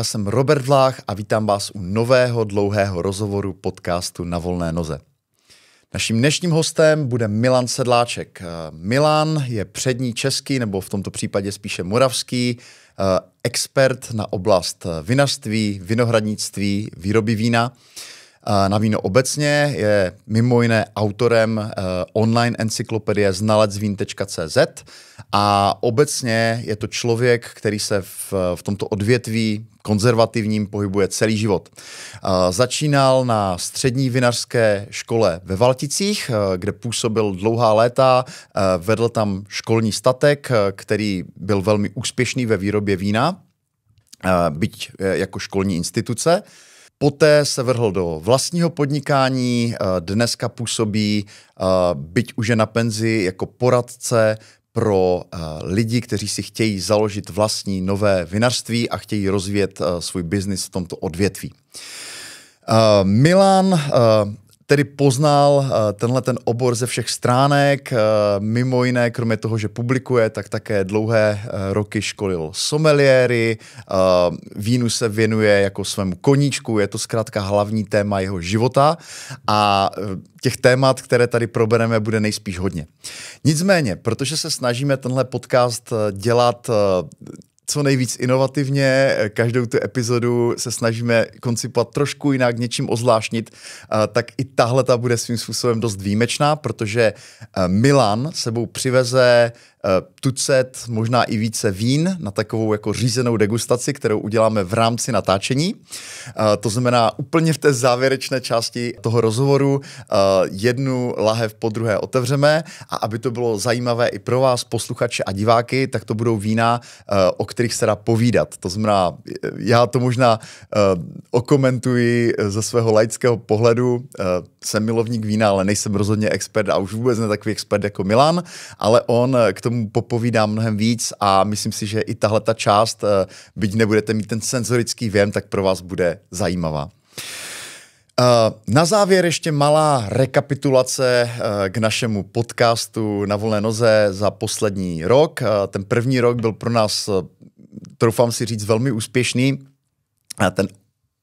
já jsem Robert Vlách a vítám vás u nového dlouhého rozhovoru podcastu Na volné noze. Naším dnešním hostem bude Milan Sedláček. Milan je přední český, nebo v tomto případě spíše moravský, eh, expert na oblast vinařství, vinohradnictví, výroby vína na víno obecně, je mimo jiné autorem uh, online encyklopedie znalецvín.cz a obecně je to člověk, který se v, v tomto odvětví konzervativním pohybuje celý život. Uh, začínal na střední vinařské škole ve Valticích, uh, kde působil dlouhá léta, vedl tam školní statek, který byl velmi úspěšný ve výrobě vína, byť jako školní instituce. Poté se vrhl do vlastního podnikání, eh, dneska působí, eh, byť už je na penzi, jako poradce pro eh, lidi, kteří si chtějí založit vlastní nové vinařství a chtějí rozvíjet svůj biznis v tomto odvětví. Milan tedy poznal uh, tenhle ten obor ze všech stránek, uh, mimo jiné, kromě toho, že publikuje, tak také dlouhé uh, roky školil someliéry, vínu se věnuje jako svému koníčku, je to zkrátka hlavní téma jeho života a těch témat, které tady probereme, bude nejspíš hodně. Nicméně, protože se snažíme tenhle podcast dělat co nejvíc inovativně. Každou tu epizodu se snažíme koncipovat trošku jinak, něčím ozvláštnit, tak i tahle ta bude svým způsobem dost výjimečná, protože Milan sebou přiveze Eh, tucet, možná i více vín na takovou jako řízenou degustaci, kterou uděláme v rámci natáčení. Eh, to znamená úplně v té závěrečné části toho rozhovoru eh, jednu lahev po druhé otevřeme a aby to bylo zajímavé i pro vás, posluchače a diváky, tak to budou vína, o kterých se dá povídat. To znamená, já to možná okomentuji ze svého laického pohledu. Jsem milovník vína, ale nejsem rozhodně expert a už vůbec ne takový expert jako Milan, ale on k tomu tomu popovídám mnohem víc a myslím si, že i tahle ta část, eh, byť nebudete mít ten senzorický věm, tak pro vás bude zajímavá. Eh, na závěr ještě malá rekapitulace eh, k našemu podcastu na volné noze za poslední rok. Ten první rok byl pro nás, troufám si říct, velmi úspěšný. Ten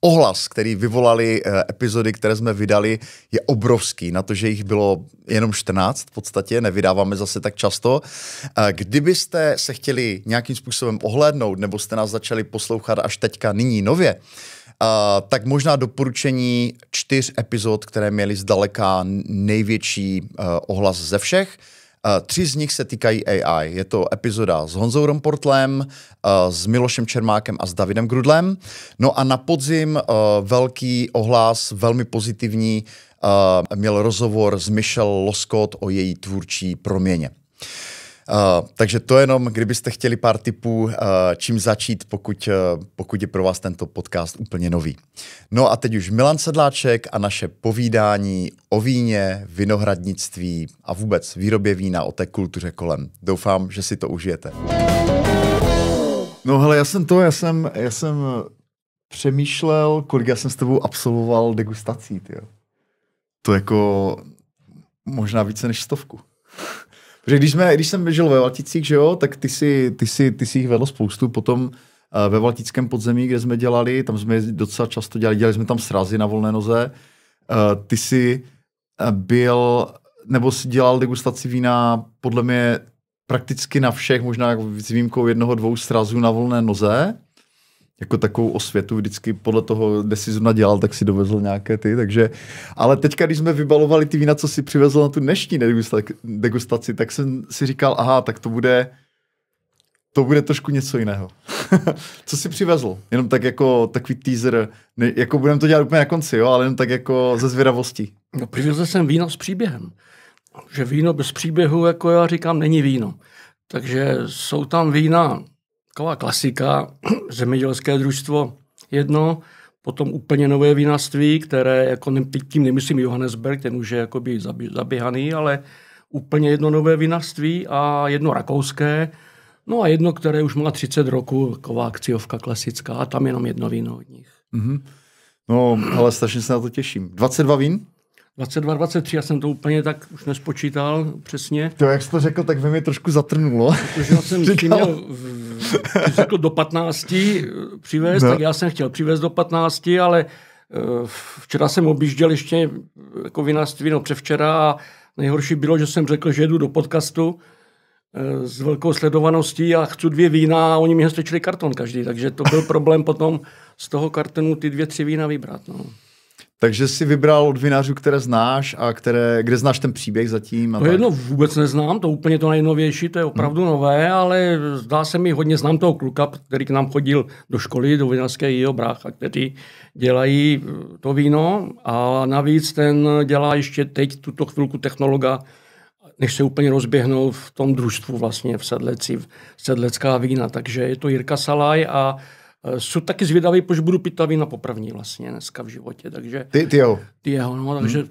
ohlas, který vyvolali uh, epizody, které jsme vydali, je obrovský. Na to, že jich bylo jenom 14 v podstatě, nevydáváme zase tak často. Uh, kdybyste se chtěli nějakým způsobem ohlédnout, nebo jste nás začali poslouchat až teďka nyní nově, Uh, tak možná doporučení čtyř epizod, které měly zdaleka největší uh, ohlas ze všech. Uh, tři z nich se týkají AI. Je to epizoda s Honzou Romportlem, uh, s Milošem Čermákem a s Davidem Grudlem. No a na podzim uh, velký ohlas, velmi pozitivní, měl rozhovor s Michelle Loskot o její tvůrčí proměně. Uh, takže to jenom, kdybyste chtěli pár tipů, uh, čím začít, pokud, uh, pokud je pro vás tento podcast úplně nový. No a teď už Milan Sedláček a naše povídání o víně, vinohradnictví a vůbec výrobě vína, o té kultuře kolem. Doufám, že si to užijete. No hele, já jsem to, já jsem, já jsem přemýšlel, kolik já jsem s tebou absolvoval degustací, tyjo. To jako možná více než stovku. Protože když, jsme, když jsem žil ve Valticích, že jo, tak ty si, ty, si, ty jich vedl spoustu. Potom uh, ve Valtickém podzemí, kde jsme dělali, tam jsme docela často dělali, dělali jsme tam srazy na volné noze. Uh, ty si uh, byl, nebo si dělal degustaci vína podle mě prakticky na všech, možná s výjimkou jednoho, dvou srazů na volné noze jako takovou osvětu vždycky podle toho, kde si zrovna dělal, tak si dovezl nějaké ty, takže, ale teďka, když jsme vybalovali ty vína, co si přivezl na tu dnešní degustaci, tak jsem si říkal, aha, tak to bude, to bude trošku něco jiného. co si přivezl? Jenom tak jako takový teaser, ne, jako budeme to dělat úplně na konci, jo, ale jenom tak jako ze zvědavostí. No, přivezl jsem víno s příběhem. Že víno bez příběhu, jako já říkám, není víno. Takže jsou tam vína taková klasika, zemědělské družstvo jedno, potom úplně nové vinařství, které, jako tím nemyslím Johannesburg, ten už je jakoby zaběhaný, ale úplně jedno nové vinařství a jedno rakouské, no a jedno, které už má 30 roku, taková akciovka klasická, a tam jenom jedno víno od nich. Mm-hmm. No, ale strašně se na to těším. 22 vín? 22, 23, já jsem to úplně tak už nespočítal přesně. To, jak jsi to řekl, tak ve mě trošku zatrnulo. Protože já jsem měl Když řekl do 15 přivést, no. tak já jsem chtěl přivést do 15, ale včera jsem objížděl ještě jako vinařství, no převčera a nejhorší bylo, že jsem řekl, že jedu do podcastu s velkou sledovaností a chci dvě vína a oni mi strčili karton každý, takže to byl problém potom z toho kartonu ty dvě, tři vína vybrat. No. Takže si vybral od vinařů, které znáš a které, kde znáš ten příběh zatím? A to tak. jedno vůbec neznám, to úplně to nejnovější, to je opravdu hmm. nové, ale zdá se mi hodně, znám toho kluka, který k nám chodil do školy, do vinařské jeho brácha, kteří dělají eh, to víno a navíc ten dělá ještě teď tuto chvilku technologa, než se úplně rozběhnou v tom družstvu vlastně v Sedleci, v Sedlecká vína. Takže je to Jirka Salaj a jsou taky zvědavý, proč budu pít ta vína poprvní vlastně dneska v životě. Takže, ty, ty jo. Ty jeho, no, takže hmm.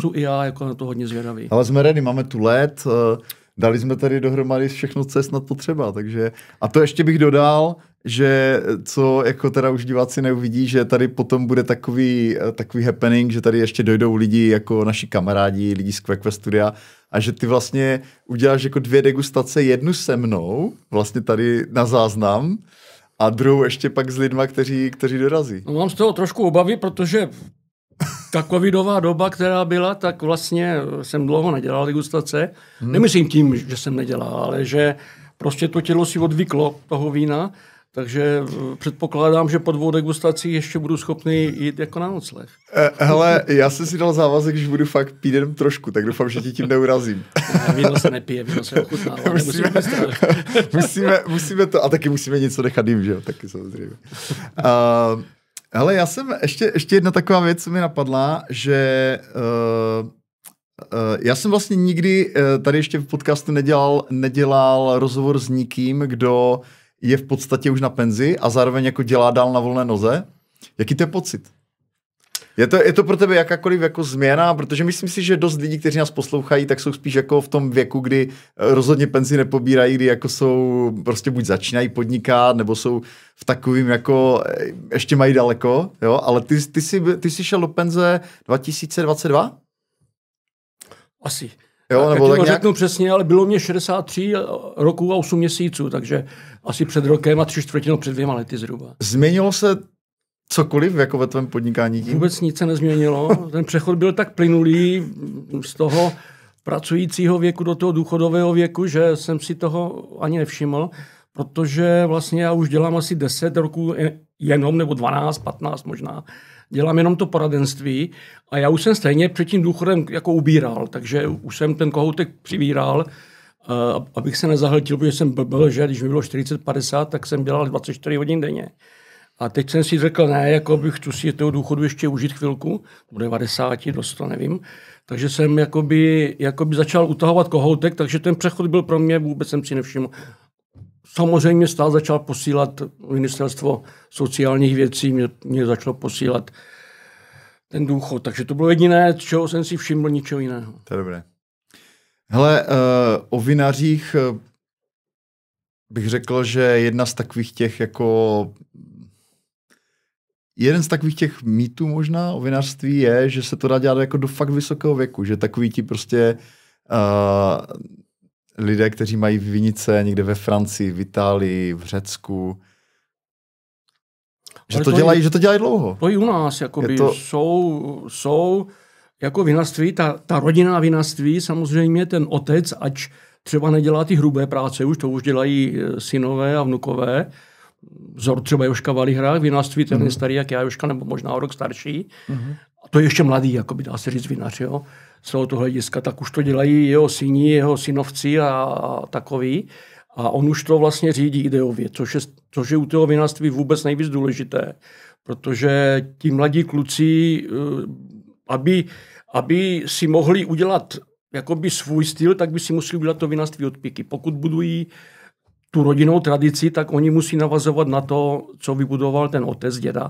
jsou, i já jako na to hodně zvědavý. Ale jsme ready, máme tu let, eh, dali jsme tady dohromady všechno, co je snad potřeba, takže a to ještě bych dodal, že co jako teda už diváci neuvidí, že tady potom bude takový, eh, takový happening, že tady ještě dojdou lidi jako naši kamarádi, lidi z Quack Studia a že ty vlastně uděláš jako dvě degustace, jednu se mnou, vlastně tady na záznam, a druhou ještě pak s lidma, kteří, kteří dorazí. No, mám z toho trošku obavy, protože ta covidová doba, která byla, tak vlastně jsem dlouho nedělal degustace. Hmm. Nemyslím tím, že jsem nedělal, ale že prostě to tělo si odvyklo toho vína takže eh, předpokládám, že po dvou degustacích ještě budu schopný jít jako na nocleh. Eh, hele, já jsem si dal závazek, že budu fakt pít jenom trošku, tak doufám, že ti tím neurazím. Ne, víno se nepije, víno se ochutnává. musíme, musíme, musíme to, a taky musíme něco nechat jim, že jo, taky samozřejmě. Uh, hele, já jsem, ještě, ještě jedna taková věc, co mi napadla, že uh, Uh, já jsem vlastně nikdy uh, tady ještě v podcastu nedělal, nedělal rozhovor s nikým, kdo je v podstatě už na penzi a zároveň jako dělá dál na volné noze. Jaký to je pocit? Je to, je to pro tebe jakákoliv jako změna, protože myslím si, že dost lidí, kteří nás poslouchají, tak jsou spíš jako v tom věku, kdy eh, rozhodně penzi nepobírají, kdy jako jsou, prostě buď začínají podnikat, nebo jsou v takovým jako, eh, ještě mají daleko, jo, ale ty, ty, jsi, ty jsi šel do penze 2022? Asi. Jo, nebo tak, nějak... řeknu přesně, ale bylo mě 63 roků a 8 měsíců, takže asi před rokem a tři čtvrtinou před dvěma lety zhruba. Změnilo se cokoliv jako ve tvém podnikání tím? Vůbec nic se nezměnilo. Ten přechod byl tak plynulý z toho pracujícího věku do toho důchodového věku, že jsem si toho ani nevšiml, protože vlastně já už dělám asi 10 roků jenom, nebo 12, 15 možná, dělám jenom to poradenství a já už jsem stejně před tím důchodem jako ubíral, takže už jsem ten kohoutek přivíral, uh, abych se nezahltil, protože jsem byl, že když mi bylo 40-50, tak jsem dělal 24 hodin denně. A teď jsem si řekl, ne, jako bych tu si toho důchodu ještě užít chvilku, bude 90, dost to nevím. Takže jsem jakoby, jakoby začal utahovat kohoutek, takže ten přechod byl pro mě, vůbec jsem si nevšiml. Samozřejmě stát začal posílat ministerstvo sociálních věcí, mě, mě začalo posílat ten důchod. Takže to bylo jediné, čeho jsem si všiml, ničeho jiného. To je dobré. Hele, uh, o vinařích uh, bych řekl, že jedna z takových těch jako jeden z takových těch mýtů možná o vinařství je, že se to dá dělat jako do fakt vysokého věku, že takový ti prostě uh, lidé, kteří mají vinice někde ve Francii, v Itálii, v Řecku, že to, to, dělají, je, že to dělají dlouho. To i u nás jakoby, to... jsou, jsou jako vinařství, ta, ta rodinná vinařství, samozřejmě ten otec, ať třeba nedělá ty hrubé práce už, to už dělají e, synové a vnukové, vzor třeba Joška Valihra, vinařství, ten mm-hmm. je starý jak já, Joška, nebo možná o rok starší. Mm-hmm. A to je ještě mladý, jako by dá se říct vinař, jo. Z tohoto hlediska, tak už to dělají jeho syni, jeho synovci a, a takový. A on už to vlastně řídí ideově, což je, což je u toho vinařství vůbec nejvíc důležité, protože ti mladí kluci, eh, aby, aby si mohli udělat jakoby svůj styl, tak by si museli udělat to vinařství od píky. Pokud budují tu rodinnou tradici, tak oni musí navazovat na to, co vybudoval ten otec, děda,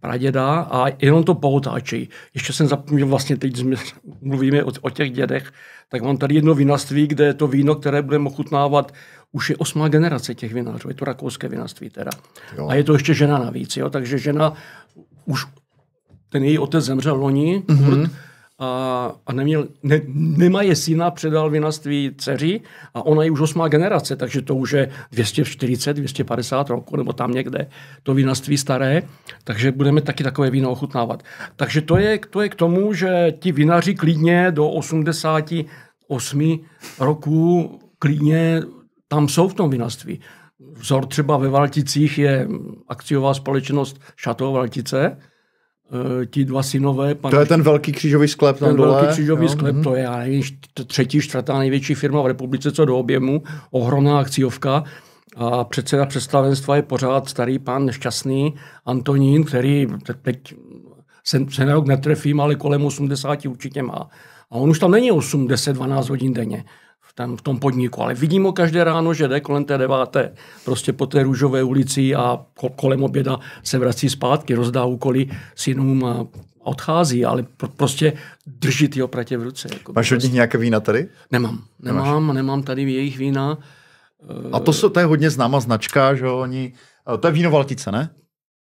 praděda a jenom to poutáčí. Ještě jsem zapomněl, vlastně teď mluvíme o, o těch dědech, tak mám tady jedno vinařství, kde je to víno, které budeme ochutnávat už je osmá generace těch vinářů, je to rakouské vinařství teda. Jo. A je to ještě žena navíc, jo? takže žena už, ten její otec zemřel loni, mm-hmm. A, a neměl, ne, nemá je syna, předal vinařství dceři a ona je už osmá generace, takže to už je 240, 250 roku, nebo tam někde to vinařství staré, takže budeme taky takové víno ochutnávat. Takže to je, to je k tomu, že ti vinaři klidně do 88 roků klidně tam jsou v tom vinařství. Vzor třeba ve Valticích je akciová společnost Chateau Valtice, ti dva synové. Pan, to je ten velký křížový sklep tam ten dole? velký křížový jo, sklep, mm. to je, já nevím, třetí, čtvrtá největší firma v republice co do objemu, ohromná akciovka. A předseda představenstva je pořád starý pan nešťastný Antonín, který teď se, se na rok netrefím, ale kolem 80 určitě má. A on už tam není 8, 10, 12 hodin denně v, tam, v tom podniku, ale vidím ho každé ráno, že jde kolem té deváté, prostě po té růžové ulici a kolem oběda se vrací zpátky, rozdá úkoly synům a odchází, ale pro, prostě drží ty opratě v ruce. Jako Máš od nich nějaké vína tady? Nemám, nemám, Nemáš. nemám tady jejich vína. A to, jsou, to je hodně známá značka, že oni, to je víno Valtice, ne?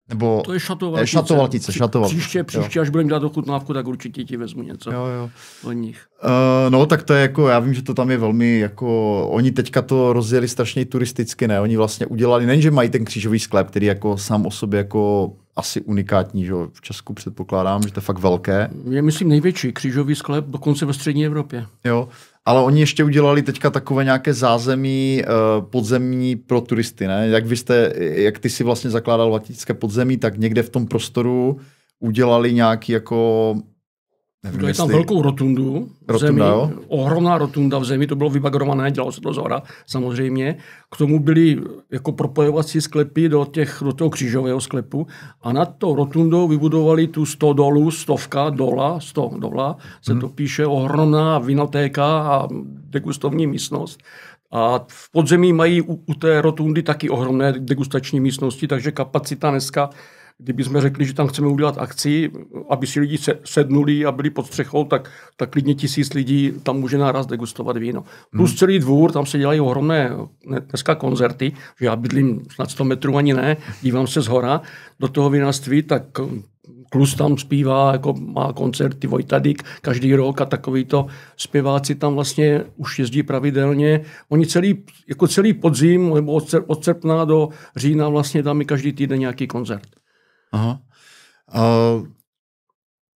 Nebo to je šatovaltice. Šatovaltice, šatovaltice. Příště, příště, až budeme dělat ochutnávku, tak určitě ti vezmu něco jo, jo. od nich. Uh, no, tak to je jako, já vím, že to tam je velmi jako, oni teďka to rozjeli strašně turisticky, ne? Oni vlastně udělali, nejen, že mají ten křížový sklep, který jako sám o sobě jako asi unikátní, že v Česku předpokládám, že to je fakt velké. Je, myslím, největší křížový sklep dokonce ve střední Evropě. Jo, ale oni ještě udělali teďka takové nějaké zázemí uh, podzemní pro turisty, ne? Jak vy jste, jak ty si vlastně zakládal Vatické podzemí, tak někde v tom prostoru udělali nějaký jako Nevím, je tam velkou rotundu v Rotunda, zemi, jo? ohromná rotunda v zemi, to bylo vybagrované, dělalo se to zhora, samozřejmě. K tomu byly jako propojovací sklepy do, těch, do toho křížového sklepu a nad tou rotundou vybudovali tu 100 dolů, stovka dola, 100 dola, se hmm. to píše, ohromná vinotéka a degustovní místnost. A v podzemí mají u, u té rotundy taky ohromné degustační místnosti, takže kapacita dneska kdyby jsme řekli, že tam chceme udělat akci, aby si lidi sednuli a byli pod střechou, tak, tak klidně tisíc lidí tam může naraz degustovat víno. Plus hmm. celý dvůr, tam se dělají ohromné dneska koncerty, že já bydlím snad 100 metrů ani ne, dívám se z hora do toho vinařství, tak Klus tam zpívá, jako má koncerty Vojtadik každý rok a takovýto zpěváci tam vlastně už jezdí pravidelně. Oni celý, jako celý podzim, nebo od srpna do října vlastně tam je každý týden nějaký koncert. Aha. Uh,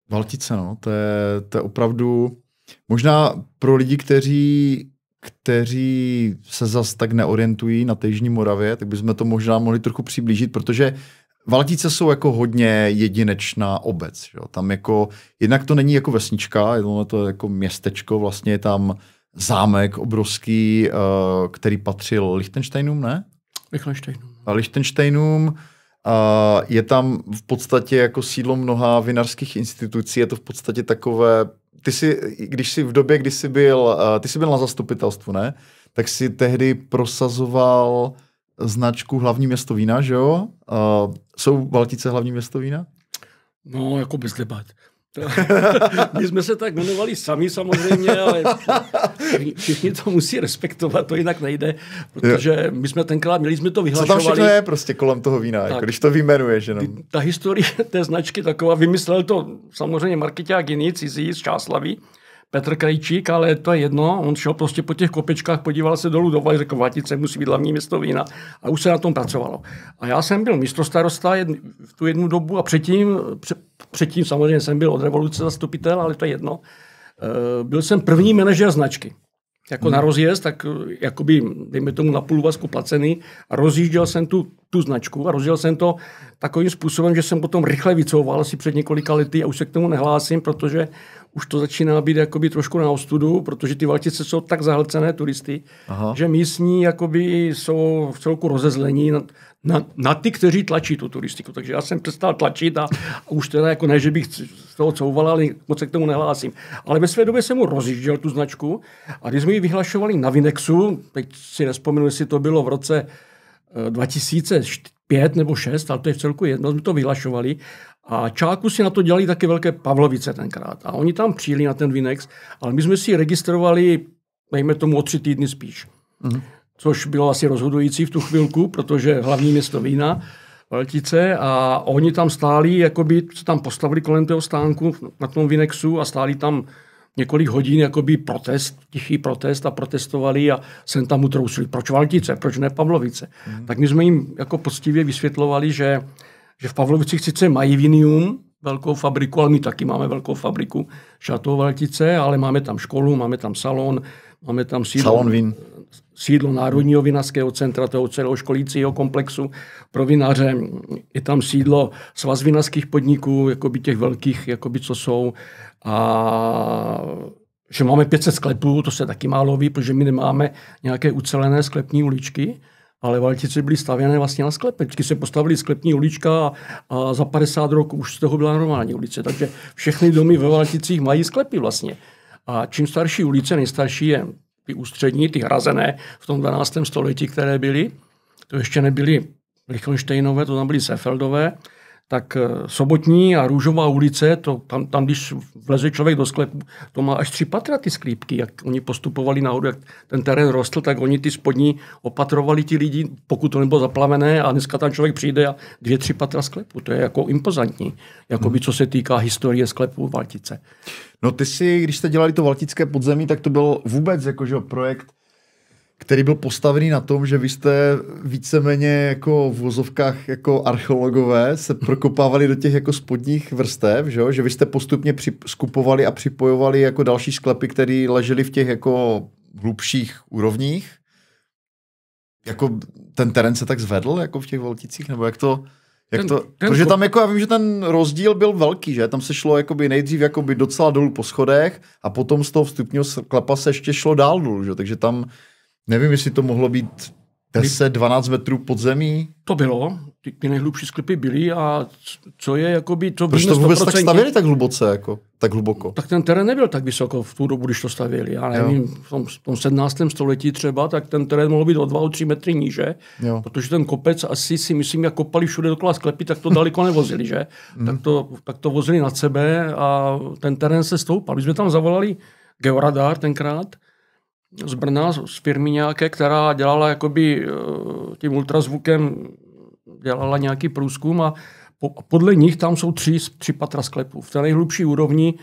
Valtice, no, to je, to je opravdu možná pro lidi, kteří kteří se zas tak neorientují na té Jižní Moravě, tak bychom to možná mohli trochu přiblížit, protože Valtice jsou jako hodně jedinečná obec. Jo. Tam jako, jednak to není jako vesnička, je to jako městečko, vlastně je tam zámek obrovský, uh, který patřil Lichtensteinům, ne? Lichtensteinům. Lichtensteinům a je tam v podstatě jako sídlo mnoha vinařských institucí, je to v podstatě takové, ty si, když si v době, kdy jsi byl, ty jsi byl na zastupitelstvu, ne? Tak si tehdy prosazoval značku hlavní město vína, že jo? Jsou Valtice hlavní město vína? No, jako bez debat. My jsme se tak jmenovali sami samozřejmě, ale všichni to musí respektovat, to jinak nejde, protože my jsme tenkrát, měli jsme to vyhlašovali. Co tam všechno je prostě kolem toho vína, jako tak, jako když to vyjmenuješ jenom. Ta historie té značky taková, vymyslel to samozřejmě marketák jiný, cizí z Čáslavy, Petr Krajčík, ale to je jedno, on šel prostě po těch kopečkách, podíval se dolů do a řekl, Vlatice musí být hlavní město vína. A už se na tom pracovalo. A já jsem byl místo starosta jedn, v tu jednu dobu a předtím, před, předtím samozřejmě jsem byl od revoluce zastupitel, ale to je jedno. E, byl jsem první manažer značky. Jako hmm. na rozjezd, tak jakoby, dejme tomu na půl vazku placený a rozjížděl jsem tu, tu značku a rozjel jsem to takovým způsobem, že jsem potom rychle vycouval asi před několika lety a už se k tomu nehlásím, protože už to začíná být jakoby trošku na ostudu, protože ty Valtice jsou tak zahlcené turisty, Aha. že místní jakoby jsou v celku rozezlení na, na, na, ty, kteří tlačí tu turistiku. Takže já jsem přestal tlačit a, a už teda jako ne, že bych z toho couval, ale moc se k tomu nehlásím. Ale ve své době jsem mu rozjížděl tu značku a když jsme ji vyhlašovali na Vinexu, teď si nespomenu, jestli to bylo v roce 2005 eh, nebo 6, ale to je v celku jedno, jsme to vyhlašovali a Čáku si na to dělali také velké Pavlovice tenkrát. A oni tam přijeli na ten Vinex, ale my jsme si registrovali, dejme tomu o tři týdny spíš. Mm. Což bylo asi rozhodující v tu chvilku, protože hlavní město vína. Valtice a oni tam stáli, jakoby se tam postavili kolem toho stánku na tom Vinexu a stáli tam několik hodin jakoby protest, tichý protest a protestovali a jsem tam utrousili, proč Valtice, proč ne Pavlovice. Mm. Tak my jsme jim jako poctivě vysvětlovali, že, že v Pavlovicích sice mají vinium, velkou fabriku, ale my taky máme velkou fabriku Šatou Valtice, ale máme tam školu, máme tam salon, máme tam sídlo, vín. sídlo Národního vinařského centra, toho celého školícího komplexu pro vinaře. Je tam sídlo svaz vinařských podniků, jakoby těch velkých, jakoby co jsou. A že máme 500 sklepů, to se taky málo ví, protože my nemáme nějaké ucelené sklepní uličky, ale Valtice byly stavěné vlastně na sklepy. Vždycky se postavili sklepní ulička a, a za 50 roků už z toho byla normální ulice. Takže všechny domy ve Valticích mají sklepy vlastně. A čím starší ulice, nejstarší je ty ústřední, ty hrazené v tom 12. století, které byly, to ještě nebyly Lichtensteinové, to tam byly Sefeldové, tak eh, Sobotní a Růžová ulice, to, tam, tam, když vleze člověk do sklepu, to má až tři patra ty sklípky, jak oni postupovali nahoru, jak ten terén rostl, tak oni ty spodní opatrovali ti lidi, pokud to nebylo zaplavené a dneska tam člověk přijde a dvě, tři patra sklepu. To je jako impozantní, jako by co se týká historie sklepu Valtice. No ty si, když jste dělali to Valtické podzemí, tak to byl vůbec jakože projekt, který byl postavený na tom, že vy jste víceméně jako v vozovkách jako archeologové se prokopávali do těch jako spodních vrstev, že, že vy jste postupně skupovali a připojovali jako další sklepy, které ležely v těch jako hlubších úrovních. Jako ten terén se tak zvedl jako v těch Volticích, nebo jak to... Jak ten, to, ten, protože tam jako, já vím, že ten rozdíl byl velký, že? Tam se šlo jakoby nejdřív jakoby docela dolů po schodech a potom z toho vstupního sklepa se ještě šlo dál dolů, že? Takže tam Nevím, jestli to mohlo být 10-12 metrů pod zemí. To bylo, ty, ty nejhlubší sklepy byly a co je, jakoby, to Proč to vůbec 100%... tak stavěli tak hluboce, jako, tak hluboko? Tak ten terén nebyl tak vysoko v tu dobu, když to stavěli. Já nevím, v tom, v tom 17. století třeba, tak ten terén mohl být o 2-3 metry níže, jo. protože ten kopec asi si myslím, jak kopali všude dokola sklepy, tak to daleko nevozili, že? Mm. tak, to, tak to vozili nad sebe a ten terén se stoupal. My jsme tam zavolali georadar tenkrát, z Brna, z firmy nějaké, která dělala jakoby eh, tím ultrazvukem, dělala nějaký průzkum a podle nich tam jsou tři, tři patra sklepů. V té nejhlubší úrovni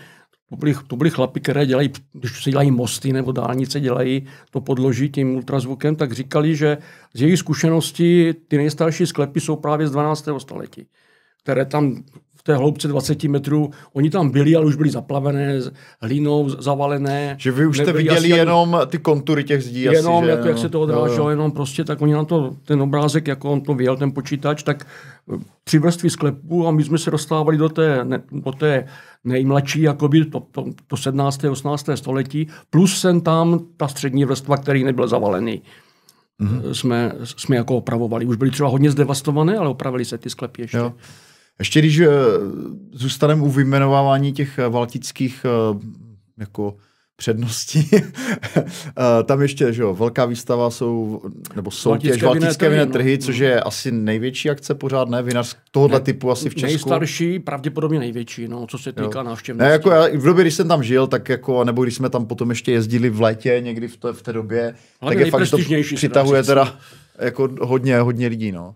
to byli, to byli chlapi, které dělají, když se dělají mosty nebo dálnice, dělají to podloží tím ultrazvukem, tak říkali, že z jejich zkušenosti ty nejstarší sklepy jsou právě z 12. století, které tam v té hloubce 20 metrů. Oni tam byli, ale už byli zaplavené, hlínou zavalené. Že vy už jste viděli jenom ty kontury těch zdí. Jenom, asi, že, jako, jak se to odráželo, jenom prostě, tak oni na to, ten obrázek, jako on to vyjel, ten počítač, tak eh, tři vrstvy sklepů a my jsme se dostávali do té, ne, do té nejmladší, jakoby to, to, to 17. 18. století, plus jsem tam ta střední vrstva, který nebyl zavalený. Mm-hmm. Jsme, jsme jako opravovali. Už byly třeba hodně zdevastované, ale opravili se ty sklepy ještě. Jo. Ještě když eh, zůstaneme u vyjmenovávání těch eh, valtických eh, jako předností. Tam ještě, že jo, velká výstava jsou, nebo jsou těch valtické vinné trhy, no. což je asi největší akce pořádné vinař tohohle ne, typu asi v Česku. Nejstarší, pravděpodobně největší, no, co se týká návštěvnosti. Ne, jako já, v době, když jsem tam žil, tak jako, nebo když jsme tam potom ještě jezdili v létě, někdy v, to, v té době, Ale tak je fakt, že to přitahuje teda jako hodně, hodně lidí, no.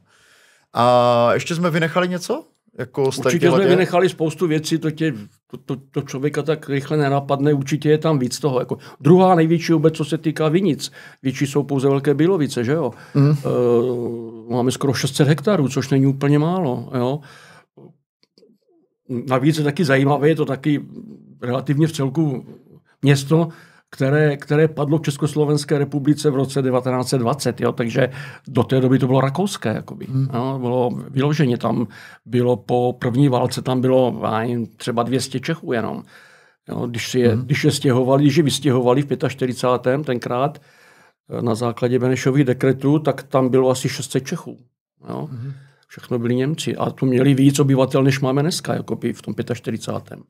A ještě jsme vynechali něco? Jako určitě jsme vynechali spoustu věcí, to, tě, to, to, to člověka tak rychle nenapadne, určitě je tam víc toho. Jako druhá největší obec, co se týká vinic. Větší jsou pouze Velké Bílovice, že jo? Mm. E, máme skoro 600 hektarů, což není úplně málo, jo? Navíc je taky zajímavé, je to taky relativně v celku město, které, které padlo v Československé republice v roce 1920, jo, takže do té doby to bylo rakouské, jakoby, hmm. jo, bylo vyloženě tam, bylo po první válce, tam bylo třeba 200 Čechů jenom. Jo, když, je, hmm. když je stěhovali, když je vystěhovali v 45. tenkrát eh, na základě Benešových dekretů, tak tam bylo asi 600 Čechů. Jo. Hmm. Všechno byli Němci a tu měli víc obyvatel, než máme dneska, jako v tom 45.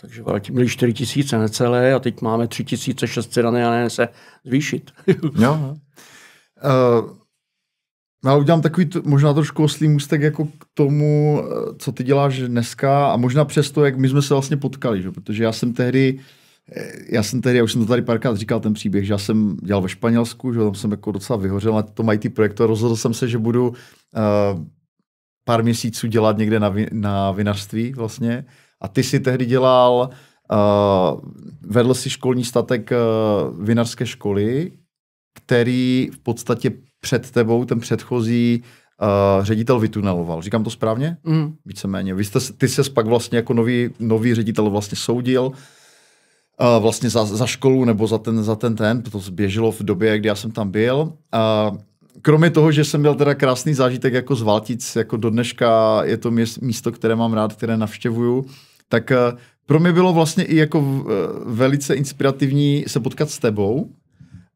Takže měli 4 tisíce necelé a teď máme 3600 a ne se zvýšit. jo. Uh, já udělám takový t- možná trošku oslý můstek jako k tomu, eh, co ty děláš dneska a možná přesto, jak my jsme se vlastně potkali, že? protože já jsem tehdy eh, já jsem tehdy, já už jsem to tady párkrát říkal ten příběh, že já jsem dělal ve Španělsku, že tam jsem jako docela vyhořel na to mají ty projekty rozhodl jsem se, že budu uh, pár měsíců dělat někde na, vi, na vinařství vlastně. A ty si tehdy dělal, uh, vedl si školní statek uh, vinařské školy, který v podstatě před tebou, ten předchozí uh, ředitel vytuneloval. Říkám to správně? Mm. Víceméně. Vy jste, ty se pak vlastně jako nový, nový ředitel vlastně soudil uh, vlastně za, za školu nebo za ten, za ten ten, to běželo v době, kdy já jsem tam byl. Uh, kromě toho, že jsem měl teda krásný zážitek jako z Valtic, jako do dneška je to místo, které mám rád, které navštěvuju, tak uh, pro mě bylo vlastně i jako uh, velice inspirativní se potkat s tebou,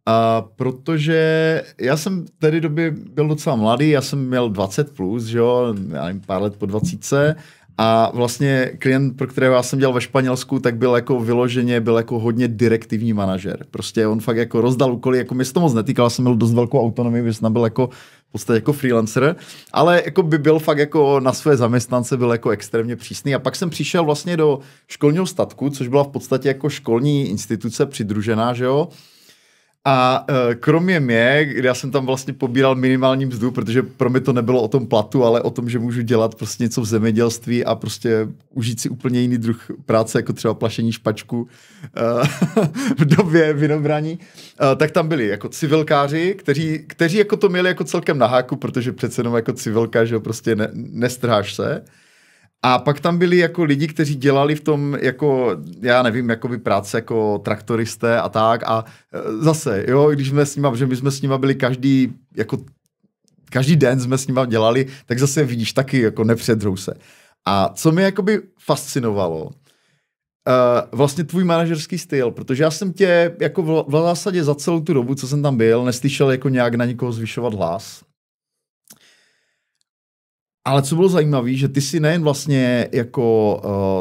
a protože já jsem v té době byl docela mladý, já jsem měl 20 plus, že jo, já nevím, pár let po 20 a vlastně klient, pro kterého já jsem dělal ve Španělsku, tak byl jako vyloženě, byl jako hodně direktivní manažer. Prostě on fakt jako rozdal úkoly, jako mi se to moc netýkalo, jsem měl dost velkou autonomii, protože jsem byl jako v podstatě jako freelancer, ale jako by byl fakt jako na své zaměstnance byl jako extrémně přísný. A pak jsem přišel vlastně do školního statku, což byla v podstatě jako školní instituce přidružená, že jo, a uh, kromě mě, já jsem tam vlastně pobíral minimální mzdu, protože pro mě to nebylo o tom platu, ale o tom, že můžu dělat prostě něco v zemědělství a prostě užít si úplně jiný druh práce, jako třeba plašení špačku uh, v době vinobraní, uh, tak tam byli jako civilkáři, kteří, kteří jako to měli jako celkem na háku, protože přece jenom jako civilka, že prostě ne, nestrháš se. A pak tam byli jako lidi, kteří dělali v tom jako, já nevím, jakoby práce jako traktoristé a tak a e, zase, jo, když jsme s nima, že my jsme s nima byli každý, jako každý den jsme s nima dělali, tak zase vidíš taky jako nepředřou se. A co mě jakoby fascinovalo, uh, vlastně tvůj manažerský styl, protože já jsem tě jako v, v zásadě za celou tu dobu, co jsem tam byl, neslyšel jako nějak na nikoho zvyšovat hlas. Ale co bylo zajímavé, že ty si nejen vlastně jako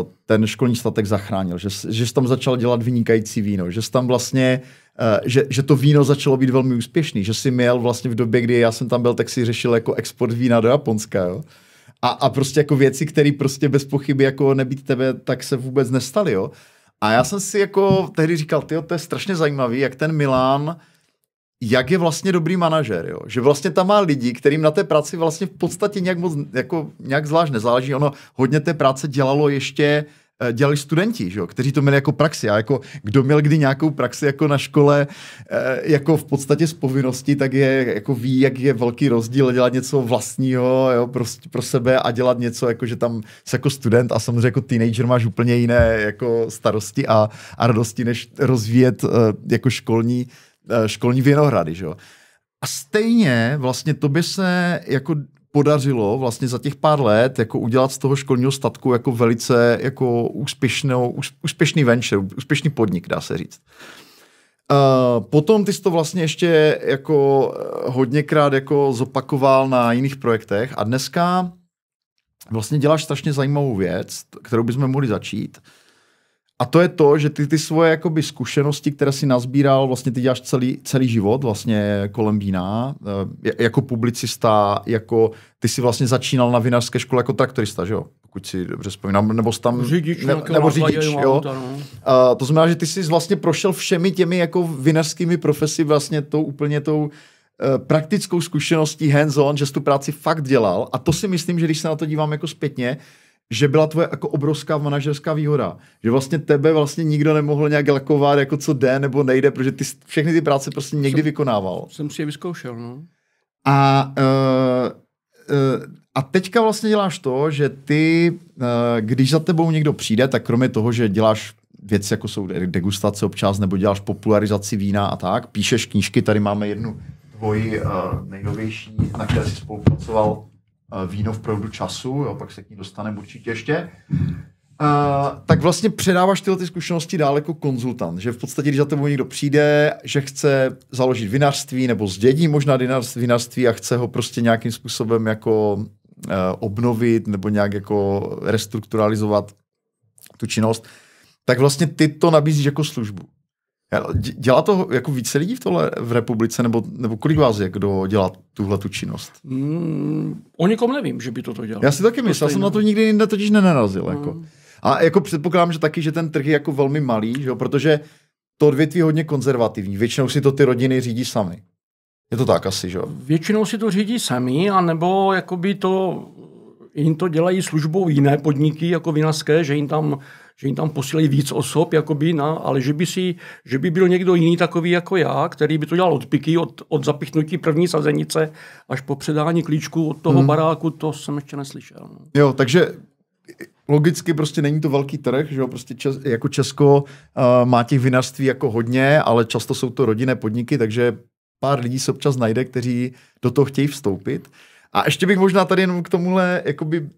uh, ten školní statek zachránil, že, že jsi tam začal dělat vynikající víno, že jsi tam vlastně, uh, že, že to víno začalo být velmi úspěšný, že jsi měl vlastně v době, kdy já jsem tam byl, tak si řešil jako export vína do Japonska, jo. A, a prostě jako věci, které prostě bez pochyby jako nebýt tebe, tak se vůbec nestaly, jo. A já jsem si jako tehdy říkal, ty to je strašně zajímavý, jak ten Milan jak je vlastně dobrý manažer, jo? že vlastně tam má lidi, kterým na té práci vlastně v podstatě nějak moc, jako nějak zvlášť nezáleží, ono hodně té práce dělalo ještě eh, dělali studenti, že jo, kteří to měli jako praxi. A jako kdo měl kdy nějakou praxi jako na škole, eh, jako v podstatě z povinnosti, tak je, jako ví, jak je velký rozdíl dělat něco vlastního jo, pro, pro sebe a dělat něco, jako že tam jsi jako student a samozřejmě jako teenager máš úplně jiné jako starosti a, a radosti, než rozvíjet eh, jako školní školní vinohrady, že jo. A stejně vlastně to by se jako podařilo vlastně za těch pár let jako udělat z toho školního statku jako velice jako úspěšnou, úspěšný venture, úspěšný podnik, dá se říct. Uh, potom ty jsi to vlastně ještě jako eh, hodněkrát jako zopakoval na jiných projektech a dneska vlastně děláš strašně zajímavou věc, kterou bychom mohli začít. A to je to, že ty ty svoje jakoby, zkušenosti, které si nazbíral, vlastně ty děláš celý, celý život vlastně kolem vína, e, jako publicista, jako ty si vlastně začínal na vinařské škole jako traktorista, že jo? Pokud si dobře vzpomínám, nebo tam... Řidič, ne, nebo řidič, jo? Auta, no. A to znamená, že ty jsi vlastně prošel všemi těmi jako vinařskými profesi vlastně tou úplně tou e, praktickou zkušeností hands-on, že jsi tu práci fakt dělal a to si myslím, že když se na to dívám jako zpětně, že byla tvoje jako obrovská manažerská výhoda. Že vlastně tebe vlastně nikdo nemohl nějak lakovat, jako co jde nebo nejde, protože ty všechny ty práce prostě někdy jsem, vykonával. Jsem si je vyzkoušel, no. A, uh, uh, a teďka vlastně děláš to, že ty, uh, když za tebou někdo přijde, tak kromě toho, že děláš věci, jako jsou degustace občas, nebo děláš popularizaci vína a tak, píšeš knížky, tady máme jednu tvoji uh, nejnovější, na které jsi spolupracoval víno v proudu času, jo, pak se k ní dostaneme určitě ještě. Uh, tak vlastně předáváš tyhle ty zkušenosti dál jako konzultant, že v podstatě, když za tebou někdo přijde, že chce založit vinařství nebo zdědí možná vinařství a chce ho prostě nějakým způsobem jako uh, obnovit nebo nějak jako restrukturalizovat tu činnost, tak vlastně ty to nabízíš jako službu. Dělá to jako více lidí v tohle v republice, nebo, nebo kolik vás je, kdo dělá tuhle tu činnost? Mm, o nikom nevím, že by to to dělal. Já si taky myslím, já jsem na to nikdy jinde totiž nenarazil. Mm. Jako. A jako předpokládám, že taky, že ten trh je jako velmi malý, že jo? protože to odvětví je hodně konzervativní. Většinou si to ty rodiny řídí sami. Je to tak asi, že jo? Většinou si to řídí sami, anebo jakoby to jim to dělají službou jiné podniky, jako vinařské, že jim tam, že jim tam posílají víc osob, jakoby na, ale že by, si, že by byl někdo jiný takový jako já, který by to dělal od piky, od, od zapichnutí první sazenice až po předání klíčku od toho hmm. baráku, to jsem ještě neslyšel. No. Jo, takže logicky prostě není to velký trh, že jo, prostě čes, jako Česko uh, má těch vinařství jako hodně, ale často jsou to rodinné podniky, takže pár lidí se občas najde, kteří do toho chtějí vstoupit. A ještě bych možná tady jenom k tomuhle jakoby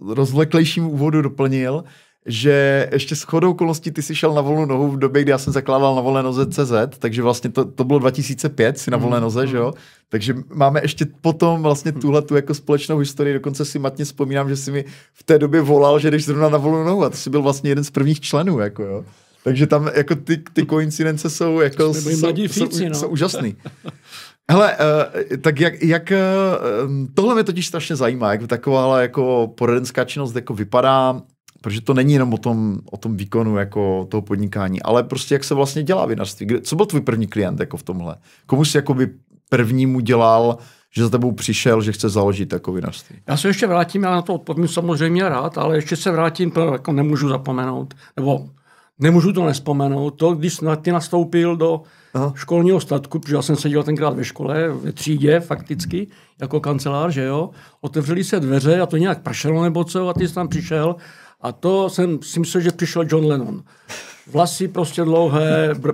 rozvleklejšímu úvodu doplnil, že ještě s chodou okolností ty si šel na volnou nohu v době, kdy já jsem zakládal na volné noze CZ, takže vlastně to, to bylo 2005 si na volné mm, noze, mm. že jo? Takže máme ještě potom vlastně tuhle tu jako společnou historii, dokonce si matně vzpomínám, že si mi v té době volal, že jdeš zrovna na volnou nohu a ty jsi byl vlastně jeden z prvních členů, jako jo. Takže tam jako ty, ty koincidence jsou jako jsou, jsou, jsou, no. jsou úžasný. Hele, uh, tak jak, jak uh, tohle mě totiž strašně zajímá, jak taková jako poradenská činnost jako vypadá, protože to není jenom o tom, o tom výkonu jako toho podnikání, ale prostě jak se vlastně dělá vinařství. Co byl tvůj první klient jako v tomhle? Komu jsi jakoby prvnímu dělal, že za tebou přišel, že chce založit jako vinařství? Já se ještě vrátím, já na to odpovím samozřejmě rád, ale ještě se vrátím, to jako nemůžu zapomenout, nebo nemůžu to nespomenout. To, když ty nastoupil do Aha. školního statku, protože já jsem seděl tenkrát ve škole, ve třídě fakticky, jako kancelář, že jo, otevřeli se dveře a to nějak pršelo nebo co a ty jsi tam přišel a to jsem si myslel, že přišel John Lennon vlasy prostě dlouhé, br,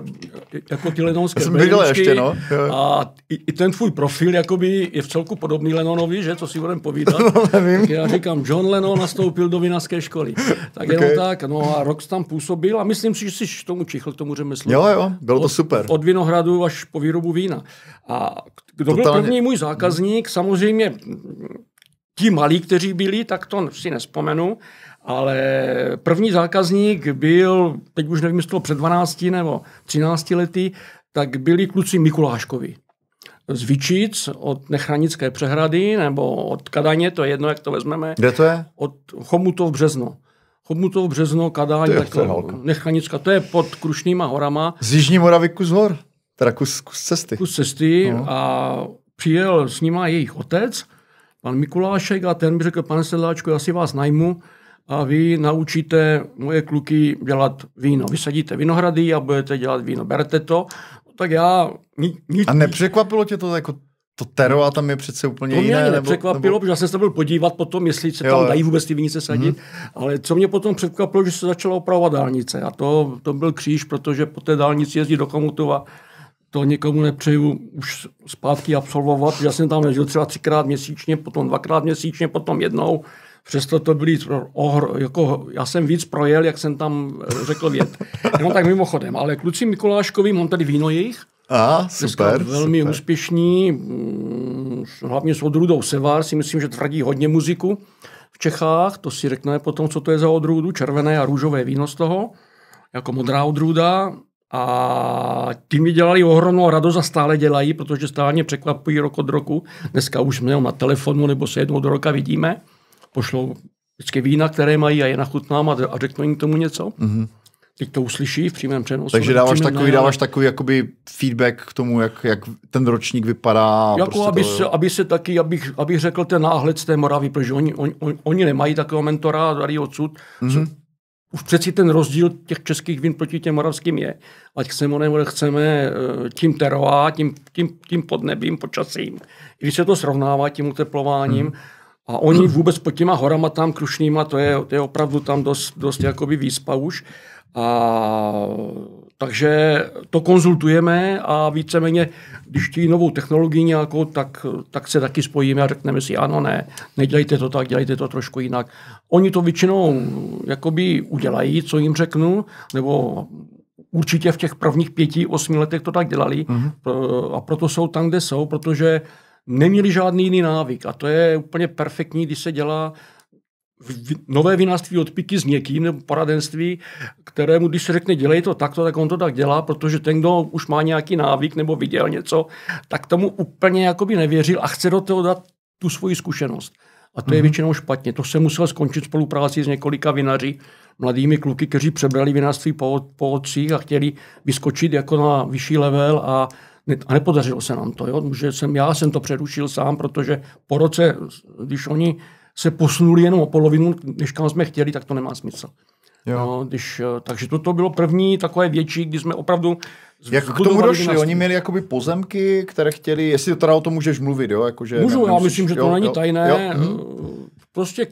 jako ty lenonské jsem viděl ještě, no. A i, i, ten tvůj profil jakoby je v celku podobný Lennonovi, že? Co si budeme povídat. No, tak já říkám, John Lennon nastoupil do vinařské školy. Tak okay. jenom tak, no a rok tam působil a myslím si, že jsi tomu čichl, k tomu řemeslu. Jo, jo, bylo to od, super. Od vinohradu až po výrobu vína. A kdo Totálně. byl první můj zákazník, samozřejmě ti malí, kteří byli, tak to si nespomenu, ale první zákazník byl, teď už nevím, jestli to před 12 nebo 13 lety, tak byli kluci Mikuláškovi. Z Vyčic od Nechranické přehrady nebo od Kadaně, to je jedno, jak to vezmeme. Kde to je? Od Chomutov Březno. Chomutov Březno, Kadaň, to Nechanická, to je pod Krušnýma horama. Z Jižní Moravy kus hor, teda kus, kus cesty. Kus cesty no. a přijel s nima jejich otec, pan Mikulášek a ten mi řekl, pane Sedláčku, já si vás najmu, a vy naučíte moje kluky dělat víno. Vysadíte vinohrady a budete dělat víno. Berte to. Tak já... Ni, ni, a nepřekvapilo tě to jako to tero a tam je přece úplně to mě jiné. To mě nepřekvapilo, nebo... protože já jsem se byl podívat potom, jestli se tam jo, dají vůbec ty vinice sadit, hmm. ale co mě potom překvapilo, že se začala opravovat dálnice a to, to byl kříž, protože po té dálnici jezdí do Komutova to někomu nepřeju už zpátky absolvovat, já jsem tam jezdil třeba třikrát měsíčně, potom dvakrát měsíčně, potom jednou Přesto to byly ohr, jako já jsem víc projel, jak jsem tam eh, řekl vět. No tak mimochodem, ale kluci Mikuláškovi, mám tady víno jejich. A, super. velmi super. úspěšní, mm, hlavně s odrůdou Sevar, si myslím, že tvrdí hodně muziku v Čechách, to si řekne potom, co to je za odrůdu, červené a růžové víno z toho, jako modrá odrůda. A tím mi dělali ohromnou radost a stále dělají, protože stále mě překvapují rok od roku. Dneska už jsme na telefonu nebo se jednou do roka vidíme pošlou vždycky vína, které mají a je nachutnám a, a řeknou jim k tomu něco. Mm-hmm. Teď to uslyší v přímém přenosu. Takže dáváš takový, ne, dáváš takový jakoby feedback k tomu, jak, jak ten ročník vypadá. Jako prostě aby, to... se, aby se taky, abych, abych řekl ten náhled z té Moravy, protože oni, on, on, oni nemají takového mentora tady odsud. Mm-hmm. Už přeci ten rozdíl těch českých vín proti těm moravským je. Ať chceme nebo chceme eh, tím teroá, tím, tím, tím podnebím, počasím. I když se to srovnává tím uteplováním, mm. A oni vůbec pod těma horama tam krušnýma, to je, to je opravdu tam dost, dost jakoby výspa už. A, takže to konzultujeme a víceméně, když chtějí novou technologii nějakou, tak, tak se taky spojíme a řekneme si, ano, ne, nedělejte to tak, dělejte to trošku jinak. Oni to většinou jakoby udělají, co jim řeknu, nebo určitě v těch prvních pěti, osmi letech to tak dělali mm-hmm. a proto jsou tam, kde jsou, protože neměli žádný jiný návyk. A to je úplně perfektní, když se dělá nové vinařství od piky s někým nebo poradenství, kterému, když se řekne, dělej to takto, tak on to tak dělá, protože ten, kdo už má nějaký návyk nebo viděl něco, tak tomu úplně jakoby nevěřil a chce do toho dát tu svoji zkušenost. A to mm-hmm. je mhm. většinou špatně. To se muselo skončit spolupráci s několika vinaři, mladými kluky, kteří přebrali vinařství po, po otcích a chtěli vyskočit jako na vyšší level a a nepodařilo se nám to. Jo? Že jsem, já jsem to přerušil sám, protože po roce, když oni se posunuli jenom o polovinu, než kam jsme chtěli, tak to nemá smysl. Jo. No, když, takže toto bylo první takové větší, kdy jsme opravdu Jak k tomu došli? Dynastii. Oni měli jakoby pozemky, které chtěli, jestli to teda o tom můžeš mluvit, jo? Jako, že Můžu, já myslím, že to jo, není tajné. Jo, jo. Prostě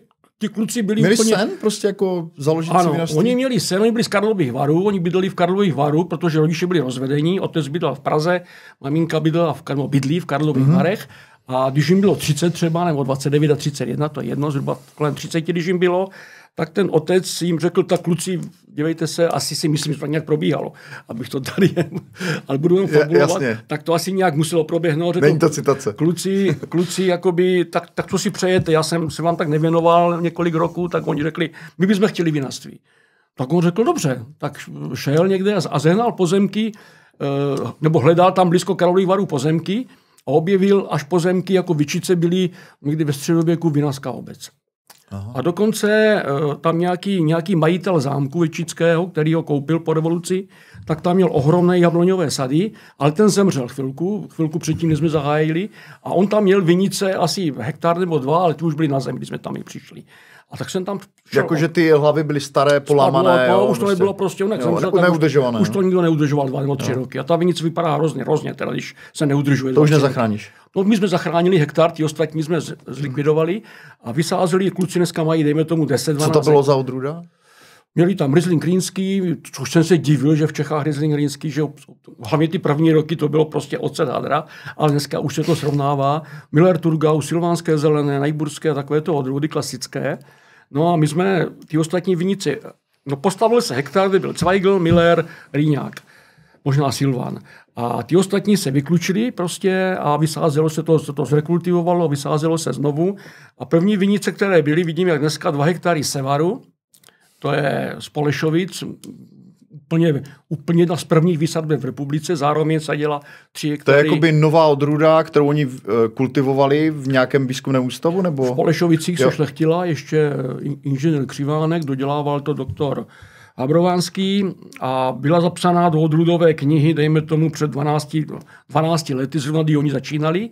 ti kluci byli měli úplně... sen prostě jako založit ano, vinařství? oni měli sen, oni byli z Karlových varů, oni bydleli v Karlových varů, protože rodiče byli rozvedení, otec bydlel v Praze, maminka bydlela v, no, bydlí v Karlových mm-hmm. varech a když jim bylo 30 třeba, nebo 29 a 31, to je jedno, zhruba kolem 30, když jim bylo, tak ten otec jim řekl, tak kluci, dívejte se, asi si myslím, že to nějak probíhalo, abych to tady, ale budu jen fabulovat, tak to asi nějak muselo proběhnout. Není to citace. Kluci, kluci jakoby, tak, tak co si přejete, já jsem se vám tak nevěnoval několik roků, tak oni řekli, my bychom chtěli vinařství. Tak on řekl, dobře, tak šel někde a zehnal pozemky, eh, nebo hledal tam blízko Karlových varů pozemky a objevil až pozemky jako Vyčice byly někdy ve středověku vinařská obec. Aha. A dokonce uh, tam nějaký, nějaký majitel zámku Vyčického, který ho koupil po revoluci, tak tam měl ohromné jabloňové sady, ale ten zemřel chvilku, chvilku předtím, než jsme zahájili. A on tam měl vinice asi hektar nebo dva, ale ty už byly na zemi, když jsme tam i přišli. A tak jsem tam šel. Jakože ty hlavy byly staré, polámané. Jo, už to nebylo prostě, on jo, zemřel, neudržované. Už, to nikdo neudržoval dva nebo tři jo. roky. A ta vinice vypadá hrozně, hrozně, teda, když se neudržuje. To už nezachráníš. No, my jsme zachránili hektar, ti ostatní jsme zlikvidovali a vysázeli, kluci dneska mají, dejme tomu 10, 12. Co to bylo za odrůda? Měli tam Riesling Rýnský, což jsem se divil, že v Čechách Riesling Rýnský, že hlavně ty první roky to bylo prostě ocet hadra, ale dneska už se to srovnává. Miller Turgau, Silvánské zelené, Najburské a takové to odrůdy klasické. No a my jsme, ty ostatní vinici, no postavil se hektar, kde byl Zweigl, Miller, Rýňák, možná Silvan. A ty ostatní se vyklučili prostě a vysázelo se to, se to zrekultivovalo, vysázelo se znovu. A první vinice, které byly, vidím, jak dneska dva hektary sevaru, to je z Polešovic, úplně, úplně jedna z prvních výsadeb v republice, zároveň se dělá tři hektary. To je jakoby nová odrůda, kterou oni eh, kultivovali v nějakém výzkumném ústavu? Nebo? V Polešovicích jo. se šlechtila ještě inženýr Křivánek, dodělával to doktor Habrovanský a byla zapsaná do odrůdové knihy, dejme tomu před 12, 12 lety, zrovna kdy oni začínali.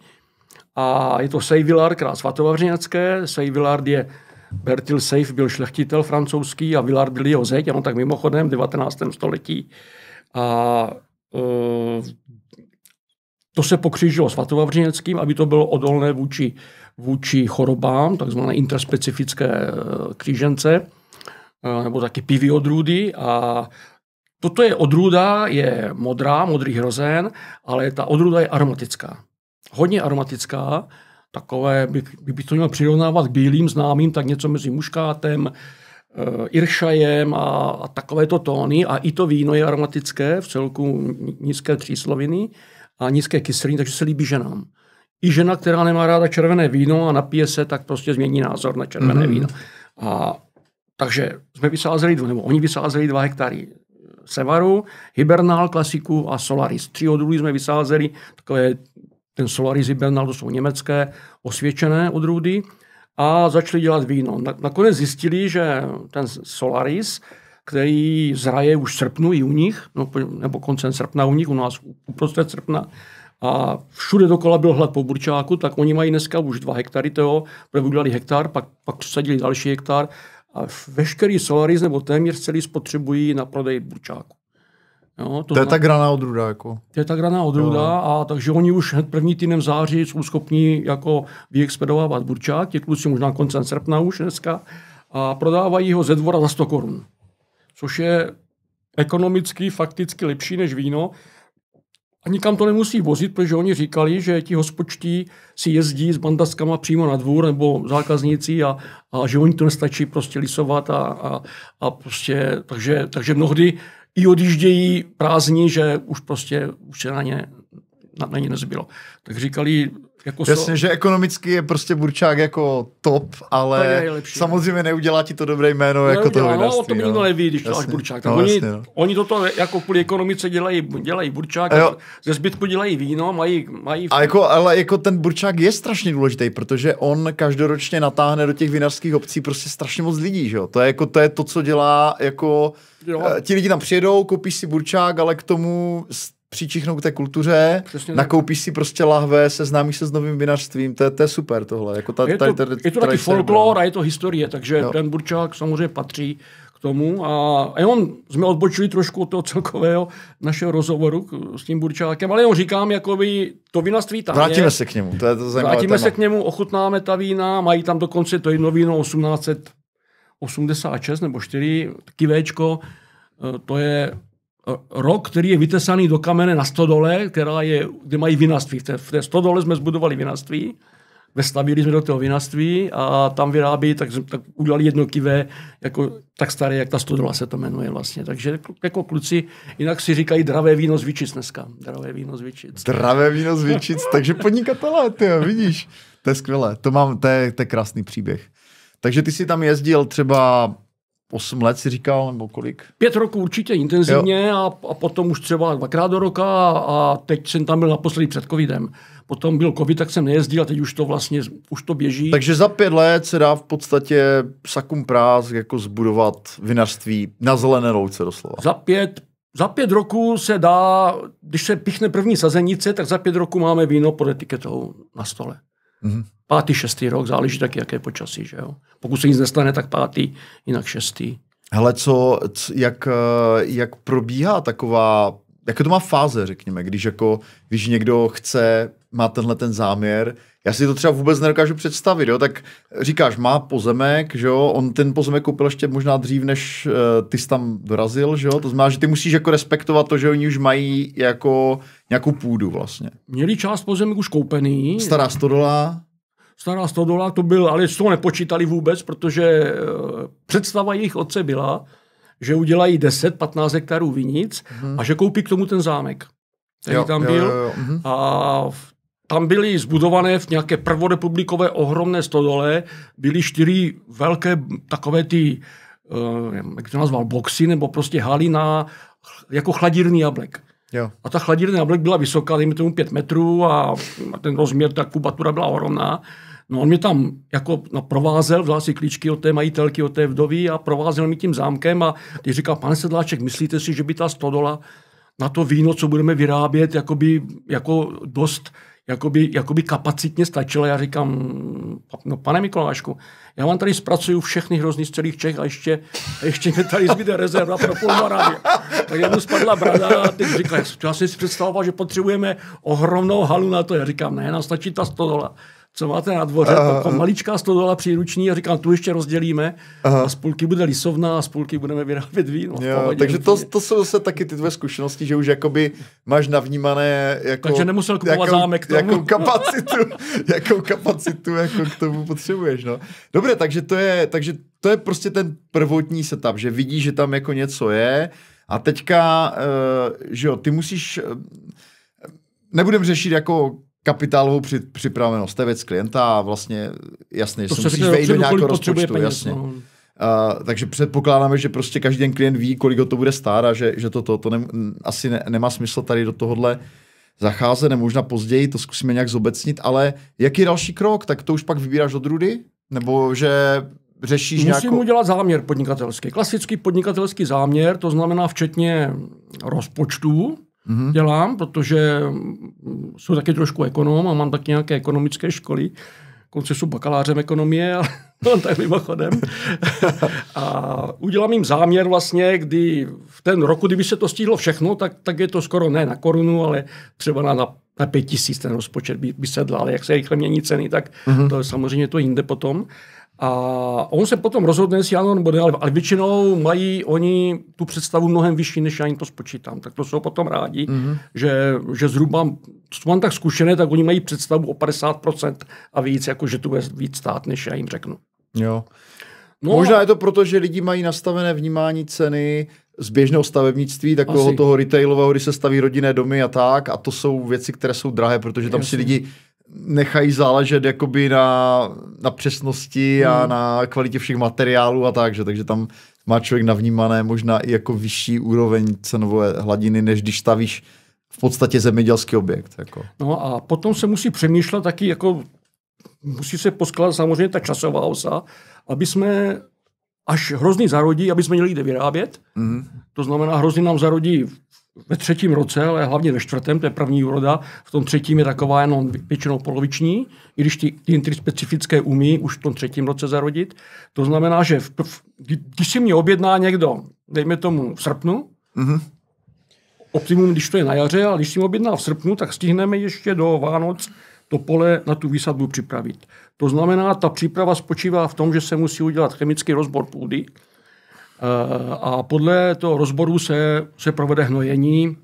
A je to Seyvillard, krát svatovavřinecké. Seyvillard je Bertil Seif byl šlechtitel francouzský a Villard byl jeho zeď, ano tak mimochodem v 19. století. A uh, to se pokřížilo s vatovavřineckým, aby to bylo odolné vůči, vůči chorobám, takzvané interspecifické e, křížence, e, nebo taky pivy odrůdy. A toto je odrůda, je modrá, modrý hrozen, ale ta odrůda je aromatická. Hodně aromatická takové, bych, bych to měl přirovnávat k bílým známým, tak něco mezi muškátem, uh, iršajem a, a takovéto tóny. A i to víno je aromatické, v celku nízké třísloviny a nízké kyseliny, takže se líbí ženám. I žena, která nemá ráda červené víno a napije se, tak prostě změní názor na červené mm-hmm. víno. A takže jsme vysázeli, nebo oni vysázeli dva hektary Sevaru, Hibernál klasiku a Solaris. Tři odrůdy jsme vysázeli, takové ten Solaris Hibernal, jsou německé osvědčené odrůdy, a začali dělat víno. Nakonec zjistili, že ten Solaris, který zraje už v srpnu i u nich, no, nebo koncem srpna u nich, u nás uprostřed srpna, a všude dokola byl hlad po burčáku, tak oni mají dneska už dva hektary toho, první udělali hektar, pak, pak přesadili další hektar a veškerý Solaris nebo téměř celý spotřebují na prodej burčáku. Jo, to, to je ta graná odrůda. Jako. To je ta graná odrůda, jo. a takže oni už hned první týden v září jsou schopni jako vyexpedovávat burčák, ti kluci možná koncem srpna už dneska, a prodávají ho ze dvora za 100 korun. Což je ekonomicky fakticky lepší než víno. A nikam to nemusí vozit, protože oni říkali, že ti hospočtí si jezdí s bandaskama přímo na dvůr nebo zákazníci a, a že oni to nestačí prostě lisovat a, a, a prostě, takže, takže mnohdy i odjíždějí prázdní, že už prostě už se na ně, na, na ně nezbylo. Tak říkali, jako Jasně, so... že ekonomicky je prostě Burčák jako top, ale je lepší, samozřejmě neudělá ti to dobré jméno neudělá, jako to No, to nikdo neví, když to Burčák. Tak no, oni, jasně, no. oni toto jako kvůli ekonomice dělají, dělají Burčák, ze zbytku dělají víno, mají... mají... A jako, ale jako ten Burčák je strašně důležitý, protože on každoročně natáhne do těch vinařských obcí prostě strašně moc lidí, že jo? To je, jako, to je to, co dělá jako... Jo. Eh, ti lidi tam přijedou, koupí si Burčák, ale k tomu přičichnou k té kultuře, Přesně nakoupíš si prostě lahve, seznámíš se s novým vinařstvím, to, je- to je super tohle. Jako ta, Je to, tady, tady, je to taky folklor a je to historie, takže Jo. ten burčák samozřejmě patří k tomu. A, a jenom jsme odbočili trošku od toho celkového našeho rozhovoru k- s tím burčákem, ale jenom říkám, jakoby to vinařství tam Vrátíme je. se k němu, to je to zajímavé Vrátíme téma. se k němu, ochutnáme ta vína, mají tam dokonce to jedno víno 1886 nebo 4, kivéčko, eh, to je eh, rok, který je vytesaný do kamene na stodole, která je, kde mají vinařství. V té, v té stodole jsme zbudovali vinařství, vestavili jsme do toho vinařství a tam vyrábí, tak, tak udělali jedno kivé, jako, tak staré, jak ta stodola se to jmenuje vlastně. Takže jako kluci, jinak si říkají dravé víno z Vyčic dneska. Dravé víno z Vyčic. Zdravé víno z Vyčic, takže podnikatelé, ty vidíš. To je skvělé, to, mám, to, je, to je krásný příběh. Takže ty jsi tam jezdil třeba 8 let, si říkal, nebo kolik? Pět roků určitě intenzivně a, a potom už třeba dvakrát do roka a teď jsem tam byl naposledy před covidem. Potom byl covid, tak jsem nejezdil a teď už to vlastně, už to běží. Takže za pět let se dá v podstatě sakum prás jako zbudovat vinařství na zelené louce doslova. Za pět, za pět roků se dá, když se pichne první sazenice, tak za pět roků máme víno pod etiketou na stole. Mhm. Pátý, šestý rok, záleží taky, jaké počasí. Že jo? Pokud se nic nestane, tak pátý, jinak šestý. Hele, co, co jak, eh, jak probíhá taková, jaké to má fáze, řekněme, když jako, když někdo chce, má tenhle ten záměr, já si to třeba vůbec nedokážu představit, jo, tak říkáš, má pozemek, že jo, on ten pozemek koupil ještě možná dřív, než uh, ty jsi tam dorazil, že jo, to znamená, že ty musíš jako respektovat to, že oni už mají jako nějakou půdu vlastně. Měli část pozemek už koupený. Stará stodola, Stará stodola to byl, ale z toho nepočítali vůbec, protože eh, představa jejich otce byla, že udělají 10-15 hektarů vinic hmm. a že koupí k tomu ten zámek, který Jo, tam jo, byl. jo, jo, mhm. A tam byly zbudované v nějaké prvorepublikové ohromné stodole, byly čtyři velké takové ty, eh, jak to nazval, boxy, nebo prostě haly na jako chladírný jablek. jo. A ta chladírna jablek byla vysoká, dejme tomu 5 metrů a ten rozměr, ta kubatura byla ohromná. No on mě tam jako no, provázel, vzal si klíčky od té majitelky, od té vdovy a provázel mi tím zámkem a když říkal, pane Sedláček, myslíte si, že by ta stodola na to víno, co budeme vyrábět, jakoby, jako dost jakoby, jakoby kapacitně stačila. Já říkám, no pane Mikolášku, já vám tady zpracuju všechny hrozný z celých Čech a ještě, a ještě mi tady zbyde rezerva pro půl Moravě. Tak mu spadla brada a teď říkal, já jsem si představoval, že potřebujeme ohromnou halu na to. Já říkám, ne, nám stačí ta stodola. Co máte na dvoře, uh, maličká stodola příruční a říkám, tu ještě rozdělíme uh, a z půlky bude lisovna a z půlky budeme vyrábět víno. Jo, pohodě, takže to, to jsou zase taky ty tvoje zkušenosti, že už jakoby máš navnímané jako, Takže nemusel kupovat zámek k tomu. jakou kapacitu, jakou kapacitu jako k tomu potřebuješ. No. Dobře, takže to, je, takže to je prostě ten prvotní setup, že vidíš, že tam jako něco je a teďka, uh, že jo, ty musíš, uh, nebudem řešit jako kapitálovou při, připravenost, to je věc klienta a vlastně jasně, že se musíš vejít do nějakého rozpočtu, peněz. jasně. No. Uh, takže předpokládáme, že prostě každý den klient ví, kolik ho to bude stát a že, že to, to, to ne, asi ne, nemá smysl tady do tohohle zacházet, nebo možná později, to zkusíme nějak zobecnit, ale jaký je další krok? Tak to už pak vybíráš od rudy? Nebo že řešíš Musím nějakou... udělat záměr podnikatelský. Klasický podnikatelský záměr, to znamená včetně rozpočtů, mm-hmm. dělám, protože jsou taky trošku ekonom a mám taky nějaké ekonomické školy. Konce jsou bakalářem ekonomie, ale no, tak mimochodem. a udělám jim záměr vlastně, kdy v ten roku, kdyby se to stihlo všechno, tak, tak je to skoro ne na korunu, ale třeba na, na, na pět tisíc ten rozpočet by, by sedl, ale jak se rychle mění ceny, tak mm-hmm. to je samozřejmě to jinde potom. A on se potom rozhodne, jestli ano nebo ne, ale, ale většinou mají oni tu představu mnohem vyšší, než já jim to spočítám. Tak to jsou potom rádi, mm-hmm. že, že zhruba, co mám tak zkušené, tak oni mají představu o 50% a víc, jako že tu bude víc stát, než já jim řeknu. Jo. No, Možná je to proto, že lidi mají nastavené vnímání ceny z běžného stavebnictví, takového Asi. toho retailového, kdy se staví rodinné domy a tak, a to jsou věci, které jsou drahé, protože tam si Jasně. lidi nechají záležet jakoby na, na přesnosti Hmm. a na kvalitě všech materiálů a tak, že, takže tam má člověk navnímané možná i jako vyšší úroveň cenové hladiny, než když stavíš v podstatě zemědělský objekt. Jako. No a potom se musí přemýšlet taky, jako musí se poskládat samozřejmě ta časová osa, aby jsme až hrozný zarodí, aby jsme měli kde vyrábět. Mhm. To znamená, hrozný nám zarodí v ve třetím roce, ale hlavně ve čtvrtém, to je první úroda, v tom třetím je taková jenom většinou poloviční, i když ty, ty intry specifické umí už v tom třetím roce zarodit. To znamená, že v, v, když si mě objedná někdo, dejme tomu v srpnu, mm-hmm. optimum, když to je na jaře, ale když si mě objedná v srpnu, tak stihneme ještě do Vánoc to pole na tu výsadbu připravit. To znamená, ta příprava spočívá v tom, že se musí udělat chemický rozbor půdy, a podle toho rozboru se, se provede hnojení,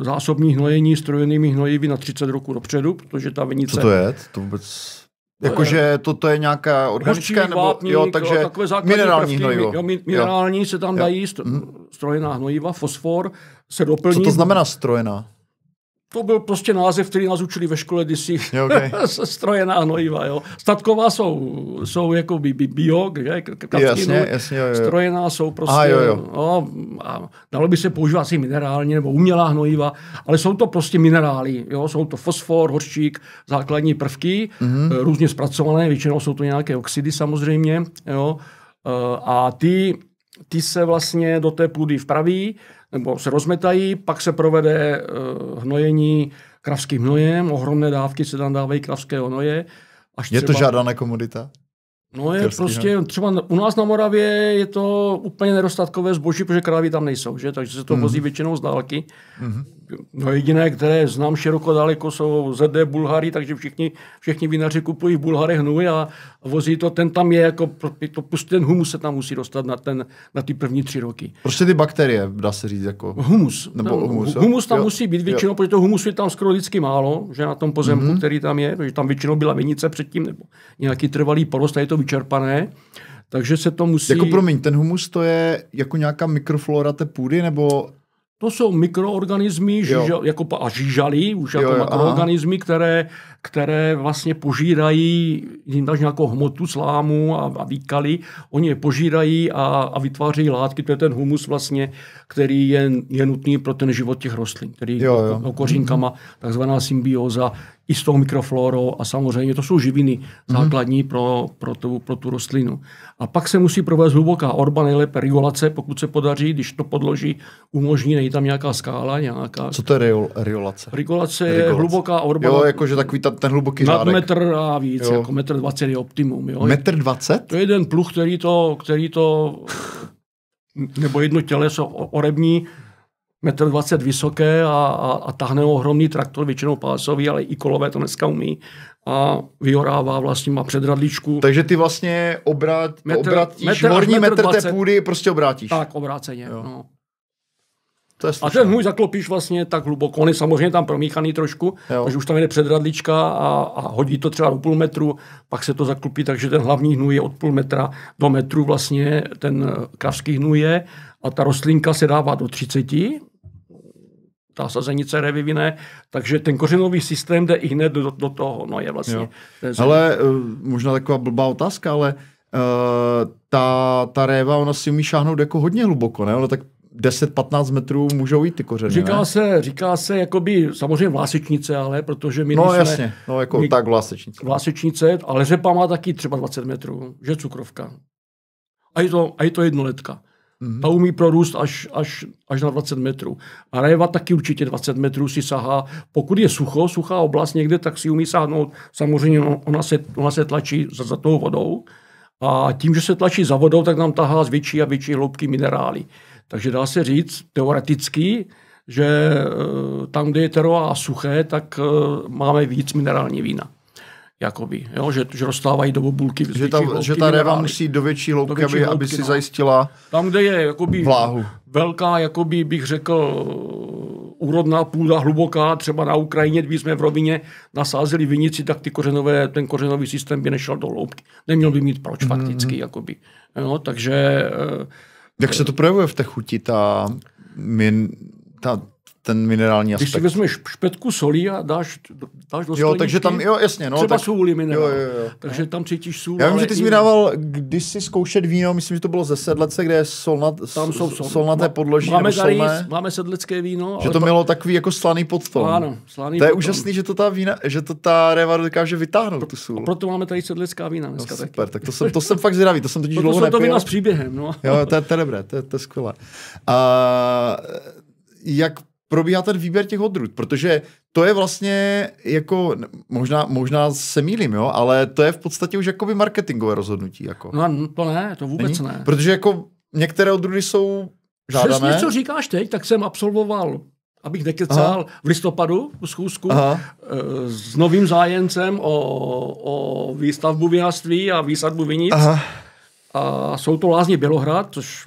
zásobní hnojení strojenými hnojivy na 30 roku dopředu, protože ta vinice... Co to je? To vůbec... Jakože toto je nějaká organická nebo vápník, jo, takže jo, minerální prvky, hnojivo. Jo, minerální jo. se tam dají, mhm. strojená hnojiva, fosfor se doplní. Co to znamená strojená? To byl prostě název, který nás učili ve škole kdysi. Okay. Strojená hnojiva. Jo. Statková jsou, jsou jako by, by bio, že? jasně, jasně, jo, jo. Strojená jsou prostě, Aha, jo, jo. No, a dalo by se používat asi minerální nebo umělá hnojiva, ale jsou to prostě minerály. Jo. Jsou to fosfor, horčík, základní prvky, mm-hmm. různě zpracované, většinou jsou to nějaké oxidy samozřejmě. Jo. Eh, a ty, ty se vlastně do té půdy vpraví, nebo se rozmetají, pak se provede uh, hnojení kravským hnojem, ohromné dávky se tam dávají kravského hnoje. Až je třeba... to žádná komodita? No je Kravský, prostě, ne? třeba u nás na Moravě je to úplně nedostatkové zboží, protože krávy tam nejsou, že? takže se to mm. vozí většinou z dálky. Mm. No jediné, které znám široko daleko, jsou ZD Bulhary, takže všichni, všichni vinaři kupují v Bulharech hnůj a vozí to, ten tam je jako, to, prostě ten humus se tam musí dostat na, ten, na ty první tři roky. Prostě ty bakterie, dá se říct jako... Humus. Nebo tam, humus, humus tam jo? musí být většinou, jo. protože to humusu je tam skoro vždycky málo, že na tom pozemku, mm-hmm. který tam je, protože tam většinou byla vinice předtím, nebo nějaký trvalý porost, a je to vyčerpané. Takže se to musí... Jako promiň, ten humus to je jako nějaká mikroflora té půdy, nebo to jsou mikroorganismy žíža, jako a žížaly, už jo, jako makroorganismy, které, které vlastně požírají, jim dáš nějakou hmotu, slámu a, a výkaly, oni je požírají a, a vytvářejí látky, to je ten humus vlastně, který je, je nutný pro ten život těch rostlin, který jo, jo. Kořínkama, takzvaná symbioza, i s tou mikroflorou a samozřejmě to jsou živiny mm-hmm. základní pro, pro, tu, pro tu rostlinu. A pak se musí provést hluboká orba, nejlépe riolace, pokud se podaří, když to podloží umožní, není tam nějaká skála, nějaká... Co to je riol, riolace? Rigolace je hluboká orba. Jo, jakože takový ta, ten hluboký nad řádek. metr a víc, jo. jako metr dvacet je optimum. Jo. Metr dvacet? To je jeden pluch, který to, který to nebo jedno těleso orební, metr 20 vysoké a, a, a tahne ohromný traktor, většinou pásový, ale i kolové to dneska umí a vyhorává vlastně, má předradličku. Takže ty vlastně obrát, metr, obratíš metr, horní metr, metr té půdy, prostě obrátíš. Tak, obráceně. Jo. No. To je a ten hůj zaklopíš vlastně tak hluboko. On je samozřejmě tam promíchaný trošku, jo. takže už tam jde předradlička a, a hodí to třeba do půl metru, pak se to zaklopí, takže ten hlavní hnůj je od půl metra do metru vlastně ten kravský hnůj je a ta rostlinka se dává do 30 ta sazenice nevyvine, takže ten kořenový systém jde i hned do, do toho, no je vlastně. Ale uh, možná taková blbá otázka, ale uh, ta, ta réva, ona si umí šáhnout jako hodně hluboko, ne? Ono tak 10-15 metrů můžou jít ty kořeny, Říká ne? se, říká se jakoby, samozřejmě vlásečnice, ale protože my No jsme, jasně, no jako my, tak vlásečnice. Vlásečnice, ale řepa má taky třeba 20 metrů, že cukrovka. A je to, a je to jednoletka. Mm-hmm. Ta umí prorůst až, až, až na 20 metrů. A réva taky určitě 20 metrů si sahá. Pokud je sucho, suchá oblast někde, tak si umí sáhnout. Samozřejmě ona se, ona se tlačí za, za tou vodou. A tím, že se tlačí za vodou, tak nám tahá z větší a větší hloubky minerály. Takže dá se říct teoreticky, že eh, tam, kde je a suché, tak eh, máme víc minerální vína jakoby, jo, že, že rozstávají do bobulky. Že ta, hloubky, že ta réva musí do větší hloubky, do větší aby, hloubky, aby si no. zajistila Tam, kde je jakoby vláhu. velká, jakoby bych řekl, úrodná půda, hluboká, třeba na Ukrajině, když jsme v rovině nasázeli vinici, tak ty kořenové, ten kořenový systém by nešel do hloubky. Neměl by mít proč mm-hmm. fakticky, jakoby. Jo, takže... Eh, Jak se to projevuje v té chuti, ta, min, ta, ten minerální aspekt. Když si vezmeš špetku solí a dáš, dáš do Jo, takže tam, jo, jasně. No, třeba tak, sůl minerál. Jo, jo, jo. Takže no. tam cítíš sůl. Já vím, že ty jsi mi dával když si zkoušet víno, myslím, že to bylo ze sedlece, kde je solnat, tam jsou sol, solnaté podloží máme tady, solné. Máme sedlecké víno. Že to mělo takový jako slaný podton. Ano, slaný To je úžasný, že to ta vína, že to ta reva dokáže vytáhnout Pro, tu sůl. A proto máme tady sedlecká vína dneska. No, super, tak to jsem, to jsem fakt zvědavý, to jsem totiž dlouho to vína s příběhem. No. Jo, to je, dobré, to je, skvělé. Jak probíhá ten výběr těch odrůd, protože to je vlastně jako, možná, možná se mýlím, jo, ale to je v podstatě už jakoby marketingové rozhodnutí. Jako. No to ne, to vůbec Není? ne. Protože jako některé odrůdy jsou žádané. Přesně, co říkáš teď, tak jsem absolvoval abych nekecal, Aha. v listopadu schůzku Aha. Eh, s novým zájemcem o, o výstavbu vinařství a výsadbu vinic. Aha. A jsou to Lázně Bělohrad, což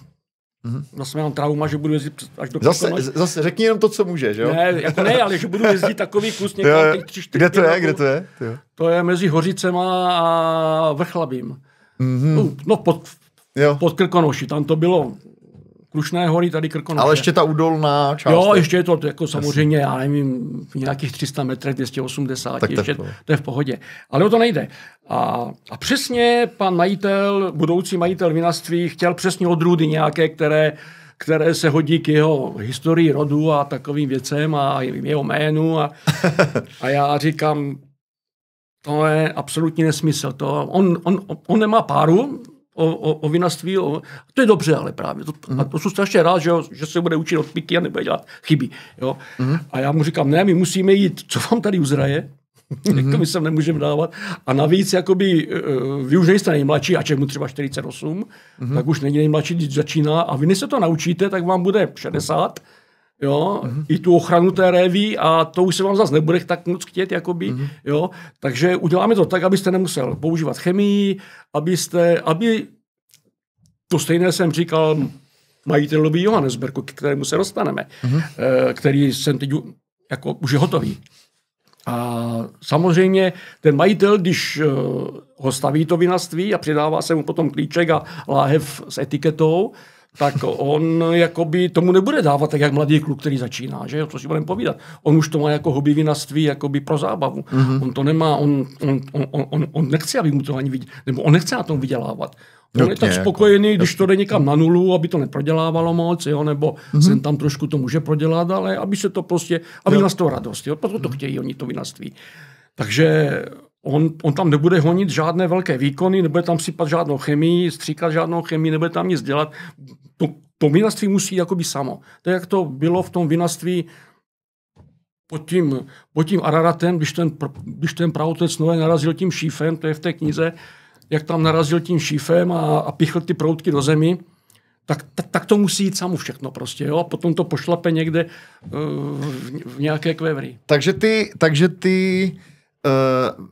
Mm-hmm. Zase mám trauma, že budu jezdit až do zase, zase řekni jenom to, co můžeš, jo? Ne, jako ne, ale že budu jezdit takový kus někam jo, tři, čtyři Kde to je, kde to je? Jo. To je mezi Hořicema a Vrchlabím. Mm-hmm. No, pod, jo. pod Krkonoši, tam to bylo Krušné hory, tady Krkonoše. Ale ještě ta údolná část. Jo, ještě je to jako samozřejmě, já nevím, v nějakých 300 metrech, 280, tak ještě, to, to je v pohodě. Ale o to nejde. A, a přesně pan majitel, budoucí majitel vinařství chtěl přesně odrůdy nějaké, které které se hodí k jeho historii rodu a takovým věcem a jeho jménu. A, a já říkám, to je absolutní nesmysl. To, on, on, on nemá páru, o, o, o vinařství. O, to je dobře, ale právě. To, mm. A to jsem strašně rád, že, že se bude učit od a nebude dělat chyby. Jo? Mm. A já mu říkám, ne, my musíme jít, co vám tady uzraje, mm-hmm. to my se nemůžeme dávat. A navíc, jakoby, uh, vy už nejste nejmladší, a čemu třeba 48, mm-hmm. tak už není nejmladší, když začíná. A vy se to naučíte, tak vám bude 60 jo, mm-hmm. i tu ochranu té réví a to už se vám zase nebude tak moc chtět, jakoby, mm-hmm. jo, takže uděláme to tak, abyste nemusel používat chemii, abyste, aby to stejné jsem říkal majitelovi Johannesbergu, k kterému se dostaneme, mm-hmm. který jsem teď jako už je hotový. A samozřejmě ten majitel, když eh, ho staví to vinařství a přidává se mu potom klíček a láhev s etiketou, tak on jakoby tomu nebude dávat tak, jak mladý kluk, který začíná, že jo, co si budeme povídat. On už to má jako hobby vinařství jakoby pro zábavu. Mm-hmm. On to nemá, on, on, on, on, on, nechce, aby mu to ani viděl, nebo on nechce na tom vydělávat. On Nutně, je tak spokojený, jako, když to jde někam na nulu, aby to neprodělávalo moc, jo, nebo mm-hmm. sem tam trošku to může prodělat, ale aby se to prostě, aby nás to radost, jo, proto to chtějí oni to vinařství. Takže on, on tam nebude honit žádné velké výkony, nebude tam sypat žádnou chemii, stříkat žádnou chemii, nebude tam nic dělat. To, to vinařství musí jakoby samo. To jak to bylo v tom vinařství pod tím, pod tím Araratem, když ten, když ten pravotec Noé narazil tím šífem, to je v té knize, jak tam narazil tím šífem a, a pichl ty proutky do zemi, tak, tak, tak to musí jít samo všechno prostě, jo? A potom to pošlape někde uh, v, v nějaké kvevry. Takže ty, takže ty uh,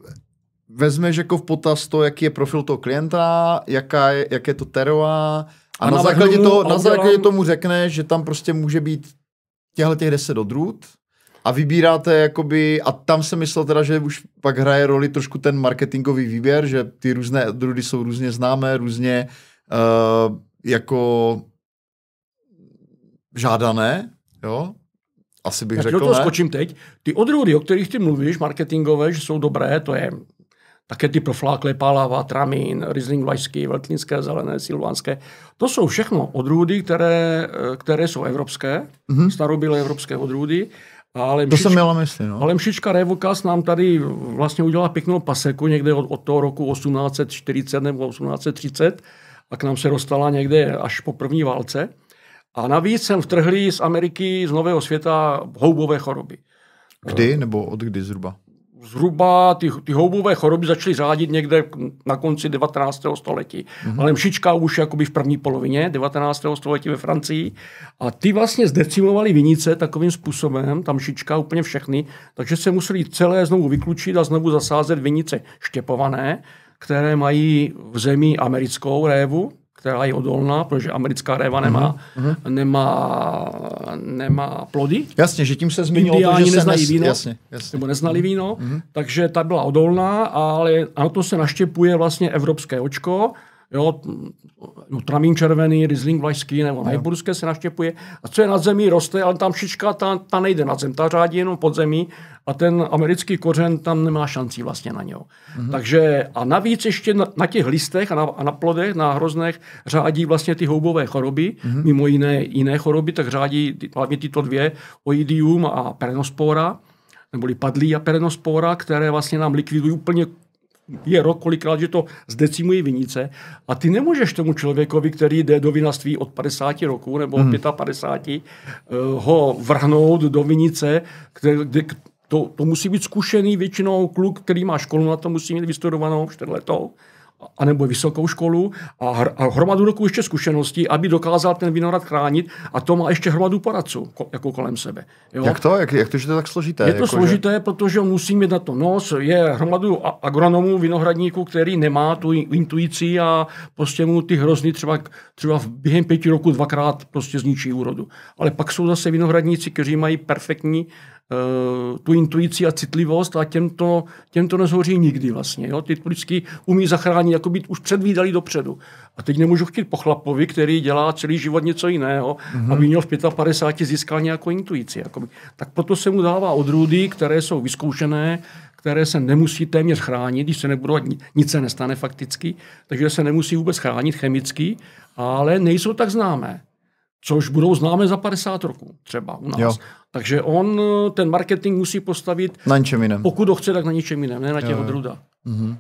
vezmeš jako v potaz to, jaký je profil toho klienta, jaká je, jak je to teroa a, a na, základě, toho, na základě tomu řekneš, že tam prostě může být těchto těch 10 odrůd a vybíráte jakoby, a tam se myslel teda, že už pak hraje roli trošku ten marketingový výběr, že ty různé odrůdy jsou různě známé, různě uh, jako žádané, jo? Asi bych Já řekl, to ne? skočím teď. Ty odrůdy, o kterých ty mluvíš, marketingové, že jsou dobré, to je také ty profláklé pálava, tramín, Riesling Vlašský, Veltlínské, zelené, silvánské. To jsou všechno odrůdy, které, které jsou evropské, mm-hmm. starobylé evropské odrůdy. Ale mšička, to jsem měla mysli, no. Ale mšička Revokas nám tady vlastně udělala pěknou paseku někde od, od toho roku 1840 nebo 1830 a k nám se dostala někde až po první válce. A navíc jsem vtrhlý z Ameriky, z Nového světa houbové choroby. Kdy nebo od kdy zhruba? Zhruba ty, ty houbové choroby začaly řádit někde na konci 19. století. Mm-hmm. Ale mšička už jakoby v první polovině 19. století ve Francii. A ty vlastně zdecimovali vinice takovým způsobem, tam mšička úplně všechny, takže se museli celé znovu vyklučit a znovu zasázet vinice štěpované, které mají v zemi americkou révu, která je odolná, protože americká réva nemá, uh-huh. nemá, nemá plody. Jasně, že tím se zmínilo to, že neznají nes... víno, jasně, jasně. nebo neznali víno, uh-huh. takže ta byla odolná, ale na to se naštěpuje vlastně evropské očko, Jo, no, tramín červený, Riesling vlašský nebo najburské se naštěpuje. A co je nad zemí, roste, ale tam šička, ta, ta nejde nad zem, ta řádí jenom pod zemí a ten americký kořen tam nemá šancí vlastně na něho. Mm-hmm. Takže a navíc ještě na, na těch listech a na, a na plodech, na hroznech řádí vlastně ty houbové choroby, mm-hmm. mimo jiné, jiné choroby, tak řádí hlavně tyto dvě, oidium a perenospora, neboli padlí a perenospora, které vlastně nám likvidují úplně je rok kolikrát, že to zdecimují vinice a ty nemůžeš tomu člověkovi, který jde do vinařství od 50 roků nebo hmm. 55, ho vrhnout do vinice, kde, kde to, to musí být zkušený většinou kluk, který má školu na to, musí mít vystudovanou čtyřletou anebo vysokou školu a, hr, a hromadu roku ještě zkušeností, aby dokázal ten vinohrad chránit a to má ještě hromadu poradců ko, jako kolem sebe. Jo? Jak to? Jak, jak to, že to je tak složité? Je to jako složité, že... protože on musí mít na to nos. Je hromadu agronomů, vinohradníků, který nemá tu intuici a prostě mu ty hrozny třeba, třeba během pěti roku dvakrát prostě zničí úrodu. Ale pak jsou zase vinohradníci, kteří mají perfektní tu intuici a citlivost a těm to, těm to nezhoří nikdy vlastně. Jo? Ty vždycky umí zachránit, jako být už předvídali dopředu. A teď nemůžu chtít po chlapovi, který dělá celý život něco jiného, mm-hmm. aby měl v 55 získal nějakou intuici. Jakoby. Tak proto se mu dává odrůdy, které jsou vyzkoušené, které se nemusí téměř chránit, když se nebudou, nic se nestane fakticky, takže se nemusí vůbec chránit chemicky, ale nejsou tak známé což budou známé za 50 roků třeba u nás. Jo. Takže on ten marketing musí postavit, na něčem jiném. pokud ho chce, tak na něčem jiném, ne na těch odrůdách. Mm-hmm.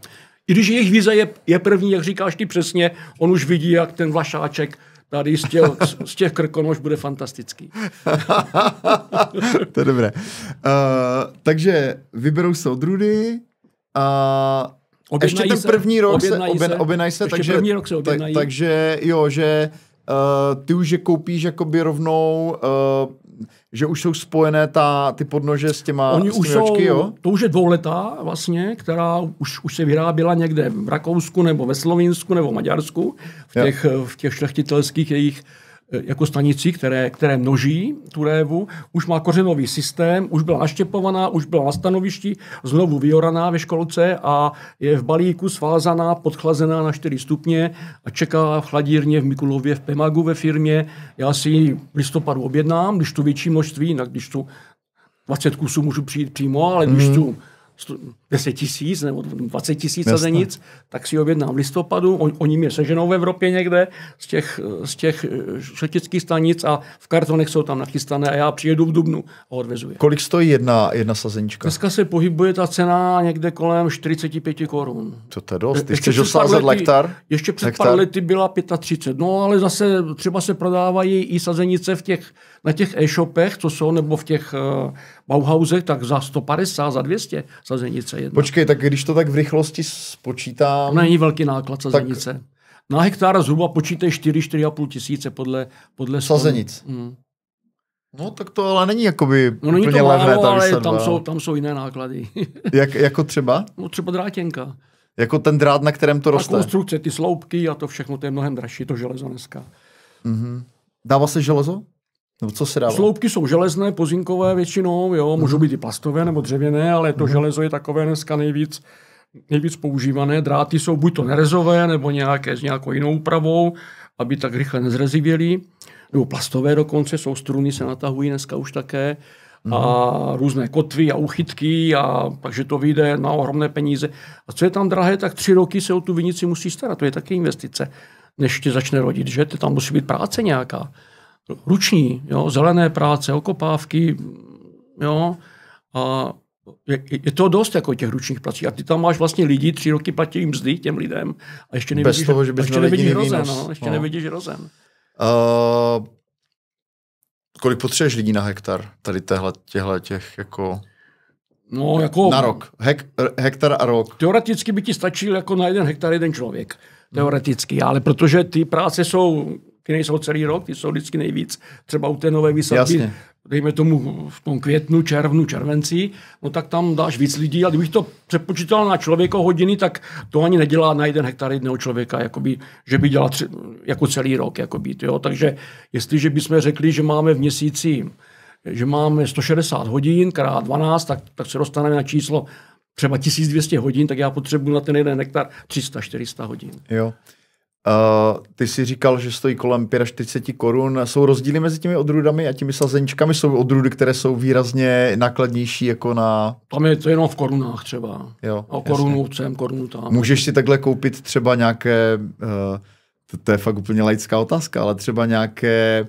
I když jejich vize je, je první, jak říkáš ty přesně, on už vidí, jak ten vlašáček tady z těch, z těch krkonož bude fantastický. to je dobré. Uh, takže vyberou se odrůdy a ještě ten první rok se, objednají objednaj se, takže, první rok se objednají. Tak, takže jo, že uh, ty už je koupíš jakoby rovnou, uh, že už jsou spojené ta, ty podnože s těma Oni s už jsou, jo? To už je dvouletá vlastně, která už, už se vyráběla někde v Rakousku nebo ve Slovinsku nebo v Maďarsku, v těch, v těch šlechtitelských jejich Eh, jako stanici, které, které množí tu révu, už má kořenový systém, už byla naštěpovaná, už byla na stanovišti, znovu vyoraná ve školce a je v balíku svázaná, podchlazená na 4 stupně a čeká v chladírně v Mikulově v Pemagu ve firmě. Já si ji v listopadu objednám, když tu větší množství, jinak když tu 20 kusů můžu přijít přímo, ale když mm. tu 10 tisíc nebo 20 tisíc sazenic, tak si objednám v listopadu. On, oni mě seženou v Evropě někde z těch, z těch eh, šletických stanic a v kartonech jsou tam nachystané a já přijedu v Dubnu a odvezu je. Kolik stojí jedna, jedna sazenička? Dneska se pohybuje ta cena někde kolem 45 korun. Co to je dost? Ty chceš osázet lektar? Ještě před hektar? pár lety byla 35. No ale zase třeba se prodávají i sazenice v těch, na těch e-shopech, co jsou, nebo v těch uh, Bauhausech, tak za 150, za 200 sazenice jedna. Počkej, tak když to tak v rychlosti spočítám... To není velký náklad sazenice. Tak... Na hektára zhruba počítej 4-4,5 tisíce podle, podle Sazenic. Hmm. No tak to ale není jakoby no, není to málo, levné, ta ale tam jsou, tam jsou jiné náklady. Jak, jako třeba? No třeba drátěnka. Jako ten drát, na kterém to roste. A konstrukce, ty sloupky a to všechno, to je mnohem dražší, to železo dneska. Mm-hmm. Dává se železo? No, co se dává? Sloupky jsou železné, pozinkové většinou, jo, můžou mhm. být i plastové nebo dřevěné, ale to mm. železo je takové dneska nejvíc, nejvíc používané. Dráty jsou buď to nerezové, nebo nějaké s nějakou jinou úpravou, aby tak rychle nezrezivěly. Nebo plastové dokonce, jsou struny, se natahují dneska už také. A různé kotvy a uchytky, a takže to vyjde na ohromné peníze. A co je tam drahé, tak tři roky se o tu vinici musí starat. To je taky investice, než tě začne rodit, že? Tam musí být práce nějaká ruční, jo, zelené práce, okopávky, jo, a je, je to dost jako těch ručních prací. A ty tam máš vlastně lidi, tři roky platí mzdy těm lidem a ještě nevidíš, Bez toho, že ještě nevidíš rozen. No, ještě no. nevidíš rozen. Uh, kolik potřebuješ lidí na hektar tady téhle, těhle těch jako... No, jako... Na rok. Hek, hektar a rok. Teoreticky by ti stačil jako na jeden hektar jeden člověk. Teoreticky, ale protože ty práce jsou ty nejsou celý rok, ty jsou vždycky nejvíc. Třeba u té nové výsadby, Jasně. dejme tomu v tom květnu, červnu, červenci, no tak tam dáš víc lidí, ale kdybych to přepočítal na člověko hodiny, tak to ani nedělá na jeden hektar jedného člověka, jakoby, že by dělal tři, jako celý rok. Jakoby, jo. Takže jestliže bychom řekli, že máme v měsíci že máme 160 hodin krát 12, tak, tak se dostaneme na číslo třeba 1200 hodin, tak já potřebuji na ten jeden hektar 300-400 hodin. Jo. Uh, ty si říkal, že stojí kolem 45 korun. Jsou rozdíly mezi těmi odrůdami a těmi sazeničkami? Jsou odrůdy, které jsou výrazně nákladnější jako na... Tam je to jenom v korunách třeba. Jo, a korunu sem, korunu tam. Můžeš si takhle koupit třeba nějaké, uh, to, to je fakt úplně laická otázka, ale třeba nějaké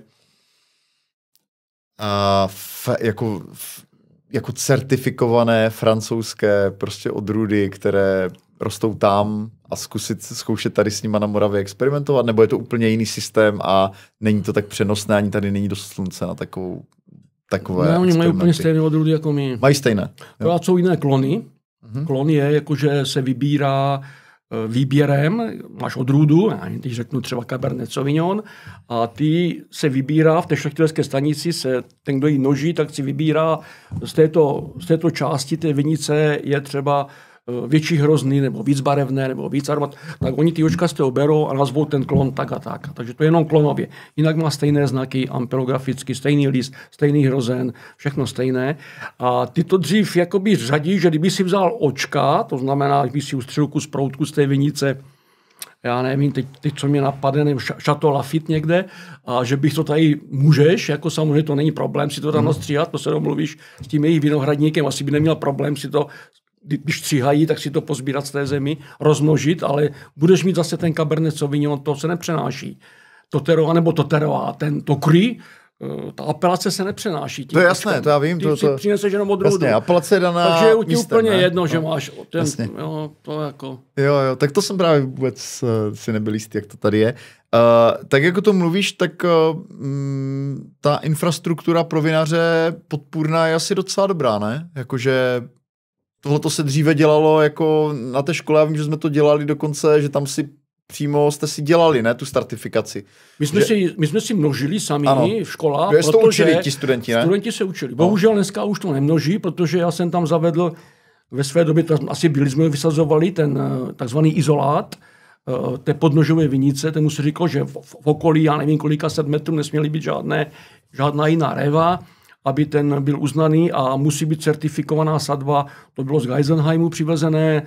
uh, f, jako, f, jako certifikované francouzské prostě odrůdy, které rostou tam a zkusit zkoušet tady s nima na Moravě experimentovat, nebo je to úplně jiný systém a není to tak přenosné, ani tady není dost slunce na takovou takové Ne, oni mají úplně stejné odrůdy jako my. Mají stejné. Jo. A jsou jiné klony. Mm-hmm. Klon je, jakože se vybírá eh, výběrem, máš odrůdu, já teď řeknu třeba Cabernet Sauvignon, a ty se vybírá v té šlechtilské stanici, se ten, kdo ji noží, tak si vybírá z této, z této části té vinice je třeba větší hrozný, nebo víc barevné, nebo víc aromat, tak oni ty očka z toho berou a nazvou ten klon tak a tak. Takže to je jenom klonově. Jinak má stejné znaky, ampelograficky, stejný list, stejný hrozen, všechno stejné. A ty to dřív jakoby řadí, že kdyby si vzal očka, to znamená, kdyby si ustřelil kus proutku z té vinice, já nevím, teď, teď co mě napadne, nebo Chateau Lafitte někde, a že bych to tady můžeš, jako samozřejmě to není problém si to tam nastříhat, to se domluvíš s tím jejich vinohradníkem, asi by neměl problém si to když stříhají, tak si to pozbírat z té zemi, rozmnožit, ale budeš mít zase ten Cabernet Sauvignon, to se nepřenáší. Totero, nebo Totero a ten Tokry, eh, ta apelace se nepřenáší. Tím to je jasné, to já vím. Ty to, to, přineseš jenom odrůdu. Jasně, apelace je daná Takže je ti úplně ne? jedno, no. že máš ten, jo, to jako... Jo, jo, tak to jsem právě vůbec uh, si nebyl jistý, jak to tady je. Uh, tak jako to mluvíš, tak uh, mm, ta infrastruktura pro vinaře podpůrná je asi docela dobrá, ne? Jakože tohle to se dříve dělalo jako na té škole, já vím, že jsme to dělali dokonce, že tam si přímo jste si dělali, ne, tu startifikaci. My jsme, že... si, my jsme si množili sami ano. v školách, protože to učili ti studenti, ne? Studenti se učili. No. Bohužel dneska už to nemnoží, protože já jsem tam zavedl ve své době, to asi byli jsme vysazovali, ten eh, takzvaný izolát, eh, té podnožové vinice, tomu se říkalo, že v, v okolí, já nevím kolika set metrů, nesměly být žádné, žádná jiná réva aby ten byl uznaný a musí být certifikovaná sadba. To bylo z Geisenheimu přivezené,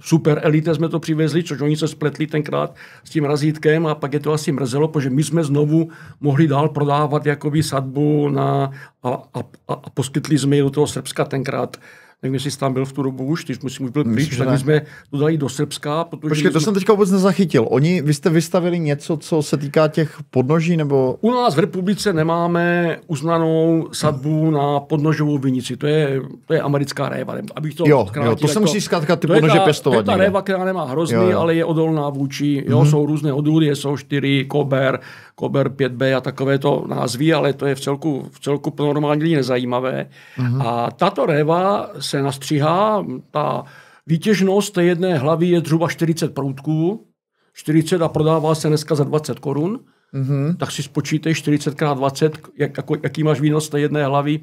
super elite jsme to přivezli, což oni se spletli tenkrát s tím razítkem a pak je to asi mrzelo, protože my jsme znovu mohli dál prodávat jakoby sadbu na, a, a, a poskytli jsme ji do toho Srbska tenkrát nevím, jestli jsi tam byl v tu dobu už, když musím už byl pryč, tak my jsme to dali do Srbska. Protože Počkej, to jsme... jsem teďka vůbec nezachytil. Oni, vy jste vystavili něco, co se týká těch podnoží, nebo? U nás v republice nemáme uznanou sadbu na podnožovou vinici. To je, to je americká réva. Abych to jo, zkrátil, jo, to se musí zkrátka ty podnože pěstovat. To je ta réva, která nemá hrozný, jo, jo. ale je odolná vůči. Jo, mm-hmm. Jsou různé odrůdy, jsou čtyři, kober, Kober 5B a takovéto názvy, ale to je v celku, v celku pro normální lidi nezajímavé. Mm-hmm. A tato réva se nastříhá, ta výtěžnost té jedné hlavy je zhruba 40 proutků, 40 a prodává se dneska za 20 korun. Mm-hmm. Tak si spočítej 40 x 20, jak, jako, jaký máš výnos té jedné hlavy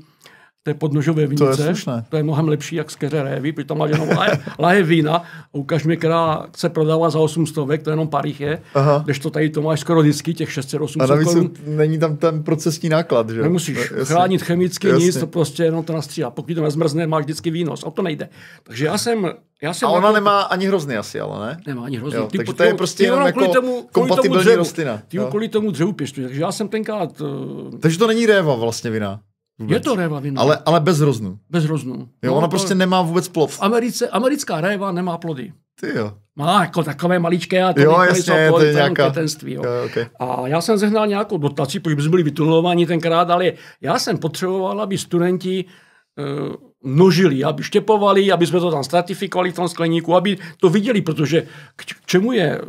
té podnožové vinice. To je, slušné. to je mnohem lepší, jak z keře révy, protože tam máš jenom laje, laje vína. Ukaž mi, která se prodává za 800, to je jenom parich je. Když to tady to máš skoro vždycky, těch 600-800 A navíc korun. není tam ten procesní náklad, že Nemusíš jasně. chránit chemicky jasně. nic, to prostě jenom to nastříhá. Pokud to nezmrzne, máš vždycky výnos. A to nejde. Takže já jsem já jsem a ona jako... nemá ani hrozný asi, ale ne? Nemá ani hrozný. Jo, ty, takže to je prostě jenom jako tomu, kompatibilní dřevu, rostlina. Ty kvůli tomu dřevu pěstuješ. Takže já jsem tenkrát... Uh... Takže to není réva vlastně vina. Vůbec. Je to réva vina. Ale, ale bez hroznu. Bez hroznu. Jo, no, ona to... prostě nemá vůbec plod. V Americe, americká réva nemá plody. Ty jo. Má jako takové maličké a to jo, jasně, plody, to je nějaká... Jo. Jo, okay. A já jsem zehnal nějakou dotaci, protože jsme byli vytunelováni tenkrát, ale já jsem potřeboval, aby studenti uh, množili, aby štěpovali, aby jsme to tam stratifikovali v tom skleníku, aby to viděli, protože k, k čemu je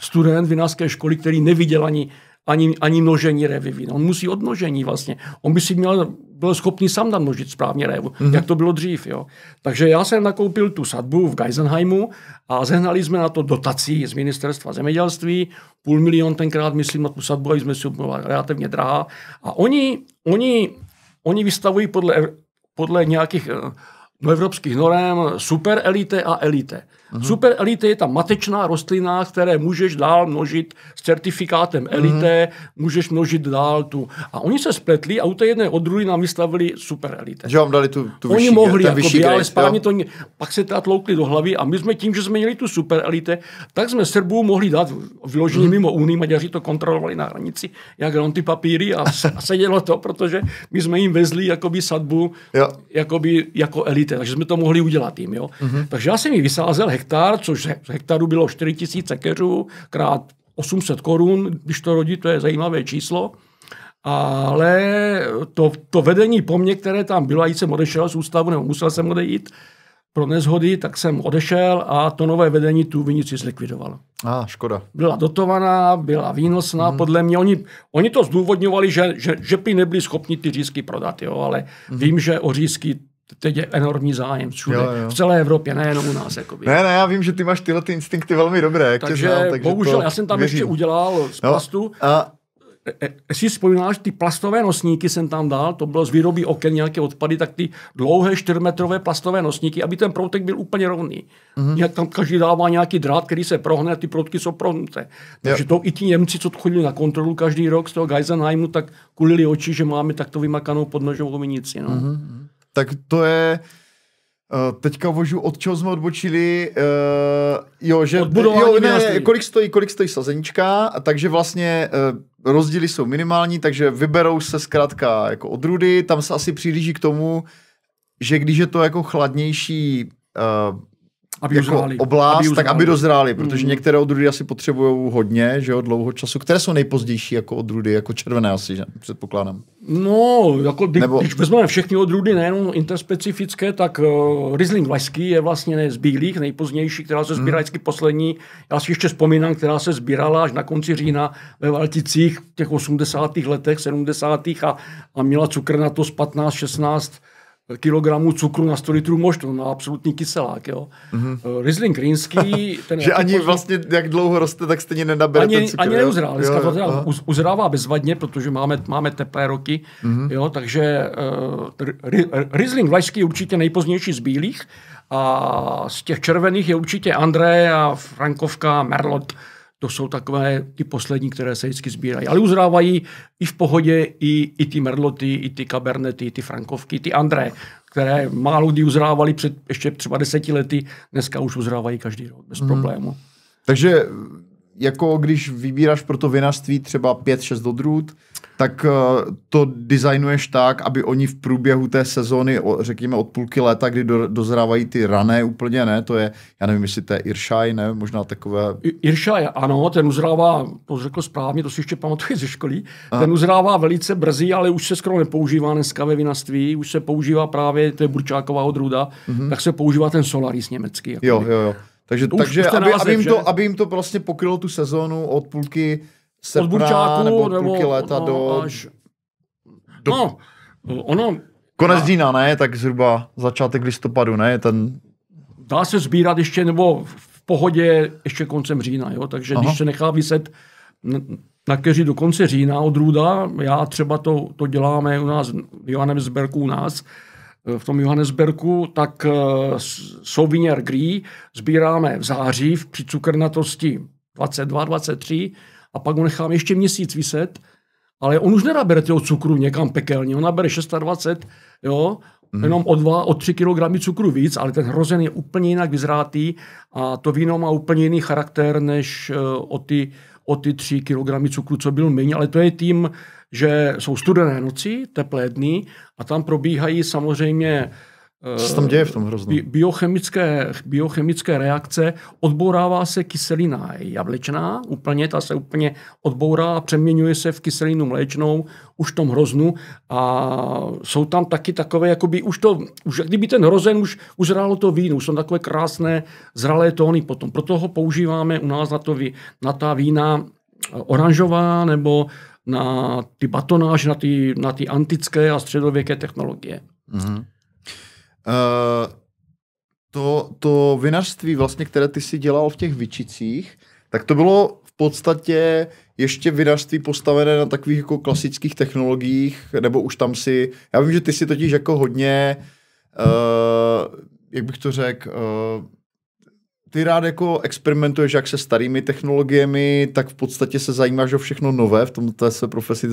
student vinářské školy, který neviděl ani ani, ani množení vína. On musí odmnožení vlastně. On by si měl, byl schopný sám namnožit správně révu, mm-hmm. jak to bylo dřív. Jo. Takže já jsem nakoupil tu sadbu v Geisenheimu a zehnali jsme na to dotací z ministerstva zemědělství, půl milion tenkrát, myslím, na tu sadbu, a jsme si byla relativně drahá. A oni, oni, oni vystavují podle, podle nějakých do evropských norem super elite a elite. Uh-huh. Super elite je ta matečná rostlina, které můžeš dál množit s certifikátem elite, uh-huh. můžeš množit dál tu. A oni se spletli a u té jedné odrůdy nám vystavili super elite. Že vám dali tu, tu Oni vyšší, mohli, ten jako vyšší by, ale správně to, pak se teda tloukli do hlavy a my jsme tím, že jsme měli tu super elite, tak jsme Srbů mohli dát vyloženě uh-huh. mimo Unii, Maďaři to kontrolovali na hranici, jak ty papíry a, a sedělo to, protože my jsme jim vezli jakoby sadbu jo. jakoby, jako elite, takže jsme to mohli udělat jim. Jo? Uh-huh. Takže já jsem ji vysázel hektar, což z hektaru bylo 4000 keřů, krát 800 korun, když to rodí, to je zajímavé číslo. Ale to, to vedení po mně, které tam bylo, a jsem odešel z ústavu, nebo musel jsem odejít, pro nezhody, tak jsem odešel a to nové vedení tu vinici zlikvidovalo. A, ah, škoda. Byla dotovaná, byla výnosná, mm. podle mě. Oni, oni to zdůvodňovali, že, že, že by nebyli schopni ty řízky prodat, jo, ale mm. vím, že o řízky teď je enormní zájem všude, jo, jo. v celé Evropě, nejenom u nás. Jakoby. Ne, ne, já vím, že ty máš tyhle ty instinkty velmi dobré. Jak takže, znám, takže bohužel, já jsem tam věřím. ještě udělal z plastu. No, a E, e, jestli vzpomínáš, ty plastové nosníky jsem tam dal, to bylo z výroby oken nějaké odpady, tak ty dlouhé čtyřmetrové plastové nosníky, aby ten proutek byl úplně rovný. Mm-hmm. Jak tam každý dává nějaký drát, který se prohne a ty proutky jsou prohnuté. Takže to i ti Němci, co chodili na kontrolu každý rok z toho Geisenheimu, tak kulili oči, že máme takto vymakanou podnožovou vinici. No. Mm-hmm. Tak to je Uh, teďka vožu, od čeho jsme odbočili, uh, jo, že jo, ne, kolik stojí, kolik stojí sazenička, takže vlastně uh, rozdíly jsou minimální, takže vyberou se zkrátka jako odrůdy, tam se asi přihlíží k tomu, že když je to jako chladnější uh, aby jako uzráli. oblast, aby tak aby dozráli, protože mm. některé odrůdy asi potřebují hodně, že jo, dlouho času. Které jsou nejpozdější jako odrůdy, jako červené asi, že? předpokládám. No, jako kdy, Nebo... když vezmeme všechny odrůdy, nejenom interspecifické, tak uh, Riesling Vlašský je vlastně z bílých, nejpozdější, která se sbírá mm. vždycky poslední. Já si ještě vzpomínám, která se sbírala až na konci října ve Valticích v těch 80. letech, 70. a, a měla cukr na to z 15, 16 kilogramů cukru na 100 litrů moštu, na absolutní kyselák. Jo. Mm-hmm. Riesling Rýnský... Ten že ani později, vlastně, jak dlouho roste, tak stejně nedabere ani, ten cukr. Ani neuzrál. Dneska to teda uzrává bezvadně, protože máme, máme teplé roky. Mm-hmm. Jo, takže uh, Riesling Vlašský je určitě nejpozdější z bílých a z těch červených je určitě André a Frankovka, Merlot, to jsou takové ty poslední, které se vždycky sbírají. Ale uzrávají i v pohodě i, i ty merloty, i ty kabernety, ty frankovky, ty André, které málo kdy uzrávali před ještě třeba deseti lety, dneska už uzrávají každý rok bez hmm. problému. Takže jako když vybíráš pro to vinařství třeba 5-6 odrůd, tak eh, to designuješ tak, aby oni v průběhu té sezóny, řekněme od půlky léta, kdy do, dozrávají ty rané úplně, ne, to je, já nevím, jestli to je Iršaj, ne, možná takové... Iršaj, ano, ten uzrává, to řekl správně, to si ještě pamatuje ze školy, Aha. ten uzrává velice brzy, ale už se skoro nepoužívá dneska ve vinařství, už se používá právě, to je Burčáková odrůda, mm-hmm. tak se používá ten Solaris německý. Jako jo, jo, jo. Takže, to takže aby, název, aby, jim to, aby jim to vlastně pokrylo tu sezónu od půlky srpna, burčáku, nebo od půlky nebo, léta no, do, až, do... No, ono... Konec a... října, ne? Tak zhruba začátek listopadu, ne? Ten... Dá se sbírat ještě, nebo v pohodě ještě koncem října, jo? Takže Aha. když se nechá vyset na keři do konce října odrůda, já třeba to, to děláme u nás v Johannesbergu u nás, v tom Johannesbergu, tak uh, Sauvignon Gris sbíráme v září v při cukrnatosti 22, 23 a pak ho necháme ještě měsíc vyset, ale on už nenabere toho cukru někam pekelně, on nabere 26, jo, mm. jenom o 2, o 3 kg cukru víc, ale ten hrozen je úplně jinak vyzrátý a to víno má úplně jiný charakter než uh, o ty, o ty 3 kg cukru, co byl méně, ale to je tím, že jsou studené noci, teplé dny a tam probíhají samozřejmě co se tam děje v tom hrozně? Biochemické, biochemické reakce, odbourává se kyselina jablečná, úplně, ta se úplně odbourá a přeměňuje se v kyselinu mléčnou už v tom hroznu a jsou tam taky takové, jakoby už to, už kdyby ten hrozen už uzrálo to víno, už jsou takové krásné zralé tóny potom. Proto ho používáme u nás na, to, na ta vína oranžová nebo na ty batonáž, na ty, na ty antické a středověké technologie. Mm-hmm. Uh, to, to vinařství, vlastně, které ty si dělal v těch vyčicích, tak to bylo v podstatě ještě vinařství postavené na takových jako klasických technologiích, nebo už tam si, já vím, že ty si totiž jako hodně, uh, jak bych to řekl, uh, ty rád jako experimentuješ jak se starými technologiemi, tak v podstatě se zajímáš o všechno nové v tomto se profesi.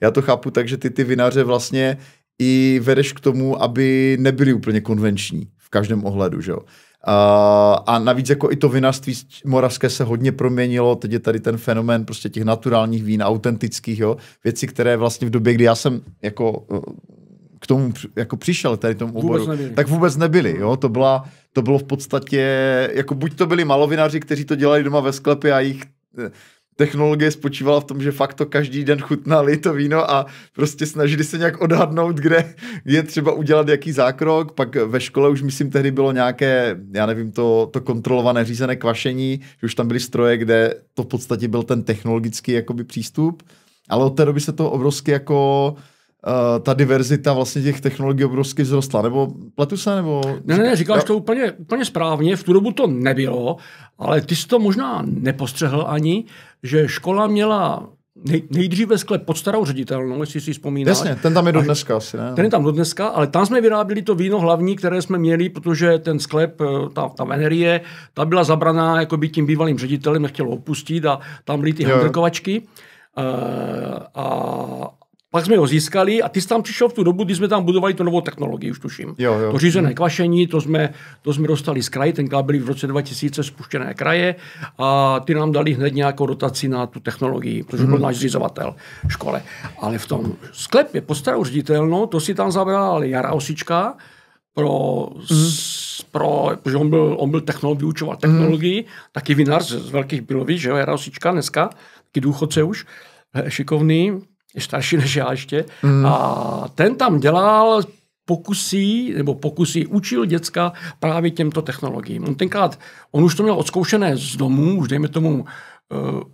Já to chápu tak, že ty ty vinaře vlastně i vedeš k tomu, aby nebyli úplně konvenční v každém ohledu, že jo. A, a navíc jako i to vinařství moravské se hodně proměnilo, teď je tady ten fenomén prostě těch naturálních vín, autentických, jo, věci, které vlastně v době, kdy já jsem jako eh, k tomu jako přišel, tady tomu oboru, vůbec tak vůbec nebyli, jo, to byla, to bylo v podstatě, jako buď to byli malovinaři, kteří to dělali doma ve sklepě a jich eh, technologie spočívala v tom, že fakt to každý den chutnali to víno a prostě snažili se nějak odhadnout, kde je třeba udělat jaký zákrok. Pak ve škole už myslím tehdy bylo nějaké, já nevím, to, to kontrolované řízené kvašení, že už tam byly stroje, kde to v podstatě byl ten technologický jakoby přístup. Ale od té doby se to obrovsky jako uh, ta diverzita vlastně těch technologií obrovsky vzrostla, nebo pletu se, nebo... Ne, ne, říkáš jo. to úplně, úplně správně, v tu dobu to nebylo, ale ty jsi to možná nepostřehl ani, že škola měla nej, nejdříve sklep pod starou ředitelnou, jestli si vzpomínáš. Jasně, ten tam je do dneska asi, ne? Ten je tam do dneska, ale tam jsme vyráběli to víno hlavní, které jsme měli, protože ten sklep, eh, ta, ta venerie, ta byla zabraná jako by tím bývalým ředitelem, nechtěl opustit a tam byly ty handrkovačky. Uh, a, pak jsme ho získali a ty jsi tam přišel v tu dobu, kdy jsme tam budovali tu novou technologii, už tuším. Jo, jo. To řízené kvašení, to jsme, to jsme dostali z kraje, tenkrát byly v roce 2000 spuštěné kraje a ty nám dali hned nějakou rotaci na tu technologii, protože mm-hmm. byl náš zřizovatel škole. Ale v tom sklepě pod starou ředitelnou, to si tam zabral Jara Osička, pro, mm. s, pro protože on byl, on byl technolog, vyučoval technologii, mm. taky vinař z Velkých Bilovic, že jo, Jara Osička dneska, taky důchodce už, eh, šikovný, je starší než já ještě. Mm. A ten tam dělal pokusí, nebo pokusí, učil děcka právě těmto technologiím. On tenkrát, on už to měl odzkoušené z domů, už dejme tomu,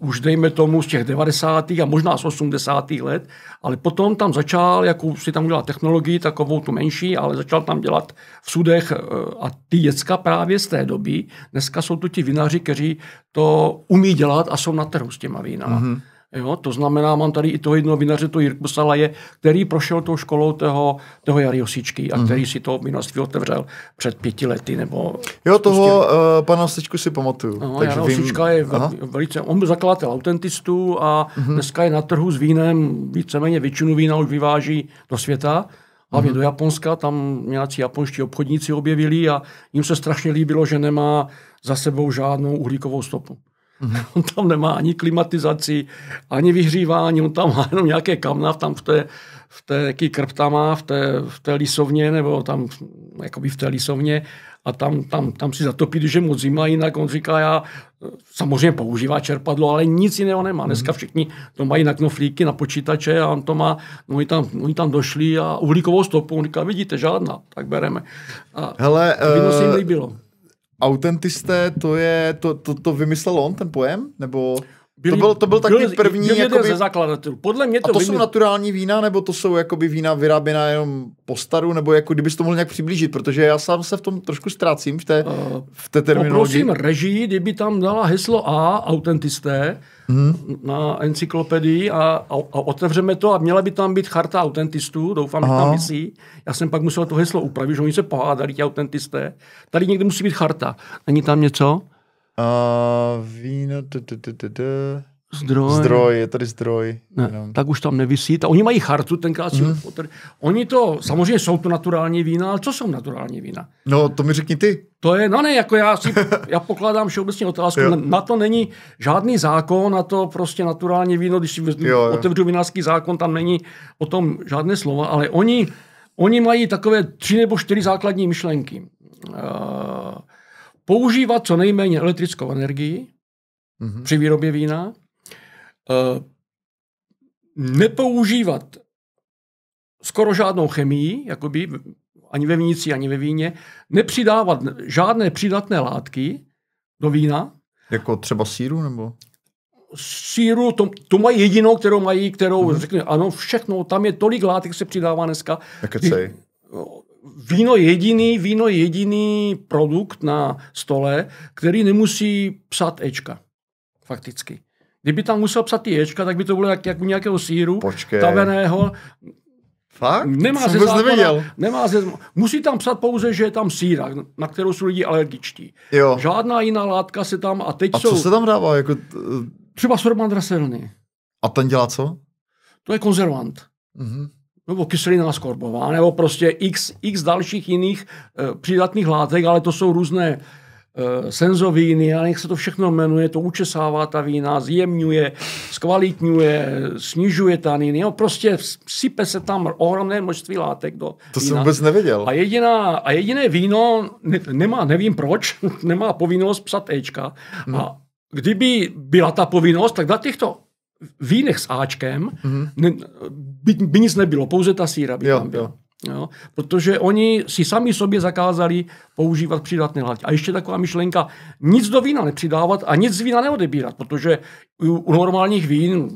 uh, už dejme tomu z těch 90. a možná z 80. let, ale potom tam začal, jako si tam udělal technologii, takovou tu menší, ale začal tam dělat v sudech uh, a ty děcka právě z té doby, dneska jsou to ti vinaři, kteří to umí dělat a jsou na trhu s těma vínama. Mm-hmm. Jo, to znamená, mám tady i toho jednoho vinaře, to Jirku Salaje, který prošel tou školou toho, toho Jary Osičky a mm-hmm. který si to vinařství otevřel před pěti lety. Nebo jo, toho prostě... uh, pana Osičku si pamatuju. No, Takže Jara vím... Osička je Aha. velice, on byl zakladatel autentistů a mm-hmm. dneska je na trhu s vínem, víceméně většinu vína už vyváží do světa. Hlavně mm-hmm. do Japonska, tam nějací japonští obchodníci objevili a jim se strašně líbilo, že nemá za sebou žádnou uhlíkovou stopu. Mm-hmm. On tam nemá ani klimatizaci, ani vyhřívání, on tam má jenom nějaké kamna tam v té, v té jaký krp tam má, v té, v té lisovně, nebo tam jakoby v té lisovně a tam, tam, tam si zatopí, když je moc zima, jinak on říká, já samozřejmě používá čerpadlo, ale nic jiného nemá. Dneska mhm. všichni to mají na knoflíky, na počítače a on to má, no oni tam, oni tam došli a uhlíkovou stopu, on říká, vidíte, žádná, tak bereme. A Hele, to se jim líbilo autentisté, to je, to, to, to vymyslel on, ten pojem? Nebo byli, to byl, to byl takový první... Byl jakoby, ze zakladatelů. Podle mě to... A to vymysl... jsou naturální vína, nebo to jsou jakoby vína vyráběná jenom po staru, nebo jako kdybys to mohl nějak přiblížit, protože já sám se v tom trošku ztrácím v té, uh, v té terminologii. Poprosím režii, kdyby tam dala heslo A, autentisté, hmm. na encyklopedii a, a, a otevřeme to a měla by tam být charta autentistů, doufám, Aha. že tam vysí. Já jsem pak musel to heslo upravit, že oni se pohádali, ti autentisté. Tady někde musí být charta. Není tam něco? Uh, víno, Zdroj. Zdroj, je tady zdroj. Ne, tak už tam nevisí. A oni mají chartu, tenkrát si mm. Oni to, samozřejmě jsou to naturální vína, ale co jsou naturální vína? No, to mi řekni ty. To je, no ne, jako já si, já pokládám všeobecně otázku, jo. na to není žádný zákon, na to prostě naturální víno, když si jo, jo. otevřu vinářský zákon, tam není o tom žádné slova, ale oni, oni mají takové tři nebo čtyři základní myšlenky. Uh, používat co nejméně elektrickou energii mm-hmm. při výrobě vína, nepoužívat skoro žádnou chemii, jakoby ani ve vinici, ani ve víně, nepřidávat žádné přidatné látky do vína. Jako třeba síru nebo? Síru, to, to mají jedinou, kterou mají, kterou mm-hmm. řekne, ano, všechno, tam je tolik látek, se přidává dneska. Nekecej. Víno jediný, víno jediný produkt na stole, který nemusí psát Ečka. Fakticky. Kdyby tam musel psat ty ječka, tak by to bylo jak, jak u nějakého síru Počkej. taveného. Fakt? Nemá ze zákona, nemá ze, musí tam psat pouze, že je tam síra, na kterou jsou lidi alergičtí. Jo. Žádná jiná látka se tam a teď a jsou... co se tam dává? Jako... Třeba sorban draselný. A ten dělá co? To je konzervant. Mm-hmm. Nebo kyselina skorbová, nebo prostě x, x dalších jiných e, přidatných látek, ale to jsou různé senzovíny, a jak se to všechno jmenuje, to učesává ta vína, zjemňuje, zkvalitňuje, snižuje taniny, jo, prostě sype se tam ohromné množství látek do To vína. jsem vůbec nevěděl. A, jediná, a jediné víno ne, nemá, nevím proč, nemá povinnost psat Ečka. Hmm. A kdyby byla ta povinnost, tak na těchto vínech s Ačkem mm-hmm. ne, by, by nic nebylo, pouze ta síra by Jo, tam byla. jo. Jo? Protože oni si sami sobě zakázali používat přidatné látky. A ještě taková myšlenka, nic do vína nepřidávat a nic z vína neodebírat, protože u, u normálních vín,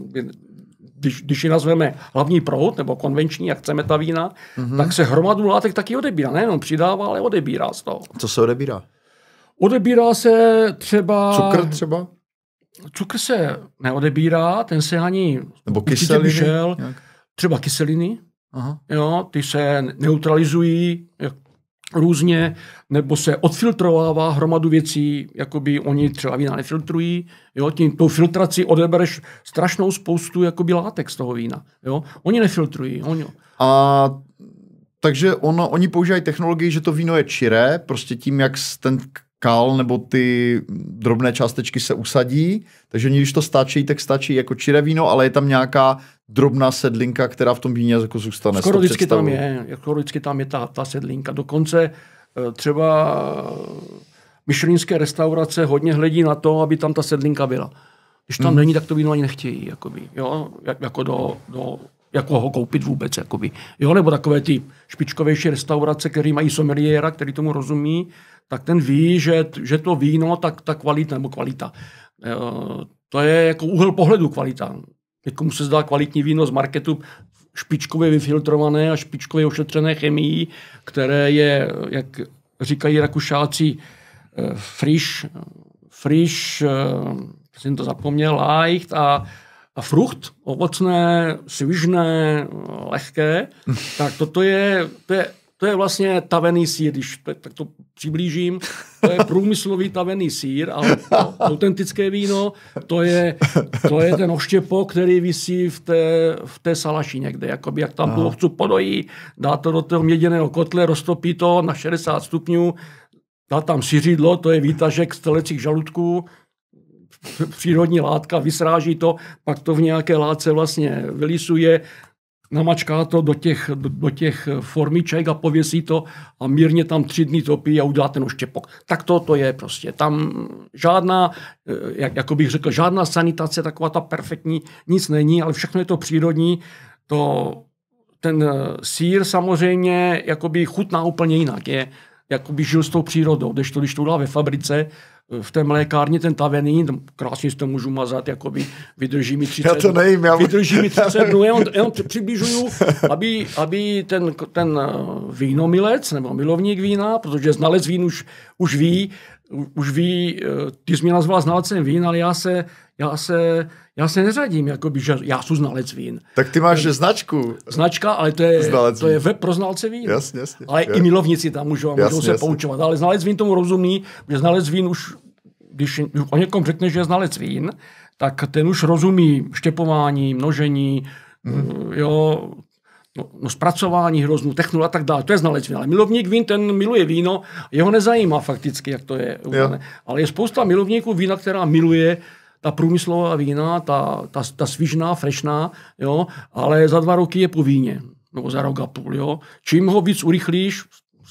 když, když je nazveme hlavní proud nebo konvenční, jak chceme ta vína, mm-hmm. tak se hromadu látek taky odebírá. Nejenom přidává, ale odebírá z toho. Co se odebírá? Odebírá se třeba... Cukr třeba? Cukr se neodebírá, ten se ani... Nebo kyseliny? Třeba kyseliny, Aha. jo, ty se neutralizují jak, různě, nebo se odfiltrovává hromadu věcí, jakoby oni třeba vína nefiltrují, jo, tím tou filtrací odebereš strašnou spoustu jakoby látek z toho vína, jo. Oni nefiltrují, oni, A takže ono, oni používají technologii, že to víno je čiré, prostě tím, jak ten kal nebo ty drobné částečky se usadí, takže oni, když to stáčí, tak stačí jako čiré víno, ale je tam nějaká drobná sedlinka, která v tom víně jako zůstane. skoro vždycky tam je, skoro vždycky tam je ta, ta sedlinka. Dokonce eh, třeba myšelinské restaurace hodně hledí na to, aby tam ta sedlinka byla. Když tam Mhm. není, tak to víno ani nechtějí, jakoby, jo, jak- jako do, do jako ho koupit vůbec, jakoby. Jo, nebo takové ty špičkovější restaurace, které mají someliéra, který tomu rozumí, tak ten ví, že, že to víno, tak ta kvalita, nebo kvalita, jo, to je jako úhel pohledu kvalita. Někomu se zdá kvalitní víno z marketu špičkově vyfiltrované a špičkově ošetřené chemií, které je, jak říkají Rakušáci, eh, frisch, frisch, eh, jsem to zapomněl, leicht a, a frucht, ovocné, svižné, lehké, tak toto je, to je, to je vlastně tavený sír, když to, tak to přiblížím, to je průmyslový tavený sír, ale to autentické víno, to je, to je ten oštěpo, který visí v té, v té salaši někde, jakoby jak tam tu ovcu podojí, dá to do toho měděného kotle, roztopí to na 60 stupňů, dá tam syřidlo, to je výtažek z telecích žaludků, přírodní látka, vysráží to, pak to v nějaké látce vlastně vylisuje, namačká to do těch, do, do těch formiček a pověsí to a mírně tam tři dny topí a udělá ten oštěpok. Tak to to je prostě. Tam žádná, eh, jak, jako bych řekl, žádná sanitace, taková ta perfektní, nic není, ale všechno je to přírodní. To, ten eh, sír samozřejmě jakoby chutná úplně jinak. Je, jakoby žil s tou přírodou. Když to, když to udělá ve fabrice, v té mlékárně ten tavený, tam krásně si to můžu mazat, jakoby vydrží mi 30 Já to nejím, já- vydrží mi 30 dnů, jenom, jenom přibližuju, aby, aby ten, ten eh, vínomilec nebo milovník vína, protože znalec vín už, už ví, už ví, eh, ty jsi mě nazval znalcem vín, ale já se, já se, já se neřadím, jakoby, že já jsem znalec vín. Tak ty máš značku. Značka, ale to je, Znalec to je web pro znalce vín. Jasně, jasně. Ale Jo. i milovníci tam můžou, můžou Jasně, se jasně. poučovat. Ale znalec vín tomu rozumí, že znalec vín už, když o někom řekne, že je znalec vín, tak ten už rozumí štěpování, množení, Mhm. jo, no, no, zpracování hroznů, technologie a tak dále. To je znalec. Ale milovník vín, ten miluje víno, jeho nezajímá fakticky, jak to je. udělané. Ale je spousta milovníků vína, která miluje ta průmyslová vína, ta, ta, ta svížná, frešná, jo, ale za dva roky je po víně, nebo za rok a půl. Jo. Čím ho víc urychlíš,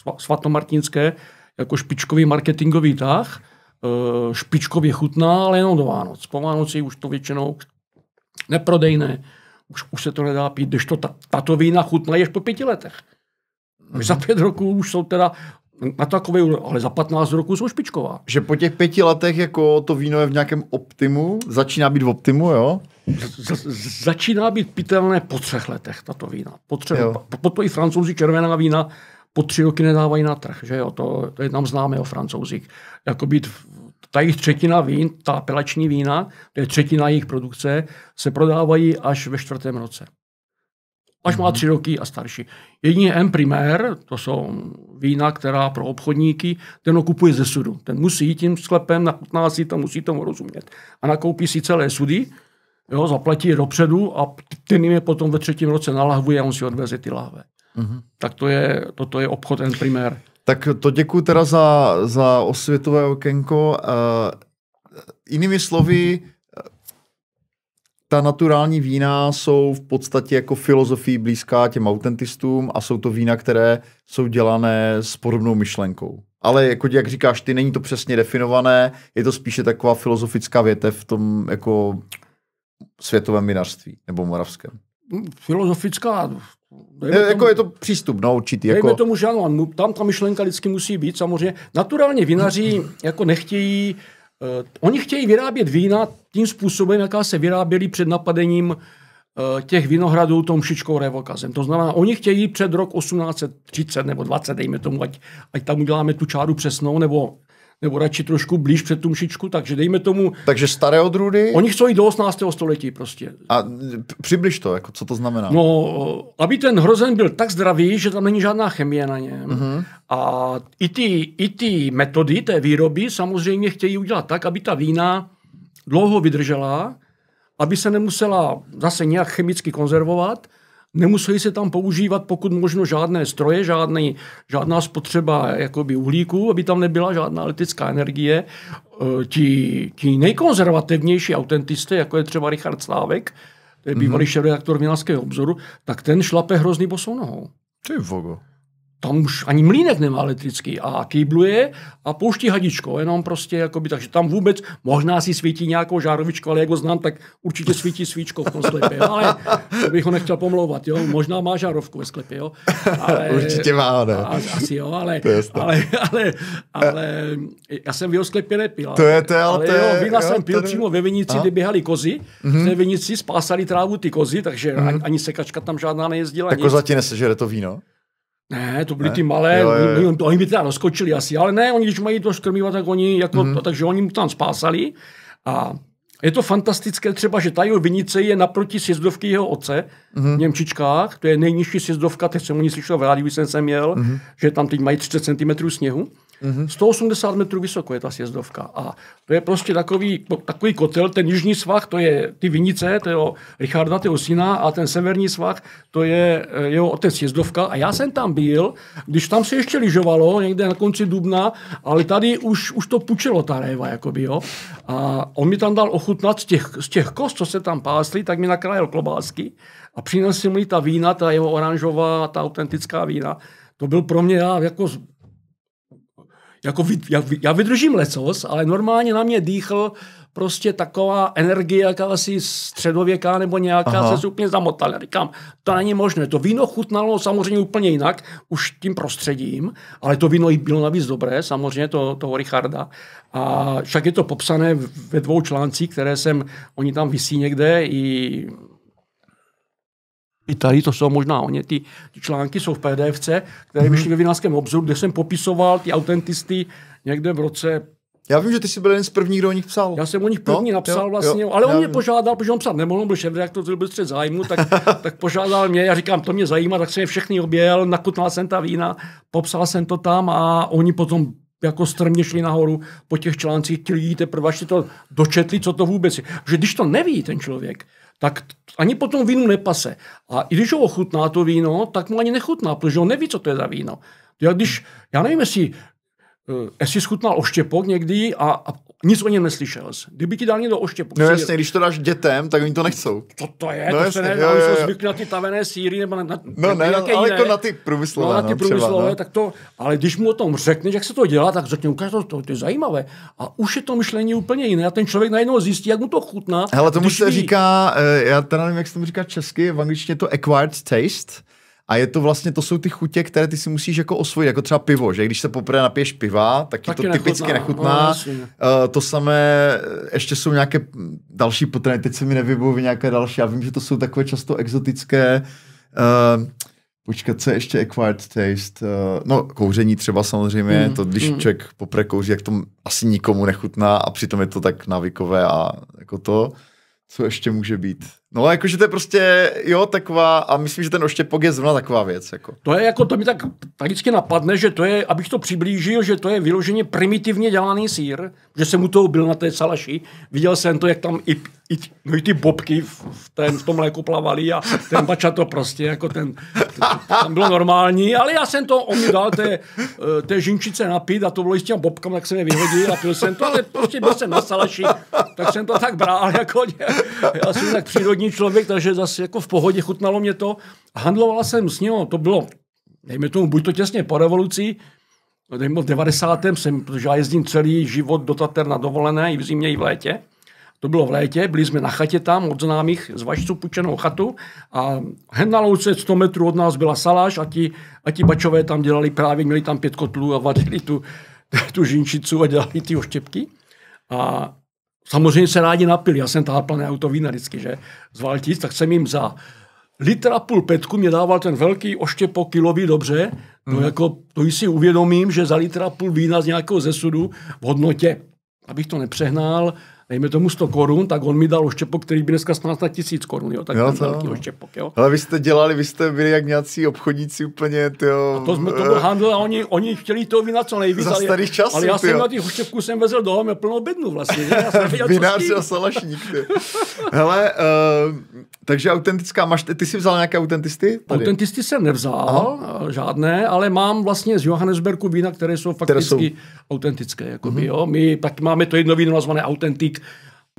sva- svatomartinské, jako špičkový marketingový tah, eh, špičkově chutná, ale jenom do Vánoc. Po Vánoci už to většinou neprodejné, už, už se to nedá pít, když to ta, tato vína chutnají až po pěti letech. Mm-hmm. Za pět roků už jsou teda na takové, ale za 15 roků jsou špičková. Že po těch pěti letech jako to víno je v nějakém optimu, začíná být v optimu, jo? Z- z- začíná být pitelné po třech letech, tato vína. Po třech, po, po i francouzi červená vína po tři roky nedávají na trh, že jo, to, to je nám známe o francouzích. Jako být ta jejich třetina vín, ta apelační vína, to je třetina jejich produkce, se prodávají až ve čtvrtém roce. Až má tři roky a starší. Jedině M primér, to jsou vína, která pro obchodníky, ten ho kupuje ze sudu. Ten musí jít tím sklepem, nachutná si to, musí tomu rozumět. A nakoupí si celé sudy, jo, zaplatí je dopředu a ten jim je potom ve třetím roce nalahvuje a on si odveze ty lahve. Mm-hmm. Tak to je, toto je obchod M primér. Tak to děkuji teda za, za osvětové okénko. Uh, jinými slovy, eh, ta naturální vína jsou v podstatě jako filozofii blízká těm autentistům a jsou to vína, které jsou dělané s podobnou myšlenkou. Ale jako, jak říkáš, ty není to přesně definované, je to spíše taková filozofická větev v tom jako světovém vinařství nebo moravském. Filozofická, je, jako je to přístup, no, určitý. Dejme jako... tomu, že ano, tam ta myšlenka vždycky musí být, samozřejmě. Naturálně vinaři jako nechtějí, uh, oni chtějí vyrábět vína tím způsobem, jaká se vyráběli před napadením uh, těch vinohradů tom šičkou revokazem. To znamená, oni chtějí před rok 1830 nebo 20, dejme tomu, ať, ať tam uděláme tu čáru přesnou, nebo nebo radši trošku blíž před tu mšičku, takže dejme tomu... Takže staré odrůdy? Oni chcou jít do 18. století prostě. A přibliž to, jako co to znamená? No, aby ten hrozen byl tak zdravý, že tam není žádná chemie na něm. Uh-huh. A i ty, i ty metody té výroby samozřejmě chtějí udělat tak, aby ta vína dlouho vydržela, aby se nemusela zase nějak chemicky konzervovat, Nemuseli se tam používat pokud možno žádné stroje, žádný, žádná spotřeba jakoby uhlíku, aby tam nebyla žádná elektrická energie. E, ti, ti nejkonzervativnější autentisty, jako je třeba Richard Slávek, to je bývalý mm-hmm. redaktor Vinařského obzoru, tak ten šlape hrozný bosou nohou. Ty vogo tam už ani mlínek nemá elektrický a kýbluje a pouští hadičko, jenom prostě jakoby, takže tam vůbec možná si svítí nějakou žárovičku, ale jak ho znám, tak určitě svítí svíčko v tom sklepě, jo? ale to bych ho nechtěl pomlouvat, jo? možná má žárovku ve sklepě, jo? Ale, určitě má, ne? Asi jo, ale, ale, ale, ale, já jsem v jeho sklepě nepil. To je, to ale, ale jo, vína jsem pil to přímo ve vinici, kde běhali kozy, mm-hmm. v té vinici spásali trávu ty kozy, takže mm-hmm. ani, ani sekačka tam žádná nejezdila. Tak koza ti nesežere to víno? Ne, to byly ne? ty malé, jo, jo, jo. oni by teda rozkočili asi, ale ne, oni když mají to škrmívat, tak oni jako, mm-hmm. takže oni mu tam spásali a je to fantastické třeba, že ta jeho vinice je naproti sjezdovky jeho oce mm-hmm. v Němčičkách, to je nejnižší sjezdovka, teď jsem o ní slyšel v rádiu, jsem sem měl, mm-hmm. že tam teď mají 30 cm sněhu. Mm-hmm. 180 metrů vysoko je ta sjezdovka. A to je prostě takový, takový kotel, ten jižní svah, to je ty vinice, to je Richarda, toho syna, a ten severní svah, to je eh, jeho otec sjezdovka. A já jsem tam byl, když tam se ještě lyžovalo, někde na konci dubna, ale tady už, už to pučilo ta réva, jakoby, jo. A on mi tam dal ochutnat z těch, z těch kost, co se tam pásly, tak mi nakrájel klobásky a přinesl mi ta vína, ta jeho oranžová, ta autentická vína. To byl pro mě já jako jako já, já vydržím lecos, ale normálně na mě dýchl prostě taková energie, jaká asi středověká nebo nějaká, Aha. se úplně zamotala. Říkám, to není možné. To víno chutnalo samozřejmě úplně jinak, už tím prostředím, ale to víno bylo navíc dobré, samozřejmě to, toho Richarda. A však je to popsané ve dvou článcích, které jsem, oni tam vysí někde i i tady to jsou možná oni, ty, ty články jsou v PDFC, které vyšly ve Vinařském obzoru, kde jsem popisoval ty autentisty někde v roce já vím, že ty jsi byl jeden z prvních, kdo o nich psal. Já jsem o nich první no, napsal jo, vlastně, jo, ale on mě vím. požádal, protože on psal nemohl, on byl šéf to byl střed zájmu, tak, tak požádal mě, já říkám, to mě zajímá, tak jsem je všechny objel, nakutnal jsem ta vína, popsal jsem to tam a oni potom jako strmě šli nahoru po těch článcích, ti lidi teprve to dočetli, co to vůbec je. Že když to neví ten člověk, tak ani potom vínu nepase. A i když ho ochutná to víno, tak mu ani nechutná, protože on neví, co to je za víno. Já když, já nevím, jestli, uh, jestli schutnal oštěpok někdy a, a nic o něm neslyšel. Kdyby ti dal někdo oštěpok. No jasně, když to dáš dětem, tak oni to nechcou. To, to je, no, to jasně, se ne, jo, jo, jo. zvyklí na ty tavené síry, nebo na, na No ne, ale jiné. jako na ty průmyslové. No, na ty no, průmyslové, třeba, no. tak to, ale když mu o tom řekneš, jak se to dělá, tak řekne, ukáž to, to, to, je zajímavé. A už je to myšlení úplně jiné. A ten člověk najednou zjistí, jak mu to chutná. Hele, tomu se ví... říká, eh, já teda nevím, jak se tomu říká česky, v angličtině to acquired taste a je to vlastně, to jsou ty chutě, které ty si musíš jako osvojit, jako třeba pivo, že když se poprvé napiješ piva, tak je to nechutná. typicky nechutná. No, uh, to samé, ještě jsou nějaké další potraviny, teď se mi nevybavují nějaké další, já vím, že to jsou takové často exotické, uh, Počkat, co je ještě acquired taste? Uh, no, kouření třeba samozřejmě, mm, to když mm. člověk poprvé kouří, jak to asi nikomu nechutná a přitom je to tak návykové a jako to. Co ještě může být? No, jakože to je prostě, jo, taková, a myslím, že ten oštěpok je zrovna taková věc. Jako. To je jako, to mi tak vždycky napadne, že to je, abych to přiblížil, že to je vyloženě primitivně dělaný sír, že jsem mu toho byl na té salaši, viděl jsem to, jak tam i, i, no i ty bobky v, v, ten, v tom mléku plavaly a ten bača to prostě, jako ten, tam bylo normální, ale já jsem to, on mi dal té, eh, té žinčice napít a to bylo s těm bobkama, tak jsem je vyhodil a pil jsem to, ale prostě byl jsem na salaši, tak jsem to tak bral, jako já jsem tak přírodní původní člověk, takže zase jako v pohodě chutnalo mě to. Handlovala jsem s ním, to bylo, dejme tomu, buď to těsně po revoluci, dejme v 90. jsem, protože já jezdím celý život do Tater na dovolené, i v zimě, i v létě. To bylo v létě, byli jsme na chatě tam od známých z Vašců půjčenou chatu a hned na louce 100 metrů od nás byla saláž a ti, a ti bačové tam dělali právě, měli tam pět kotlů a vařili tu, tu žinčicu a dělali ty oštěpky. A samozřejmě se rádi napili, já jsem tahal plné auto vína vždycky, že, z Valtic, tak jsem jim za litra půl petku mě dával ten velký oštěpok kilový dobře, no mm. jako, to si uvědomím, že za litra půl vína z nějakého zesudu v hodnotě, abych to nepřehnal, dejme tomu 100 korun, tak on mi dal oštěpok, který by dneska stál na tisíc korun, jo, tak jo, ten to, velký oštěpok, jo. Ale vy jste dělali, vy jste byli jak nějací obchodníci úplně, jo. A to jsme, to byl handel a oni, oni chtěli toho vína co nejvíc. Za starých časů, Ale já jsem na těch oštěpků jsem vezl do mě plnou bednu vlastně. Vinář a salašník, Hele, uh, takže autentická, máš, ty jsi vzal nějaké autentisty? Tady? Autentisty jsem nevzal, Aha. žádné, ale mám vlastně z Johannesburgu vína, které jsou fakticky které jsou... autentické. Jakoby, mm-hmm. jo. My tak máme to jedno víno nazvané autentik,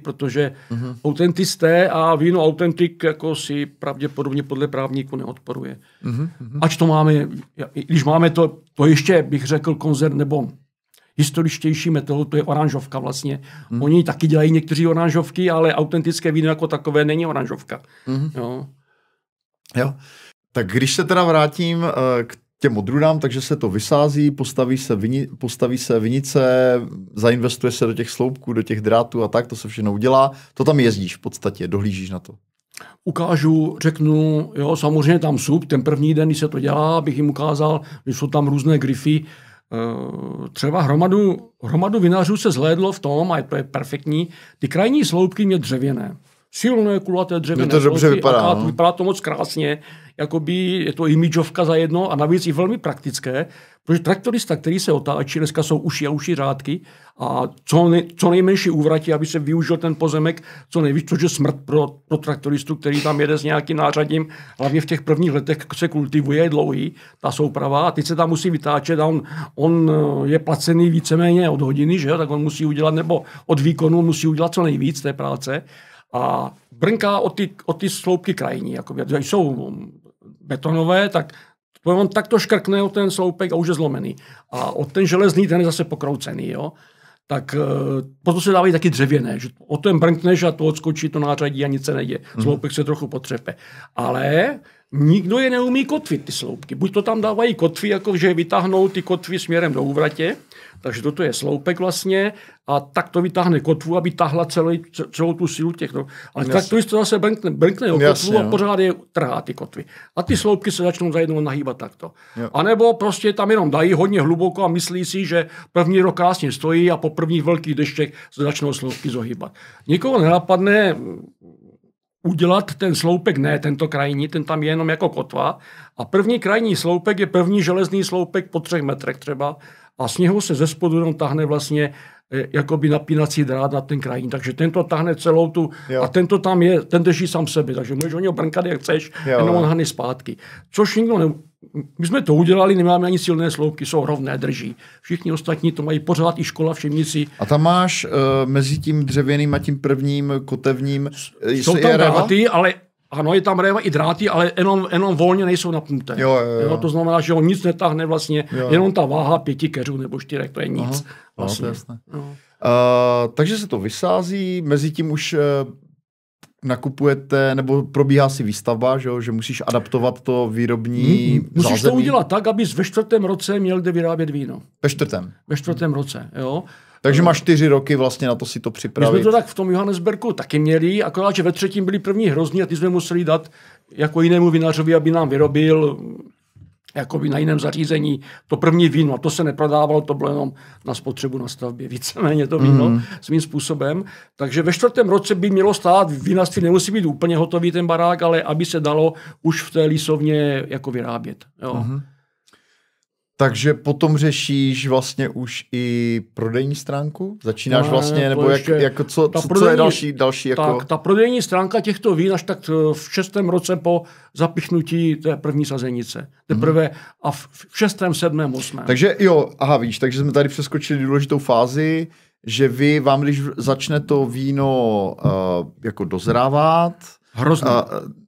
protože mm-hmm. autentisté a víno autentik jako si pravděpodobně podle právníků neodporuje. Mm-hmm. Ač to máme, když máme to, to ještě bych řekl konzert nebo historičtější metodou, to je oranžovka vlastně. Mm. Oni taky dělají někteří oranžovky, ale autentické víno jako takové není oranžovka. Mm. Jo. jo. Tak když se teda vrátím uh, k těm odrůdám, takže se to vysází, postaví se, vini, postaví se vinice, zainvestuje se do těch sloupků, do těch drátů a tak, to se všechno udělá. To tam jezdíš v podstatě, dohlížíš na to. Ukážu, řeknu, jo, samozřejmě tam sup, ten první den, když se to dělá, bych jim ukázal, že jsou tam různé grify, Eh, třeba hromadu, hromadu vinařů se zhlédlo v tom, a to je perfektní, ty krajní sloupky mě dřevěné. Silné, kulaté dřevěné to dobře vypadá, no. vypadá to moc krásně, jakoby je to imidžovka za jedno a navíc i velmi praktické, protože traktorista, který se otáčí, dneska jsou uši a uši řádky a co, ne, co nejmenší úvratí, aby se využil ten pozemek co nejvíc, což je smrt pro, pro traktoristu, který tam jede s nějakým nářadím, hlavně v těch prvních letech se kultivuje, je dlouhý, ta souprava a teď se tam musí vytáčet a on, on eh, je placený víceméně od hodiny, že jo, tak on musí udělat, nebo od výkonu musí udělat co nejvíc té práce. A brnká o ty, o ty sloupky krajní, jako jsou betonové, tak on takto škrkne o ten sloupek a už je zlomený. A od ten železný, ten je zase pokroucený, jo. Tak uh, proto se dávají taky dřevěné, že o ten brnkneš a to odskočí to nářadí a nic se neděje. Mhm. Sloupek se trochu potřepe. Ale nikdo je neumí kotvit, ty sloupky. Buď to tam dávají kotvy, jako že vytáhnou ty kotvy směrem do úvratě, takže toto je sloupek vlastně a tak to vytáhne kotvu, aby tahla celý, celou tu sílu těch. No. Ale tak to zase brnkne, brnkne o kotvu a no. pořád je trhá ty kotvy. A ty sloupky se začnou za jednou nahýbat takto. A nebo prostě tam jenom dají hodně hluboko a myslí si, že první rok krásně stojí a po prvních velkých deštěch se začnou sloupky zohýbat. Nikoho nenapadne udělat ten sloupek, ne tento krajní, ten tam je jenom jako kotva. A první krajní sloupek je první železný sloupek po třech metrech třeba a z něho se ze spodu jenom tahne vlastně eh, jakoby napínací drát na ten krajín. Takže tento tahne celou tu, jo. a tento tam je, ten drží sám sebe, takže můžeš o něho brnkat, jak chceš, jo. jenom on hane zpátky. Což nikdo ne, my jsme to udělali, nemáme ani silné sloupky, jsou rovné, drží. Všichni ostatní to mají pořád i škola, všimni si. A tam máš uh, mezi tím dřevěným a tím prvním kotevním... Jsou tam dráty, ale ano, je tam réva i dráty, ale jenom, jenom volně nejsou napnuté. Jo, jo, jo. jo, to znamená, že on nic netáhne vlastně, jo. jenom ta váha pěti keřů nebo čtyřek, to je nic. Aha, vlastně. no, to jasné. Uh, takže se to vysází, mezi tím už uh, nakupujete, nebo probíhá si výstavba, že, jo? že musíš adaptovat to výrobní hmm, Musíš zázemí. to udělat tak, abys ve čtvrtém roce měl kde vyrábět víno. Ve čtvrtém? Ve čtvrtém roce, jo. Takže máš čtyři roky vlastně na to si to připravit. My jsme to tak v tom Johannesburgu taky měli, akorát, že ve třetím byli první hrozní a ty jsme museli dát jako jinému vinařovi, aby nám vyrobil jakoby na jiném zařízení to první víno. A to se neprodávalo, to bylo jenom na spotřebu na stavbě. Víceméně to víno mm. svým způsobem. Takže ve čtvrtém roce by mělo stát, vinařství nemusí být úplně hotový ten barák, ale aby se dalo už v té lísovně jako vyrábět. Jo. Mm. Takže potom řešíš vlastně už i prodejní stránku? Začínáš ne, vlastně, nebo jak, jako co, co, prodejní, co je další, další jako... Tak, ta prodejní stránka těchto vín až tak eh, v šestém roce po zapichnutí té první sazenice. Teprve mm-hmm. a v, v šestém, sedmém, osmém. Takže jo, aha víš, takže jsme tady přeskočili důležitou fázi, že vy vám, když začne to víno uh, jako dozrávat, Hrozně. Uh,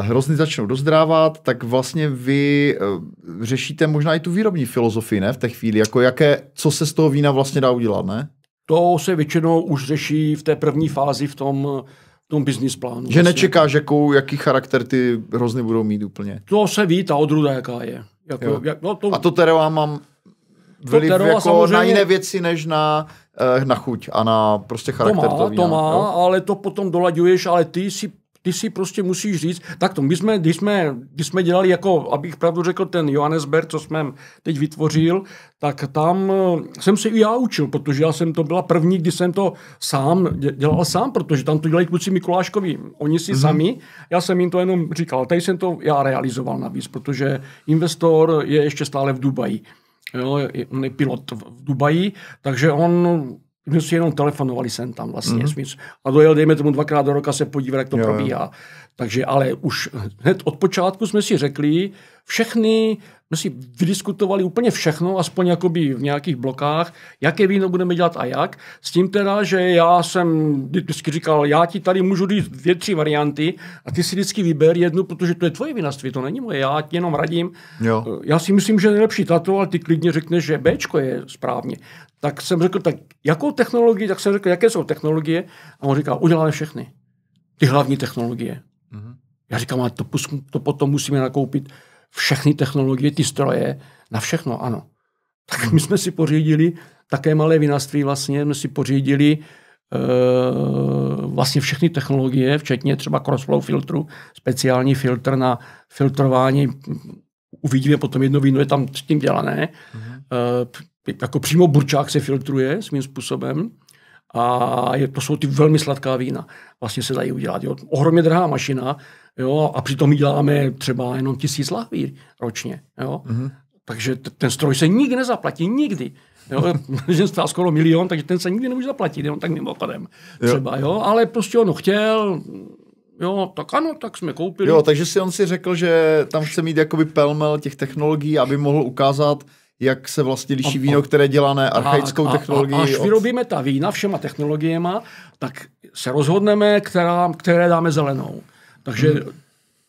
hrozny začnou dozdrávat, tak vlastně vy uh, řešíte možná i tu výrobní filozofii, ne, v té chvíli, jako jaké, co se z toho vína vlastně dá udělat, ne? To se většinou už řeší v té první fázi v tom, v tom business plánu. Že vlastně. nečekáš, jakou, jaký charakter ty hrozny budou mít úplně. To se ví, ta odruda jaká je. Jo. Jako, jak, no to, A to terroa mám vliv jako samozřejmě- na jiné věci, než na, eh, na chuť a na prostě to charakter má, toho vína. to má, jo? ale to potom dolaďuješ, ale ty si ty si prostě musíš říct, tak to my jsme, když jsme, když jsme dělali jako, abych pravdu řekl, ten Johannesberg, co jsme teď vytvořil, tak tam eh, jsem se i já učil, protože já jsem to byla první, kdy jsem to sám dě- dělal sám, protože tam to dělají kluci Mikuláškovi, oni si mm-hmm. sami, já jsem jim to jenom říkal, tady jsem to já realizoval navíc, protože investor je ještě stále v Dubaji. Jo, je- on je pilot v Dubaji, takže on my si jenom telefonovali sem tam vlastně. Mm-hmm. A dojel, dejme tomu dvakrát do roka se podívat, jak to jo. probíhá. Takže ale už hned od počátku jsme si řekli, všechny, jsme si vydiskutovali úplně všechno, aspoň jakoby v nějakých blokách, jaké víno budeme dělat a jak. S tím teda, že já jsem vždycky říkal, já ti tady můžu říct dvě, tři varianty a ty si vždycky vyber jednu, protože to je tvoje vinařství, to není moje, já ti jenom radím. Jo. Já si myslím, že je nejlepší tato, ale ty klidně řekneš, že Bčko je správně. Tak jsem řekl, tak jakou technologii, tak jsem řekl, jaké jsou technologie a on říkal, uděláme všechny. Ty hlavní technologie. Já říkám, ale to, to potom musíme nakoupit všechny technologie, ty stroje, na všechno, ano. Tak my jsme si pořídili také malé vinařství vlastně, jsme si pořídili uh, vlastně všechny technologie, včetně třeba crossflow filtru, speciální filtr na filtrování. Uvidíme potom jedno víno, je tam s tím dělané. Uh, jako přímo burčák se filtruje svým způsobem a je, to jsou ty velmi sladká vína. Vlastně se dají udělat. Jo. Ohromně drahá mašina jo, a přitom děláme třeba jenom tisíc lahví ročně. Jo. Mm-hmm. Takže t- ten stroj se nikdy nezaplatí, nikdy. Jo, že stál skoro milion, takže ten se nikdy nemůže zaplatit, jenom tak mimochodem. Třeba, jo, ale prostě ono chtěl, jo, tak ano, tak jsme koupili. Jo, takže si on si řekl, že tam chce mít jakoby pelmel těch technologií, aby mohl ukázat, jak se vlastně liší A- víno, které je dělané archaickou a, technologií. A, až od- vyrobíme ta vína všema technologiema, tak se rozhodneme, která, které dáme zelenou. Takže hmm.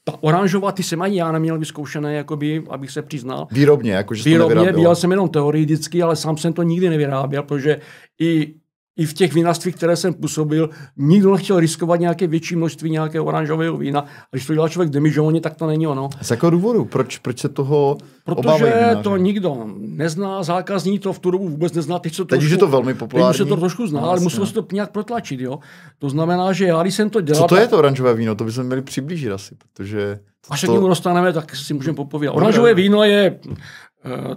ta oranžová, ty jsem ani já neměl vyzkoušené, jakoby, abych se přiznal. Výrobně, jakože Výrobně, dělal jsem jenom teoreticky, ale sám jsem to nikdy nevyráběl, protože i, i v těch vinařstvích, které jsem působil, nikdo nechtěl riskovat nějaké větší množství nějakého oranžového vína. A když to dělá člověk demižóně, tak to není ono. Z jakého důvodu? Proč, proč se toho Protože to nikdo nezná, zákazník to v tu dobu vůbec nezná. Teď, se to Teď už je to velmi populární. Teď se to trošku zná, No, ale muselo se to nějak protlačit. Jo? To znamená, že já, když jsem to dělal... Co to je to oranžové víno? To bychom měli přiblížit asi, protože... Až se to... k němu dostaneme, tak si můžeme popovídat. Oranžové víno je... Uh,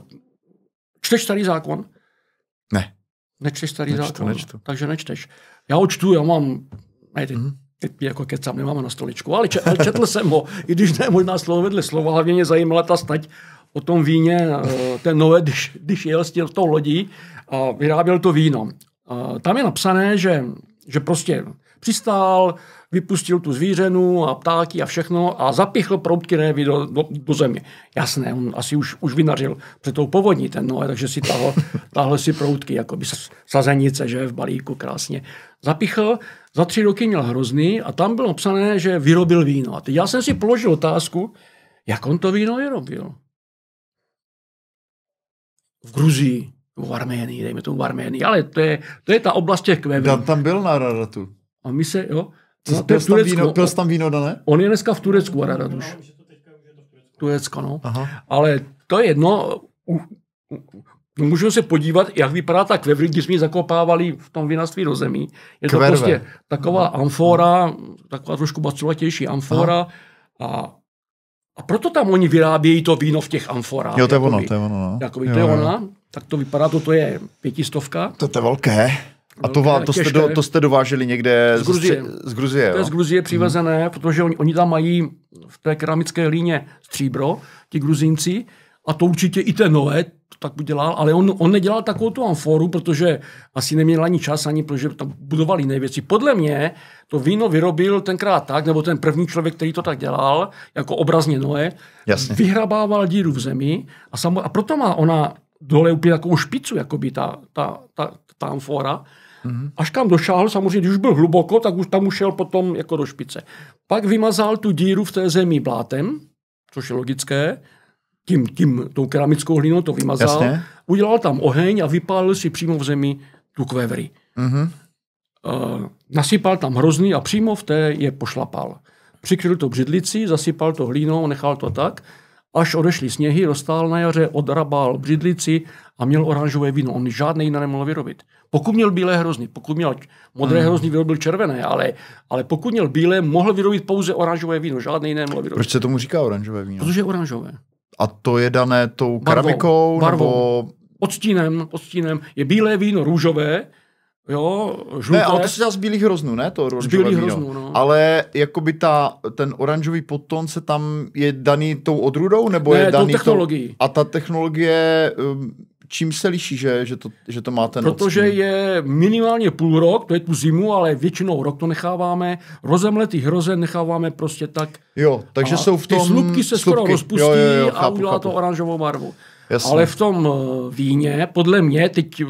čteš starý zákon? Ne. Nečteš starý Nečtu, zákon? nečtu. Takže nečteš. Já ho čtu, já mám... Ne, teď, Mhm. teď jako kecám, nemáme na stoličku, ale, čet, ale četl jsem ho, i když ne možná slovo vedle slova, hlavně mě zajímala ta stať o tom víně, eh, ten Noé, když, když jel s tím- tou lodí a vyráběl to víno. A tam je napsané, že, že prostě přistál, vypustil tu zvířenu a ptáky a všechno a zapichl proutky révy do, do, do země. Jasné, on asi už, už vynařil před tou povodní ten Noé, takže si tahl, tahl si proutky, jako by sazenice, že v balíku krásně. Zapichl, za tři roky měl hrozný a tam bylo napsané, že vyrobil víno. A teď já jsem si položil otázku, jak on to víno vyrobil. V Gruzii, v Arménii, dejme tomu v Arménii, ale to je, to je ta oblast těch kveví. Dan tam byl na Radatu. A my se, jo, Co, no, to pil, jsi tam víno, pil jsi tam víno, Dané? On je dneska v Turecku, Araraduš. Turecko, no. Aha. Ale to je jedno. Můžeme se podívat, jak vypadá ta kvevry, když jsme ji zakopávali v tom vinařství do zemí. Je to Kverve. prostě taková amfora, taková trošku baculatější amfora a, a proto tam oni vyrábějí to víno v těch amforách. Jo, to je ono, to je ono. No. Jakoby, jo, to je jo. ona, tak to vypadá, toto je pětistovka. To, to je velké. A to, Velké, vá, to, jste do, to jste dováželi někde Z Gruzie. stři- z Gruzie To je jo? z Gruzie přivezené, protože oni, oni tam mají v té keramické hlíně stříbro, ti Gruzínci, a to určitě i ten Noé tak udělal, ale on, on nedělal takovou tu amforu, protože asi neměl ani čas, ani protože tam budoval jiné věci. Podle mě to víno vyrobil tenkrát tak, nebo ten první člověk, který to tak dělal, jako obrazně Noé, Jasně. vyhrabával díru v zemi a, samo, a proto má ona dole úplně takovou špicu, jakoby ta, ta, ta, ta amfora. Mm-hmm. Až kam došáhl, samozřejmě, když už byl hluboko, tak už tam už šel potom jako do špice. Pak vymazal tu díru v té zemi blátem, což je logické, tím, tím, tou keramickou hlinou to vymazal, Jasně. udělal tam oheň a vypálil si přímo v zemi tu kvevry. Mm-hmm. Uh, nasypal tam hrozný a přímo v té je pošlapal. Přikryl to břidlicí, zasypal to hlínou, nechal to tak, až odešly sněhy, dostal na jaře, odrabal břidlici a měl oranžové víno. On žádný jiné nemohl vyrobit. Pokud měl bílé hrozny, pokud měl modré hmm. hrozny, vyrobil červené, ale, ale pokud měl bílé, mohl vyrobit pouze oranžové víno, žádný jiné nemohl vyrobit. Proč se tomu říká oranžové víno? Protože je oranžové. A to je dané tou keramikou? Barvou. Nebo... Odstínem, odstínem. Je bílé víno růžové, Jo, žluté. Ne, ale to se dělá z bílých hroznů, ne? To z bílých hroznů, no. Ale jakoby ta, ten oranžový podton se tam je daný tou odrůdou? Nebo ne, je daný technologií. To, a ta technologie, um, čím se liší, že, že, to, že to má ten Protože odstín? je minimálně půl rok, to je tu zimu, ale většinou rok to necháváme. Rozemletý hrozen necháváme prostě tak. Jo, takže jsou v tom... Ty slupky se slupky. skoro rozpustí jo, jo, jo, chápu, a udělá chápu. to oranžovou barvu. Jasně. Ale v tom eh, víně, podle mě, teď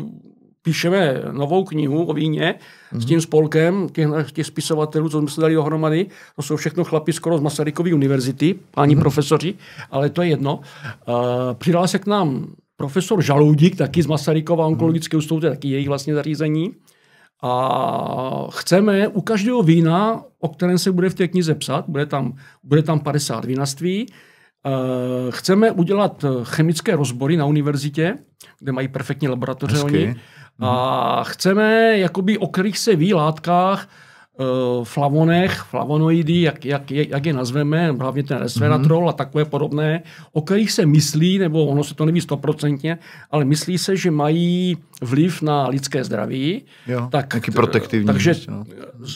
píšeme novou knihu o víně mm-hmm. s tím spolkem těch, těch spisovatelů, co jsme se dali dohromady. To jsou všechno chlapi skoro z Masarykové univerzity, páni mm-hmm. profesoři, ale to je jedno. Uh, přidal se k nám profesor Žaloudík, taky z Masarykova onkologického ústavu, to je taky jejich vlastně zařízení. A chceme u každého vína, o kterém se bude v té knize psat, bude tam, bude tam 50 vinařství, chceme udělat chemické rozbory na univerzitě, kde mají perfektní laboratoře oni. A chceme, jakoby o kterých se ví látkách, flavonech, flavonoidy, jak, jak, jak je nazveme, hlavně ten resveratrol mm-hmm. a takové podobné, o kterých se myslí, nebo ono se to neví stoprocentně, ale myslí se, že mají vliv na lidské zdraví. Jo, tak, taky protektivní. Takže ještě, no.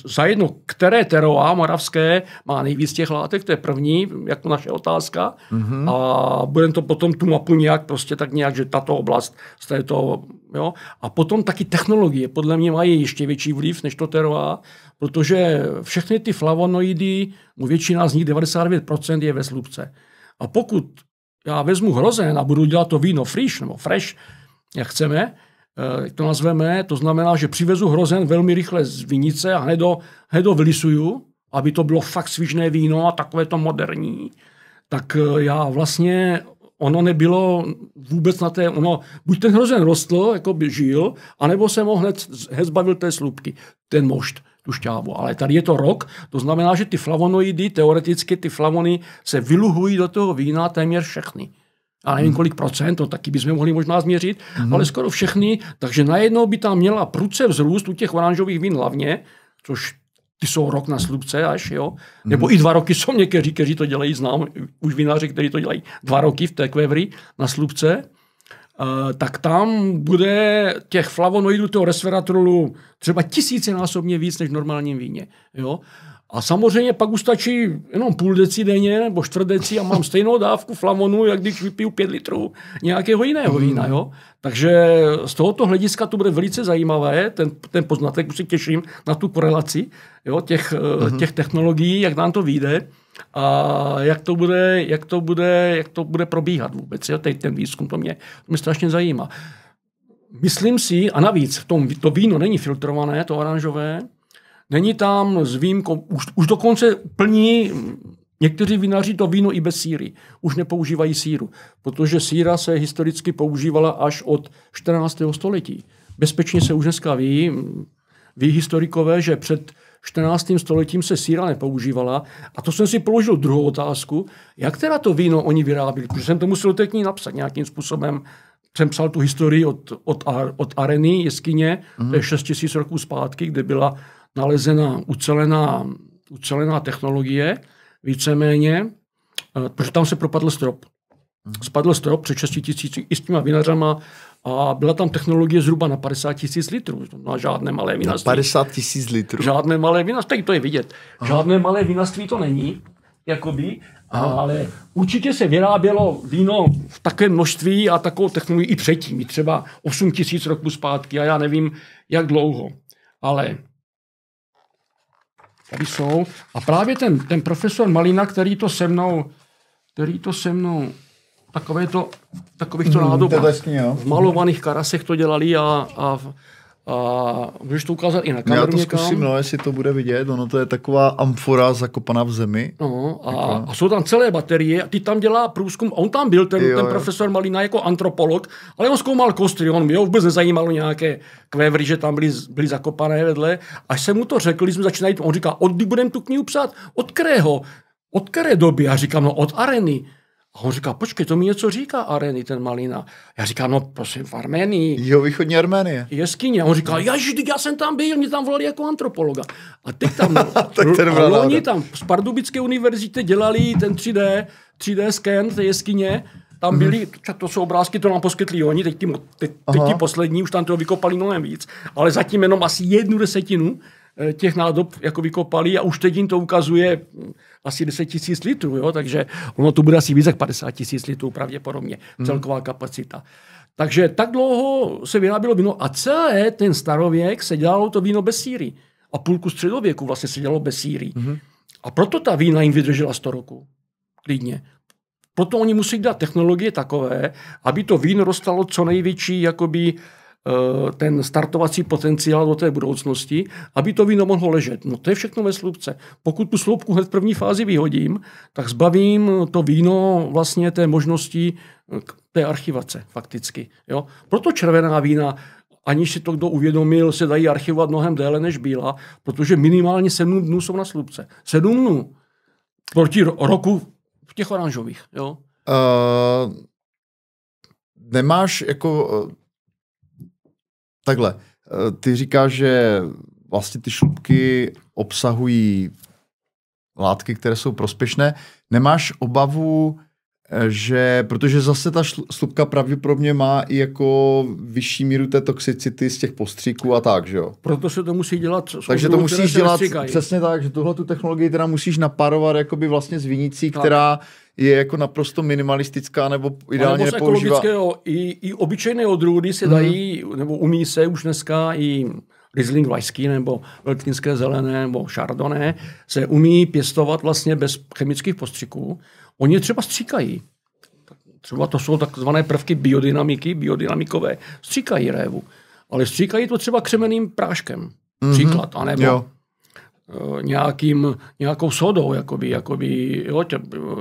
za jedno, které teroa moravské má nejvíc těch látek, to je první, jako naše otázka. Mm-hmm. A budeme to potom tu mapu nějak, prostě tak nějak, že tato oblast z této, jo. A potom taky technologie, podle mě mají ještě větší vliv než to teroa, protože všechny ty flavonoidy, většina z nich, 99% je ve slupce. A pokud já vezmu hrozen a budu dělat to víno fresh nebo fresh, jak chceme, eh, jak to nazveme, to znamená, že přivezu hrozen velmi rychle z vinice a hned ho, hned ho vylisuju, aby to bylo fakt svížné víno a takové to moderní, tak eh, já vlastně ono nebylo vůbec na té, ono, buď ten hrozen rostl, jako by žil, anebo se mohl hned, hned zbavil té slupky, ten mošt tu šťávu. Ale tady je to rok, to znamená, že ty flavonoidy, teoreticky ty flavony se vyluhují do toho vína téměř všechny. A nevím, hmm. kolik procent, to taky bychom mohli možná změřit, hmm. ale skoro všechny. Takže najednou by tam měla prudce vzrůst u těch oranžových vín hlavně, což ty jsou rok na slupce až, jo. Nebo hmm. i dva roky jsou někteří, kteří to dělají, znám už vináři, kteří to dělají dva roky v té kvevry na slupce. Uh, tak tam bude těch flavonoidů, toho resveratrolu třeba tisícenásobně víc než v normálním víně. Jo? A samozřejmě pak už stačí jenom půl deci denně nebo čtvrt deci a mám stejnou dávku flavonu, jak když vypiju pět litrů nějakého jiného vína. Jo? Takže z tohoto hlediska to bude velice zajímavé, ten, ten poznatek, už se těším na tu korelaci jo, těch, mm-hmm. těch technologií, jak nám to vyjde a jak to bude, jak to bude, jak to bude probíhat vůbec. Jo? Teď ten výzkum, to mě, to mě strašně zajímá. Myslím si, a navíc v tom, to víno není filtrované, to oranžové, není tam s výjimkou, už, už dokonce plní Někteří vinaři to víno i bez síry. Už nepoužívají síru, protože síra se historicky používala až od 14. století. Bezpečně se už dneska ví, ví historikové, že před 14. stoletím se síra nepoužívala. A to jsem si položil druhou otázku, jak teda to víno oni vyráběli, protože jsem to musel teď napsat nějakým způsobem. Jsem psal tu historii od, od, od Areny, jeskyně, mm. to je 6 000 roků zpátky, kde byla nalezena ucelená, ucelená technologie, víceméně, eh, protože tam se propadl strop. Mhm. Spadl strop před 6 tisíci i s těma vinařama a byla tam technologie zhruba na 50 tisíc litrů. Na žádné malé vinařství. Na 50 tisíc litrů? Žádné malé vinařství, to je vidět. Aha. Žádné malé vinařství to není, jakoby, Aha. ale určitě se vyrábělo víno v takém množství a takovou technologii i předtím, třeba 8 tisíc roků zpátky a já nevím, jak dlouho. Ale tady jsou. A právě ten, ten profesor Malina, který to se mnou, který to se mnou takové to, takovýchto mm, nádobách, v malovaných karasech to dělali a, a, A můžeš to ukázat i na Já kameru to někam. zkusím, no, jestli to bude vidět. Ono to je taková amfora zakopaná v zemi. No, a, a jsou tam celé baterie, a ty tam dělá průzkum, on tam byl, ten, Jo, ten profesor Malina jako antropolog, ale on zkoumal kostry, on mě vůbec nezajímalo nějaké kvévry, že tam byly, byly zakopané vedle. Až jsem mu to řekl, když jsme začínali, on říká, od kdy budeme tu knihu psát, od kterého, od které doby? Já říkám, no od areny. A on říká, počkej, to mi něco říká areny, ten Malina. Já říkám, no prosím, v Arménii Jo, východní Arménie. jeskyně. A on jažiš, teď já jsem tam byl, mě tam volali jako antropologa. A teď tam, ten a loni ráda. tam z Pardubické univerzity dělali ten 3D, 3D scan té jeskyně, tam byly, mm-hmm. to jsou obrázky, to nám poskytli oni, teď mo- teď, teď ty poslední, už tam toho vykopali mnohem víc, ale zatím jenom asi jednu desetinu těch nádob jako vykopali a už teď jim to ukazuje hm, asi 10 tisíc litrů, jo? takže ono to bude asi víc jak 50 tisíc litrů pravděpodobně, celková kapacita. Takže tak dlouho se vyrábělo víno a celé ten starověk se dělalo to víno bez síry. A půlku středověku vlastně se dělalo bez síry. Mm-hmm. A proto ta vína jim vydržela 100 roků. Klidně. Proto oni musí dát technologie takové, aby to víno dostalo co největší jakoby, eh, ten startovací potenciál do té budoucnosti, aby to víno mohlo ležet. No to je všechno ve slupce. Pokud tu sloupku hned v první fázi vyhodím, tak zbavím to víno vlastně té možnosti eh, té archivace fakticky. Jo? Proto červená vína aniž si to kdo uvědomil, se dají archivovat mnohem déle než bílá, protože minimálně 7 dnů jsou na slupce. 7 dnů proti ro- roku v těch oranžových. Jo? Uh, nemáš jako takhle. Uh, ty říkáš, že vlastně ty šlupky obsahují látky, které jsou prospěšné. Nemáš obavu, eh, že, protože zase ta slupka pravděpodobně má i jako vyšší míru té toxicity z těch postříků a tak, že jo? Proto se to musí dělat. s Takže to musíš dělat nestříkají. přesně tak, že tuhle tu technologii teda musíš naparovat jakoby vlastně s vinicí, která je jako naprosto minimalistická nebo ideálně nebo nepoužívá. ekologického, i, i obyčejné odrůdy se dají, nebo umí se už dneska i Riesling Weissky nebo Veltlínské zelené nebo Chardonnay se umí pěstovat vlastně bez chemických postřiků. Oni je třeba stříkají. Třeba to jsou takzvané prvky biodynamiky, biodynamikové. Stříkají révu. Ale stříkají to třeba křemeným práškem. Příklad. Anebo Jo. eh, nějakým, nějakou sodou, jakoby, jakoby, jo, tě,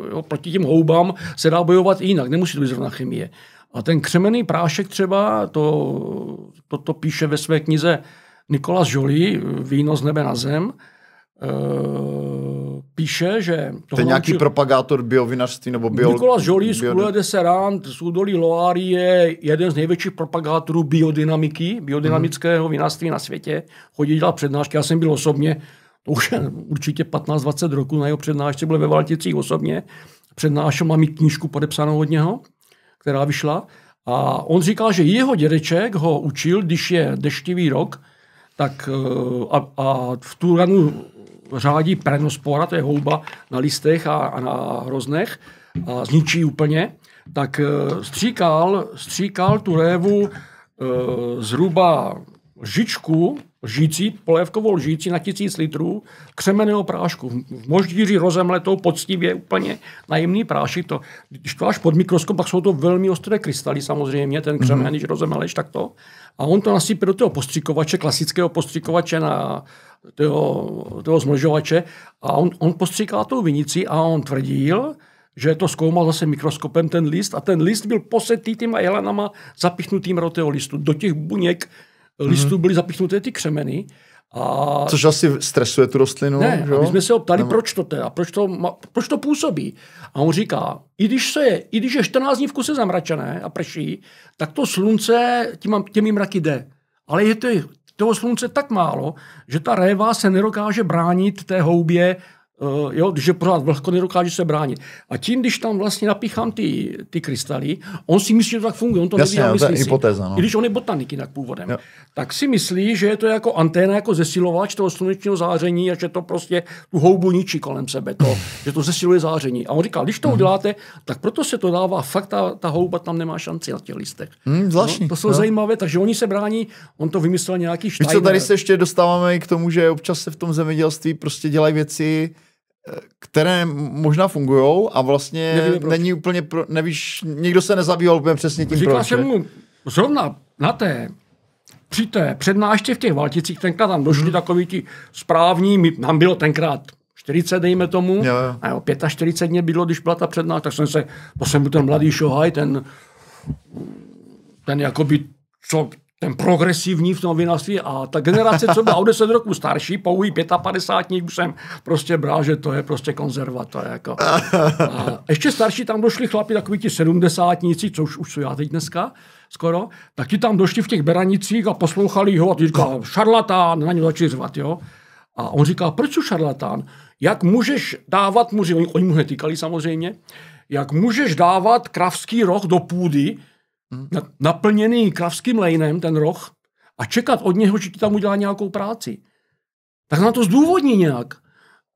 jo, proti těm houbám se dá bojovat jinak, nemusí to být zrovna chemie. A ten křemený prášek třeba, to, to, to píše ve své knize Nikolas Joly, Víno z nebe na zem, eh, píše, že... To je nějaký naučil- propagator biovinařství nebo bio... Nikolas Joly z Couleur de Serrand z údolí Loire je jeden z největších propagátorů biodynamiky, biodynamického vinařství na světě. Chodí dělat přednášky, já jsem byl osobně, to už je určitě 15-20 roků na jeho přednášce, byl ve Valticích osobně. Přednášel, mám i knížku podepsanou od něho, která vyšla. A on říkal, že jeho dědeček ho učil, když je deštivý rok, tak eh, a, a v tu ranu řádí prenospora, to je houba na listech a, a na hroznech a zničí úplně, tak eh, stříkal, stříkal tu révu eh, zhruba lžičku, lžící, polévkovou lžící na tisíc litrů křemeného prášku. V moždíři rozemletou poctivě úplně na jemný prášek. To, když to až pod mikroskop, pak jsou to velmi ostré krystaly samozřejmě, ten křemen, mm-hmm. když rozemeleš, tak to. A on to nasype do toho postřikovače, klasického postřikovače na toho, toho zmlžovače a on, on postříkal tou vinici a on tvrdil, že to zkoumal zase mikroskopem ten list a ten list byl posetý těma jelenama zapichnutým do toho listu. Do těch buněk listů byly zapíchnuté ty křemeny. A Což asi stresuje tu rostlinu, ne, že my jsme se ho ptali, proč to teda, proč to, ma- proč to působí. A on říká, i když, se je, i když je 14 dní v kuse zamračené a prší, tak to slunce těma, těmi mraky jde. Ale je to, toho slunce tak málo, že ta réva se nedokáže bránit té houbě, uh, jo, když je pořád vlhko, nedokáže se bránit. A tím, když tam vlastně napíchám ty, ty krystaly, on si myslí, že to tak funguje, on to Jasně, neví, no, to je si. hypotéza, no. I když on je botanik jinak původem, Jo. tak si myslí, že je to jako anténa, jako zesilovač toho slunečního záření a že to prostě tu houbu ničí kolem sebe, to, že to zesiluje záření. A on říkal, když to uděláte, tak proto se to dává, fakt ta, ta houba tam nemá šanci na těch listech. Hmm, zvláštní, No, to jsou jo. zajímavé, takže oni se brání, on to vymyslel nějaký Víš Steiner. co, tady se ještě dostáváme k tomu, že občas se v tom zemědělství prostě dělají věci, které možná fungují a vlastně Nevíme není úplně, pro, nevíš, nikdo se nezabýval úplně přesně tím, Říkal proč. jsem mu, zrovna na té při té přednášce v těch Valticích tenkrát tam došli takový ti správní, my, nám bylo tenkrát 40, dejme tomu, Jo, jo. a jo, 45 dní bylo, když byla ta přednáška, tak jsem se, to jsem byl ten mladý šohaj, ten, ten jakoby, co, ten progresivní v tom a ta generace, co byla o 10 roků starší, pouhý 55 už jsem prostě bral, že to je prostě konzervator. Jako. A ještě starší tam došli chlapi, takový ti sedmdesátníci, co už, už jsou já teď dneska, skoro, tak ti tam došli v těch beranicích a poslouchali ho a ty říkal, šarlatán, na ně začali řvat, jo. A on říká, proč jsi šarlatán? Jak můžeš dávat, muži, oni, oni mu hned týkali samozřejmě, jak můžeš dávat kravský roh do půdy, naplněný kravským lejnem, ten roh, a čekat od něho, že ti tam udělá nějakou práci. Tak na to zdůvodní nějak.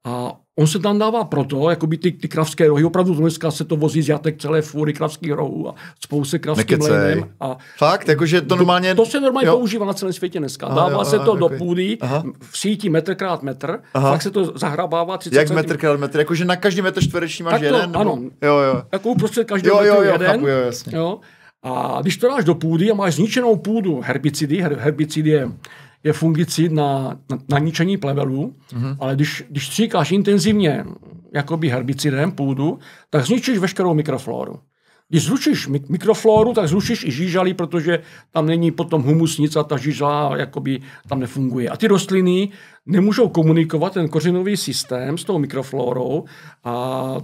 A on se tam dává proto, jako by ty, ty kravské rohy, opravdu dneska se to vozí z jatek celé fůry kravských rohů a spolu se kravským lejnem. A Fakt, jakože to normálně... to se normálně jo. používá na celém světě dneska. Aha, Dává jo, se aha, to do takový. půdy, Aha. v síti metr krát metr, Aha. pak se to zahrabává 30 Jak cm. metr krát metr, jakože na každý metr čtvereční máš Tak to, jeden? nebo- ano. Jo, jo. Jako uprostřed každého Jo, jo, metru jo, jeden. chápu, jo, jasně. Jo. A když to dáš do půdy a máš zničenou půdu herbicidy, her, herbicid je, je fungicid na, na, na ničení plevelů, Mhm. mm-hmm. ale když, když stříkáš intenzivně jakoby herbicidem půdu, tak zničíš veškerou mikrofloru. Když zrušíš mik- mikrofloru, tak zrušíš i žížaly, protože tam není potom humus nic a ta žížala jakoby tam nefunguje. A ty rostliny nemůžou komunikovat ten kořenový systém s tou mikroflorou a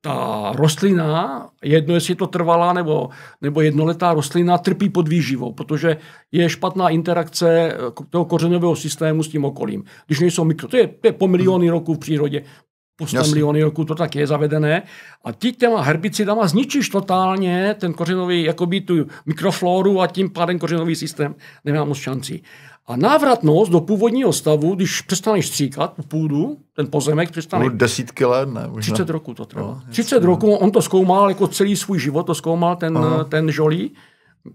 ta rostlina, jedno jestli je to trvalá nebo, nebo jednoletá rostlina, trpí pod výživou, protože je špatná interakce eh, toho kořenového systému s tím okolím. Když nejsou mikro, to je, to je po miliony roků v přírodě, po 100 Jasně. miliony roků to tak je zavedené. A ty těma herbicidama zničíš totálně ten kořenový, jakoby tu mikrofloru a tím pádem kořenový systém nemá moc šancí. A návratnost do původního stavu, když přestaneš stříkat tu půdu, ten pozemek přestane Bylo desítky let, ne? Možná. 30 roků to trvalo. No, 30 roků, on to zkoumal jako celý svůj život, to zkoumal ten, ten Žolí,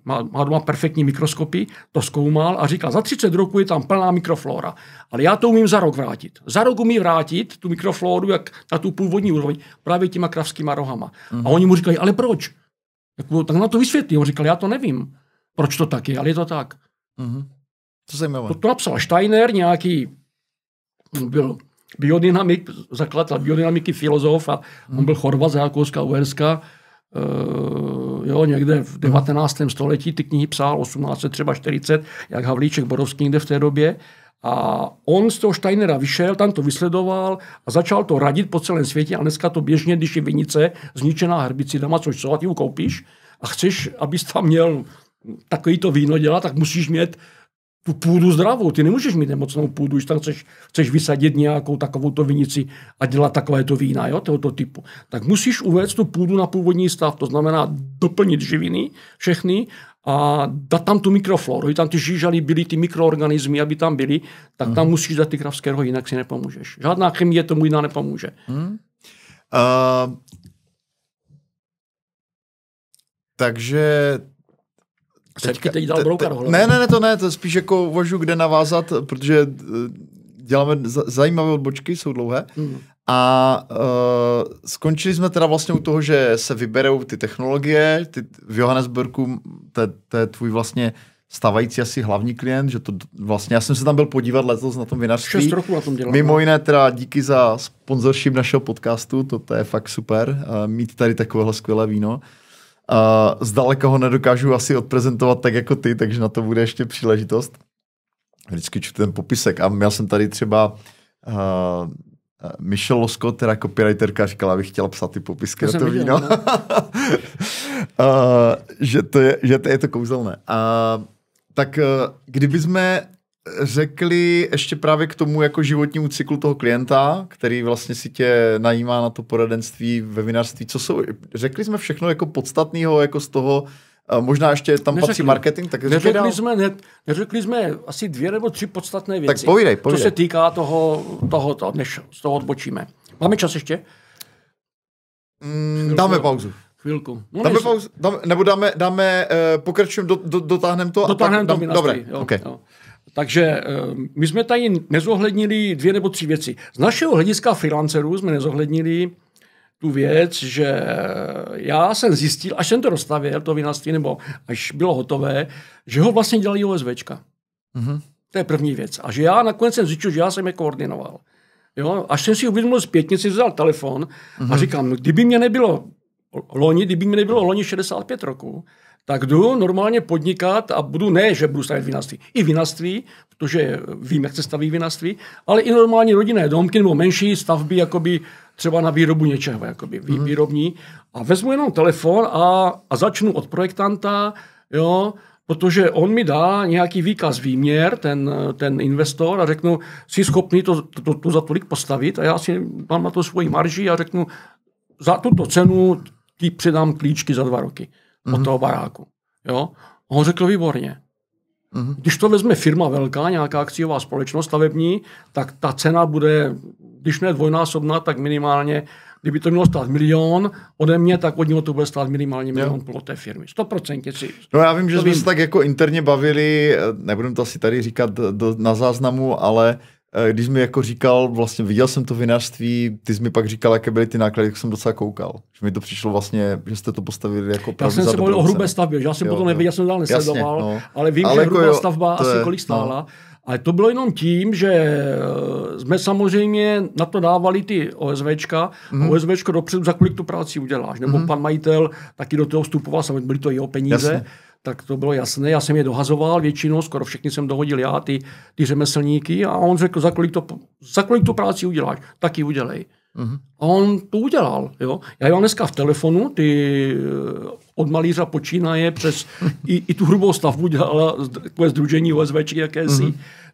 má, má doma perfektní mikroskopy, to zkoumal a říkal, za 30 roků je tam plná mikroflora, ale já to umím za rok vrátit. Za rok umí vrátit tu mikrofloru jak na tu původní úroveň právě těma kravskýma rohama. A oni mu říkali, ale proč? Jako, tak na to vysvětlí. On říkal, já to nevím, proč to tak je, ale je to tak. Mhm. To zajímavé. To, to napsal Steiner, nějaký byl biodynamik, zakladatel biodynamiky, filozof a on byl Chorvat z Rakouska, Uherska. Uh, jo, někde v 19. století ty knihy psal, 18 třeba 40, jak Havlíček Borovský někde v té době. A on z toho Steinera vyšel, tam to vysledoval a začal to radit po celém světě. A dneska to běžně, když je vinice zničená herbicidama, což jsou, a ty koupíš a chceš, abys tam měl takový to víno dělat, tak musíš mít tu půdu zdravou. Ty nemůžeš mít nemocnou půdu, když tam chceš, chceš vysadit nějakou takovou to vinici a dělat takovéto vína, jo, tohoto typu. Tak musíš uvést tu půdu na původní stav, to znamená doplnit živiny všechny a dát tam tu mikrofloru, i tam ty žížaly byly, ty mikroorganismy, aby tam byly, tak tam musíš dát ty kravské rohy, jinak si nepomůžeš. Žádná chemie tomu jiná nepomůže. Uh, takže Teďka, teď dal te- brouka te- do hlavy. Ne, ne, ne, to ne, to spíš jako uvažuji, kde navázat, protože eh, děláme za- zajímavé odbočky, jsou dlouhé. Hmm. A uh, skončili jsme teda vlastně u toho, že se vyberou ty technologie, ty v Johannesburgu, to, je- tvůj vlastně stávající asi hlavní klient, že to vlastně, já jsem se tam byl podívat letos na tom vinařství. Šest roků na tom dělám. Mimo jiné teda díky za sponzorship našeho podcastu, to, to je fakt super, uh, mít tady takovéhle skvělé víno. Uh, zdaleka ho nedokážu asi odprezentovat tak jako ty, takže na to bude ještě příležitost. Vždycky čtu ten popisek a měl jsem tady třeba uh, Michelle Losko, teda copywriterka, říkala, abych chtěla psát ty popisky To na to viděl, víno. no. uh, že, to je, že to je to kouzelné. Uh, tak uh, kdyby jsme řekli ještě právě k tomu jako životnímu cyklu toho klienta, který vlastně si tě najímá na to poradenství ve vinařství. Co jsou, řekli jsme všechno jako podstatného jako z toho, možná ještě tam patří Neřekli. marketing, tak dál. Neřekli jsme, ne, neřekli jsme asi dvě nebo tři podstatné věci. Tak povídej, povídej. Co se týká toho, tohoto, než z toho odbočíme. Máme čas ještě? Mm, dáme pauzu. Chvilku. No, Dáme pauzu, dáme, nebo dáme, dáme uh, pokračujeme, do, do, dotáhneme to Dotáhneme a to pak... vinařství. Dobré, jo, okay. jo. Takže eh, my jsme tady nezohlednili dvě nebo tři věci. Z našeho hlediska freelancerů jsme nezohlednili tu věc, že já jsem zjistil, až jsem to rozstavil, to vinařství, nebo až bylo hotové, že ho vlastně dělají OSVčka. Mm-hmm. To je první věc. A že já nakonec jsem zjistil, že já jsem je koordinoval. Jo? Až jsem si uvědomil zpětně, si vzal telefon mm-hmm. a mhm. říkám, no, kdyby mě nebylo loni, kdyby mě nebylo loni 65 roku, tak jdu normálně podnikat a budu ne, že budu stavět vinařství, i vinařství, protože vím, jak se staví vinařství, ale i normální rodinné domky nebo menší stavby, jakoby třeba na výrobu něčeho, jakoby mm-hmm. výrobní. A vezmu jenom telefon a, a začnu od projektanta, jo, protože on mi dá nějaký výkaz výměr, ten, ten investor, a řeknu, jsi schopný to, to, to za tolik postavit a já si mám na to svoji marži a řeknu, za tuto cenu ti předám klíčky za dva roky mm-hmm. od mhm. toho baráku. Jo? A on řekl výborně. Mm-hmm. Když to vezme firma velká, nějaká akciová společnost stavební, tak ta cena bude, když ne dvojnásobná, tak minimálně, kdyby to mělo stát milion ode mě, tak od něho to bude stát minimálně milion jo. pro té firmy. 100% si. No já vím, že jsme vím. se tak jako interně bavili, nebudem to asi tady říkat do, na záznamu, ale Eh, když jsi mi jako říkal, vlastně viděl jsem to vinařství, ty jsi mi pak říkal, jaké byly ty náklady, tak jsem docela koukal. Že mi to přišlo vlastně, že jste to postavili jako Já jsem se bavil o hrubé stavbě, že já jsem jo, potom nevěděl, jsem dál nesledoval, Jasně, no. ale vím, ale že jako hrubá jo, stavba asi je, kolik stála. No. Ale to bylo jenom tím, že eh, jsme samozřejmě na to dávali ty OSVčka. Mm. OSVčko dopředu, za kolik tu práci uděláš. Nebo mm. pan majitel taky do toho vstupoval, samozřejmě byly to jeho peníze. Jasně tak to bylo jasné. Já jsem je dohazoval většinou, skoro všechny jsem dohodil já, ty, ty řemeslníky a on řekl, za kolik, to, za kolik tu práci uděláš, tak ji udělej. Uh-huh. A on to udělal. Jo? Já mám dneska v telefonu, ty od malířa počínaje přes i, i tu hrubou stavbu dělala takové združení OSVčky jakési. Uh-huh.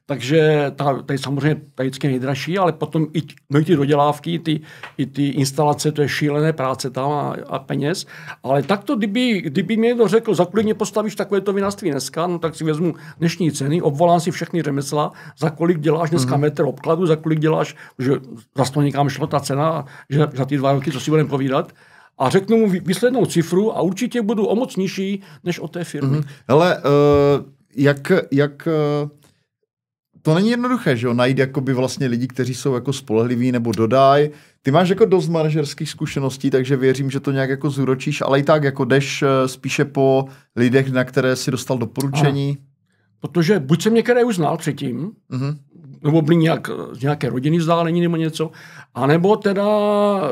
Takže ta, to je samozřejmě ta vždycky nejdražší, ale potom i, no i ty dodělávky, ty, i ty instalace, to je šílené práce tam a, a peněz. Ale takto, kdyby, kdyby mi někdo řekl, za kolik mě postavíš takovéto vinařství dneska, no tak si vezmu dnešní ceny, obvolám si všechny řemesla, za kolik děláš dneska mm-hmm. metr obkladu, za kolik děláš, že zase to někam šlo ta cena, že za ty dva roky, co si budeme povídat, a řeknu mu výslednou cifru a určitě budu o moc nižší než od té firmy. Mm-hmm. Ale uh, jak, jak uh to není jednoduché, že jo, najít jakoby vlastně lidi, kteří jsou jako spolehliví nebo dodaj. Ty máš jako dost manažerských zkušeností, takže věřím, že to nějak jako zúročíš, ale i tak jako jdeš eh, spíše po lidech, na které si dostal doporučení. Aha. Protože buď jsem některé už znal předtím, mm-hmm nebo byli nějak, z nějaké rodiny vzdálení nebo něco, a nebo teda,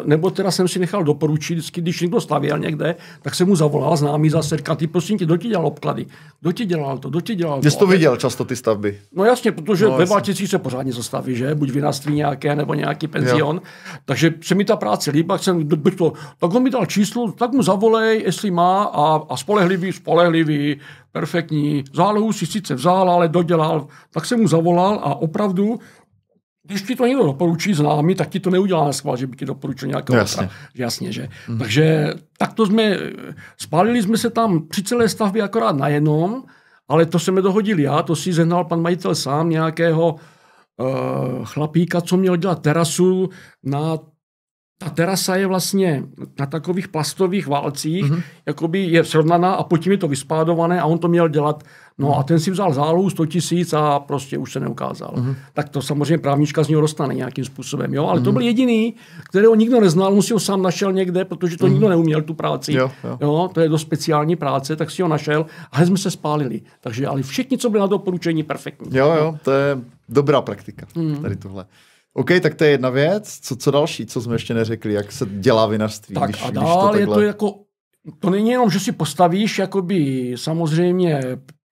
nebo teda jsem si nechal doporučit, vždycky, když někdo stavěl někde, tak jsem mu zavolal známý zase, říkal, ty prosím tě, kdo ti dělal obklady? Kdo ti dělal to? Kdo ti dělal to? Jsi to viděl často ty stavby? No jasně, protože no, ve Valticích se pořádně zastaví, že? Buď vinařství nějaké, nebo nějaký penzion. Jo. Takže se mi ta práce líbá, jsem, to, tak on mi dal číslo, tak mu zavolej, jestli má a, a spolehlivý, spolehlivý, perfektní, zálohu si sice vzal, ale dodělal, tak jsem mu zavolal a opravdu když ti to někdo doporučí známý, tak ti to neudělá schvál, že by ti doporučil nějakého Jasně. Jasně, že. Mm. Takže takto jsme, spálili jsme se tam při celé stavbě akorát na jednom, ale to jsem dohodil já, to si zehnal pan majitel sám nějakého uh, chlapíka, co měl dělat terasu na ta terasa je vlastně na takových plastových válcích, mm-hmm. jakoby je srovnaná a pod tím je to vyspádované a on to měl dělat. No a ten si vzal zálohu 100 tisíc a prostě už se neukázal. Mm-hmm. Tak to samozřejmě právnička z něho dostane nějakým způsobem. Jo? Ale mm-hmm. to byl jediný, kterého nikdo neznal, on si ho sám našel někde, protože to mm-hmm. nikdo neuměl, tu práci. Jo, jo. Jo? To je do speciální práce, tak si ho našel a jsme se spálili. Takže ale všichni, co byli na doporučení, perfektní. Jo, jo, to je dobrá praktika, mm. tady tohle. OK, tak to je jedna věc. Co, co další, co jsme ještě neřekli, jak se dělá vinařství? Tak když, a dál když to takhle... je to jako, to není jenom, že si postavíš jakoby samozřejmě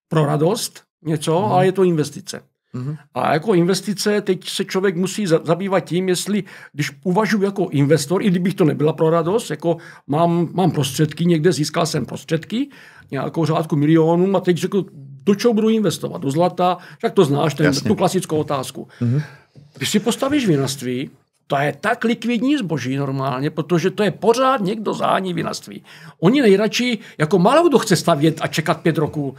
pro radost něco, mm. ale je to investice. Mm-hmm. A jako investice, teď se člověk musí zabývat tím, jestli, když uvažuji jako investor, i kdybych to nebyla pro radost, jako mám, mám prostředky, někde získal jsem prostředky, nějakou řádku milionů a teď řekl, do čeho budu investovat? Do zlata? Jak to znáš, ten, tu klasickou otázku. Mm-hmm. Když si postavíš vinařství, to je tak likvidní zboží normálně, protože to je pořád někdo zání vinařství. Oni nejradši, jako málo kdo chce stavět a čekat pět roků.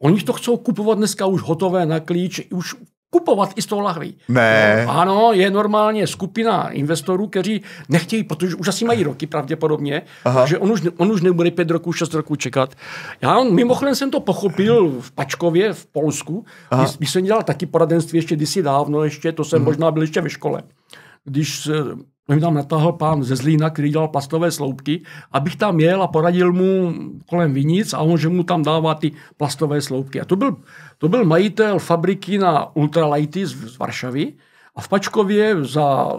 Oni to chcou kupovat dneska už hotové na klíč, už kupovat i z toho lahví. Ne. No, ano, je normálně skupina investorů, kteří nechtějí, protože už asi mají roky pravděpodobně, Aha. takže on už, on už nebude pět roků, šest roků čekat. Já mimochodem jsem to pochopil v Pačkově v Polsku, když, když jsem dělal taky poradenství ještě kdysi dávno, ještě, to jsem hmm. možná byl ještě ve škole. Když mi tam natáhl pán ze Zlína, který dělal plastové sloupky, abych tam jel a poradil mu kolem vinic a on, že mu tam dává ty plastové sloupky. A to byl, to byl majitel fabriky na ultralighty z, z Varšavy a v Pačkově za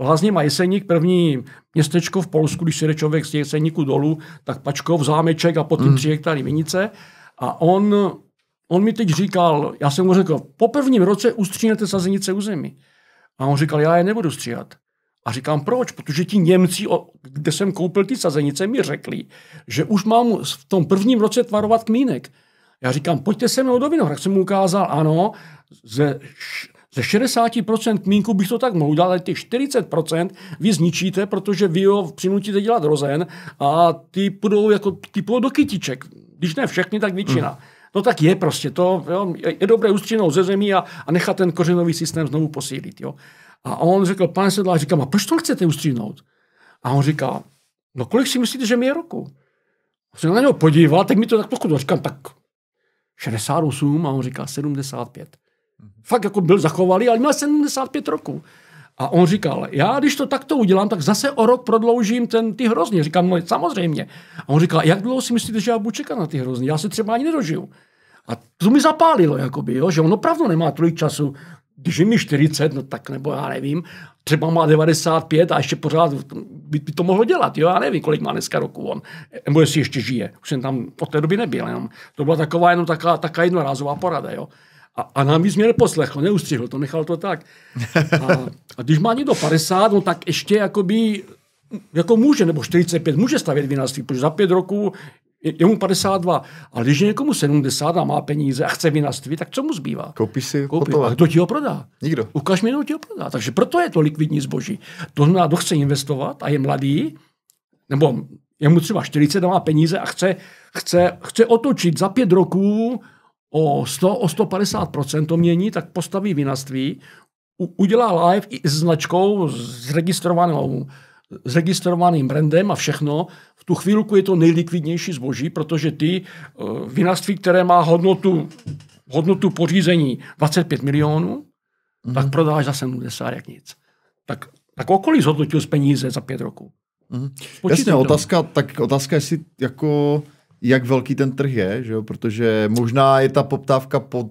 Lázněm a Jeseník, první městečko v Polsku, když se jde člověk z Jeseníku dolů, tak Pačkov, zámeček a potom mm. tři hektary vinice. A on, on mi teď říkal, já jsem mu řekl, po prvním roce ustřínete sazenice u zemi. A on říkal, já je nebudu stříhat. A říkám, proč? Protože ti Němci, kde jsem koupil ty sazenice, mi řekli, že už mám v tom prvním roce tvarovat kmínek. Já říkám, pojďte se mnou do Vinohrad. Jsem mu ukázal, ano, ze, ze 60% kmínku bych to tak mohl dát, ale těch 40% vy zničíte, protože vy ho přinutíte dělat rozen a ty půjdou, jako, ty půjdou do kytiček. Když ne všechny, tak většina. Hmm. No tak je prostě to, jo, je dobré ustřinout ze zemí a, a nechat ten kořenový systém znovu posílit. Jo. A on řekl, pane Sedlář, říkám, a proč to chcete ustřínout? A on říká, no kolik si myslíte, že mi je roku? A jsem na něho podíval, tak mi to tak pokud říkám, tak 68 a on říká 75. Fakt jako byl zachovalý, ale měl 75 roků. A on říkal, já když to takto udělám, tak zase o rok prodloužím ten, ty hrozně. Říkám, no samozřejmě. A on říkal, jak dlouho si myslíte, že já budu čekat na ty hrozně? Já se třeba ani nedožiju. A to mi zapálilo, jakoby, jo, že on opravdu nemá tolik času když mi 40, no tak nebo já nevím, třeba má 95 a ještě pořád by, by to mohlo dělat, jo, já nevím, kolik má dneska roku on, nebo jestli ještě žije, už jsem tam od té doby nebyl, jenom. to byla taková jenom taková, taková jednorázová porada, jo. A, a navíc mě neposlechl, neustřihl to, nechal to tak. A, a když má někdo 50, no tak ještě jakoby jako může, nebo 45, může stavět vinařství, protože za pět roků je mu 52. Ale když je někomu 70 a má peníze a chce vinařství, tak co mu zbývá? Koupí si Koupí. A kdo ti ho prodá? Nikdo. Ukaž mi, kdo ti ho prodá. Takže proto je to likvidní zboží. To znamená, kdo chce investovat a je mladý, nebo je mu třeba 40 a má peníze a chce, chce, chce otočit za pět roků o 100, o 150% to mění, tak postaví vinařství, udělá live i s značkou zregistrovanou s registrovaným brandem a všechno, v tu chvílku je to nejlikvidnější zboží, protože ty uh, vinařství, které má hodnotu, hodnotu pořízení 25 milionů, mm-hmm. tak prodáš za 70 jak nic. Tak, tak okolí zhodnotil z peníze za pět roků. Mm-hmm. Jasně, otázka, tak otázka, jestli jako, jak velký ten trh je, že jo? protože možná je ta poptávka po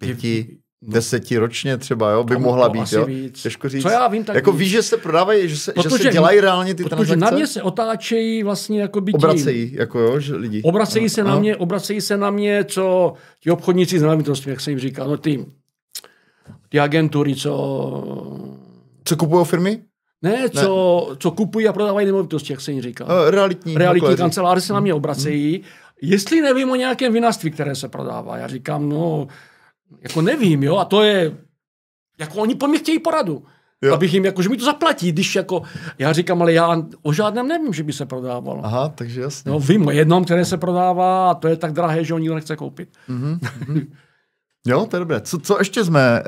pěti, No. deseti ročně třeba, jo, by to, mohla to být, jo? Víc. Těžko říct. Co já vím, tak Jako víš, že se prodávají, že se, protože, že se dělají reálně ty protože transakce? na mě se otáčejí vlastně jako by Obracejí, jako jo, že lidi. Obracejí se, na mě, obracejí se na mě, co ti obchodníci z nemovitostí, jak jsem jim říkal, no ty, ty agentury, co... Co kupují firmy? Ne, co, ne. co kupují a prodávají nemovitosti, jak jsem jim říkal. Uh, realitní. Realitní kanceláře se na mě obracejí. Hmm. Jestli nevím o nějakém vinařství, které se prodává. Já říkám, no, jako nevím, jo, a to je jako oni po mě chtějí poradu. Jo. Abych jim, jako, že mi to zaplatí, když jako, já říkám, ale já o žádném nevím, že by se prodávalo. Aha, takže jasně. No, vím o jednom, které se prodává a to je tak drahé, že ho nikdo nechce koupit. Mm-hmm. Jo, to je dobré. Co, co ještě jsme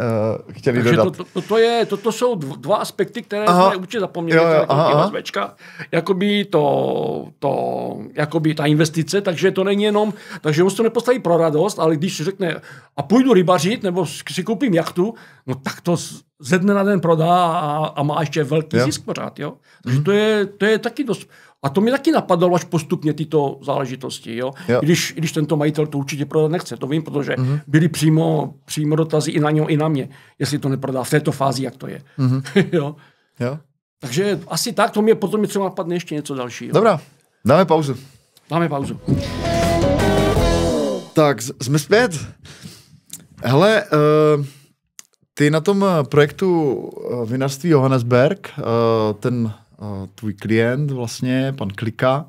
uh, chtěli Takže dodat? To, to, to, je, to, to jsou dva aspekty, které aha. jsme určitě zapomněli. Jo, jo, aha, aha. Zvečka. Jakoby, to, to, jakoby ta investice, takže to není jenom, takže on se to nepostaví pro radost, ale když řekne a půjdu rybařit nebo si koupím jachtu, no tak to ze dne na den prodá a, a má ještě velký jo. zisk pořád. Jo? Takže mm. to, je, to je taky dost a to mi taky napadlo až postupně tyto záležitosti. Jo? Jo. Když, když tento majitel to určitě prodat nechce, to vím, protože mm-hmm. byly přímo, přímo dotazy i na něho, i na mě, jestli to neprodá v této fázi, jak to je. Mm-hmm. jo? Jo. Takže asi tak, to mě potom mi třeba napadne ještě něco dalšího. Dobrá, dáme pauzu. Dáme pauzu. Tak, jsme zpět. Hele, uh, ty na tom projektu uh, vinařství Johannesberg, uh, ten tvůj klient vlastně, pan Klika,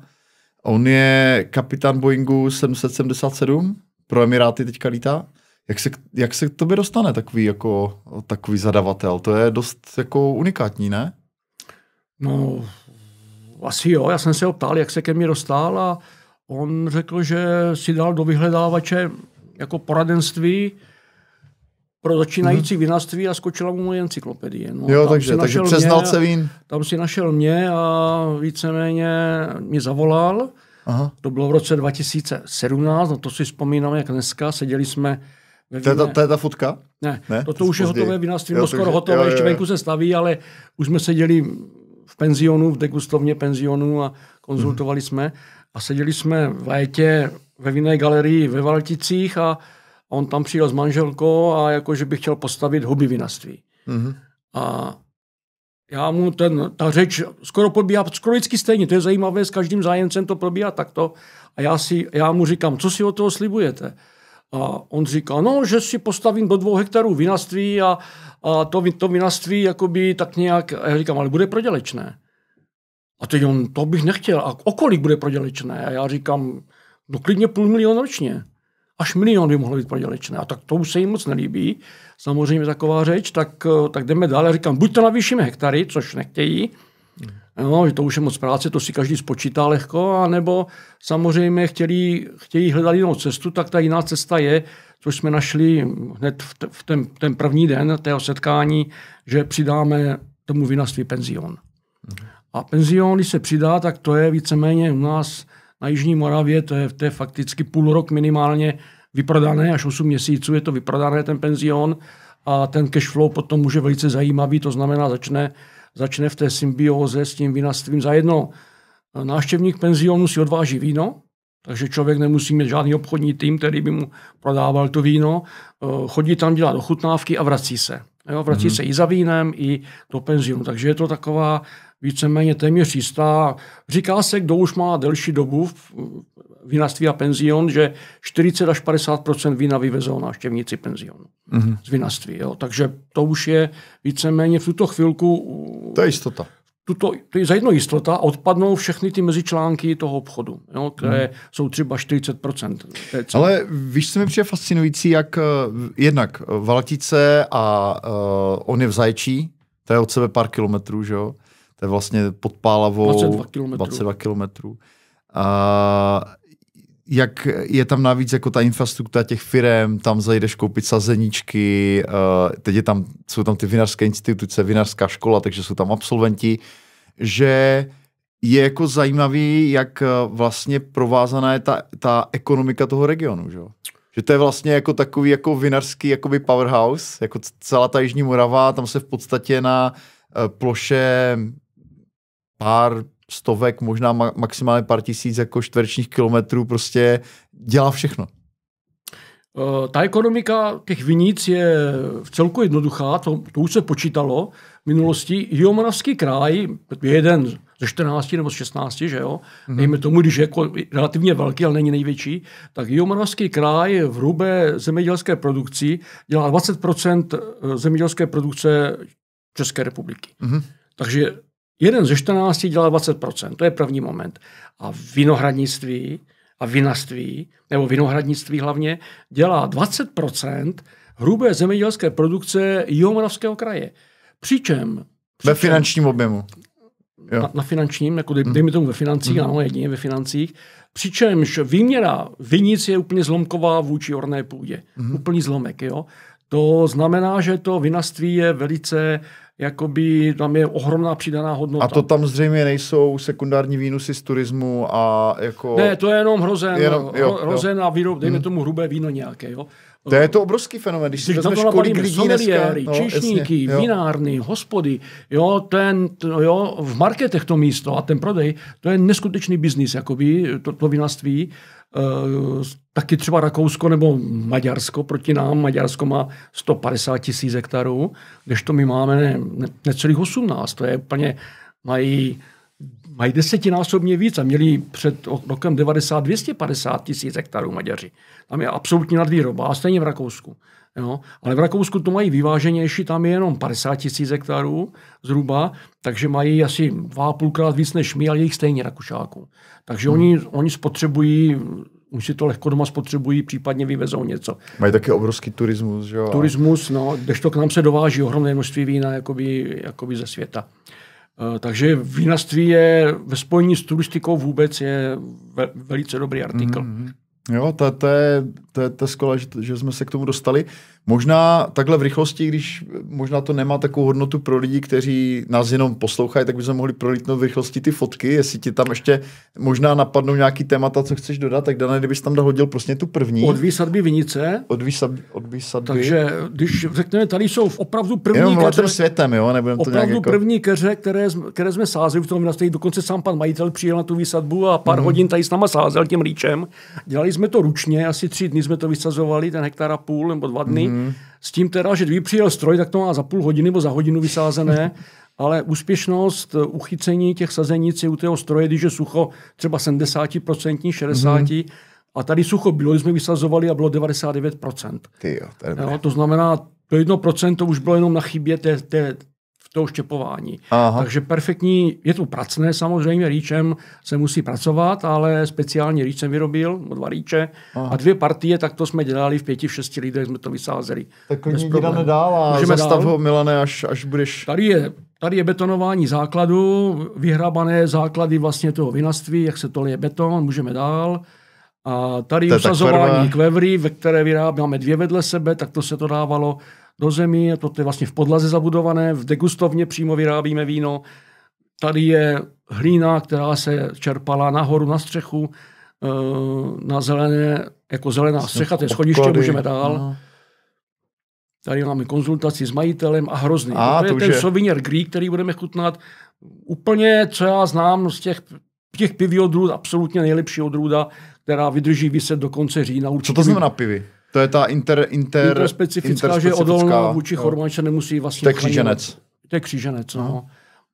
on je kapitán Boeingu 777, pro Emiráty teďka lítá. Jak se, jak se k tobě dostane takový, jako, takový zadavatel? To je dost jako unikátní, ne? No, asi jo. Já jsem se ho ptal, jak se ke mně dostal a on řekl, že si dal do vyhledávače jako poradenství pro začínající hmm. vinařství a skočila mu moje encyklopedie. No, jo, takže, takže přes znalce vín. Tam si našel mě a víceméně mi zavolal. Aha. To bylo v roce 2017, no to si vzpomínám jak dneska. Seděli jsme ve To je, ta, to je ta fotka? ne, Ne? toto už je hotové vinařství, nebo skoro hotové, jo, jo, ještě venku se staví, ale už jsme seděli v penzionu, v degustovně penzionu a konzultovali Mhm. jsme a seděli jsme v létě ve vinné galerii ve Valticích a on tam přijel s manželkou a jakože by chtěl postavit hobby vinařství. Mhm. A já mu ten, ta řeč skoro probíhá skoro vždycky stejně. To je zajímavé, s každým zájemcem to probíhá takto. A já, si, já mu říkám, co si od toho slibujete? A on říká, no, že si postavím do dvou hektarů vinařství a, a to, to vinařství jakoby tak nějak, a já říkám, ale bude prodělečné. A teď on, to bych nechtěl. A o kolik bude prodělečné? A já říkám, no klidně půl milionu ročně. Až milion by mohlo být prodělečné. A tak to už se jim moc nelíbí. Samozřejmě taková řeč, tak, eh, tak jdeme dál. Já říkám, buď to navýšíme hektary, což nechtějí, No, že to už je moc práce, to si každý spočítá lehko, anebo samozřejmě chtěli, chtějí hledat jinou cestu, tak ta jiná cesta je, což jsme našli hned v, t- v ten, ten první den tého setkání, že přidáme tomu vinařství penzion. A penzion, když se přidá, tak to je víceméně u nás na Jižní Moravě, to je, to je fakticky půl rok minimálně vyprodané, až 8 měsíců je to vyprodané, ten penzion, a ten cash flow potom může velice zajímavý, to znamená, začne, začne v té symbioze s tím vinařstvím zajedno. Náštěvník penzionu si odváží víno, takže člověk nemusí mít žádný obchodní tým, který by mu prodával to víno. Chodí tam dělat ochutnávky a vrací se. Jo, vrací mm-hmm. se i za vínem, i do penzionu. Takže je to taková víceméně téměř jistá. Říká se, kdo už má delší dobu v vinařství a penzion, že 40 až 50 vína vyvezou návštěvníci penzionu mm-hmm. z vinařství. Jo. Takže to už je víceméně v tuto chvilku To je jistota. tuto, to je za jedno jistota, odpadnou všechny ty mezičlánky toho obchodu, jo, které Hmm. jsou třeba 40%. To je celé. Ale víš, co mi přijde fascinující, jak eh, jednak Valtice a uh, on je v Zajčí, to je od sebe pár kilometrů, že jo? To je vlastně pod Pálavou. 22 kilometrů. 22 kilometrů. A jak je tam navíc jako ta infrastruktura těch firm, tam zajdeš koupit sazeníčky, uh, teď je tam, jsou tam ty vinařské instituce, vinařská škola, takže jsou tam absolventi, že je jako zajímavý, jak eh, vlastně provázaná je ta, ta ekonomika toho regionu, že? Že to je vlastně jako takový jako vinařský jakoby powerhouse, jako celá ta Jižní Morava, tam se v podstatě na eh, ploše pár stovek, možná ma- maximálně pár tisíc jako čtverečních kilometrů prostě dělá všechno. Eh, Ta ekonomika těch viníc je v celku jednoduchá, to, to už se počítalo v minulosti. Jihomoravský kraj je jeden ze 14 nebo z 16, že jo? Mm-hmm. Dejme tomu, když je jako relativně velký, ale není největší, tak Jihomoravský kraj v hrubé zemědělské produkci dělá 20% zemědělské produkce České republiky. Mhm. Takže jeden ze 14 dělá 20%, to je první moment. A vinohradnictví a vinařství, nebo vinohradnictví hlavně, dělá 20% hrubé zemědělské produkce Jihomoravského kraje. Přičem, Ve přičem finančním objemu. Jo. na, na finančním, jako dej, dejme tomu ve financích, ano, jedině ve financích. Přičemž výměra vinic je úplně zlomková vůči orné půdě. Úplný zlomek, jo. To znamená, že to vinařství je velice, jakoby, tam je ohromná přidaná hodnota. A to tam zřejmě nejsou sekundární výnosy z turismu a jako... Ne, to je jenom hrozen, Jenom- jo, jo, hrozen a výrob, dejme tomu hrubé víno nějaké. Jo. To je to obrovský fenomén, když si vezmeš, kolik lidí dneska... no, číšníky, jasně, jo. vinárny, hospody, jo, ten, to, jo, v marketech to místo a ten prodej, to je neskutečný biznis, jakoby, to, to vinařství. E, taky třeba Rakousko nebo Maďarsko proti nám. Maďarsko má 150 tisíc hektarů, kdežto my máme ne, ne, necelých 18. To je úplně, mají mají desetinásobně víc a měli před rokem 90 250 tisíc hektarů Maďaři. Tam je absolutní nadvýroba a stejně v Rakousku. Jo? Ale v Rakousku to mají vyváženější, tam je jenom 50 tisíc hektarů zhruba, takže mají asi dva a půlkrát víc než my, ale je jich stejně Rakušáků. Takže hmm. oni, oni spotřebují, už si to lehko doma spotřebují, případně vyvezou něco. Mají taky obrovský turismus, že jo? Turismus, no, kdežto k nám se dováží ohromné množství vína jakoby, jakoby ze světa. Eh, Takže vinařství je ve spojení s turistikou vůbec je ve, velice dobrý artikl. Mm. Jo, to, to, je, to, je, to je skvělé, že, že jsme se k tomu dostali. Možná takhle v rychlosti, když možná to nemá takovou hodnotu pro lidi, kteří nás jenom poslouchají, tak bychom mohli prolítnout v rychlosti ty fotky, jestli ti tam ještě možná napadnou nějaký témata, co chceš dodat, tak Dané, kdybys tam hodil prostě tu první. Od výsadby vinice. Od výsadby. Od výsadby. Takže když řekneme, tady jsou opravdu první Jenom keře, světem, jo? Nebudem opravdu to nějak jako... první keře, které, které jsme sázeli v tom vinařství, dokonce sám pan majitel přijel na tu výsadbu a pár mm. hodin tady s náma sázel tím líčem. Dělali jsme to ručně, asi tři dny jsme to vysazovali, ten hektar a půl nebo dva dny. Mm. S tím teda, že kdyby přijel stroj, tak to má za půl hodiny nebo za hodinu vysázené, ale úspěšnost eh, uchycení těch sazenic je u toho stroje, když je sucho třeba 70%, 60%, mm-hmm. a tady sucho bylo, jsme vysazovali a bylo 99%. Ty jo, to, je jo, to znamená, to 1% už bylo jenom na chybě té, té, toho štěpování. Aha. Takže perfektní, je to pracné samozřejmě, rýčem se musí pracovat, ale speciálně rýč jsem vyrobil, dva rýče Aha. a dvě partie, tak to jsme dělali v pěti, v šesti lidech, jsme to vysázeli. Tak klidně jde dál a Můžeme zastav ho, Milane, až, až budeš... Tady je, tady je betonování základu, vyhrabané základy vlastně toho vinařství, jak se to lije beton, můžeme dál. A tady je usazování kvevry, ve které vyrábíme dvě vedle sebe, tak to se to dávalo do zemí, to je vlastně v podlaze zabudované, v degustovně přímo vyrábíme víno. Tady je hlína, která se čerpala nahoru na střechu, eh, na zelené, jako zelená střecha, to je schodiště, můžeme dál. Aha. Tady máme konzultaci s majitelem a hrozný. A, to je ten je... Sauvignon Gris, který budeme chutnat. Úplně, co já znám z těch, těch piví odrůd, absolutně nejlepší odrůda, která vydrží vyset do konce října. Určitě Co to znamená pivy? To je ta inter, inter, interspecifická, že je odolná vůči chorobám, že nemusí vlastně... To je kříženec. To je kříženec, no. no.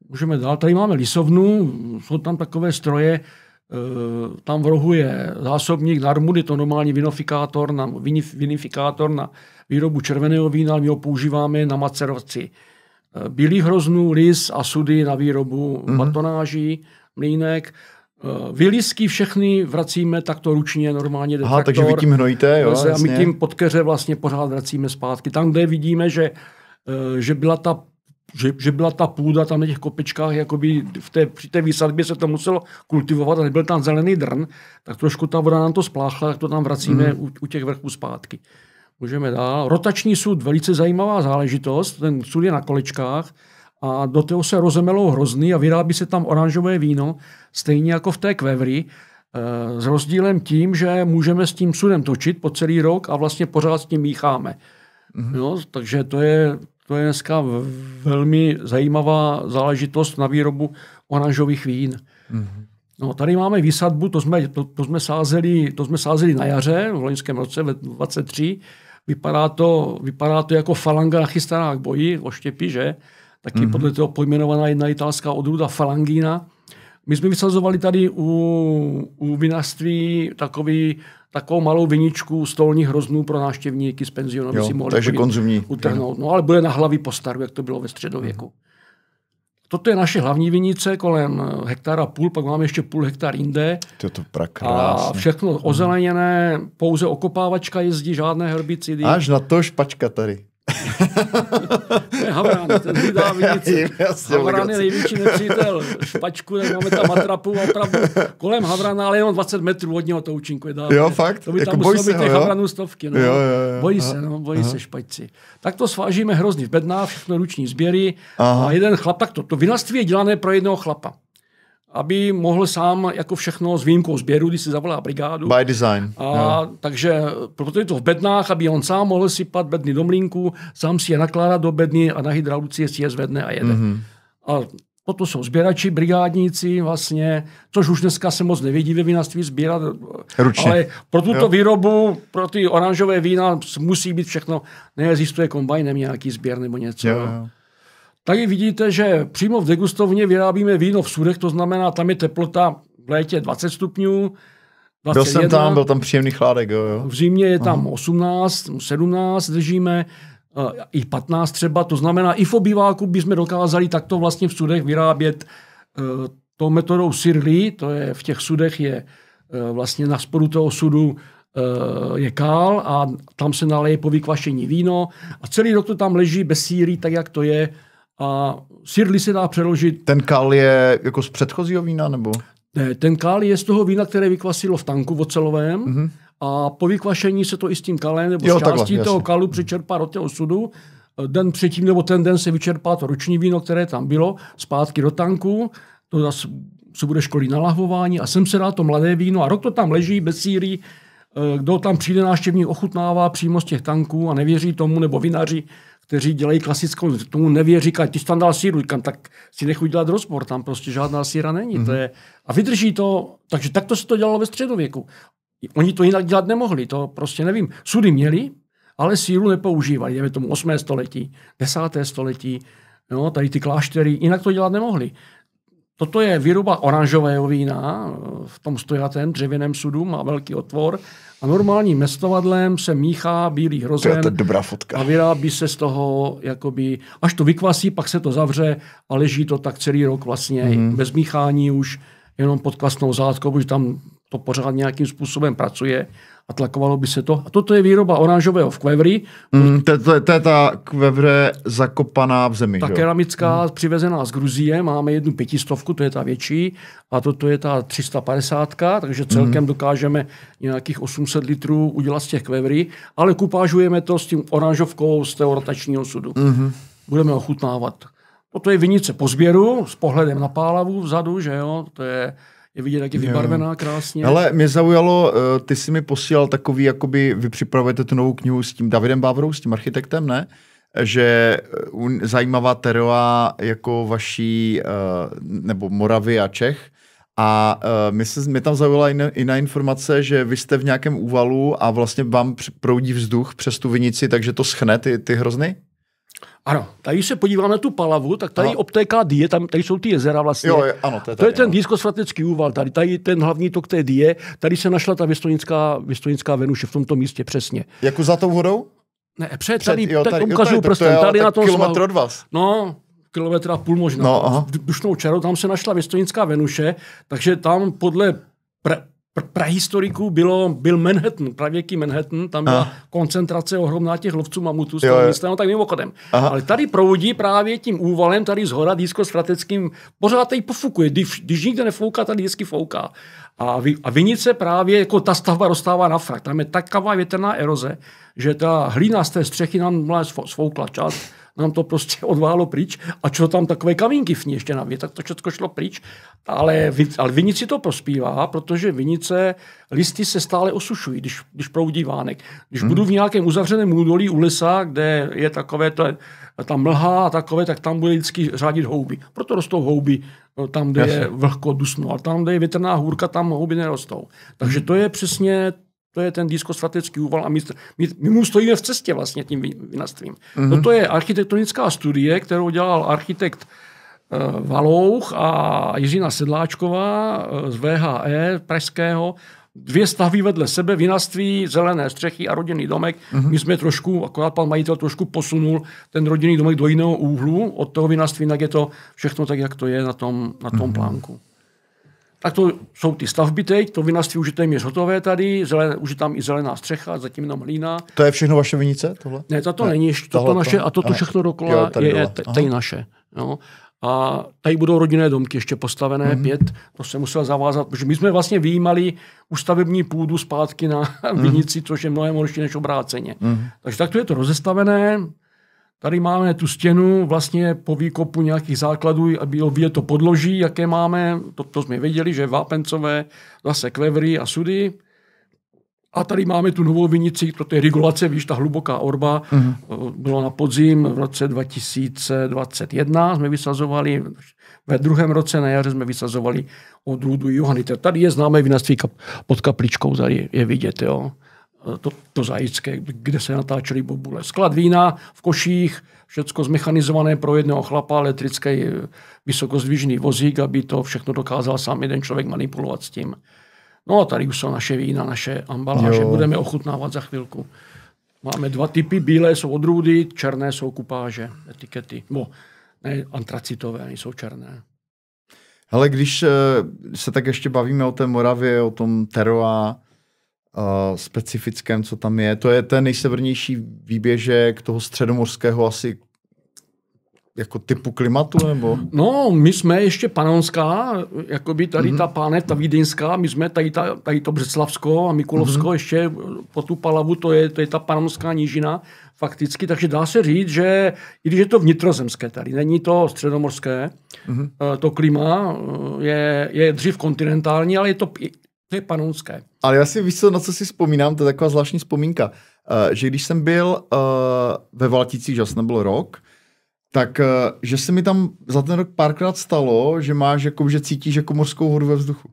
Můžeme dál. Tady máme lisovnu, jsou tam takové stroje, eh, tam v rohu je zásobník Narmud, je to normální vinifikátor na, vinifikátor na výrobu červeného vína, my ho používáme na macerovaci eh, bílých hroznů, lis a sudy na výrobu mm-hmm. batonáží, mlínek. Eh, Vylisky všechny vracíme takto ručně, normálně. Aha, takže vy tím hnojíte, jo? A my tím podkeře vlastně pořád vracíme zpátky. Tam, kde vidíme, že, eh, že byla ta že, že byla ta půda tam na těch kopečkách, jakoby v té, při té výsadbě se to muselo kultivovat a nebyl tam zelený drn, tak trošku ta voda nám to spláchla, tak to tam vracíme mm. u, u těch vrchů zpátky. Můžeme dál. Rotační sud, velice zajímavá záležitost, ten sud je na kolečkách, a do toho se rozemelou hrozný a vyrábí se tam oranžové víno, stejně jako v té kvevry, eh, s rozdílem tím, že můžeme s tím sudem točit po celý rok a vlastně pořád s tím mícháme. Mm-hmm. No, takže to je, to je dneska velmi zajímavá záležitost na výrobu oranžových vín. Mm-hmm. No, tady máme výsadbu, to jsme, to, to, jsme sázeli, to jsme sázeli na jaře v loňském roce, ve 23. Vypadá to, vypadá to jako falanga nachystaná k boji, oštěpí, že? Taky mm-hmm. podle toho pojmenovaná jedna italská odrůda falangina. My jsme vysazovali tady u, u vinařství takový, takovou malou viničku stolních hroznů pro návštěvníky z penzionu, aby si mohli takže konzumní. utrhnout. No ale bude na hlavy postaru, jak to bylo ve středověku. Mm. Toto je naše hlavní vinice, kolem hektara půl, pak máme ještě půl hektar jinde. To je to A všechno ozeleněné, pouze okopávačka jezdí, žádné herbicidy. Až na to špačka tady to je Havran, ten hlídá vinici. Havran je největší nepřítel špačku, tak máme tam matrapu opravdu kolem Havrana, ale jenom 20 metrů od něho to účinkuje. Dávě. Jo, fakt? To by tam jako muselo být těch Havranů stovky. No. Jo, jo, jo. Bojí Aha. se, no, bojí Aha. se špačci. Tak to svážíme hrozný v bednách, všechno ruční sběry. Aha. A jeden chlap, tak to, to vinařství je dělané pro jednoho chlapa aby mohl sám jako všechno s výjimkou sběru, když si zavolá brigádu. By design. A, yeah. Takže proto je to v bednách, aby on sám mohl sypat bedny do mlínku, sám si je nakládat do bedny a na hydraulici si je zvedne a jede. Mm-hmm. A Potom jsou sběrači, brigádníci vlastně, což už dneska se moc nevidí ve vinařství sbírat. Ručně. Ale pro tuto jo. výrobu, pro ty oranžové vína musí být všechno, neexistuje kombajnem nějaký sběr nebo něco. Jo, jo. Tady vidíte, že přímo v degustovně vyrábíme víno v sudech, to znamená, tam je teplota v létě 20 stupňů, 21. Byl jsem tam, byl tam příjemný chládek, jo, jo. V zimě je tam Aha. 18, 17 držíme, eh, i 15 třeba, to znamená, i v obýváku bychom dokázali takto vlastně v sudech vyrábět uh, tou metodou sirly, to je v těch sudech je uh, vlastně na spodu toho sudu je kál a tam se naleje po vykvašení víno a celý rok to tam leží bez síry, tak jak to je a sirli se dá přeložit. Ten kál je jako z předchozího vína, nebo? Ne, ten kál je z toho vína, které vykvasilo v tanku ocelovém mm-hmm. a po vykvašení se to i s tím kalem nebo Jo, s částí takhle, toho jasně. kalu přečerpá do toho sudu. Den předtím nebo ten den se vyčerpá to roční víno, které tam bylo, zpátky do tanku. To zase se bude školit na lahvování a sem se dá to mladé víno a rok to tam leží bez síry. Eh, Kdo tam přijde návštěvník, ochutnává přímo z těch tanků a nevěří tomu, nebo vinaři, kteří dělají klasickou, tomu nevěří, říkají, ty jsi tam dal síru, říkám, tak si nechuj dělat rozpor, tam prostě žádná síra není. Mm-hmm. To je, a vydrží to, takže takto se to dělalo ve středověku. Oni to jinak dělat nemohli, to prostě nevím. Sudy měli, ale síru nepoužívali, dejme tomu 8. století, 10. století, no, tady ty kláštery, jinak to dělat nemohli. Toto je výroba oranžového vína eh, v tom stojatém dřevěném sudu, má velký otvor a normálním mestovadlem se míchá bílý To je, hrozen to je dobrá fotka. a vyrábí se z toho, jakoby, až to vykvasí, pak se to zavře a leží to tak celý rok vlastně, mm. bez míchání už, jenom pod kvasnou zátkou, protože tam to pořád nějakým způsobem pracuje a tlakovalo by se to. A toto je výroba oranžového v Kvevry, Mm, to, je- to, to je ta kvevre zakopaná v zemi, ta jo? keramická přivezená z Gruzie, máme jednu pětistovku, to je ta větší, a toto je ta 350, takže celkem dokážeme nějakých 800 litrů udělat z těch kvevry, ale kupážujeme to s tím oranžovkou z toho rotačního sudu. Budeme ochutnávat. Toto je vinice po sběru s pohledem na pálavu vzadu, že jo, to je, je vidět, jak je vybarvená krásně. Ale mě zaujalo, eh, ty jsi mi posílal takový, jakoby vy připravujete tu novou knihu s tím Davidem Bavrou, s tím architektem, ne? Že eh, zajímavá teroa jako vaší, eh, nebo Moravy a Čech. A uh, mě, se, mě tam zaujala jiná, jiná informace, že vy jste v nějakém úvalu a vlastně vám proudí vzduch přes tu vinici, takže to schne ty, ty hrozny? Ano, tady se podíváme na tu palavu, tak tady Aha. obtéká Die, tam, tady jsou ty jezera vlastně. Jo, je- ano, to je To je tady, ten dískosvatecký úval, tady, tady ten hlavní tok té Die, tady se našla ta věstonická, věstonická Venuše v tomto místě přesně. Jako za tou vodou? Ne, před, Před- tady, jo, tak tady- ukazuju tady, prstem, ale tady tak na tom kilometr od vás. No, kilometra a půl možná. No, aha. v dušnou čarou, tam se našla věstonická Venuše, takže tam podle prahistoriků bylo, byl Manhattan, pravěký Manhattan, tam byla Aha. koncentrace ohromná těch lovců mamutů z toho místa, no tak mimochodem. Aha. Ale tady proudí právě tím úvalem, tady z hora dísko-strateckým, pořád tady pofukuje, když, když nikde nefouká, tady vždycky fouká. A, vy, a vinice právě, jako ta stavba rozstává na frak. Tam je taková větrná eroze, že ta hlína z té střechy nám svoukla čas, nám to prostě odválo pryč a čo tam takové kamínky v ní ještě na tak to všechno šlo pryč. Ale, ale vinici to prospívá, protože vinice, listy se stále osušují, když, když proudí vánek. Když budu v nějakém uzavřeném údolí u lesa, kde je takové to, ta mlha a takové, tak tam bude vždycky řádit houby. Proto rostou houby no, tam, kde je vlhko, dusno. A tam, kde je větrná hůrka, tam houby nerostou. Takže to je přesně to je ten dískosvatecký úval a my, my, my mu stojíme v cestě vlastně tím vi- vinastvím. Mm-hmm. Toto je architektonická studie, kterou dělal architekt eh, Valouch a Jiřina Sedláčková eh, z VHE pražského. Dvě stavby vedle sebe, vinaství, zelené střechy a rodinný domek. Mm-hmm. My jsme trošku, akorát pan majitel trošku posunul ten rodinný domek do jiného úhlu od toho vinaství, tak je to všechno tak, jak to je na tom, na tom mm-hmm. plánku. Tak to jsou ty stavby teď, to vinaství už je téměř hotové tady, zelené, už je tam i zelená střecha, zatím jenom hlína. To je všechno vaše vinice, tohle? Ne, tato ne, není ještě, tohle toto to- naše, a toto aha. všechno Jo, dokola tady je, je tady naše. Jo. A tady budou rodinné domky ještě postavené, Mhm. mm-hmm. pět, to se musel zavázat, protože my jsme vlastně vyjímali už stavební půdu zpátky na Mhm. vinici, což je mnohem horší než obráceně. Mm-hmm. Takže takto je to rozestavené, Tady máme tu stěnu vlastně po výkopu nějakých základů a bylo vidět to podloží, jaké máme. To, to jsme věděli, že vápencové, zase kvevry a sudy. A tady máme tu novou vinici, to je regulace, víš, ta hluboká orba. Mm. Bylo na podzim v roce 2021 jsme vysazovali, ve druhém roce na jaře jsme vysazovali odrůdu Johanniter. Tady je známé vinaství kap, pod kapličkou, tady je vidět, jo to, to zajické, kde se natáčely bobule. Sklad vína v koších, všecko zmechanizované pro jednoho chlapa, elektrický eh, vysokozdvižný vozík, aby to všechno dokázal sám jeden člověk manipulovat s tím. No a tady už jsou naše vína, naše ambaláže, Jo. budeme ochutnávat za chvilku. Máme dva typy, bílé jsou odrůdy, černé jsou kupáže, etikety. No, ne, antracitové, nejsou černé. Ale když eh, se tak ještě bavíme o té Moravě, o tom Teroa, uh, specifickém, co tam je, to je ten nejsevernější výběžek toho středomorského asi jako typu klimatu, nebo? No, my jsme ještě panonská, jakoby tady mm-hmm. ta pánev, ta vídeňská, my jsme tady, ta, tady to Břeclavsko a Mikulovsko mm-hmm. ještě po tu Palavu, to je, to je ta panonská nížina fakticky, takže dá se říct, že i když je to vnitrozemské tady, není to středomorské, mm-hmm. to klima eh, je, je dřív kontinentální, ale je to, to je panonské. Ale já si víš, co, na co si vzpomínám, to je taková zvláštní vzpomínka, uh, že když jsem byl uh, ve Valticích, že jsem byl rok, tak uh, že se mi tam za ten rok párkrát stalo, že máš jako, že cítíš jako mořskou hodu ve vzduchu.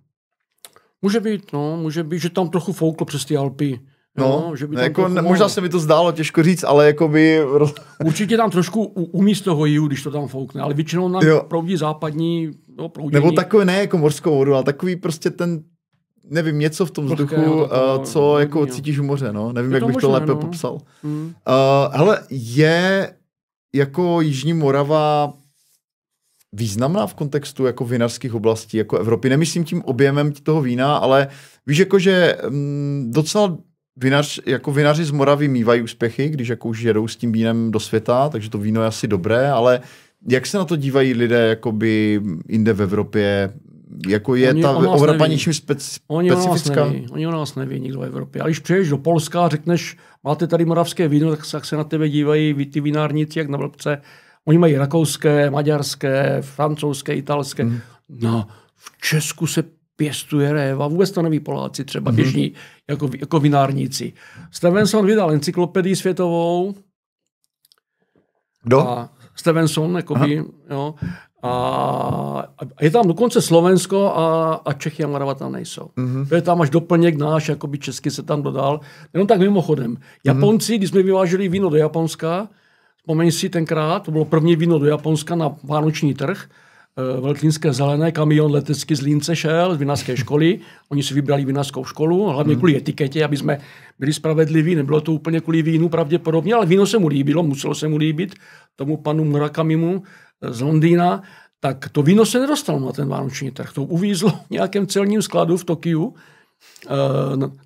Může být, no, může být, že tam trochu fouklo přes ty Alpy. No, no že by jako, trochu, možná se mi to zdálo, těžko říct, ale jako by... Určitě tam trošku umí z toho jihu, když to tam foukne, ale většinou nám jo. proudí západní no, proudění. Nebo takový ne jako mořskou vodu, ale takový prostě ten nevím, něco v tom vzduchu, uh, co no, jako cítíš u moře, no. Nevím, jak bych možné, to lépe no. popsal. Hmm. Uh, hele, je jako Jižní Morava významná v kontextu jako vinařských oblastí, jako Evropy. Nemyslím tím objemem toho vína, ale víš, jako že mm, docela vinař, jako vinaři z Moravy mývají úspěchy, když jako už jedou s tím vínem do světa, takže to víno je asi dobré, ale jak se na to dívají lidé jakoby jinde v Evropě? Jako je Oni ta Evropa něčím speci- Oni specifická? O nás neví. Oni o nás neví nikdo v Evropě. A když přijdeš do Polska a řekneš, máte tady moravské víno, tak se na tebe dívají ty vinárníci jak na blbce. Oni mají rakouské, maďarské, francouzské, italské. Hmm. No, v Česku se pěstuje réva, vůbec to neví Poláci, třeba mm-hmm. běžní jako, jako vinárníci. Stevenson vydal encyklopedii světovou. Kdo? A Stevenson, jakoby, jo. A, je tam dokonce Slovensko a, a Čechy a Morava tam nejsou. Mm-hmm. To je tam až doplněk náš, jakoby česky se tam dodal. Jenom tak mimochodem. Japonci, mm-hmm. když jsme vyváželi víno do Japonska, vzpomeň si tenkrát, to bylo první víno do Japonska na vánoční trh, Eh, veltlínské zelené, kamion letecky z Línce šel, z vinařské školy. Oni si vybrali vinařskou školu, hlavně kvůli etiketě, aby jsme byli spravedliví. Nebylo to úplně kvůli vínu pravděpodobně, ale víno se mu líbilo, muselo se mu líbit tomu panu Murakamimu z Londýna. Tak to víno se nedostalo na ten vánoční trh. To uvízlo v nějakém celním skladu v Tokiu eh,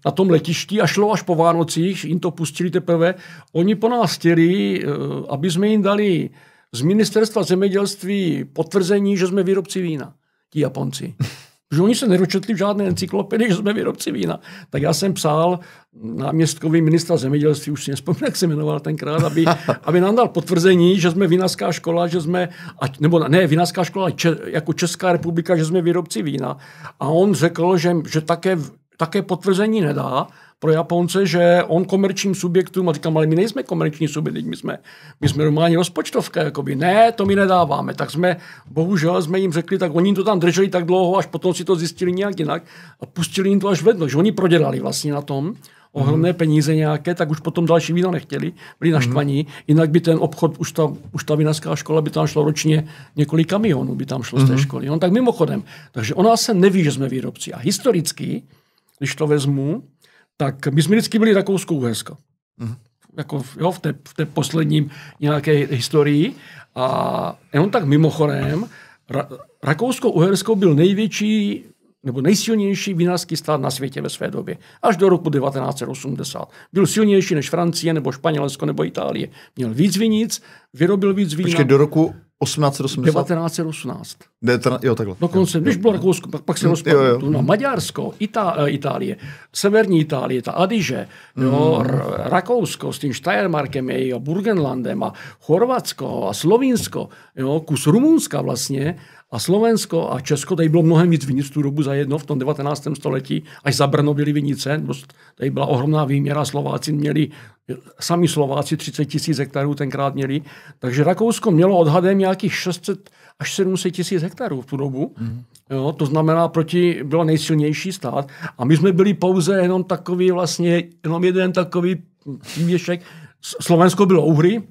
na tom letišti a šlo až po Vánocích, jim to pustili teprve. Oni po nás chtěli, aby jsme jim dali z ministerstva zemědělství potvrzení, že jsme výrobci vína. Ti Japonci. že oni se nedočetli v žádné encyklopedii, že jsme výrobci vína. Tak já jsem psal náměstkovi ministra zemědělství, už si nespomínám, jak se jmenoval tenkrát, aby, aby nám dal potvrzení, že jsme vinařská škola, že jsme, nebo ne, vinařská škola če, jako Česká republika, že jsme výrobci vína. A on řekl, že, že také, také potvrzení nedá, pro Japonce, že on komerčním subjektům, a říkám, ale my nejsme komerční subjekt, my jsme, my jsme normální rozpočtovka, jakoby, ne, to my nedáváme. Tak jsme, bohužel jsme jim řekli, tak oni to tam drželi tak dlouho, až potom si to zjistili nějak jinak a pustili jim to až vedno, že oni prodělali vlastně na tom, ohromné mm. peníze nějaké, tak už potom další víno nechtěli, byli mhm. naštvaní, mm. jinak by ten obchod, už ta, už ta vinařská škola by tam šlo ročně několik kamionů, by tam šlo mm. z té mhm. školy. On tak mimochodem, takže o nás se neví, že jsme výrobci. A historicky, když to vezmu, tak my jsme vždycky byli Rakousko-Uhersko. Mm. Jako jo, v, té, v té posledním nějaké historii. A jenom tak mimochodem, Ra- Rakousko-Uhersko byl největší nebo nejsilnější vinařský stát na světě ve své době. Až do roku 1980. Byl silnější než Francie, nebo Španělsko, nebo Itálie. Měl víc vinic, vyrobil víc vína. Počkej, do roku 1880? 1918. De, tra, jo, takhle. Dokonce, když bylo Rakousko, pak, pak se rozpadlo. No, Maďarsko, Ita, eh, Itálie, severní Itálie, ta Adiže, mm. jo, Rakousko s tím Steiermarkem a Burgenlandem a Chorvatsko a Slovinsko, jo, kus Rumunska vlastně a Slovensko a Česko, tady bylo mnohem víc vinic tu dobu za jedno v tom 19. století, až za Brno byly vinice, tady byla ohromná výměra, Slováci měli, sami Slováci 30 tisíc hektarů tenkrát měli, takže Rakousko mělo odhadem nějakých 600 až 700 tisíc hektarů v tu dobu. Mm. Jo, to znamená, proti bylo nejsilnější stát a my jsme byli pouze jenom takový vlastně, jenom jeden takový vývěšek. Slovensko bylo Uhry,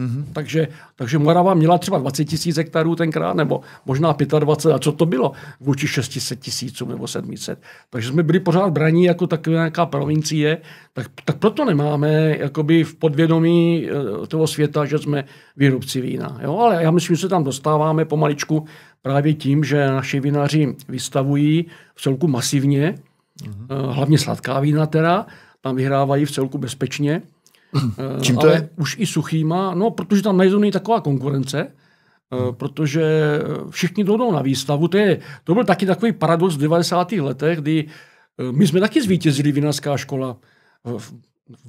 Mm-hmm. Takže, takže Morava měla třeba 20 tisíc hektarů tenkrát, nebo možná 25, a co to bylo vůči 600 tisícům nebo 700. Takže jsme byli pořád braní jako taková nějaká provincie, tak, tak proto nemáme jakoby v podvědomí eh, toho světa, že jsme výrobci vína. Jo? Ale já myslím, že se tam dostáváme pomaličku právě tím, že naši vinaři vystavují v celku masivně, mm-hmm. hlavně sladká vína teda, tam vyhrávají v celku bezpečně, Čím to ale je? už i suchýma, no protože tam najednou není taková konkurence, eh, protože všichni jdou na výstavu. To, je, to byl taky takový paradox v 90. letech, kdy eh, my jsme taky zvítězili vinařská škola v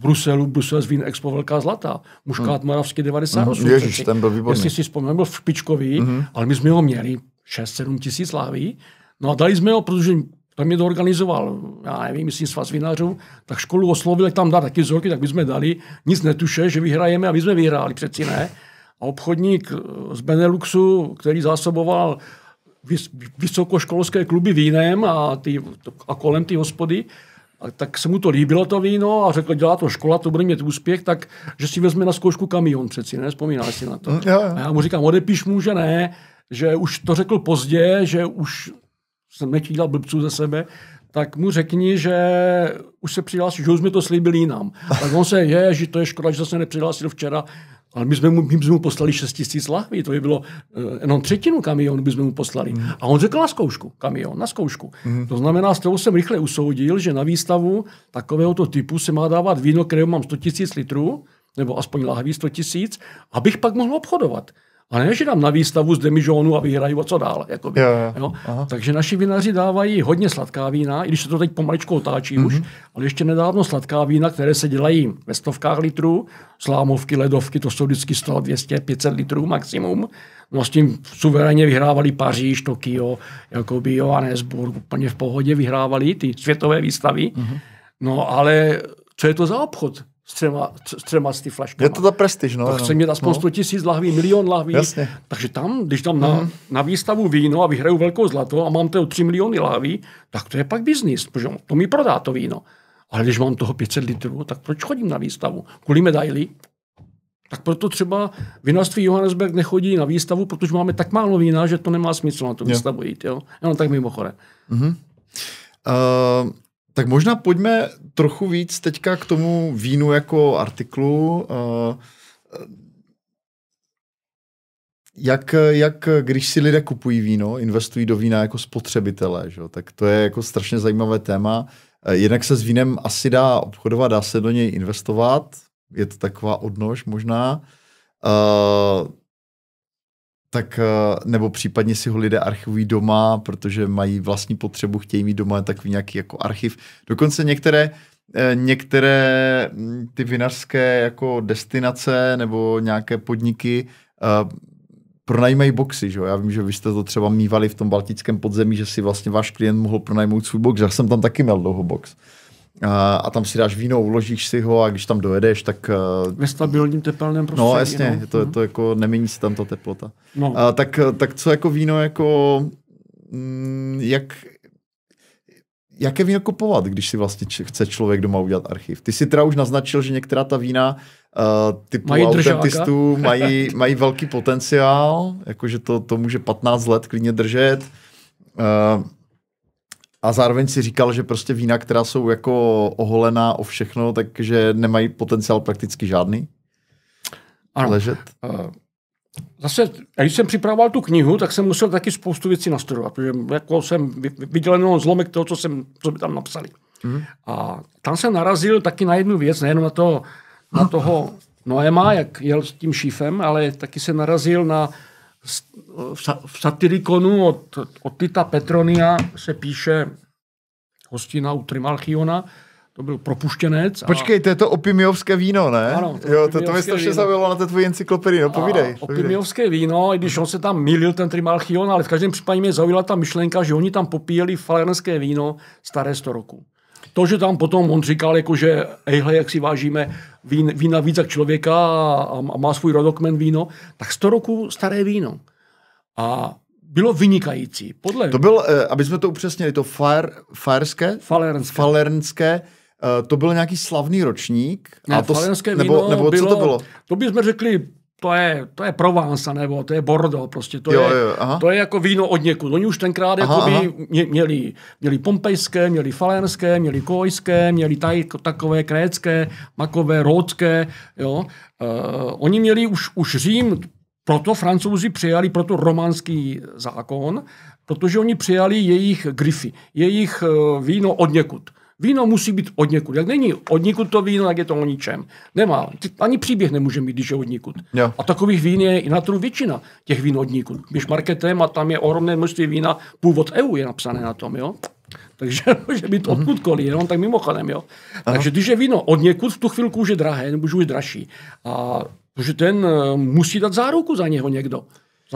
Bruselu, Brusel Wien Expo Velká zlata, Muškát hmm. Moravský 98. Hmm. Ježiš, ten byl výborný. Jestli si vzpomínám, byl špičkový, hmm. ale my jsme ho měli 6-7 tisíc láví. No a dali jsme ho, protože tam mě to organizoval, já nevím, myslím svaz vinařů, tak školu oslovili tam dát taky vzorky, tak my jsme dali, nic netuše, že vyhrajeme a my jsme vyhráli, přeci ne. A obchodník z Beneluxu, který zásoboval vysokoškolské kluby vínem a, ty, a kolem ty hospody, a tak se mu to líbilo to víno a řekl, dělá to škola, to bude mít úspěch, tak že si vezme na zkoušku kamion přeci, ne? Vzpomínáš si na to. Mm. A já mu říkám, odepíš mu, že ne, že už to řekl pozdě, že už jsem dělat blbců ze sebe, tak mu řekni, že už se přihlásí, že už jsme to slíbili jinam. Tak on se je, že to je škoda, že se nepřihlásil včera, ale my jsme mu, my jsme mu poslali 6 tisíc lahví, to by bylo uh, jenom třetinu kamionu by jsme mu poslali. Mm. A on řekl na zkoušku, kamion, na zkoušku. Mm. To znamená, z toho jsem rychle usoudil, že na výstavu takovéhoto typu se má dávat víno, které mám 100 tisíc litrů, nebo aspoň lahví 100 tisíc, abych pak mohl obchodovat. A ne, že dám na výstavu z demižónu a vyhrají o co dál. Jakoby, jo, jo. Jo? Takže naši vinaři dávají hodně sladká vína, i když se to teď pomaličku otáčí mm-hmm. už, ale ještě nedávno sladká vína, které se dělají ve stovkách litrů, slámovky, ledovky, to jsou vždycky 100, 200, 500 litrů maximum. No s tím suverénně vyhrávali Paříž, Tokio, jakoby Johannesburg, úplně v pohodě vyhrávali ty světové výstavy. Mm-hmm. No ale co je to za obchod? S třema, s třema z ty flaškama. Je to ta prestiž, no. Tak chce mít aspoň no. 100 tisíc lahví, milion lahví. Jasně. Takže tam, když tam na, mm. na výstavu víno a vyhraju velkou zlato a mám toho 3 miliony lahví, tak to je pak biznis, protože to mi prodá to víno. Ale když mám toho 500 litrů, tak proč chodím na výstavu? Kvůli medaili? Tak proto třeba vinařství Johannesburg nechodí na výstavu, protože máme tak málo vína, že to nemá smysl na tu výstavu jít. Jo? Jenom tak mimochodem. Mm-hmm. Uh, tak možná pojďme trochu víc teďka k tomu vínu jako artiklu. Eh, jak, jak když si lidé kupují víno, investují do vína jako spotřebitelé, že? tak to je jako strašně zajímavé téma. Eh, jednak se s vínem asi dá obchodovat, dá se do něj investovat, je to taková odnož možná. Uh, tak eh, nebo případně si ho lidé archivují doma, protože mají vlastní potřebu, chtějí mít doma takový nějaký jako archiv. Dokonce některé eh, některé hm, ty vinařské jako destinace nebo nějaké podniky uh, pronajímají boxy, že? Já vím, že vy jste to třeba mývali v tom baltickém podzemí, že si vlastně váš klient mohl pronajmout svůj box. Já jsem tam taky měl dlouho box a tam si dáš víno, uložíš si ho a když tam dojedeš, tak... Eh, Ve stabilním tepelném prostředí. No jasně, no. To, to jako nemění se tam ta teplota. No. A, tak, tak co jako víno, jako mm, jak, jaké víno kupovat, když si vlastně č- chce člověk doma udělat archiv? Ty si teda už naznačil, že některá ta vína uh, typu mají autentistů mají, mají velký potenciál, jakože to, to může 15 let klidně držet. Uh, a zároveň si říkal, že prostě vína, která jsou jako oholená o všechno, takže nemají potenciál prakticky žádný? Ano. Ležet? Uh, zase, když jsem připravoval tu knihu, tak jsem musel taky spoustu věcí nastudovat, protože jako jsem viděl jenom zlomek toho, co, jsem, co by tam napsali. Mm. A tam jsem narazil taky na jednu věc, nejenom na, to, na toho Noema, jak jel s tím šífem, ale taky se narazil na v satirikonu od, od Tita Petronia se píše hostina u Trimalchiona, to byl propuštěnec. Počkej, to je to opimiovské víno, ne? Ano, to jo, to, to mě strašně zaujalo na té tvoji encyklopedii, no povídej. Opimiovské víno, i když on se tam milil, ten Trimalchion, ale v každém případě mě zaujala ta myšlenka, že oni tam popíjeli falernské víno staré 100 roku. To, že tam potom on říkal, jako, že ejhle, jak si vážíme vín, vína víc jak člověka a, a má svůj rodokmen víno, tak 100 roku staré víno. A bylo vynikající. Podle... To byl, eh, aby jsme to upřesnili, to fire, fireské? Falernské. Falernské. Uh, to byl nějaký slavný ročník? Ne, a to, falernské nebo, víno nebo bylo, co to bylo? To bychom řekli to je, to je Provence, nebo to je Bordeaux, prostě to, jo, je, jo, aha. to je jako víno od někud. Oni už tenkrát aha, jakoby aha. Měli, měli pompejské, měli falénské, měli kojské, měli taj, takové krécké, makové, ródské, jo. Uh, oni měli už, už Řím, proto francouzi přijali proto románský zákon, protože oni přijali jejich grify, jejich uh, víno od někud. Víno musí být od někud. Jak není od někud to víno, tak je to o ničem. Nemá. Ani příběh nemůže mít, když je od někud. Jo. A takových vín je i na trhu většina těch vín od někud. Běž marketem a tam je ohromné množství vína, původ EU je napsané na tom, jo. Takže může být odkudkoliv, jenom tak mimochodem, jo. Takže když je víno od někud, v tu chvilku už je drahé, nebo už je dražší. A protože ten eh, musí dát záruku za něho někdo.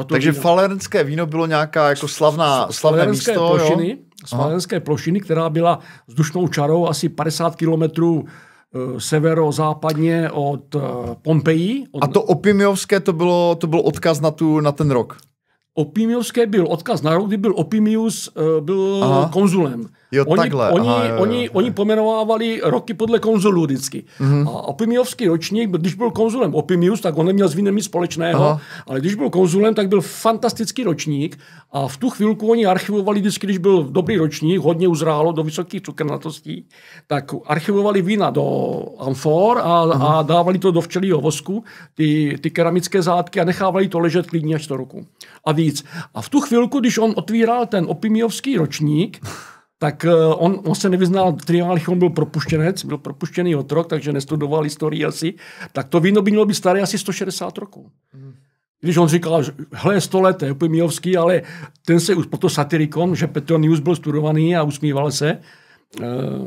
Takže víno. falernské víno bylo nějaká jako slavná, slavné místo, plošiny, jo? Slavenské plošiny, která byla vzdušnou čarou asi 50 kilometrů eh, severozápadně od eh, Pompeji. Od A to opimiovské, to bylo, to byl odkaz na, tu, na ten rok. Opimiovské byl odkaz na rok, kdy byl Opimius eh, byl Aha. konzulem. Jo, oni, takhle, Oni, aha, jo, oni, jo. oni pomenovávali roky podle konzulů vždycky. Mhm. A Opimiovský ročník, když byl konzulem Opimius, tak on neměl s vínem nic společného, Aha. ale když byl konzulem, tak byl fantastický ročník a v tu chvilku oni archivovali vždycky, když byl dobrý ročník, hodně uzrálo do vysokých cukernatostí, tak archivovali vína do amfor a, a dávali to do včelího vosku, ty, ty keramické zátky a nechávali to ležet klidně až do roku. A víc. A v tu chvilku, když on otvíral ten opimiovský ročník, tak eh, on, on se nevyznal v triálích, on byl propuštěnec, byl propuštěný otrok, takže nestudoval historii asi, tak to víno by mělo být staré asi 160 roků. Když on říkal, že hle, 100 let, je ale ten se, proto satirikon, že Petronius byl studovaný a usmíval se,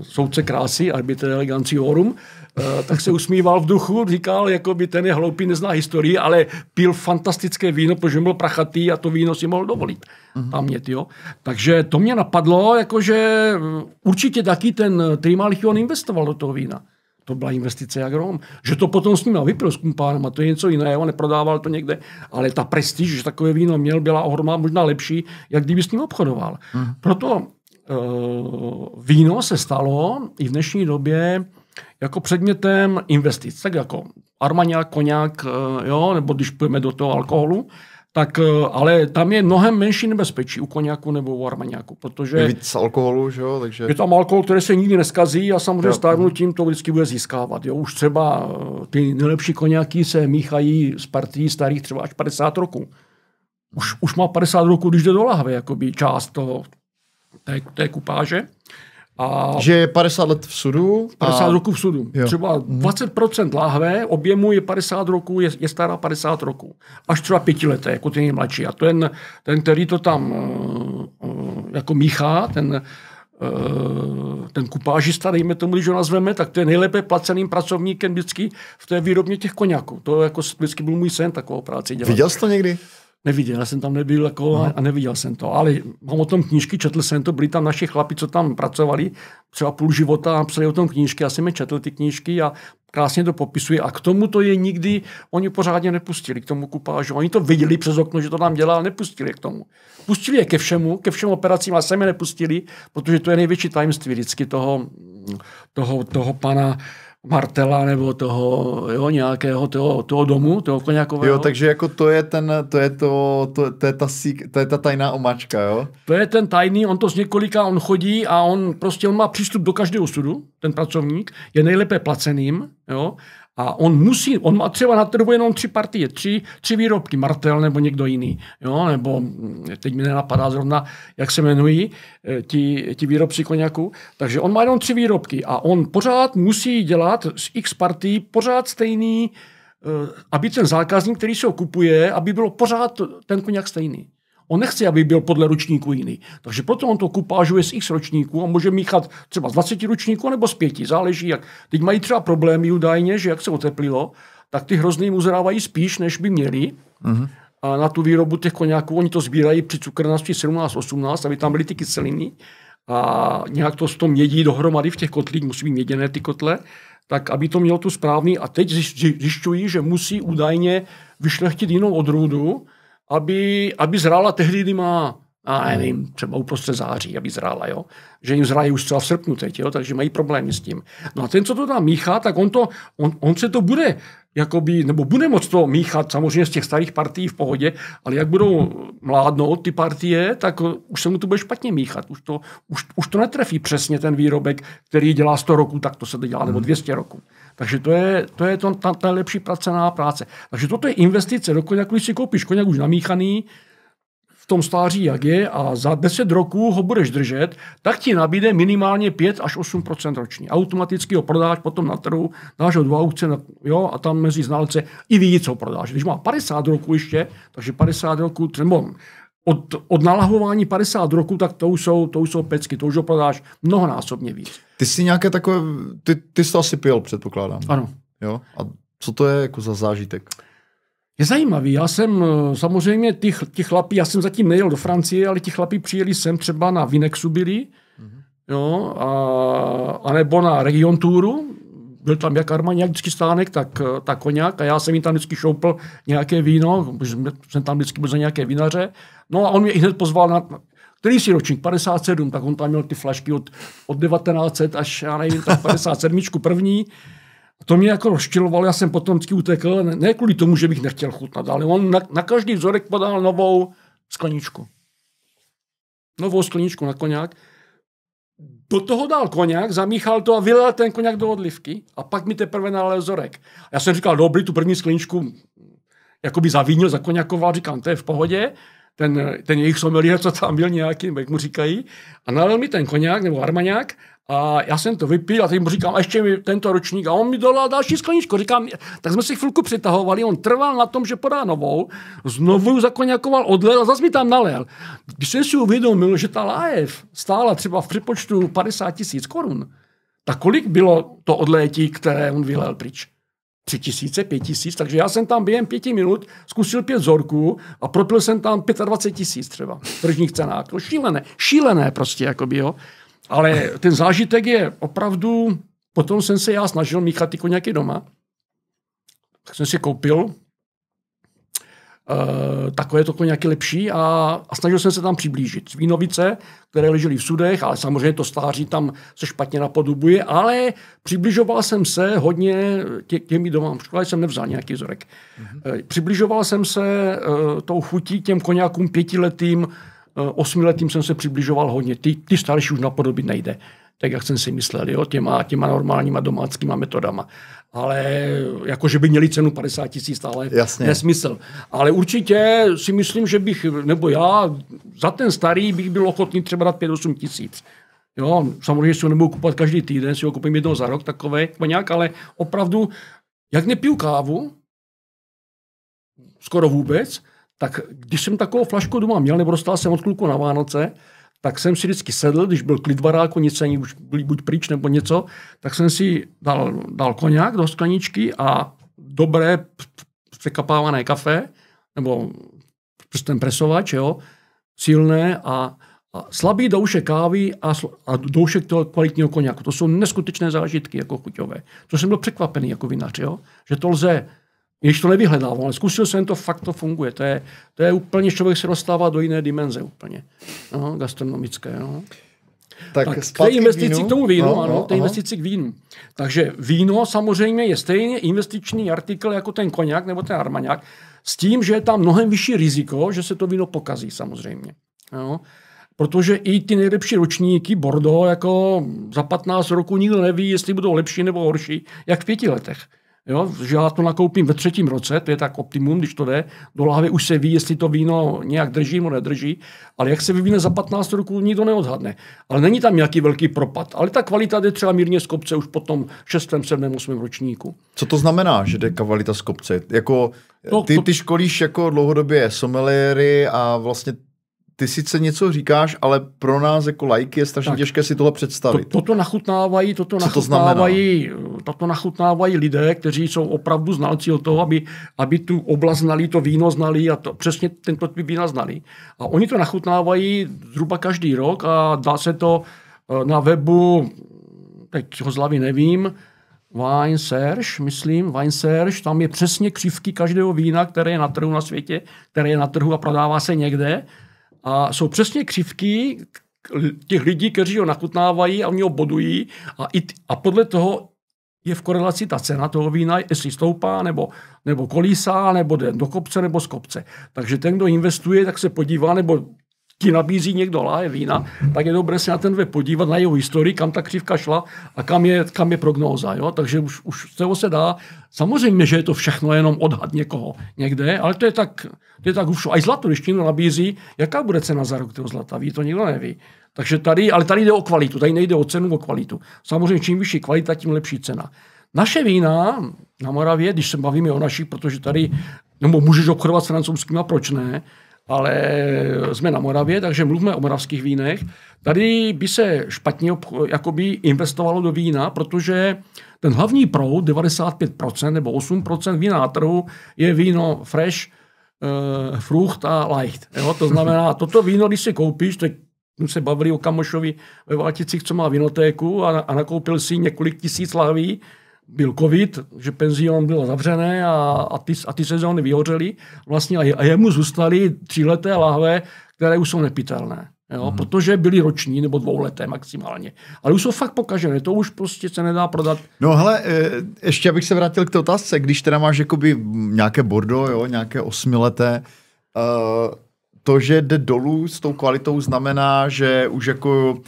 soudce krásy, arbiter eleganciorum, eh, tak se usmíval v duchu, říkal, jako by ten je hloupý, nezná historii, ale pil fantastické víno, protože byl prachatý a to víno si mohl dovolit. Tam mět, jo. Takže to mě napadlo, jakože eh, určitě taky ten Trimalchion investoval do toho vína. To byla investice jak rom. Že to potom s ním vypil s kumpánem a to je něco jiného, neprodával to někde, ale ta prestiž, že takové víno měl, byla ohromná, možná lepší, jak kdyby s ním obchodoval. Hmm. Proto víno se stalo i v dnešní době jako předmětem investic, tak jako armaňák, koněk, uh, jo, nebo když půjdeme do toho alkoholu, tak, uh, ale tam je mnohem menší nebezpečí u koněku nebo u armaňáku, protože Je víc alkoholu, že jo, takže... je tam alkohol, který se nikdy neskazí a samozřejmě stárnutím to vždycky bude získávat. Jo. Už třeba eh, ty nejlepší koněky se míchají z partí starých třeba až 50 roků. Už, už má 50 roků, když jde do lahve, jakoby část toho, té, té kupáže. A Že je 50 let v sudu. 50 a... roků v sudu. Jo. Třeba 20% láhve objemu je 50 roků, je, je stará 50 roků. Až třeba pětileté, jako ten nejmladší. A ten, ten který to tam uh, uh, jako míchá, ten, uh, ten kupážista, dejme tomu, když ho nazveme, tak to je nejlépe placeným pracovníkem vždycky v té výrobně těch koněků. To jako vždycky byl můj sen takovou práci dělat. Viděl jsi to někdy? Neviděl, já jsem tam nebyl jako, a neviděl jsem to, ale mám o tom knížky, četl jsem to, byli tam naši chlapi, co tam pracovali, třeba půl života a psali o tom knížky, já jsem je četl ty knížky a krásně to popisuje. A k tomu to je nikdy, oni pořádně nepustili k tomu kupážu, oni to viděli přes okno, že to tam dělá, ale nepustili je k tomu. Pustili je ke všemu, ke všem operacím, ale sami nepustili, protože to je největší tajemství vždycky toho, toho, toho pana Martela nebo toho jo, nějakého toho, toho domu, toho koněkového. Jo, takže jako to je ten, to je to, to, to je ta, sík, to je ta tajná omáčka, jo? To je ten tajný, on to z několika, on chodí a on prostě on má přístup do každého sudu, ten pracovník, je nejlépe placeným, jo, a on musí, on má třeba na trhu jenom tři partie, tři, tři výrobky, Martel nebo někdo jiný, jo, nebo hm, teď mi nenapadá zrovna, jak se jmenují eh, ti, ti výrobci koněku, takže on má jenom tři výrobky a on pořád musí dělat z x partí pořád stejný, eh, aby ten zákazník, který se ho kupuje, aby bylo pořád ten koněk stejný. On nechce, aby byl podle ročníku jiný. Takže proto on to kupážuje z x ročníků a může míchat třeba z 20 ročníků nebo z 5. Záleží, jak. Teď mají třeba problémy údajně, že jak se oteplilo, tak ty hrozný uzrávají spíš, než by měli. Uh-huh. A na tu výrobu těch koněků oni to sbírají při cukrnosti 17-18, aby tam byly ty kyseliny. A nějak to s tom mědí dohromady v těch kotlích, musí být měděné ty kotle, tak aby to mělo tu správný. A teď zjišťují, že musí údajně vyšlechtit jinou odrůdu, aby, aby zrála tehdy, kdy má, a nevím, třeba uprostřed září, aby zrála, jo. Že jim zrájí už třeba v srpnu teď, jo, takže mají problémy s tím. No a ten, co to tam míchá, tak on, to, on, on se to bude, jakoby, nebo bude moc to míchat samozřejmě z těch starých partií v pohodě, ale jak budou mládnout ty partie, tak už se mu to bude špatně míchat. Už to, už, už to netrefí přesně ten výrobek, který dělá 100 roků, tak to se to dělá, nebo 200 roků. Takže to je, to je to, ta, ta lepší placená práce. Takže toto je investice do koněku, když si koupíš koněk už namíchaný, tom stáří, jak je, a za 10 roků ho budeš držet, tak ti nabíde minimálně 5 až 8 ročně. Automaticky ho prodáš potom na trhu, dáš ho do aukce jo, a tam mezi znalce i víc ho prodáš. Když má 50 roků ještě, takže 50 roků, od, od nalahování 50 roků, tak to už jsou, to už jsou pecky, to už ho prodáš mnohonásobně víc. Ty jsi nějaké takové, ty, ty jsi to asi pil, předpokládám. Ano. Jo? A co to je jako za zážitek? Je zajímavý. Já jsem eh, samozřejmě ty, ty chlapí, já jsem zatím nejel do Francie, ale ti chlapí přijeli sem třeba na Vinexu byli, mm-hmm. jo, a, a nebo na Region Touru, byl tam jak Armani, vždycky stánek, tak, tak koněk a já jsem jim tam vždycky šoupl nějaké víno, jsem tam vždycky byl za nějaké vinaře. No a on mě i hned pozval na, který si ročník, 57, tak on tam měl ty flašky od, od 1900 až, já nevím, tak 57 první. To mě jako rozčilovalo, já jsem potom vždycky utekl, ne kvůli tomu, že bych nechtěl chutnat, ale on na, na každý vzorek podal novou skleničku. Novou skleničku na koněk. Do toho dal koněk, zamíchal to a vylel ten koněk do odlivky a pak mi teprve nalil vzorek. Já jsem říkal, dobrý, tu první skleničku jakoby zavínil, zakoněkoval, říkám, to je v pohodě ten, ten jejich sommelier, co tam byl nějaký, jak mu říkají, a nalil mi ten koněk nebo armaňák a já jsem to vypil a teď mu říkám, a ještě mi tento ročník a on mi dolal další skleničku. Říkám, tak jsme si chvilku přitahovali, on trval na tom, že podá novou, znovu ju zakoněkoval, odlel a zase mi tam nalil. Když jsem si uvědomil, že ta lájev stála třeba v přepočtu 50 tisíc korun, tak kolik bylo to odlétí, které on vylel pryč? tři tisíce, pět tisíc, takže já jsem tam během pěti minut zkusil pět vzorků a propil jsem tam 25 tisíc třeba v tržních cenách. To šílené, šílené prostě, jakoby, jo. Ale ten zážitek je opravdu, potom jsem se já snažil míchat ty koněky doma, tak jsem si koupil Uh, takové to nějaké lepší a, a snažil jsem se tam přiblížit. Vínovice, které ležely v sudech, ale samozřejmě to stáří tam se špatně napodobuje, ale přibližoval jsem se hodně tě, těmi domám. Škoda jsem nevzal nějaký vzorek. Mm-hmm. Uh, přibližoval jsem se uh, tou chutí těm koněkům pětiletým, uh, osmiletým jsem se přibližoval hodně. Ty, ty starší už napodobit nejde tak jak jsem si myslel, jo, těma, těma normálníma domáckýma metodama. Ale jako, že by měli cenu 50 tisíc stále Jasně. nesmysl. Ale určitě si myslím, že bych, nebo já za ten starý bych byl ochotný třeba dát 5-8 tisíc. Jo, samozřejmě si ho nebudu kupovat každý týden, si ho koupím jednou za rok, takové nějak, ale opravdu, jak nepiju kávu, skoro vůbec, tak když jsem takovou flašku doma měl, nebo dostal jsem od kluku na Vánoce, tak jsem si vždycky sedl, když byl klid baráku, nic ani už byli buď pryč nebo něco, tak jsem si dal, dal koněk do skleničky a dobré překapávané kafe, nebo ten presovač, jo, silné a, a slabý doušek kávy a, a doušek toho kvalitního koněku. To jsou neskutečné zážitky jako chuťové. To jsem byl překvapený jako vinař, jo, že to lze když to nevyhledával, ale zkusil jsem to, fakt to funguje. To je, to je úplně, člověk se dostává do jiné dimenze úplně. No, gastronomické. No. Tak, tak k té investici k, tomu vínu, no, ano, no, té investici k vínu. Takže víno samozřejmě je stejně investiční artikl jako ten koněk nebo ten armaňák, s tím, že je tam mnohem vyšší riziko, že se to víno pokazí samozřejmě. No. Protože i ty nejlepší ročníky Bordeaux, jako za 15 roků nikdo neví, jestli budou lepší nebo horší, jak v pěti letech. Jo, že já to nakoupím ve třetím roce, to je tak optimum, když to jde. Do lahve už se ví, jestli to víno nějak drží nebo nedrží, ale jak se vyvine za 15 roků, nikdo neodhadne. Ale není tam nějaký velký propad, ale ta kvalita jde třeba mírně z kopce už potom 6., 7., 8. ročníku. Co to znamená, že jde kvalita z kopce? Jako, no, ty, ty školíš jako dlouhodobě someliery a vlastně ty sice něco říkáš, ale pro nás jako lajky je strašně tak, těžké si tohle představit. To, toto nachutnávají, toto nachutnávají, to toto nachutnávají lidé, kteří jsou opravdu znalci o toho, aby, aby tu oblast znali, to víno znali a to, přesně tento typ vína znali. A oni to nachutnávají zhruba každý rok a dá se to eh, na webu, teď ho z hlavy nevím, Wine Search, myslím, Wine Search, tam je přesně křivky každého vína, které je na trhu na světě, které je na trhu a prodává se někde a jsou přesně křivky těch lidí, kteří ho nachutnávají a oni ho bodují a, i, a podle toho je v korelaci ta cena toho vína, jestli stoupá, nebo, nebo kolísá, nebo jde do kopce, nebo z kopce. Takže ten, kdo investuje, tak se podívá, nebo ti nabízí někdo láhe vína, tak je dobré se na ten web podívat, na jeho historii, kam ta křivka šla a kam je, kam je prognóza. Jo? Takže už, už z toho se dá. Samozřejmě, že je to všechno jenom odhad někoho někde, ale to je tak, to je tak už. A i zlato, když někdo nabízí, jaká bude cena za rok toho zlata, ví to nikdo neví. Takže tady, ale tady jde o kvalitu, tady nejde o cenu, o kvalitu. Samozřejmě, čím vyšší kvalita, tím lepší cena. Naše vína na Moravě, když se bavíme o našich, protože tady, nebo můžeš obchodovat s francouzskými, proč ne, ale jsme na Moravě, takže mluvíme o moravských vínech. Tady by se špatně jakoby investovalo do vína, protože ten hlavní proud, 95% nebo 8% vína na trhu, je víno fresh, uh, frucht a light. Jo? To znamená, toto víno, když si koupíš, teď se bavili o kamošovi ve Valticích, co má vinotéku a, a nakoupil si několik tisíc lahví, byl covid, že penzion bylo zavřené a, a, ty, a ty sezóny vyhořely vlastně a, a jemu zůstaly tříleté lahve, které už jsou nepitelné. Jo, mm-hmm. Protože byly roční nebo dvouleté maximálně. Ale už jsou fakt pokažené, to už prostě se nedá prodat. No hele, e, ještě abych se vrátil k té otázce, když teda máš jakoby nějaké bordo, jo, nějaké osmileté, uh, to, že jde dolů s tou kvalitou, znamená, že už jako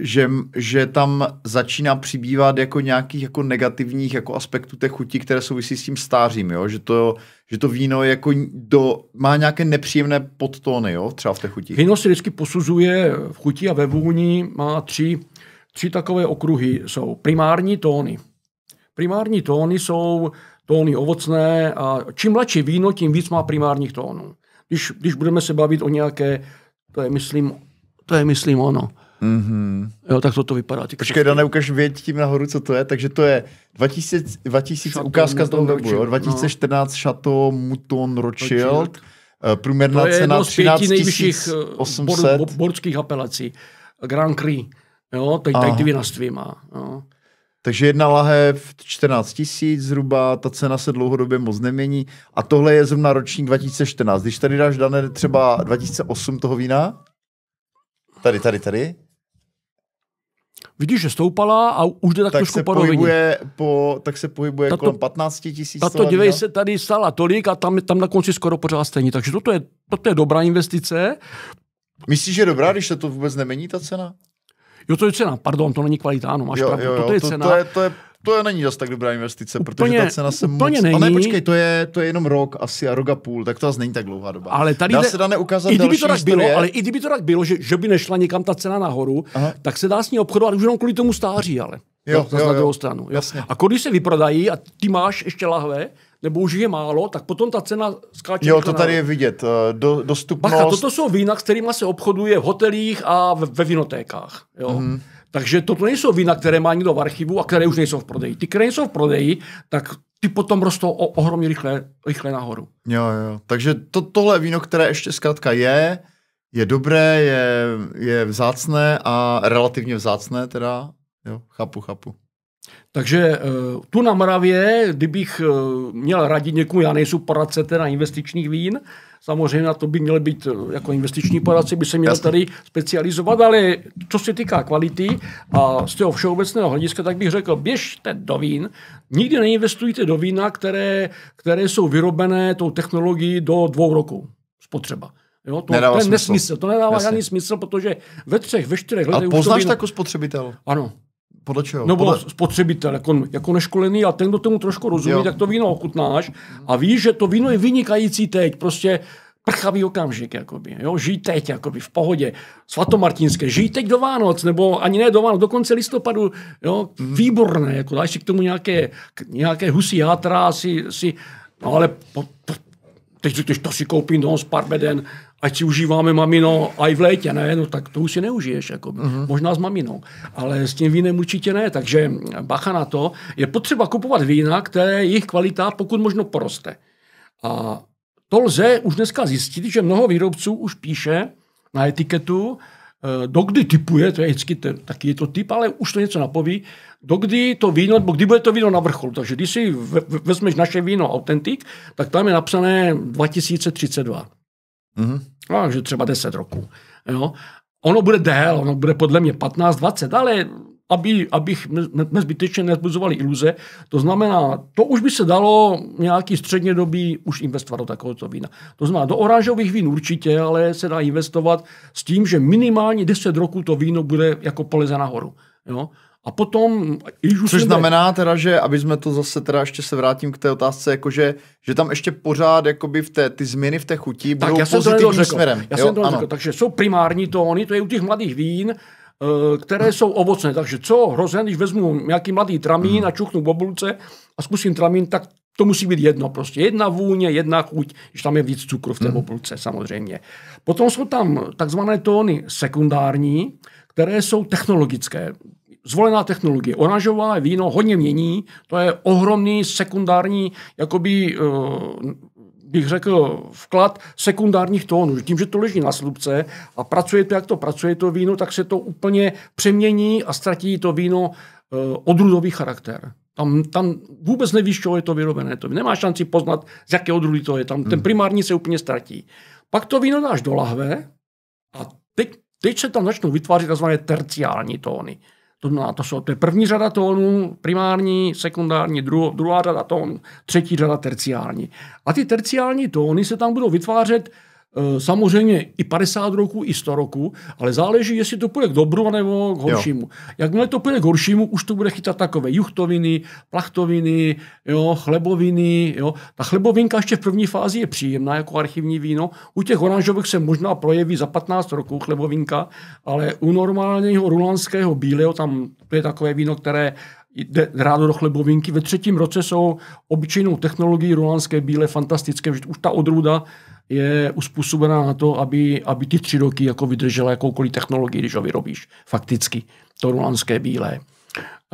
že, že tam začíná přibývat jako nějakých jako negativních jako aspektů té chuti, které souvisí s tím stářím, jo? Že, to, že to víno jako do, má nějaké nepříjemné podtóny, jo? třeba v té chuti. Víno se vždycky posuzuje v chuti a ve vůni, má tři, tři takové okruhy. Jsou primární tóny. Primární tóny jsou tóny ovocné a čím mladší víno, tím víc má primárních tónů. Když, když budeme se bavit o nějaké, to je myslím, to je myslím ono, Mm-hmm. Jo, tak to to vypadá. Ty Počkej, Dane, ukaž věď tím nahoru, co to je. Takže to je 2000, 2000 Chateau ukázka z toho webu, jo? 2014 no. Chateau Mouton Rothschild. Rothschild. Eh, průměrná to je cena 13 nejvyšších 800. Eh, bordských apelací. Grand Cru. Jo, teď tady ty vinařství má. Jo. Takže jedna lahev 14 tisíc zhruba, ta cena se dlouhodobě moc nemění a tohle je zrovna ročník 2014. Když tady dáš dané třeba 2008 toho vína, tady, tady, tady, Vidíš, že stoupala a už jde tak, tak trošku se pohybuje po, Tak se pohybuje tato, kolem 15 tisíc. Tato, dívej se, tady stala tolik a tam, tam na konci skoro pořád stejně. Takže toto je, toto je dobrá investice. Myslíš, že je dobrá, když se to vůbec nemění, ta cena? Jo, to je cena, pardon, to není kvalita, ano, máš jo, pravdu. Jo, jo, to je to, cena. To je, to je to je, není zase tak dobrá investice, protože úplně, ta cena se úplně moc... Není. Ale počkej, to je, to je jenom rok asi a rok a půl, tak to zase není tak dlouhá doba. Ale tady dá jde, se dá neukázat i kdyby to tak bylo, ale i kdyby to tak bylo, že, že by nešla někam ta cena nahoru, Aha. tak se dá s ní obchodovat už jenom kvůli tomu stáří, ale. Jo, jo, jo, na druhou stranu. Jo. Jasně. A když se vyprodají a ty máš ještě lahve, nebo už je málo, tak potom ta cena skáče. Jo, to tady je vidět. Eh, do, dostupnost. Bacha, toto jsou vína, s kterými se obchoduje v hotelích a ve, ve vinotékách. Jo. Mm. Takže toto nejsou vína, které má někdo v archivu a které už nejsou v prodeji. Ty, které nejsou v prodeji, tak ty potom rostou o, ohromně rychle, rychle nahoru. Jo, jo. Takže to, tohle víno, které ještě zkrátka je, je dobré, je, je vzácné a relativně vzácné teda. Jo, chápu, chápu. Takže eh, tu na Moravě, kdybych eh, měl radit někomu, já nejsou poradce na investičních vín, samozřejmě na to by měl být eh, jako investiční poradce, by se měl Jasně. tady specializovat, ale co se týká kvality a z toho všeobecného hlediska, tak bych řekl, běžte do vín, nikdy neinvestujte do vína, které, které jsou vyrobené tou technologií do dvou roků spotřeba. Jo, to, nedává to je smysl. nesmysl, to nedává žádný smysl, protože ve třech, ve čtyřech letech... A poznáš to jako spotřebitel? Ano, podle čeho? No, Podle... spotřebitel, jako, jako neškolený a ten, kdo tomu trošku rozumí, jo. tak to víno ochutnáš a víš, že to víno je vynikající teď, prostě prchavý okamžik, jakoby, jo, žij teď, jakoby, v pohodě, svatomartinské, žij teď do Vánoc, nebo ani ne do Vánoc, do konce listopadu, jo, mm. výborné, jako dáš si k tomu nějaké, nějaké husí játra, si, si no ale po, po, teď, teď to si koupím do Sparbeden, ať si užíváme mamino i v létě, ne, no tak to už si neužiješ, jako, uh-huh. možná s maminou, ale s tím vínem určitě ne, takže bacha na to, je potřeba kupovat vína, které jejich kvalita pokud možno poroste. A to lze už dneska zjistit, že mnoho výrobců už píše na etiketu, eh, dokdy typuje, to je vždycky taky je to typ, ale už to něco napoví, dokdy to víno, nebo kdy bude to víno na vrcholu. Takže když si vezmeš naše víno Authentic, tak tam je napsané 2032. Mm-hmm. No, takže třeba 10 roků. Jo. Ono bude dél, ono bude podle mě 15, 20, ale aby, abych nezbytečně nezbuzovali iluze. To znamená, to už by se dalo nějaký střednědobí už investovat do takovéto vína. To znamená, do oranžových vín určitě, ale se dá investovat s tím, že minimálně 10 roků to víno bude jako poleze nahoru. Jo? A potom... Což už znamená teda, že aby jsme to zase teda ještě se vrátím k té otázce, jakože, že tam ještě pořád jakoby v té, ty změny v té chuti tak budou pozitivním směrem. Já jo? jsem to ano. řekl. Takže jsou primární tóny, to je u těch mladých vín, eh, které jsou ovocné. Takže co hrozen, když vezmu nějaký mladý tramín hmm. a čuchnu bobulce a zkusím tramín, tak to musí být jedno prostě. Jedna vůně, jedna chuť, když tam je víc cukru v té hmm. bobulce samozřejmě. Potom jsou tam takzvané tóny sekundární, které jsou technologické zvolená technologie. Oranžové víno hodně mění, to je ohromný sekundární, jakoby, eh, bych řekl, vklad sekundárních tónů. Tím, že to leží na slupce a pracuje to, jak to pracuje to víno, tak se to úplně přemění a ztratí to víno eh, odrůdový charakter. Tam, tam vůbec nevíš, čeho je to vyrobené. To nemá šanci poznat, z jaké odrůdy to je. Tam ten hmm. primární se úplně ztratí. Pak to víno dáš do lahve a teď, teď se tam začnou vytvářet tzv. terciální tóny. To, znamená, to, jsou, to je první řada tónů, primární, sekundární, druho, druhá řada tónů, třetí řada terciální. A ty terciální tóny se tam budou vytvářet samozřejmě i 50 roků, i 100 roků, ale záleží, jestli to půjde k dobru nebo k horšímu. Jo. Jakmile to půjde k horšímu, už to bude chytat takové juchtoviny, plachtoviny, jo, chleboviny. Jo. Ta chlebovinka ještě v první fázi je příjemná jako archivní víno. U těch oranžových se možná projeví za 15 roků chlebovinka, ale u normálního rulanského bílého, tam to je takové víno, které jde rádo do chlebovinky. Ve třetím roce jsou obyčejnou technologií rulanské bílé fantastické, že už ta odrůda je uspůsobená na to, aby, aby ty tři roky jako vydržela jakoukoliv technologii, když ho vyrobíš. Fakticky. To rulanské bílé.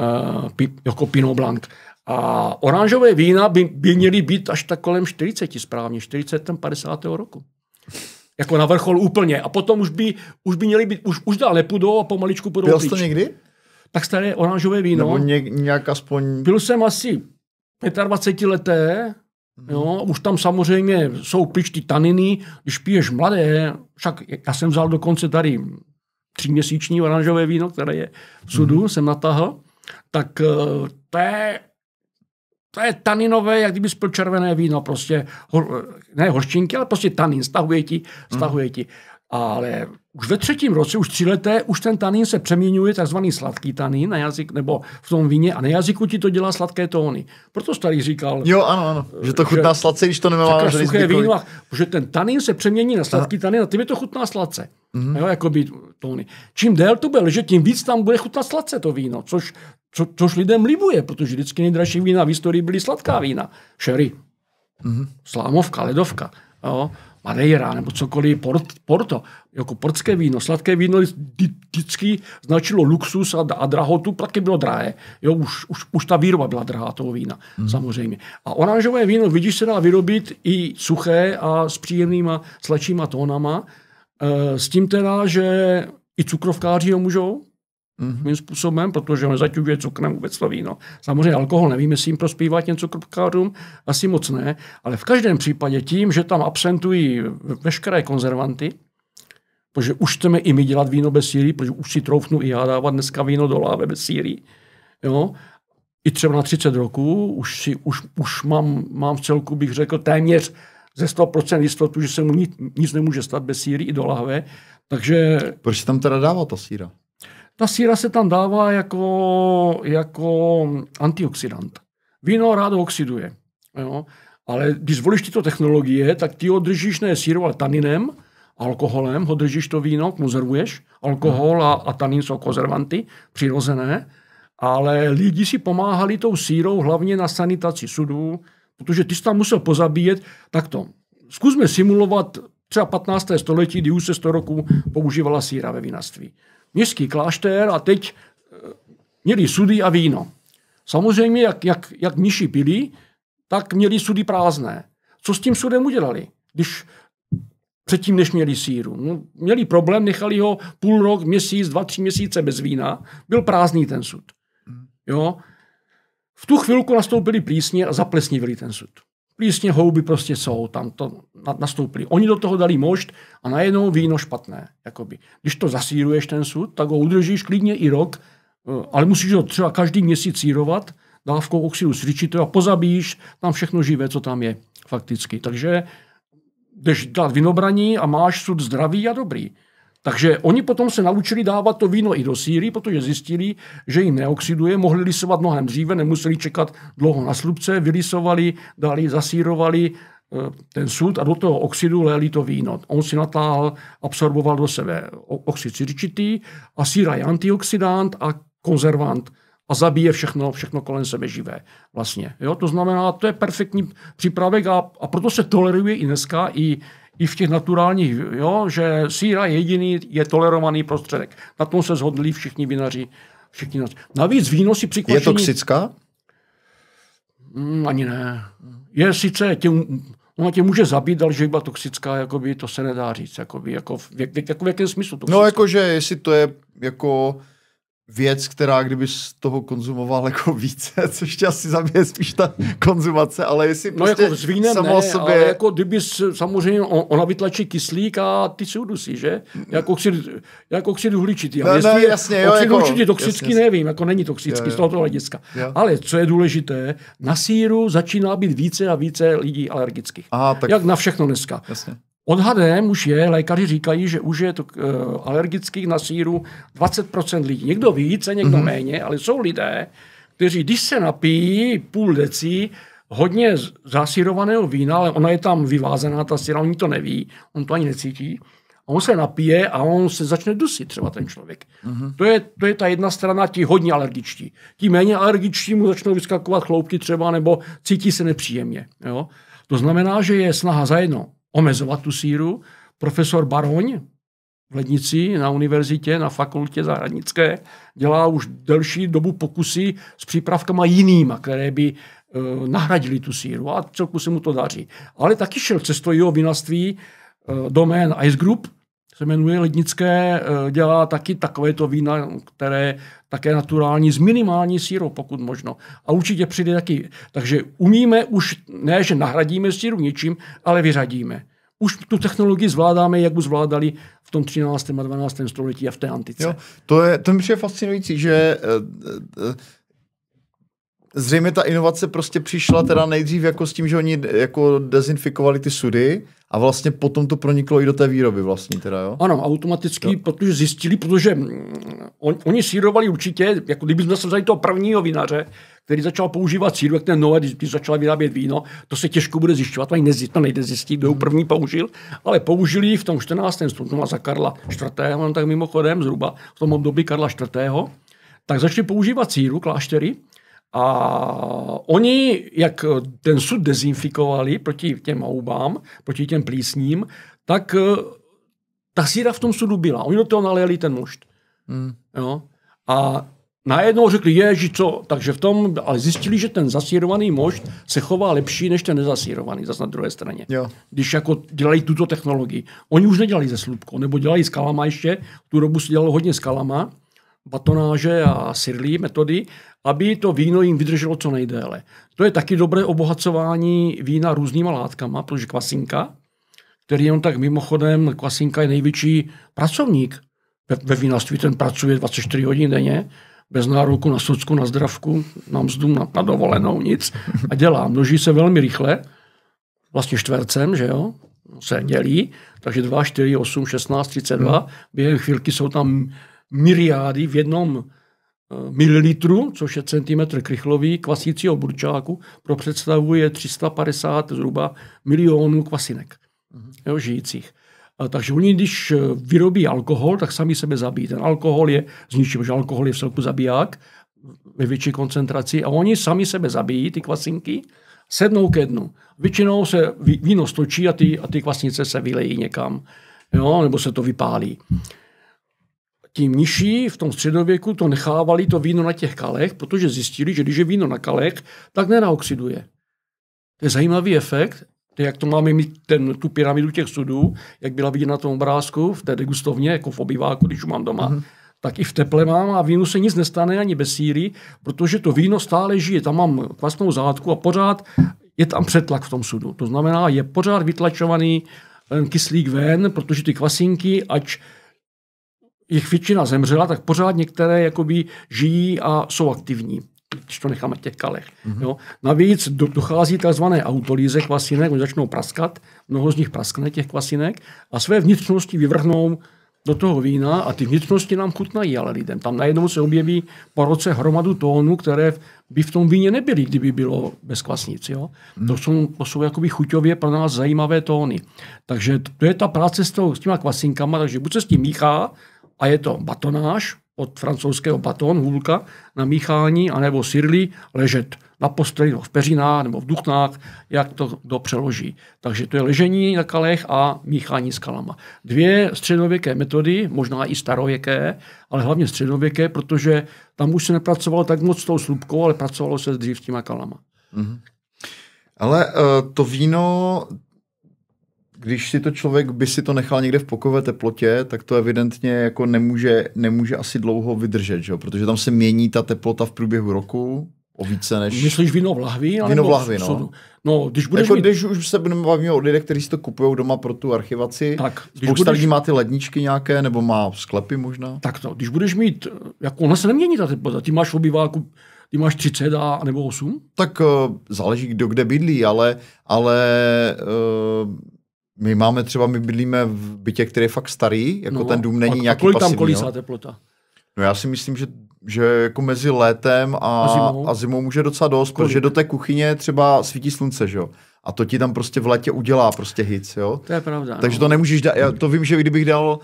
Uh, pi, jako Pinot Blanc. A oranžové vína by, by měly být až tak kolem 40 správně, 40. 50. roku. Jako na vrchol úplně. A potom už by, už by měly být, už, už dál nepůjdou a pomaličku půjdou Byl jsi to někdy? Tak staré oranžové víno. Nebo ně, nějak aspoň... Byl jsem asi 25 leté. Jo, už tam samozřejmě jsou pličty taniny, když piješ mladé, však já jsem vzal dokonce tady tříměsíční oranžové víno, které je v sudu, hmm. jsem natáhl, tak eh, to je, to je taninové, jak kdyby spil červené víno, prostě, ne horštinky, ale prostě tanin, stahuje ti, stahuje hmm. ti. Ale už ve třetím roce, už tři leté, už ten tanin se přeměňuje, takzvaný sladký tanin na jazyk, nebo v tom víně a na jazyku ti to dělá sladké tóny. Proto starý říkal. Jo, ano, ano. Že to chutná sladce, když to nemá suché víno, že ten tanin se přemění na sladký tanin a tím je to chutná sladce. Mm-hmm. Jo, jako by tóny. Čím dél to bude ležet, tím víc tam bude chutnat sladce to víno, což, co, což lidem libuje, protože vždycky nejdražší vína v historii byly sladká vína. Sherry, mm-hmm. slámovka, ledovka. Jo. Madeira nebo cokoliv, port, Porto, jako portské víno, sladké víno vždycky značilo luxus a, a drahotu, taky bylo drahé. Jo, už, už, už ta výroba byla drahá toho vína, hmm. samozřejmě. A oranžové víno, vidíš, se dá vyrobit i suché a s příjemnýma sladšíma tónama, e, s tím teda, že i cukrovkáři ho můžou, mm-hmm. způsobem, protože ho nezaťužuje cukrem vůbec to víno. Samozřejmě alkohol nevím, jestli jim prospívá těm cukrovkářům, asi moc ne, ale v každém případě tím, že tam absentují veškeré konzervanty, protože už chceme i my dělat víno bez síry, protože už si troufnu i já dávat dneska víno do láve bez síry, jo, i třeba na 30 roků, už, si, už, už mám, mám v celku, bych řekl, téměř ze 100% jistotu, že se mu nic, nic nemůže stát bez síry i do lahve. Takže... Proč tam teda dává ta síra? Ta síra se tam dává jako, jako antioxidant. Víno rádo oxiduje. Jo? Ale když zvolíš tyto technologie, tak ty ho držíš ne sírou, ale taninem, alkoholem, ho držíš to víno, konzervuješ. Alkohol a, a tanin jsou konzervanty přirozené, ale lidi si pomáhali tou sírou hlavně na sanitaci sudů, protože ty jsi tam musel pozabíjet. Tak to, zkusme simulovat třeba 15. století, kdy už se 100 roků používala síra ve vinařství městský klášter a teď eh, měli sudy a víno. Samozřejmě, jak, jak, jak mniši pili, tak měli sudy prázdné. Co s tím sudem udělali, když předtím, než měli síru? No, měli problém, nechali ho půl rok, měsíc, dva, tři měsíce bez vína. Byl prázdný ten sud. Jo? V tu chvilku nastoupili plísně a zaplesnivili ten sud. Plísně houby prostě jsou, tam to nastoupili. Oni do toho dali mošt a najednou víno špatné. Jakoby. Když to zasíruješ ten sud, tak ho udržíš klidně i rok ale musíš ho třeba každý měsíc sírovat dávkou oxidu siličitu a pozabíš tam všechno živé, co tam je fakticky. Takže jdeš dát vinobraní a máš sud zdravý a dobrý. Takže oni potom se naučili dávat to víno i do síry, protože zjistili, že jim neoxiduje, mohli lisovat mnohem dříve, nemuseli čekat dlouho na slupce, vylisovali, dali, zasírovali eh, ten sud a do toho oxidu léli to víno. On si natáhl, absorboval do sebe oxid siričitý a síra je antioxidant a konzervant a zabije všechno, všechno kolem sebe živé. Vlastně. Jo? To znamená, to je perfektní přípravek a, a proto se toleruje i dneska i i v těch naturálních, jo, že síra jediný je tolerovaný prostředek. Na tom se shodli všichni vinaři. Všichni Navíc víno si při Je toxická? Mm, ani ne. Je sice, tě, ona tě může zabít, ale že byla toxická, jakoby, to se nedá říct. Jakoby, jako, v, jak, jako v jakém smyslu toxická? No jakože jestli to je jako věc, která kdyby z toho konzumoval jako více, což tě asi zabije spíš ta konzumace, ale jestli no prostě jako s vínem samo ne, sobě... ale jako kdyby samozřejmě ona vytlačí kyslík a ty se udusí, že? Jako oxid, jako oxid uhličitý. No, no, jasně, jo, oxid jako, uhličitý toxický jasně, nevím, jako není toxický jo, z tohoto hlediska. Jo. Ale co je důležité, na síru začíná být více a více lidí alergických. Aha, tak... Jak na všechno dneska. Jasně. Odhadem už je, lékaři říkají, že už je to uh, alergických na síru 20% lidí. Někdo více, někdo mm-hmm. méně, ale jsou lidé, kteří, když se napijí půl deci hodně zasírovaného vína, ale ona je tam vyvázaná, ta síra, oni to neví, on to ani necítí, a on se napije a on se začne dusit třeba ten člověk. Mm-hmm. To, je, to je ta jedna strana, ti hodně alergičtí. Ti méně alergičtí mu začnou vyskakovat chloupky třeba nebo cítí se nepříjemně. Jo? To znamená, že je snaha za jedno omezovat tu síru. Profesor Baroň v Lednici na univerzitě, na fakultě zahradnické, dělá už delší dobu pokusy s přípravkama jinýma, které by e, nahradili tu síru a celku se mu to daří. Ale taky šel cestou jeho vinaství e, domén Ice Group, se jmenuje Lednické, e, dělá taky takovéto vína, které také naturální, s minimální sírou, pokud možno. A určitě přijde taky. Takže umíme už, ne, že nahradíme síru ničím, ale vyřadíme. Už tu technologii zvládáme, jak už zvládali v tom 13. a 12. století a v té antice. Jo, to, je, to mi je fascinující, že uh, uh, zřejmě ta inovace prostě přišla teda nejdřív jako s tím, že oni jako dezinfikovali ty sudy a vlastně potom to proniklo i do té výroby vlastní teda, jo? Ano, automaticky, jo. protože zjistili, protože mm, on, oni sírovali určitě, jako kdyby jsme se vzali toho prvního vinaře, který začal používat síru, jak ten Noé, když začal vyrábět víno, to se těžko bude zjišťovat, to, nezjist, to nejde zjistit, kdo ho první použil, ale použili v tom 14. století za Karla IV. tak mimochodem, zhruba v tom období Karla IV. tak začali používat síru, kláštery, a oni, jak ten sud dezinfikovali proti těm houbám, proti těm plísním, tak eh, ta síra v tom sudu byla. Oni do toho naléli ten mušt. Hmm. Jo? A najednou řekli, ježi, co, takže v tom, ale zjistili, že ten zasírovaný mošt se chová lepší než ten nezasírovaný, zase na druhé straně. Jo. Když jako dělají tuto technologii. Oni už nedělali ze slupkou, nebo dělají s kalama ještě, tu dobu se dělalo hodně s kalama, batonáže a sirlí metody, aby to víno jim vydrželo co nejdéle. To je taky dobré obohacování vína různýma látkama, protože kvasinka, který on tak mimochodem, kvasinka je největší pracovník ve, ve vinařství, ten pracuje 24 hodin denně, bez nároku na socku, na zdravku, na mzdu, na, na dovolenou, nic. A dělá. Množí se velmi rychle, vlastně čtvercem, že jo, se dělí, takže 2, 4, 8, 16, 32. Hmm. Během chvilky jsou tam myriády v jednom eh, mililitru, což je centimetr krychlový kvasícího burčáku, pro představu je 350 zhruba milionů kvasinek mm-hmm. jo, žijících. A takže oni, když eh, vyrobí alkohol, tak sami sebe zabíjí. Ten alkohol je zničí, protože alkohol je v celku zabiják ve větší koncentraci a oni sami sebe zabijí, ty kvasinky, sednou ke dnu. Většinou se víno stočí a ty, a ty kvasnice se vylejí někam, jo, nebo se to vypálí tím nižší v tom středověku to nechávali to víno na těch kalech, protože zjistili, že když je víno na kalech, tak nenaoxiduje. To je zajímavý efekt, to jak to máme mít ten, tu pyramidu těch sudů, jak byla vidět na tom obrázku v té degustovně, jako v obyváku, když mám doma, mm-hmm. tak i v teple mám a vínu se nic nestane ani bez síry, protože to víno stále žije. Tam mám kvasnou zátku a pořád je tam přetlak v tom sudu. To znamená, je pořád vytlačovaný kyslík ven, protože ty kvasinky, ať jich většina zemřela, tak pořád některé jakoby žijí a jsou aktivní když to necháme těch kalech. Mm-hmm. Jo. Navíc do, dochází tzv. autolíze kvasinek, oni začnou praskat, mnoho z nich praskne těch kvasinek a své vnitřnosti vyvrhnou do toho vína a ty vnitřnosti nám chutnají ale lidem. Tam najednou se objeví po roce hromadu tónů, které by v tom víně nebyly, kdyby bylo bez kvasnic. Jo? Hmm. To jsou, to jsou jakoby chuťově pro nás zajímavé tóny. Takže to je ta práce s, tou, s těma kvasinkama, takže buď se s tím míchá a je to batonáž, od francouzského baton, hůlka, na míchání, anebo sirli ležet na posteli, v peřinách, nebo v duchnách, jak to kdo přeloží. Takže to je ležení na kalech a míchání s kalama. Dvě středověké metody, možná i starověké, ale hlavně středověké, protože tam už se nepracovalo tak moc s tou slupkou, ale pracovalo se dřív s těma kalama. Mm-hmm. Ale uh, to víno, když si to člověk by si to nechal někde v pokové teplotě, tak to evidentně jako nemůže, nemůže asi dlouho vydržet, že? protože tam se mění ta teplota v průběhu roku o více než... Myslíš víno v lahvi? Víno v lahvi, no. No, když budeš jako mít... když už se budeme bavit o lidech, kteří si to kupují doma pro tu archivaci, tak, když spousta budeš... lidí má ty ledničky nějaké, nebo má sklepy možná. Tak to, když budeš mít, jako ona se nemění ta teplota, ty máš v obyváku ty máš 30 a, nebo 8? Tak uh, záleží, kdo kde bydlí, ale, ale uh, my máme třeba, my bydlíme v bytě, který je fakt starý, jako no, ten dům není a, nějaký a kolik pasivní, tam kolísá teplota? No já si myslím, že, že jako mezi létem a, a, zimou? a zimou může docela dost, kolik? protože do té kuchyně třeba svítí slunce, že jo? A to ti tam prostě v létě udělá prostě hit, jo? To je pravda. Takže no. to nemůžeš dát, já to vím, že kdybych dal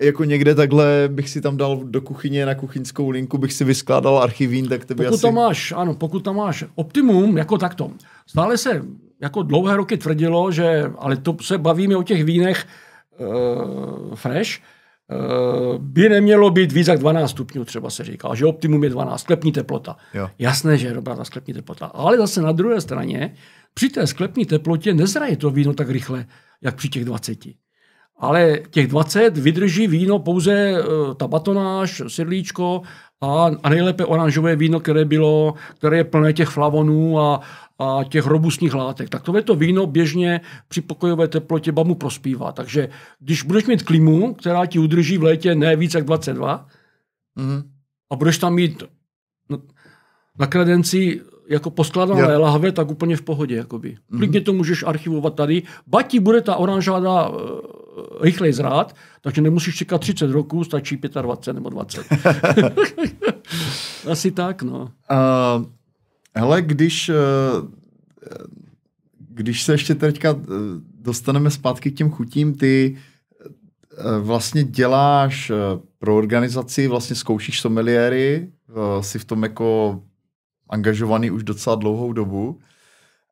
jako někde takhle bych si tam dal do kuchyně na kuchyňskou linku, bych si vyskládal archivín, tak to by pokud asi... tam máš, ano, pokud tam máš optimum, jako takto. Stále se jako dlouhé roky tvrdilo, že, ale to se bavíme o těch vínech uh, fresh, uh, by nemělo být víc jak 12 stupňů, třeba se říká, že optimum je 12, sklepní teplota. Jo. Jasné, že je dobrá ta sklepní teplota. Ale zase na druhé straně, při té sklepní teplotě nezraje to víno tak rychle, jak při těch 20. Ale těch 20 vydrží víno pouze uh, ta batonáž, sirlíčko a, a nejlépe oranžové víno, které, bylo, které je plné těch flavonů a, a těch robustních látek. Tak to víno běžně při pokojové teplotě bamu prospívá. Takže když budeš mít klimu, která ti udrží v létě ne víc jak 22, mm-hmm. a budeš tam mít na, na kredenci jako poskladané yeah. lahve, tak úplně v pohodě. Jakoby. Mm-hmm. Klidně to můžeš archivovat tady. Batí bude ta oranžáda uh, rychleji zrát, takže nemusíš čekat 30 roků, stačí 25 nebo 20. Asi tak, no. Uh, hele, když, uh, když se ještě teďka uh, dostaneme zpátky k těm chutím, ty vlastně děláš pro organizaci, vlastně zkoušíš someliéry, uh, si v tom jako angažovaný už docela dlouhou dobu.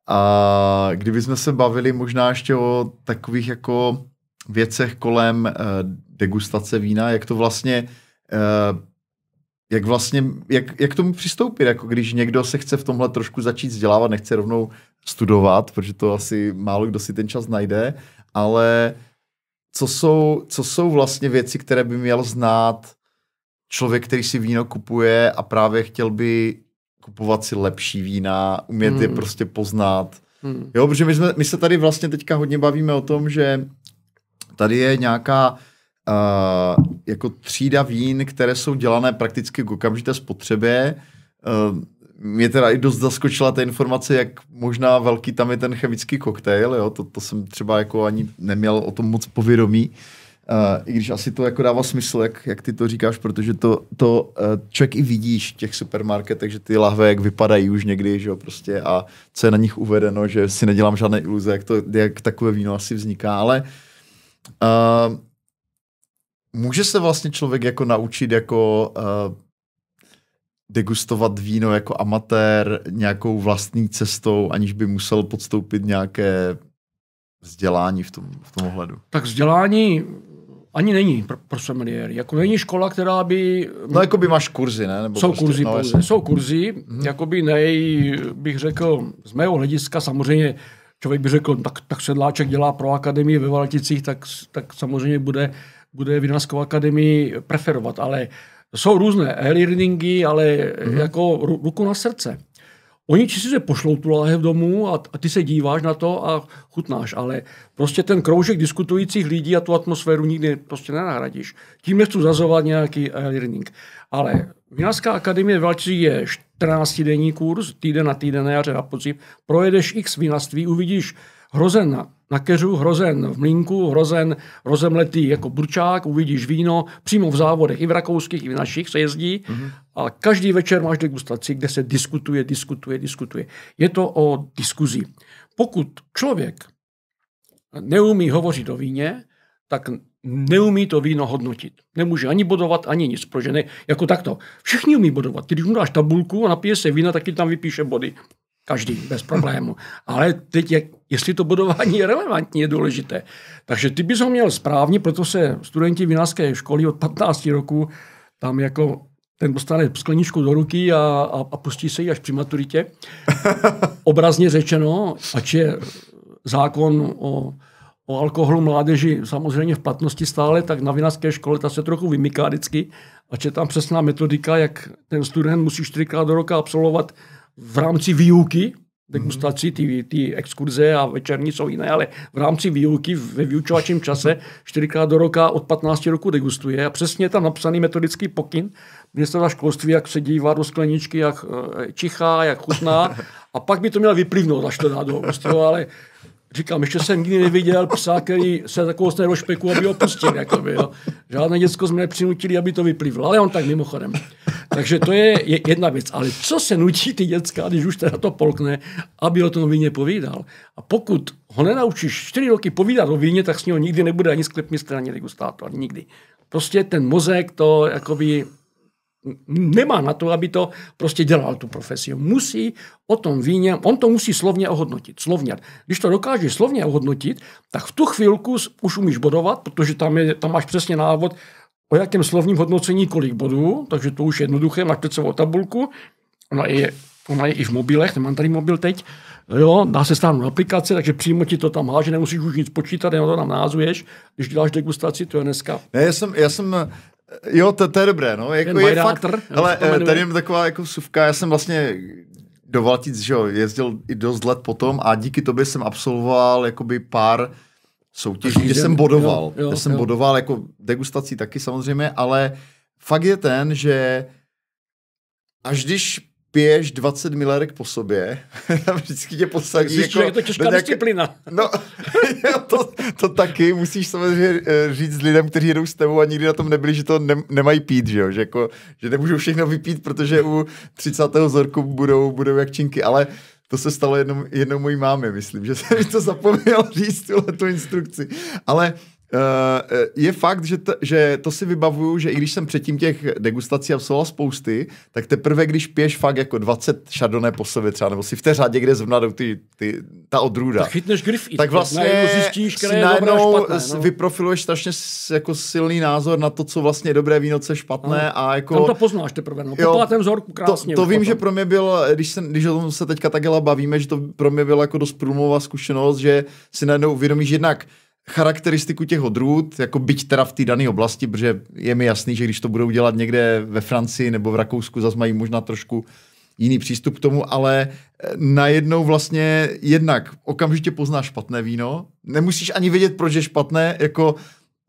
A kdybychom se bavili možná ještě o takových jako věcech kolem degustace vína, jak to vlastně jak vlastně, jak, jak tomu přistoupit, jako když někdo se chce v tomhle trošku začít vzdělávat, nechce rovnou studovat, protože to asi málo kdo si ten čas najde, ale co jsou, co jsou vlastně věci, které by měl znát člověk, který si víno kupuje a právě chtěl by kupovat si lepší vína, umět hmm. je prostě poznat. Hmm. Jo, protože my, jsme, my se tady vlastně teďka hodně bavíme o tom, že tady je nějaká uh, jako třída vín, které jsou dělané prakticky k okamžité spotřebě. Uh, mě teda i dost zaskočila ta informace, jak možná velký tam je ten chemický koktejl, jo? To, to jsem třeba jako ani neměl o tom moc povědomí. Uh, I když asi to jako dává smysl, jak, jak ty to říkáš, protože to, to uh, člověk i vidíš v těch supermarketech, že ty lahve jak vypadají už někdy, že jo, prostě a co je na nich uvedeno, že si nedělám žádné iluze, jak, to, jak takové víno asi vzniká, ale uh, může se vlastně člověk jako naučit jako uh, degustovat víno jako amatér nějakou vlastní cestou, aniž by musel podstoupit nějaké vzdělání v tom, v tom ohledu? Tak vzdělání ani není pro, pro sommeliéry. Jako není škola, která by... No jako by máš kurzy, ne? Nebo jsou prostě, kurzy no, pouze. Jsou kurzy, mm-hmm. jako by nej, bych řekl, z mého hlediska samozřejmě člověk by řekl, tak, tak sedláček dělá pro akademii ve Valticích, tak, tak samozřejmě bude bude Vinařskou akademii preferovat, ale jsou různé e-learningy, ale mm-hmm. jako ruku na srdce. Oni ti sice pošlou tu láhev domů a, a ty se díváš na to a chutnáš, ale prostě ten kroužek diskutujících lidí a tu atmosféru nikdy prostě nenahradíš. Tím nechci zazovat nějaký e-learning. Ale Vinařská akademie v Valčí je 14 denní kurz, týden na týden na jaře na podzim. Projedeš x vinařství, uvidíš hrozen na, keřu, hrozen v mlínku, hrozen rozemletý jako burčák, uvidíš víno přímo v závodech, i v rakouských, i v našich se jezdí mm-hmm. a každý večer máš degustaci, kde se diskutuje, diskutuje, diskutuje. Je to o diskuzi. Pokud člověk neumí hovořit o víně, tak neumí to víno hodnotit. Nemůže ani bodovat, ani nic, protože ne, jako takto. Všichni umí bodovat. Když mu dáš tabulku a napije se vína, taky tam vypíše body. Každý, bez problému. Ale teď, jak, jestli to bodování je relevantní, je důležité. Takže ty bys ho měl správně, proto se studenti vinařské školy od 15 roku tam jako ten dostane skleničku do ruky a, a, a pustí se ji až při maturitě. Obrazně řečeno, ač je zákon o, o alkoholu mládeži samozřejmě v platnosti stále, tak na vinařské škole ta se trochu vymyká vždycky, ač je tam přesná metodika, jak ten student musí čtyřikrát do roka absolvovat v rámci výuky, degustací, ty, ty exkurze a večerní jsou jiné, ale v rámci výuky ve vyučovačním čase čtyřikrát do roka od 15 roku degustuje a přesně je tam napsaný metodický pokyn. Ministerstva školství, jak se dívá do skleničky, jak eh, čichá, jak chutná. A pak by to měl vyplivnout, až to dá do úst, ale Říkám, ještě jsem nikdy neviděl psa, který se takovou do špeku, aby ho pustil. Jakoby, jo. Žádné děcko jsme nepřinutili, aby to vyplivlo, ale on tak mimochodem. Takže to je jedna věc. Ale co se nutí ty děcka, když už teda to polkne, aby o tom víně povídal? A pokud ho nenaučíš čtyři roky povídat o víně, tak s něho nikdy nebude ani sklepmistr, ani degustátor. Nikdy. Prostě ten mozek to jakoby nemá na to, aby to prostě dělal tu profesi. Musí o tom víně, on to musí slovně ohodnotit. Slovně. Když to dokáže slovně ohodnotit, tak v tu chvilku už umíš bodovat, protože tam, je, tam máš přesně návod, o jakém slovním hodnocení kolik bodů, takže to už je jednoduché, máš před sebou tabulku, ona je, ona je i v mobilech, nemám tady mobil teď, jo, dá se stáhnout aplikace, takže přímo ti to tam háže, nemusíš už nic počítat, jenom to tam názuješ, když děláš degustaci, to je dneska. Ne, já jsem, já jsem Jo, to, to je dobré, no. Jako je fakt, ale tady je taková jako suvka, já jsem vlastně do Valtic, že jo, jezdil i dost let potom a díky tobě jsem absolvoval jakoby pár soutěží, kde jsem bodoval. Jo, jo, kde jsem jo. bodoval jako degustací taky samozřejmě, ale fakt je ten, že až když piješ 20 milerek po sobě a vždycky tě posadí. Zjistíš, jako, je to těžká nějaké, disciplina. No, to, to taky musíš samozřejmě eh, říct lidem, kteří jedou s tebou a nikdy na tom nebyli, že to ne, nemají pít, že, jo? že, jako, že nemůžou všechno vypít, protože u 30. zorku budou, budou jak činky, ale to se stalo jednou, jednou mojí mámě, myslím, že jsem to zapomněl říct, tuhle tu instrukci. Ale je fakt, že to, že to si vybavuju, že i když jsem předtím těch degustací absolvoval spousty, tak teprve, když piješ fakt jako 20 šardoné po sobě třeba, nebo si v té řadě, kde zrovna jdou ty, ty, ta odrůda. Tak chytneš grif tak vlastně zjistíš, si najednou špatné, no. vyprofiluješ strašně jako silný názor na to, co vlastně je dobré víno, co je špatné. No. A jako, Tam to poznáš teprve, no. Jo, po vzorku krásně. To, to vím, potom. že pro mě byl, když, se, když o tom se teďka takhle bavíme, že to pro mě bylo jako dost průmová zkušenost, že si najednou uvědomíš jednak, charakteristiku těch odrůd, jako byť teda v té dané oblasti, protože je mi jasný, že když to budou dělat někde ve Francii nebo v Rakousku, zase mají možná trošku jiný přístup k tomu, ale eh, najednou vlastně jednak okamžitě poznáš špatné víno, nemusíš ani vědět, proč je špatné, jako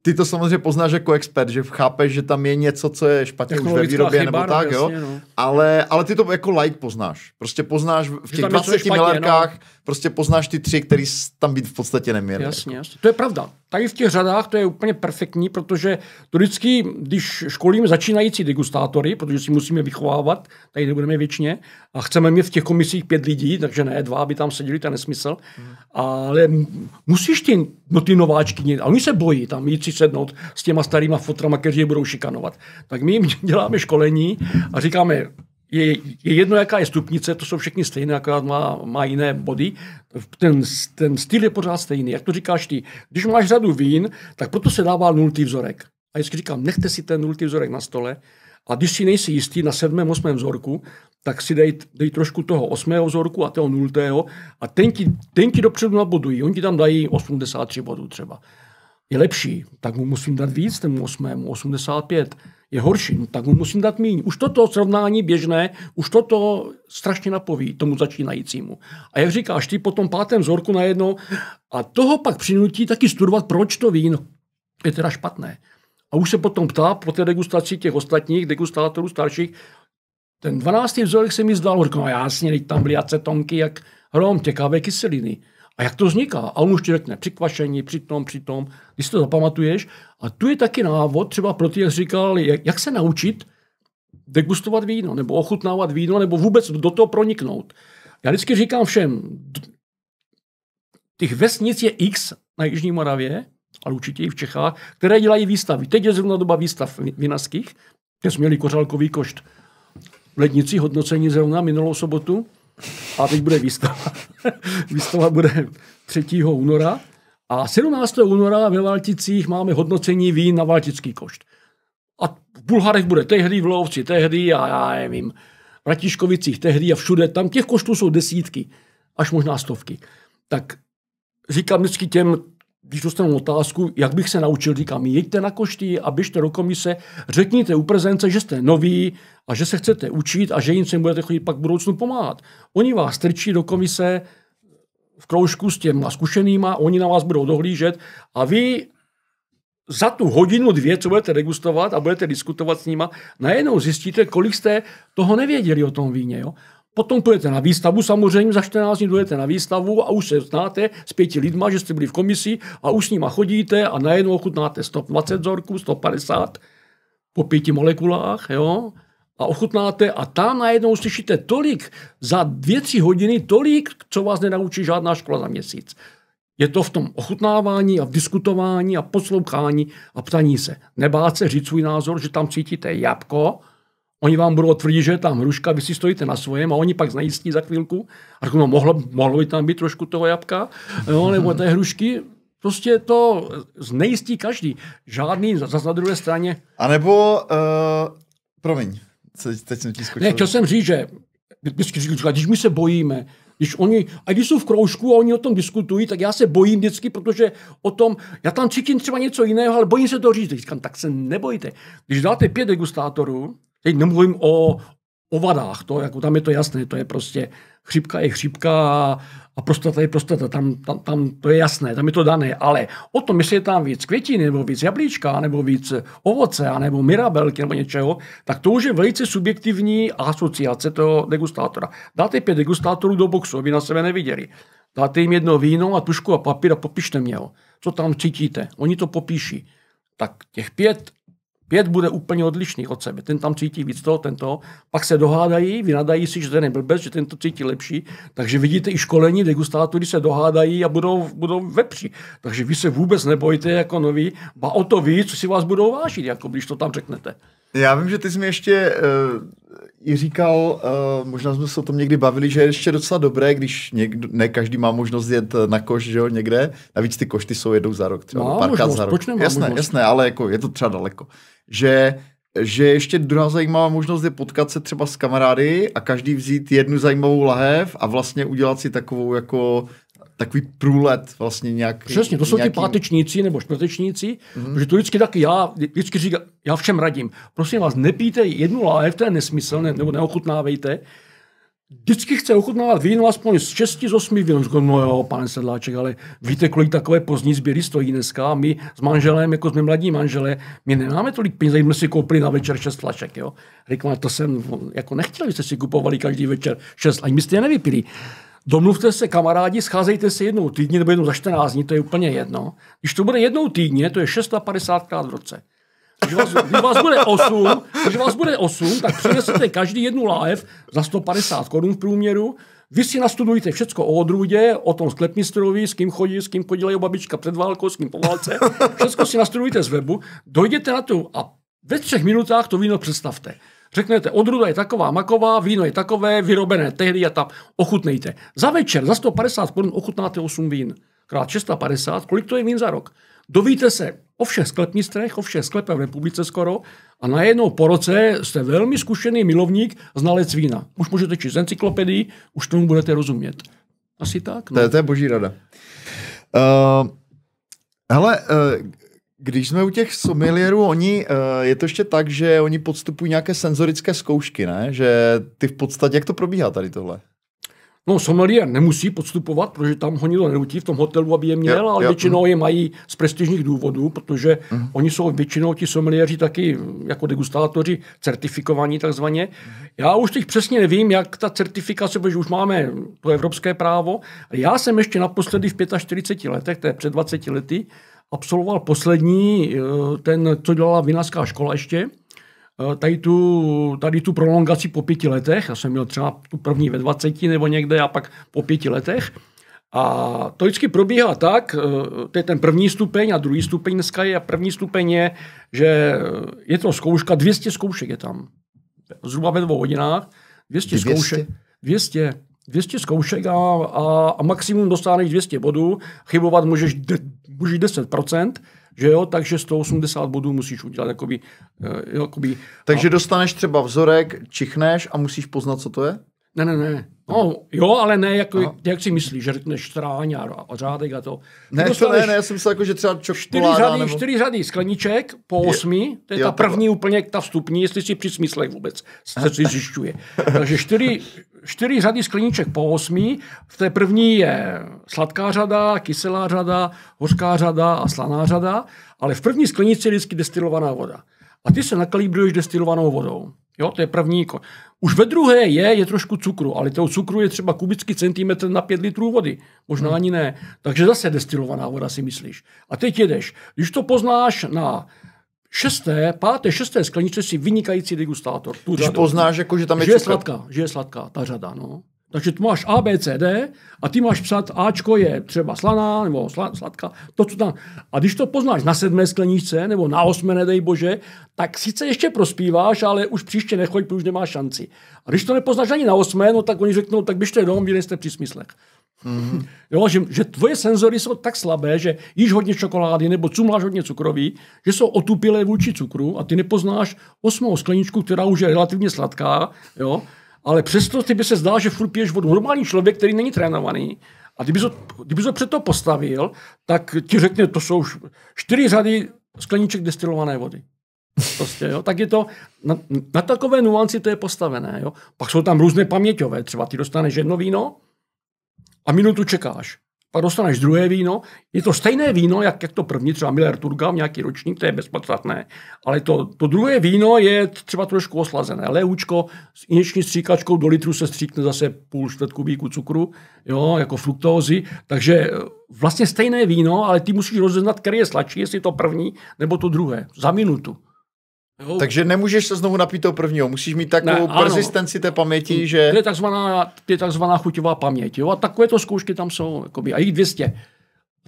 ty to samozřejmě poznáš jako expert, že chápeš, že tam je něco, co je špatně už ve výrobě chyba, nebo no, tak, jasně, jo. No. Ale, ale ty to jako like poznáš. Prostě poznáš v těch 20 milarkách, no. prostě poznáš ty tři, který tam být v podstatě neměl. Jasně, jasně. To je pravda. Tady v těch řadách to je úplně perfektní, protože to vždycky, když školíme začínající degustátory, protože si musíme vychovávat, tady nebudeme věčně, a chceme mít v těch komisích pět lidí, takže ne dva, aby tam seděli, to je nesmysl. Hmm. Ale musíš ty, no ty nováčky, a oni se bojí tam jít si sednout s těma starýma fotrama, kteří je budou šikanovat. Tak my jim děláme školení a říkáme, je, je jedno, jaká je stupnice, to jsou všechny stejné, akorát má, má jiné body. Ten, ten styl je pořád stejný. Jak to říkáš ty? Když máš řadu vín, tak proto se dává nultý vzorek. A vždycky říkám, nechte si ten nultý vzorek na stole a když si nejsi jistý na sedmém, osmém vzorku, tak si dej, dej trošku toho osmého vzorku a toho nultého a ten ti, ten ti dopředu nabodují. Oni ti tam dají 83 bodů třeba. Je lepší, tak mu musím dát víc, tomu osmému, 85. je horší, no, tak mu musím dát míň. Už toto srovnání běžné, už toto strašně napoví tomu začínajícímu. A jak říkáš, ty po tom pátém vzorku najednou, a toho pak přinutí taky studovat, proč to víno je teda špatné. A už se potom ptá po té degustaci těch ostatních degustátorů starších, ten 12. vzorek se mi zdal, řekl, no jasně, teď tam byly acetonky, jak hrom, těkavé kyseliny. A jak to vzniká? A on už ti řekne při kvašení, při tom, při tom, když si to zapamatuješ. A tu je taky návod, třeba pro ty, jak říkal, jak, jak se naučit degustovat víno, nebo ochutnávat víno, nebo vůbec do toho proniknout. Já vždycky říkám všem, těch vesnic je X na Jižní Moravě, ale určitě i v Čechách, které dělají výstavy. Teď je zrovna doba výstav vinařských, kde jsme měli kořálkový košt v lednici, hodnocení zrovna minulou sobotu. A teď bude výstava. výstava bude 3. února. A 17. února ve Valticích máme hodnocení vín na Valtický košt. A v Bulharech bude tehdy, v Lovci tehdy a já nevím, v Ratiškovicích tehdy a všude. Tam těch koštů jsou desítky, až možná stovky. Tak říkám vždycky těm když dostanu otázku, jak bych se naučil, říkám, jeďte na košty a běžte do komise, řekněte u prezence, že jste noví a že se chcete učit a že jim se budete chodit pak v budoucnu pomáhat. Oni vás strčí do komise v kroužku s těma zkušenýma, oni na vás budou dohlížet a vy za tu hodinu, dvě, co budete degustovat a budete diskutovat s nima, najednou zjistíte, kolik jste toho nevěděli o tom víně. Jo? Potom půjdete na výstavu, samozřejmě za 14 dní jdete na výstavu a už se znáte s pěti lidma, že jste byli v komisi a už s nima chodíte a najednou ochutnáte 120 vzorků, 150 po pěti molekulách, jo, a ochutnáte a tam najednou slyšíte tolik, za dvě, tři hodiny tolik, co vás nenaučí žádná škola za měsíc. Je to v tom ochutnávání a v diskutování a poslouchání a ptaní se. Nebát se říct svůj názor, že tam cítíte jabko, Oni vám budou tvrdit, že je tam hruška, vy si stojíte na svém a oni pak znajistí za chvilku. A řeknu, no mohlo, mohlo by tam být trošku toho jabka, jo, nebo té hrušky. Prostě to znejistí každý. Žádný zase na druhé straně. A nebo, uh, promiň, teď jsem ti skočil. Ne, chtěl jsem říct, že když my se bojíme, když oni, a když jsou v kroužku a oni o tom diskutují, tak já se bojím vždycky, protože o tom, já tam cítím třeba něco jiného, ale bojím se to říct. Říkám, tak se nebojte. Když dáte pět degustátorů, Teď nemluvím o, o vadách, to, jako tam je to jasné, to je prostě chřipka je chřipka a, prostata je prostata, tam, tam, tam to je jasné, tam je to dané, ale o tom, jestli je tam víc květiny, nebo víc jablíčka, nebo víc ovoce, nebo mirabelky, nebo něčeho, tak to už je velice subjektivní asociace toho degustátora. Dáte pět degustátorů do boxu, aby na sebe neviděli. Dáte jim jedno víno a tušku a papír a popište mě ho. Co tam cítíte? Oni to popíší. Tak těch pět Pět bude úplně odlišných od sebe. Ten tam cítí víc toho, ten toho. Pak se dohádají, vynadají si, že ten je blbec, že ten to cítí lepší. Takže vidíte i školení degustátory se dohádají a budou, budou vepři. Takže vy se vůbec nebojte jako noví, ba o to víc, co si vás budou vážit, jako když to tam řeknete. Já vím, že ty jsi mi ještě uh, i říkal, uh, možná jsme se o tom někdy bavili, že je ještě docela dobré, když někdo, ne každý má možnost jet na koš, že jo, někde. Navíc ty košty jsou jednou za rok, třeba má možnost, za rok. Jasné, možnost? jasné, ale jako je to třeba daleko že že ještě druhá zajímavá možnost je potkat se třeba s kamarády a každý vzít jednu zajímavou lahev a vlastně udělat si takovou jako takový průlet vlastně nějak. Přesně, to jsou nějaký... ty pátečníci nebo čtvrtečníci, mm-hmm. protože to vždycky taky já, vždycky říkám, já všem radím, prosím vás, nepijte jednu láhev, to je nesmysl, ne, nebo neochutnávejte, vždycky chce ochutnávat víno aspoň z 6 z 8 vín. Říkám, no jo, pane Sedláček, ale víte, kolik takové pozdní sběry stojí dneska? My s manželem, jako jsme mladí manželé, my nemáme tolik peněz, jsme si koupili na večer 6 flašek. Jo? Říkám, to jsem jako nechtěl, jste si kupovali každý večer 6, ani byste je nevypili. Domluvte se, kamarádi, scházejte se jednou týdně nebo jednou za 14 dní, to je úplně jedno. Když to bude jednou týdně, to je 650 krát v roce. Když vás, když vás bude 8, když vás bude 8, tak přinesete každý jednu láhev za 150 korun v průměru. Vy si nastudujete všechno o odrůdě, o tom sklepmistrovi, s kým chodí, s kým chodila babička před válkou, s kým po válce. Všechno si nastudujete z webu, dojdete na to a ve třech minutách to víno představte. Řeknete, odruda je taková maková, víno je takové, vyrobené tehdy a tam, ochutnejte. Za večer, za 150 korun ochutnáte 8 vín. Krát 650, kolik to je vín za rok? Dovíte se o všech sklepmistrech, o všech sklepech v republice skoro a najednou po roce jste velmi zkušený milovník, znalec vína. Už můžete číst encyklopedii, už tomu budete rozumět. Asi tak? No. To, je, to je boží rada. Uh, hele, uh, Když jsme u těch sommelierů, oni, eh, je to ještě tak, že oni podstupují nějaké senzorické zkoušky, ne? Že ty v podstatě, jak to probíhá tady tohle? No, sommelier nemusí podstupovat, protože tam ho nikdo nenutí v tom hotelu, aby je měl, jo, ale jo, většinou mm. je mají z prestižních důvodů, protože mm. oni jsou většinou ti sommeliéři taky jako degustátoři certifikovaní takzvaně. Já už teď přesně nevím, jak ta certifikace, protože už máme to evropské právo. Já jsem ještě naposledy v 45 letech, to je před 20 lety, absolvoval poslední, eh, ten, co dělala vinařská škola ještě, Eh, tady tu, tady tu prolongaci po pěti letech, já jsem měl třeba tu první ve 20 nebo někde a pak po pěti letech. A to vždycky probíhá tak, eh, to je ten první stupeň a druhý stupeň dneska je. A první stupeň je, že je to zkouška, 200 zkoušek je tam. Zhruba ve dvou hodinách. 200, 200? zkoušek. 200. 200 zkoušek a, a, a maximum dostaneš 200 bodů. Chybovat můžeš, můžeš 10%. Že jo, takže 180 bodů musíš udělat. Jakoby, uh, jakoby, takže a... dostaneš třeba vzorek, čichneš a musíš poznat, co to je? Ne, ne, ne. No, jo, ale ne, jako, jak si myslíš, že řekneš stráň a, a řádek a to. Ne, to ne, ne, já jsem myslel, jako, že třeba čokoláda. Čtyři řady, nebo... čtyři řady skleniček po osmi, to je jo, ta první to... úplně ta vstupní, jestli si při smyslech vůbec se si zjišťuje. Takže čtyři, čtyři řady skleníček po osmi. V té první je sladká řada, kyselá řada, hořká řada a slaná řada, ale v první sklenici je vždycky destilovaná voda. A ty se nakalibruješ destilovanou vodou. Jo, to je první. Už ve druhé je, je trošku cukru, ale toho cukru je třeba kubický centimetr na pět litrů vody. Možná hmm. ani ne. Takže zase destilovaná voda si myslíš. A teď jedeš. Když to poznáš na šesté, páté, šesté skleničce si vynikající degustátor. Tu Když řadu. poznáš, jako, že tam je že je sladká, že je sladká, ta řada, no. Takže tu máš A, B, C, D a ty máš psat Ačko je třeba slaná nebo sladká, to, co tam. A když to poznáš na sedmé skleničce nebo na osmé, nedej bože, tak sice ještě prospíváš, ale už příště nechoď, protože už nemáš šanci. A když to nepoznáš ani na osmé, no tak oni řeknou, tak běžte domů, vy nejste při smyslech. Mm-hmm. Jo, že, že tvoje senzory jsou tak slabé, že jíš hodně čokolády nebo cumláš hodně cukroví, že jsou otupilé vůči cukru a ty nepoznáš osmou skleničku, která už je relativně sladká, jo, ale přesto ty by se zdál, že furt piješ vodu. Normální člověk, který není trénovaný, a kdyby to, kdyby to před to postavil, tak ti řekne, to jsou čtyři řady skleníček destilované vody. Prostě, jo? Tak je to, na, na takové nuanci to je postavené. Jo? Pak jsou tam různé paměťové, třeba ty dostaneš jedno víno a minutu čekáš pak dostaneš druhé víno. Je to stejné víno, jak, jak to první, třeba Miller Turga, nějaký ročník, to je bezpodstatné. Ale to, to druhé víno je třeba trošku oslazené. Léhučko s inječní stříkačkou do litru se stříkne zase půl čtvrt kubíku cukru, jo, jako fruktózy. Takže e, vlastně stejné víno, ale ty musíš rozeznat, který je sladší, jestli to první nebo to druhé. Za minutu. Jo. Takže nemůžeš se znovu napít toho prvního, musíš mít takovou ne, persistenci té paměti, že... To je takzvaná, je takzvaná chuťová paměť, jo, a takovéto zkoušky tam jsou, jakoby, a jich 200.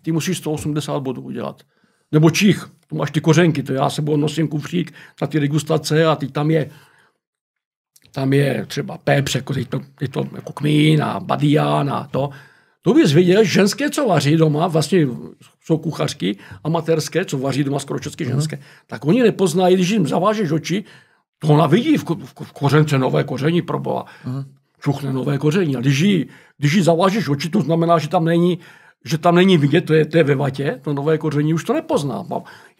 Ty musíš 180 bodů udělat. Nebo čích, tu máš ty kořenky, to já sebou nosím kufřík na ty degustace a ty tam je tam je třeba pepř, jako, je to, je to jako kmín a badián a to. To bys viděl, ženské, co vaří doma, vlastně jsou kuchařky amatérské, co vaří doma skoro česky ženské, uh-huh. tak oni nepoznají, když jim zavážeš oči, to ona vidí v, v, v kořence nové koření, proboha. Uh-huh. Čuchne nové koření. A když jí, když jí zavážeš oči, to znamená, že tam není že tam není vidět, to je, to je ve vatě, to nové koření, už to nepozná.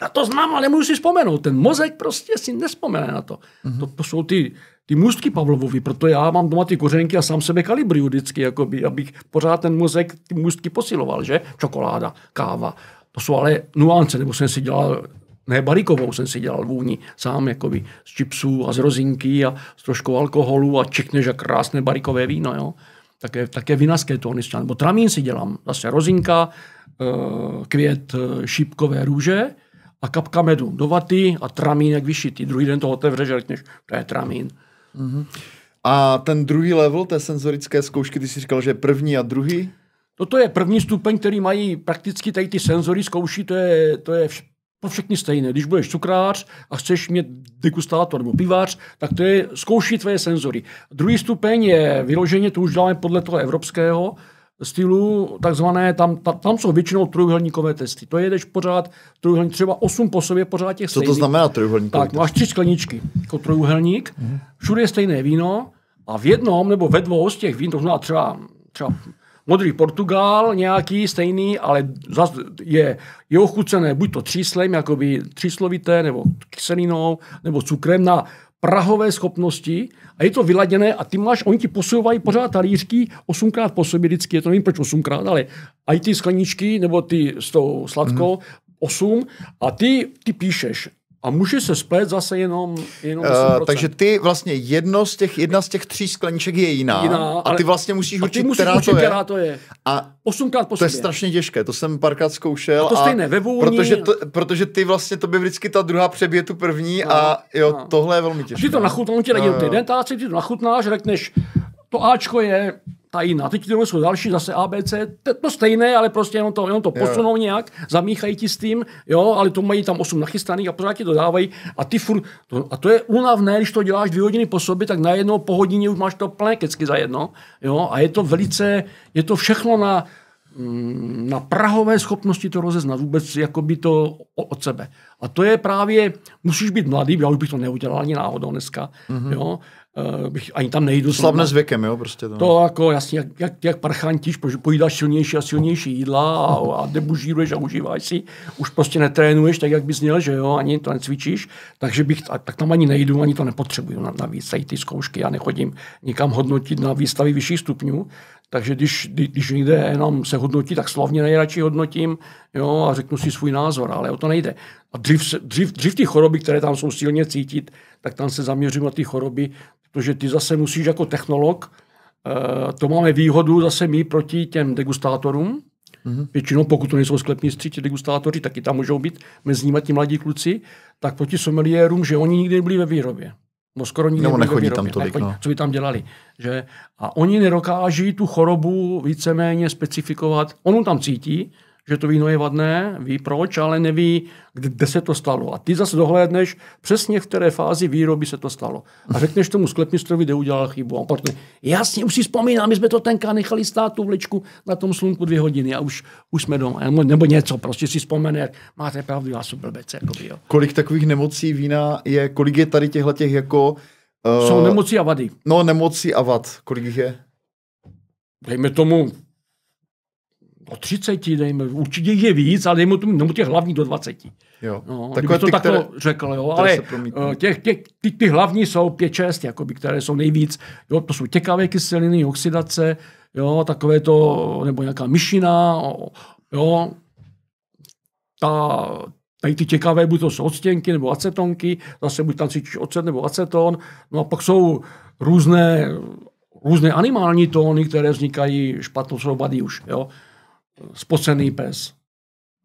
Já to znám, ale nemůžu si vzpomenout. Ten mozek prostě si nespomene na to. Uh-huh. To, to jsou ty, ty můstky Pavlovovi, proto já mám doma ty kořenky a sám sebe kalibruju vždycky, jakoby, abych pořád ten mozek, ty můstky posiloval, že? Čokoláda, káva. To jsou ale nuance, nebo jsem si dělal ne barikovou jsem si dělal vůni, sám jakoby z čipsů a z rozinky a z trošku alkoholu a čekneš a krásné barikové víno, jo. Také, také vinařské tóny, nebo tramín si dělám, zase rozinka, eh, květ eh, šípkové růže a kapka medu do vaty a tramín jak vyšitý. Druhý den to otevřeš a řekneš, to je tramín. Mm-hmm. A ten druhý level té senzorické zkoušky, ty jsi říkal, že je první a druhý? Toto je první stupeň, který mají prakticky tady ty senzory zkouší, to je, to je pro všechny stejné. Když budeš cukrář a chceš mít degustátor nebo pivář, tak to je zkouší tvoje senzory. Druhý stupeň je vyloženě, to už děláme podle toho evropského, stylu, takzvané, tam, tam, tam jsou většinou trojuhelníkové testy. To jedeš pořád, trojuhelník, třeba 8 po sobě pořád těch Co to znamená trojuhelníkový Tak, máš tři skleničky jako trojuhelník, mm-hmm. všude je stejné víno a v jednom nebo ve dvou z těch vín, to znamená třeba, třeba modrý Portugal nějaký stejný, ale zas je, je ochucené buď to tříslem, jakoby tříslovité, nebo kyselinou, nebo cukrem na prahové schopnosti a je to vyladěné a ty máš, oni ti posouvají pořád talířky osmkrát po sobě vždycky, je to nevím proč osmkrát, ale i ty skleničky nebo ty s tou sladkou, mm. osm. A ty, ty píšeš a může se splet zase jenom, jenom uh, Takže ty vlastně jedno z těch, jedna z těch tří skleniček je jiná. jiná a ty vlastně musíš určit, musíš která, určit, to je. která to je. A osmkrát po To je strašně těžké, to jsem párkrát zkoušel. A to stejné, ve vůni. Protože, to, protože ty vlastně, to by vždycky ta druhá přebije tu první no, a jo, no. tohle je velmi těžké. Ty to nachutnáš, ti no, ty to nachutnáš, řekneš, to Ačko je ta jiná. Teď to jsou další, zase ABC, to, to stejné, ale prostě jenom to, jenom to posunou nějak, zamíchají ti s tím, jo, ale to mají tam 8 nachystaných a pořád ti to dávají a ty furt, to, a to je únavné, když to děláš dvě hodiny po sobě, tak najednou po hodině už máš to plné kecky za jedno, jo, a je to velice, je to všechno na, mm, na prahové schopnosti to rozeznat, vůbec jakoby to od sebe. A to je právě, musíš být mladý, já už bych to neudělal ani náhodou dneska, mm-hmm. jo, Uh, bych ani tam nejdu. Slavné s věkem, jo, prostě to. To jako jasně, jak, jak, jak parchantíš, pojídáš silnější a silnější jídla a, a debužíruješ a užíváš si, už prostě netrénuješ tak, jak bys měl, že jo, ani to necvičíš, takže bych, tak tam ani nejdu, ani to nepotřebuju na, navíc, ty zkoušky, já nechodím nikam hodnotit na výstavy vyšších stupňů, takže když, když někde jenom se hodnotí, tak slavně nejradši hodnotím jo, a řeknu si svůj názor, ale o to nejde. A dřív, dřív, dřív ty choroby, které tam jsou silně cítit, tak tam se zaměřím na ty choroby, protože ty zase musíš jako technolog, uh, to máme výhodu zase my proti těm degustátorům, Mm-hmm. Většinou, pokud to nejsou sklepní ti degustátoři, taky tam můžou být mezi nimi ti mladí kluci, tak proti someliérům, že oni nikdy nebyli ve výrobě. No skoro nikdy Nebo nechodí tam tolik, nechodí, no. co by tam dělali. Že? A oni nedokáží tu chorobu víceméně specifikovat. On tam cítí, že to víno je vadné, ví proč, ale neví, kde, se to stalo. A ty zase dohlédneš přesně v které fázi výroby se to stalo. A řekneš tomu sklepmistrovi, kde udělal chybu. A on jasně, už si vzpomínám, my jsme to tenka nechali stát tu vlečku na tom slunku dvě hodiny a už, už jsme doma. Nebo něco, prostě si vzpomene, jak máte pravdu, já jsem blbec. Jakoby, jo. Kolik takových nemocí vína je, kolik je tady těchto těch jako... Uh, Jsou nemoci a vady. No, nemocí a vad. Kolik jich je? Dejme tomu do 30, dejme, určitě je víc, ale dejme tomu těch hlavních do 20. Jo. No, Takové to ty, takto které, řekl, jo, ale eh, těch, těch, ty, ty hlavní jsou 5-6, jakoby, které jsou nejvíc. Jo, to jsou těkavé kyseliny, oxidace, jo, takové to, nebo nějaká myšina, jo, ta, tady ty těkavé, buď to jsou odstěnky nebo acetonky, zase buď tam cítíš ocet nebo aceton, no a pak jsou různé, různé animální tóny, které vznikají špatnou jsou už, jo spocený pes.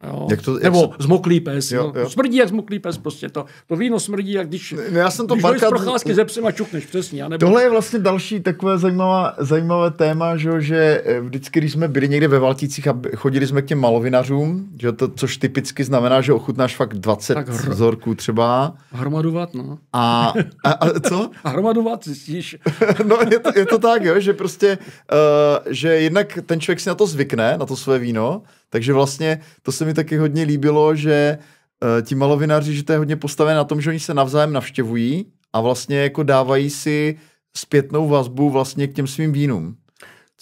Jo. Jak to, jak Nebo se... zmoklý pes. Jo, jo. Smrdí jak zmoklý pes prostě. To, to víno smrdí, jak když, ne, já jsem to když barka... z procházky ze psem a čukneš, přesně. Nebo... Tohle je vlastně další takové zajímavá, zajímavé téma, že, že eh, vždycky, když jsme byli někde ve Valtících a chodili jsme k těm malovinařům, že to, což typicky znamená, že ochutnáš fakt 20 tak hr... vzorků třeba. Hromadovat, no. A, a, a co? A hromadovat, zjistíš. no, je to, je to tak, jo, že prostě, uh, že jednak ten člověk si na to zvykne, na to své víno, takže vlastně to se mi taky hodně líbilo, že uh, ti malovináři, že to je hodně postavené na tom, že oni se navzájem navštěvují a vlastně jako dávají si zpětnou vazbu vlastně k těm svým vínům.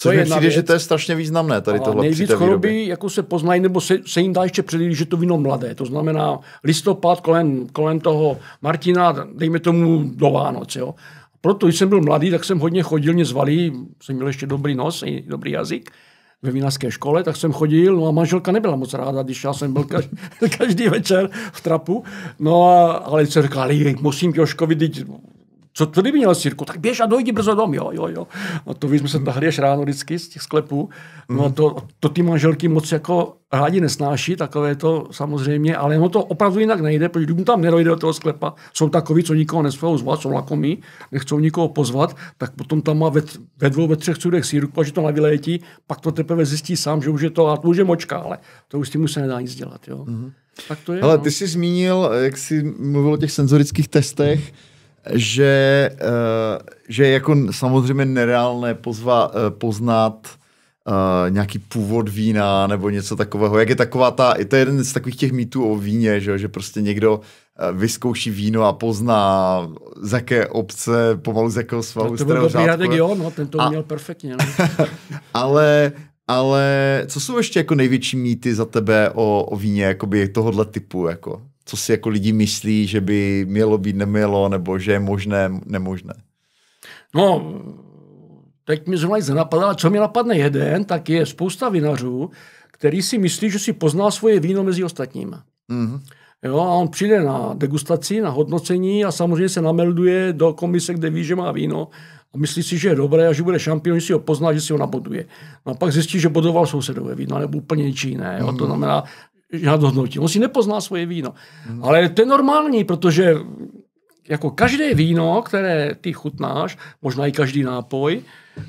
Což mi přijde, věc. že to je strašně významné tady tohle Nejvíc choroby jako se poznají, nebo se, se jim dá ještě předlít, že to víno mladé. To znamená listopad kolem, kolem toho Martina, dejme tomu do Vánoc. Jo. Proto, když jsem byl mladý, tak jsem hodně chodil, mě zvali, jsem měl ještě dobrý nos, i dobrý jazyk ve vinařské škole, tak jsem chodil, no a manželka nebyla moc ráda, když já jsem byl každý, každý večer v trapu, no a, ale se musím Joškovi, co kdyby měl sírku, tak běž a dojdi brzo dom, jo, jo, jo. No to jsme se tahli až ráno vždycky z těch sklepů. No a to, to ty manželky moc jako rádi nesnáší, takové to samozřejmě, ale ono to opravdu jinak nejde, protože když tam nedojde do toho sklepa, jsou takový, co nikoho nesvou zvat, jsou lakomí, nechcou nikoho pozvat, tak potom tam má ve, ve dvou, ve třech sudech sírku, a že to navylétí, pak to teprve zjistí sám, že už je to, a to už je močka, ale to už s tím se nedá nic dělat, jo. Mm-hmm. Tak to je. Ale no. ty jsi zmínil, jak jsi mluvil o těch senzorických testech, že, uh, že je jako samozřejmě nereálné pozva, uh, poznat uh, nějaký původ vína nebo něco takového. Jak je taková ta, to je jeden z takových těch mýtů o víně, že, že prostě někdo vyzkouší víno a pozná z jaké obce, pomalu z jakého svahu. No to byl Radek, jo, no, ten to a... měl perfektně. No. Ale Ale co jsou ještě jako největší mýty za tebe o, o víně jakoby tohohle typu? Jako? Co si jako lidi myslí, že by mělo být, nemělo, nebo že je možné, nemožné? No, teď mi zrovna nic nenapadá, co mi napadne jeden, tak je spousta vinařů, který si myslí, že si pozná svoje víno mezi ostatními. Mm-hmm. Jo, a on přijde na degustaci, na hodnocení a samozřejmě se namelduje do komise, kde ví, že má víno a myslí si, že je dobré a že bude šampion, že si ho pozná, že si ho naboduje. No a pak zjistí, že bodoval sousedové víno nebo úplně něčí jiné. Jo. Mm. To znamená, že nadhodnotí. On si nepozná svoje víno. Mm. Ale to je normální, protože jako každé víno, které ty chutnáš, možná i každý nápoj,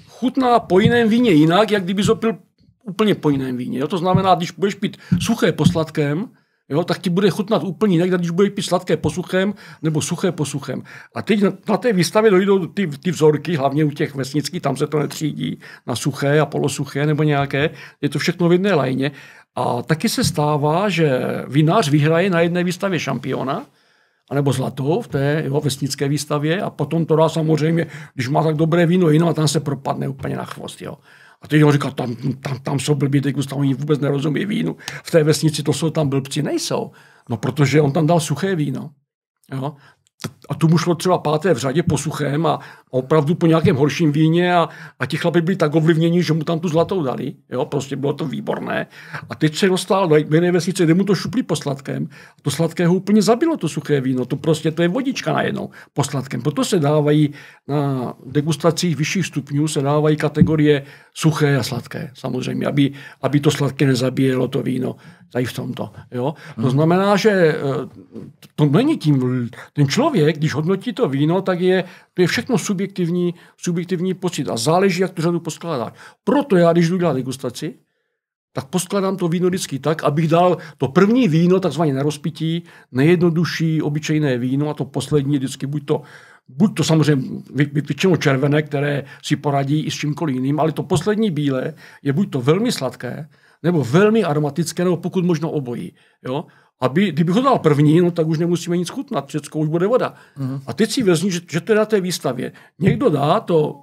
chutná po jiném víně jinak, jak kdyby zopil úplně po jiném víně. Jo? To znamená, když budeš pít suché po sladkém, jo, tak ti bude chutnat úplně jinak, když budeš pít sladké po suchém nebo suché po suchém. A teď na, na té výstavě dojdou ty, ty vzorky, hlavně u těch vesnických, tam se to netřídí na suché a polosuché nebo nějaké, je to všechno v jedné lajně. A taky se stává, že vinář vyhraje na jedné výstavě šampiona, anebo zlatou v té jo, vesnické výstavě a potom to dá samozřejmě, když má tak dobré víno jiné, a tam se propadne úplně na chvost. Jo. A teď on říká, tam, tam, tam jsou blbí degusta, oni vůbec nerozumí vínu. V té vesnici to jsou tam blbci, nejsou. No protože on tam dal suché víno. Jo? A tu mu šlo třeba páté v řadě po suchém a opravdu po nějakém horším víně a, a ti chlapi byli tak ovlivněni, že mu tam tu zlatou dali. Jo, prostě bylo to výborné. A teď se dostal do jiné vesnice, kde mu to šuplí po sladkém. A to sladké ho úplně zabilo, to suché víno. To prostě to je vodička najednou po sladkém. Proto se dávají na degustacích vyšších stupňů se dávají kategorie suché a sladké. Samozřejmě, aby, aby to sladké nezabíjelo to víno tady v tomto. Jo? To hmm. znamená, že eh, to není tím, ten člověk, když hodnotí to víno, tak je, to je všechno subjektivní, subjektivní pocit a záleží, jak tu řadu poskládáš. Proto já, když jdu dělat degustaci, tak poskládám to víno vždycky tak, abych dal to první víno, takzvané na rozpití, nejjednodušší, obyčejné víno a to poslední vždycky buď to buď to samozřejmě většinou červené, které si poradí i s čímkoliv jiným, ale to poslední bílé je buď to velmi sladké, nebo velmi aromatické, nebo pokud možno obojí. Jo? Aby, kdybych ho dal první, no tak už nemusíme nic chutnat, všechno už bude voda. Uh-huh. A teď si vezmi, že, že to je na té výstavě. Někdo dá to,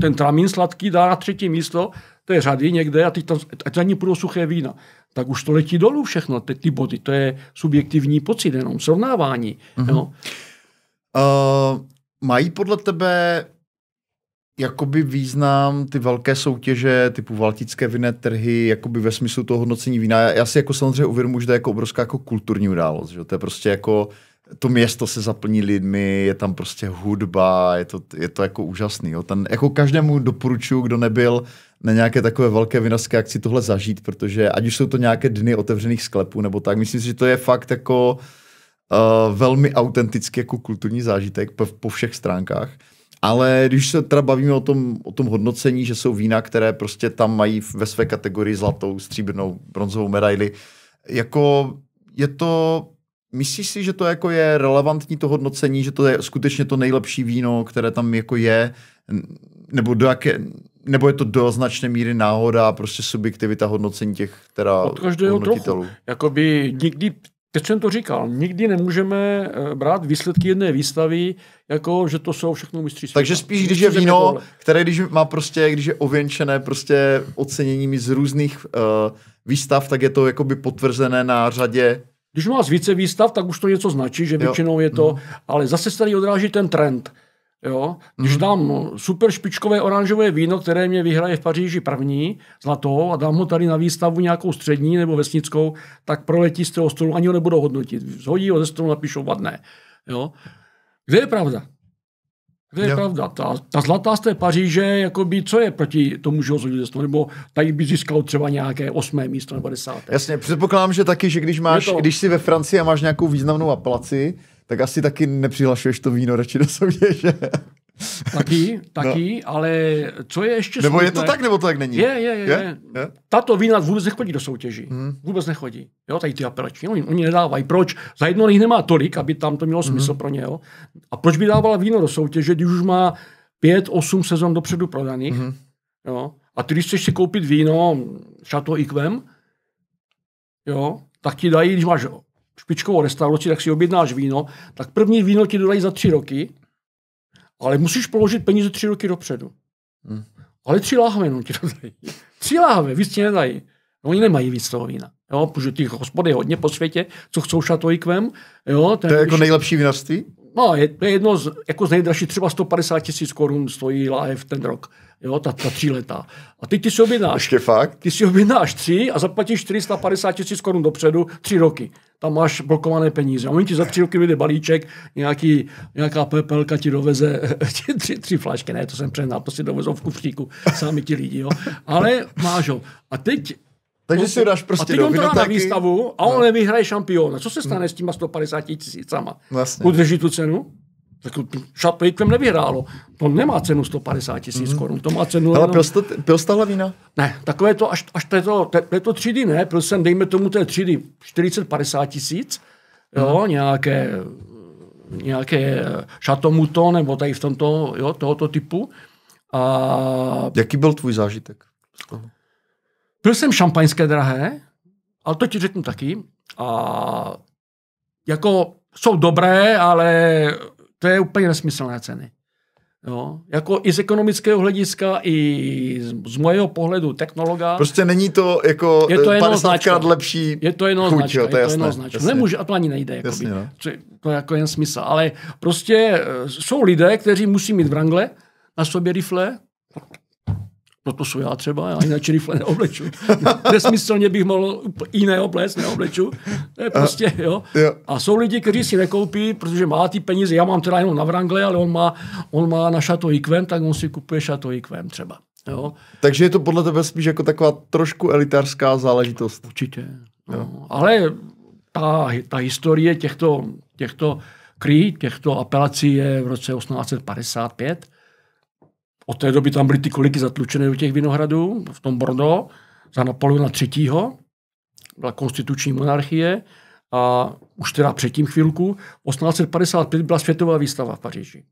ten tramín sladký dá na třetí místo té řady někde a teď tam, a za ní půjdou suché vína. Tak už to letí dolů všechno, ty, ty body. To je subjektivní pocit, jenom srovnávání. Uh-huh. Jo? Uh, mají podle tebe jakoby význam ty velké soutěže typu valtické vinné trhy, jakoby ve smyslu toho hodnocení vína. Já si jako samozřejmě uvědomuji, že to je jako obrovská jako kulturní událost, že to je prostě jako to město se zaplní lidmi, je tam prostě hudba, je to, je to jako úžasný. Jo. Ten, jako každému doporučuji, kdo nebyl na nějaké takové velké vinařské akci tohle zažít, protože ať už jsou to nějaké dny otevřených sklepů nebo tak, myslím si, že to je fakt jako uh, velmi autentický jako kulturní zážitek po, po všech stránkách. Ale když se teda bavíme o tom, o tom hodnocení, že jsou vína, které prostě tam mají ve své kategorii zlatou, stříbrnou, bronzovou medaili, jako je to, myslíš si, že to jako je relevantní to hodnocení, že to je skutečně to nejlepší víno, které tam jako je, nebo do jaké, nebo je to do značné míry náhoda, prostě subjektivita hodnocení těch teda Od každého trochu. Jakoby nikdy Teď jsem to říkal, nikdy nemůžeme eh, brát výsledky jedné výstavy, jako že to jsou všechno mistří Takže spíš, když je víno, které když má prostě, když je ověnčené prostě oceněními z různých uh, výstav, tak je to jakoby potvrzené na řadě když má více výstav, tak už to něco značí, že většinou je to, mm. ale zase se tady odráží ten trend. Jo? Když mm. dám super špičkové oranžové víno, které mě vyhraje v Paříži první, zlatou, a dám ho tady na výstavu nějakou střední nebo vesnickou, tak proletí z toho stolu, ani ho nebudou hodnotit. Zhodí ho ze stolu, napíšou vadné. Jo? Kde je pravda? Kde je jo. pravda? Ta, ta zlatá z té Paříže, jakoby, co je proti tomu, že ho zhodí ze stolu? Nebo tady by získal třeba nějaké osmé místo nebo desáté. Jasně, předpokládám, že taky, že když, máš, to... když jsi ve Francii a máš nějakou významnou apelaci, tak asi taky nepřihlašuješ to víno radši do soutěže. Taky, taky, no. ale co je ještě Nebo smutné, je to tak, nebo to tak není? Je, je, je. je? je? Tato vína vůbec nechodí do soutěží. Hmm. Vůbec nechodí. Jo, tady ty apelační. Oni, oni nedávají. Proč? Za jedno jich nemá tolik, aby tam to mělo hmm. smysl hmm. pro něho. A proč by dávala víno do soutěže, když už má pět, osm sezon dopředu prodaných? Hmm. Jo? A ty, když chceš si koupit víno Chateau Iquem, jo, tak ti dají, když máš špičkovou restauraci, tak si objednáš víno, tak první víno ti dodají za tři roky, ale musíš položit peníze tři roky dopředu. Hmm. Ale tři láhve no ti to dají. Tři láhve, víc ti nedají. No, oni nemají víc toho vína. Jo, protože těch hospod je hodně po světě, co chcou šatojkvem. Jo, ten, to je jako nejlepší vinařství? No, je, je jedno z, jako z nejdražší, třeba 150 tisíc korun stojí láhev ten rok. Jo, ta, ta tři leta. A ty, ty si objednáš. Ještě fakt? Ty si objednáš tři a zaplatíš 450 tisíc korun dopředu tři roky. Tam máš blokované peníze. A oni ti za tři roky vyjde balíček, nějaký, nějaká pepelka ti doveze tři, tři flašky. Ne, to jsem přehnal, to si dovezou v kufříku sami ti lidi. Jo. Ale máš ho. A teď takže si dáš prostě a do on na výstavu a on no. nevyhraje šampiona. Co se stane no. s těma 150 tisícama? Vlastně. Udrží tu cenu? Tak Šatpejkem nevyhrálo. To nemá cenu 150 tisíc mm-hmm. korun, to má cenu... Ale jsi tahle vína? Ne, takové to až, až této, té, této třídy ne, pil jsem, dejme tomu té třídy 40-50 tisíc, jo, mm-hmm. nějaké, nějaké šatomuto, nebo tady v tomto, jo, tohoto typu. A... Jaký byl tvůj zážitek? Pil jsem šampaňské drahé, ale to ti řeknu taky. A jako jsou dobré, ale to je úplně nesmyslné ceny. Jo? Jako i z ekonomického hlediska, i z, z mojeho pohledu technologa. Prostě není to jako je to 50 krát lepší Je to jenom chuť, značka. Jo, to je, je to jenom značka. Nemůže, a to ani nejde. Jakoby. Jasně, no. To je jako jen smysl. Ale prostě eh, jsou lidé, kteří musí mít vrangle na sobě rifle, No to jsou já třeba, já jinak rifle neobleču. Nesmyslně bych mohl jiné oblec, neobleču. To je prostě, jo. A jsou lidi, kteří si nekoupí, protože má ty peníze, já mám teda jenom na Wrangle, ale on má, on má na šato Iquem, tak on si kupuje šato Iquem třeba. Jo. Takže je to podle tebe spíš jako taková trošku elitářská záležitost. Určitě. No. Ale ta, ta historie těchto, těchto kry, těchto apelací je v roce 1855 od té doby tam byly ty koliky zatlučené do těch vinohradů, v tom Bordeaux, za Napoleona III. Byla konstituční monarchie a už teda předtím chvilku, 1855 byla světová výstava v Paříži.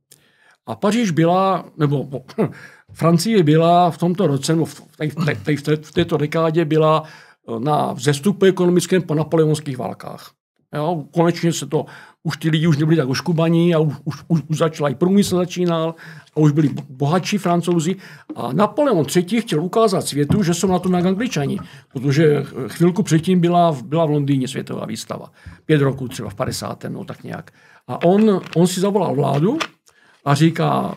A Paříž byla, nebo Francie byla v tomto roce, nebo v, v, v, v této dekádě byla na vzestupu ekonomickém po napoleonských válkách. Jo, konečně se to, už ty lidi už nebyli tak oškubaní a už, už, už, už začal i průmysl začínal a už byli bohatší francouzi. A Napoleon III. chtěl ukázat světu, že jsou na tom jak angličani, protože chvilku předtím byla, byla v Londýně světová výstava. Pět roků třeba v 50. no tak nějak. A on, on si zavolal vládu a říká,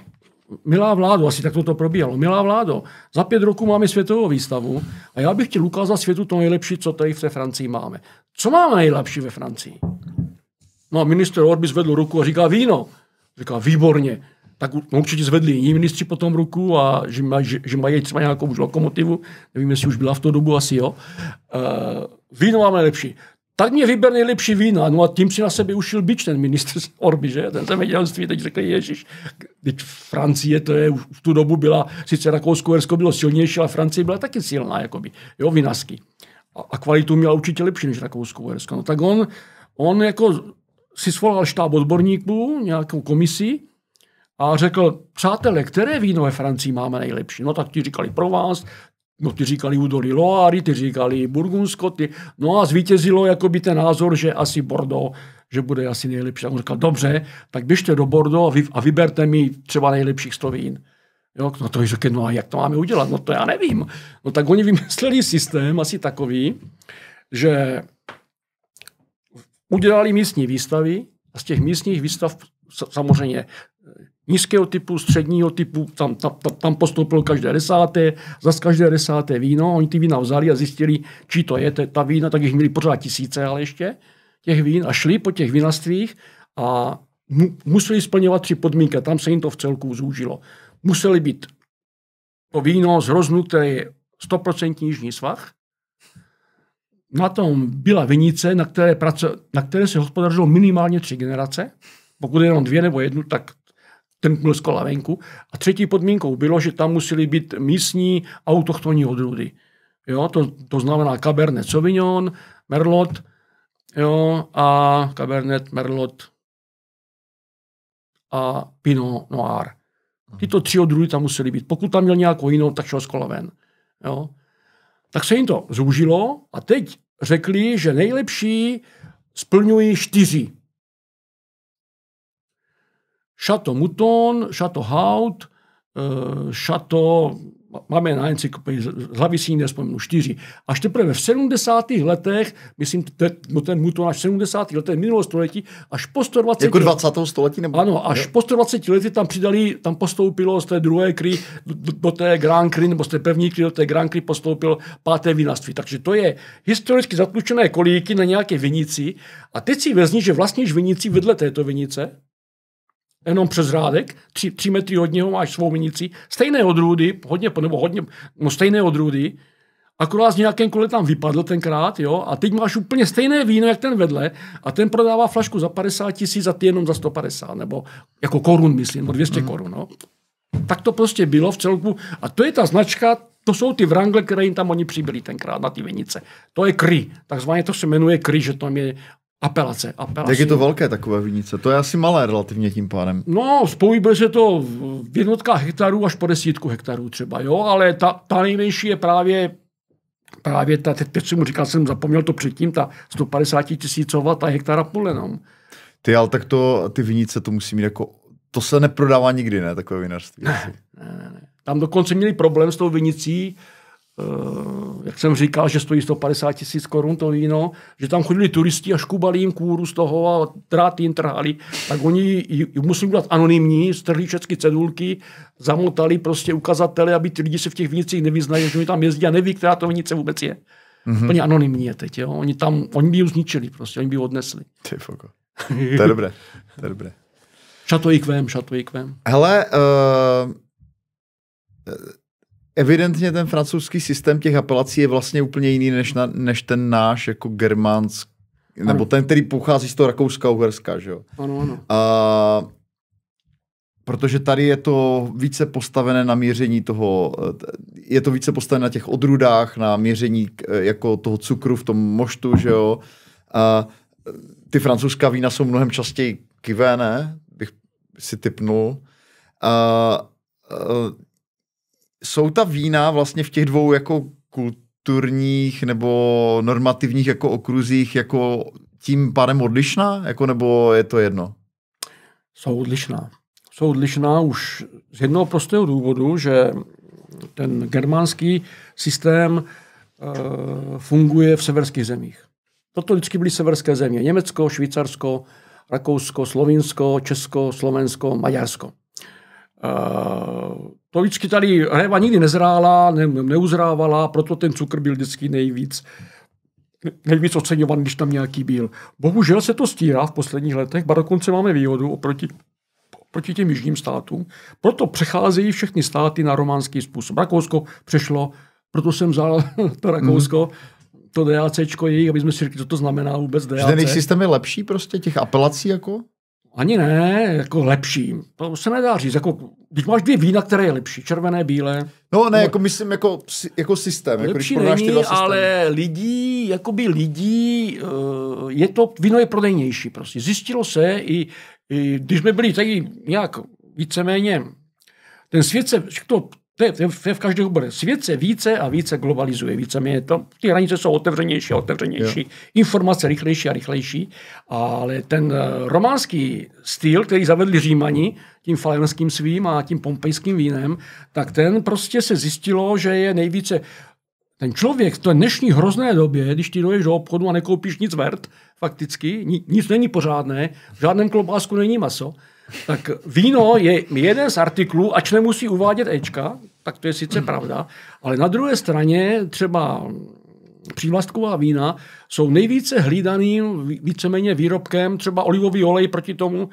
milá vládo, asi tak to probíhalo, milá vládo, za pět roků máme světovou výstavu a já bych chtěl ukázat světu to nejlepší, co tady v té Francii máme. Co máme nejlepší ve Francii? No a minister Orbis zvedl ruku a říká víno. Říká, výborně. Tak no, určitě zvedli jiní ministři potom ruku a že, maj, že, že mají třeba nějakou už lokomotivu, nevím, jestli už byla v tu dobu, asi jo. Uh, víno máme lepší tak mě vyber nejlepší vína. No a tím si na sebe ušil bič ten ministr Orby, že? Ten zemědělství teď řekl, ježiš, teď Francie, to je, v tu dobu byla, sice Rakousko-Uhersko bylo silnější, ale Francie byla taky silná, jakoby, jo, vinařský. A, a kvalitu měla určitě lepší než Rakousko-Uhersko. No tak on, on jako si svolal štáb odborníků, nějakou komisi, a řekl, přátelé, které víno ve Francii máme nejlepší? No tak ti říkali Provence, No ty říkali údolí Loáry, ty říkali Burgundsko, ty, no a zvítězilo jakoby ten názor, že asi Bordeaux, že bude asi nejlepší. A on říkal, dobře, tak běžte do Bordeaux a, vy, a vyberte mi třeba nejlepších sto vín. Jo, no to řekl, no a jak to máme udělat? No to já nevím. No tak oni vymysleli systém asi takový, že udělali místní výstavy a z těch místních výstav samozřejmě nízkého typu, středního typu, tam, tam, tam postoupilo každé desáté, zase každé desáté víno, oni ty vína vzali a zjistili, či to je, ta vína, tak jich měli pořád tisíce, ale ještě těch vín a šli po těch vinařstvích a mu, museli splňovat tři podmínky, tam se jim to v celku zúžilo. Museli být to víno zhroznuté 100% jižní svah, na tom byla vinice, na které, prace, na které se hospodařilo minimálně tři generace. Pokud jenom dvě nebo jednu, tak ten byl z kola venku. A třetí podmínkou bylo, že tam museli být místní autochtonní odrůdy. Jo, to, to znamená Cabernet Sauvignon, Merlot jo, a Cabernet, Merlot a Pinot Noir. Tyto tři odrůdy tam musely být. Pokud tam měl nějakou jinou, tak šel z kola ven. Jo. Tak se jim to zúžilo a teď řekli, že nejlepší splňují čtyři. Chateau Mouton, Chateau Haut, Chateau máme na encyklopedii, z hlavy si nespomenu, čtyři. Až teprve v 70. letech, myslím, te, no ten muton až v 70. letech minulého století, až po 120 Jako 20. století? Nebo... Ano, až jo. po 120 lety tam přidali, tam postoupilo z té druhé kry do, do té Grand Cry, nebo z té první kry do té Grand Cry postoupilo páté vinařství. Takže to je historicky zatlučené kolíky na nějaké vinici. A teď si vezmi, že vlastníš vinici vedle této vinice, jenom přes rádek, tři, tři metry od něho máš svou vinici, stejné odrůdy, hodně, nebo hodně, no stejné odrůdy, akorát z nějakém kole tam vypadl tenkrát, jo, a teď máš úplně stejné víno, jak ten vedle, a ten prodává flašku za 50 tisíc a ty jenom za 150, nebo jako korun, myslím, nebo 200 mm. korun, no. Tak to prostě bylo v celku. A to je ta značka, to jsou ty vrangle, které jim tam oni přibyli tenkrát na ty vinice. To je kry. Takzvaně to se jmenuje kry, že tam je apelace. apelace. Jak je to velké takové vinice? To je asi malé relativně tím pádem. No, spojíme se to v jednotkách hektarů až po desítku hektarů třeba, jo, ale ta, ta nejmenší je právě právě ta, teď, teď jsem mu říkal, jsem zapomněl to předtím, ta 150 tisícová, ta hektara půl jenom. Ty, ale tak to, ty vinice, to musí mít jako, to se neprodává nikdy, ne, takové vinařství. Ne, ne, ne. Tam dokonce měli problém s tou vinicí, jak jsem říkal, že stojí 150 tisíc korun to víno, že tam chodili turisti a škubali jim kůru z toho a dráty jim trhali, tak oni museli dělat anonymní, strhli všechny cedulky, zamotali prostě ukazatele, aby ty lidi se v těch vinicích nevyznali, že oni tam jezdí a neví, která to vinice vůbec je. Mm-hmm. Úplně anonymní je teď. Jo? Oni tam, oni by ji zničili, prostě, oni by ji odnesli. Ty foko. To je dobré, to je dobré. Šatojíkvem, šatojíkvem. Hele, uh, evidentně ten francouzský systém těch apelací je vlastně úplně jiný než, na, než ten náš jako germánský, nebo ten, který pochází z toho Rakouska, Uherska, že jo? Ano, ano. A, protože tady je to více postavené na měření toho, je to více postavené na těch odrůdách, na měření jako toho cukru v tom moštu, že jo? A ty francouzská vína jsou mnohem častěji kivé, ne? Bych si typnul. A, a jsou ta vína vlastně v těch dvou jako kulturních nebo normativních jako okruzích jako tím pádem odlišná, jako nebo je to jedno? Jsou odlišná. Jsou odlišná už z jednoho prostého důvodu, že ten germánský systém uh, funguje v severských zemích. Toto vždycky byly severské země. Německo, Švýcarsko, Rakousko, Slovinsko, Česko, Slovensko, Maďarsko. Uh, to vždycky tady réva nikdy nezrála, ne, neuzrávala, proto ten cukr byl vždycky nejvíc, nejvíc oceňovaný, když tam nějaký byl. Bohužel se to stírá v posledních letech, ba dokonce máme výhodu oproti, oproti těm jižním státům. Proto přecházejí všechny státy na románský způsob. Rakousko přešlo, proto jsem vzal to Rakousko, mm. to DACčko jejich, aby jsme si řekli, co to znamená vůbec DAC. Že ten systém je lepší prostě, těch apelací jako? Ani ne, jako lepší. To se nedá říct. Jako, když máš dvě vína, které je lepší, červené, bílé. No ne, jako myslím jako, jako systém. Jako lepší když není, ale lidí, jakoby lidí, eh, je to, víno je prodejnější. Prostě. Zjistilo se, i, i když jsme byli tady nějak víceméně, ten svět se, to to je, to je v každém oboru. Svět se více a více globalizuje. Více mě to, ty hranice jsou otevřenější a otevřenější. Jo. Informace rychlejší a rychlejší. Ale ten uh, románský styl, který zavedli Římani tím falenským svým a tím pompejským vínem, tak ten prostě se zjistilo, že je nejvíce ten člověk v té dnešní hrozné době, když ty doješ do obchodu a nekoupíš nic vert, fakticky, nic není pořádné, v žádném klobásku není maso, tak víno je jeden z artiklů, ač nemusí uvádět Ečka, tak to je sice pravda, ale na druhé straně třeba přívlastková vína jsou nejvíce hlídaným víceméně výrobkem, třeba olivový olej proti tomu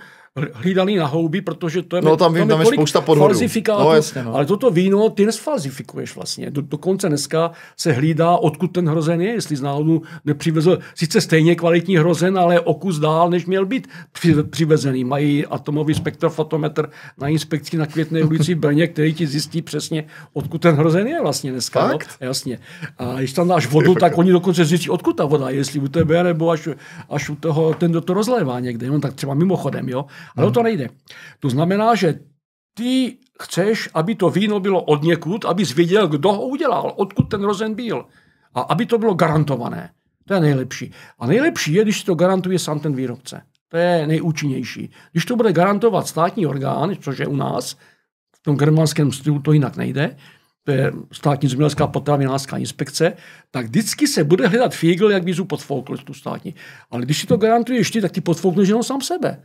hlídaný na houby, protože to je, no, tam, vím, tam je spousta podvodů. No, jasně, no. ale toto víno ty nesfalzifikuješ vlastně. Do, dokonce dneska se hlídá, odkud ten hrozen je, jestli z náhodu nepřivezl sice stejně kvalitní hrozen, ale o kus dál, než měl být přivezený. Mají atomový spektrofotometr na inspekci na Květné ulici v Brně, který ti zjistí přesně, odkud ten hrozen je vlastně dneska. No? Jasně. A když tam dáš vodu, tak oni dokonce zjistí, odkud ta voda je, jestli u tebe, nebo až, až u toho, ten do to rozlévá někde. No, tak třeba mimochodem, jo. Ale hmm. to nejde. To znamená, že ty chceš, aby to víno bylo od někud, abys věděl, kdo ho udělal, odkud ten rozen byl. A aby to bylo garantované. To je nejlepší. A nejlepší je, když to garantuje sám ten výrobce. To je nejúčinnější. Když to bude garantovat státní orgán, což je u nás, v tom germánském stylu to jinak nejde, to je státní zemědělská potravinářská inspekce, tak vždycky se bude hledat fígl, jak bys podfoukl tu státní. Ale když si to garantuješ ty, tak ty podfoukneš jenom sám sebe.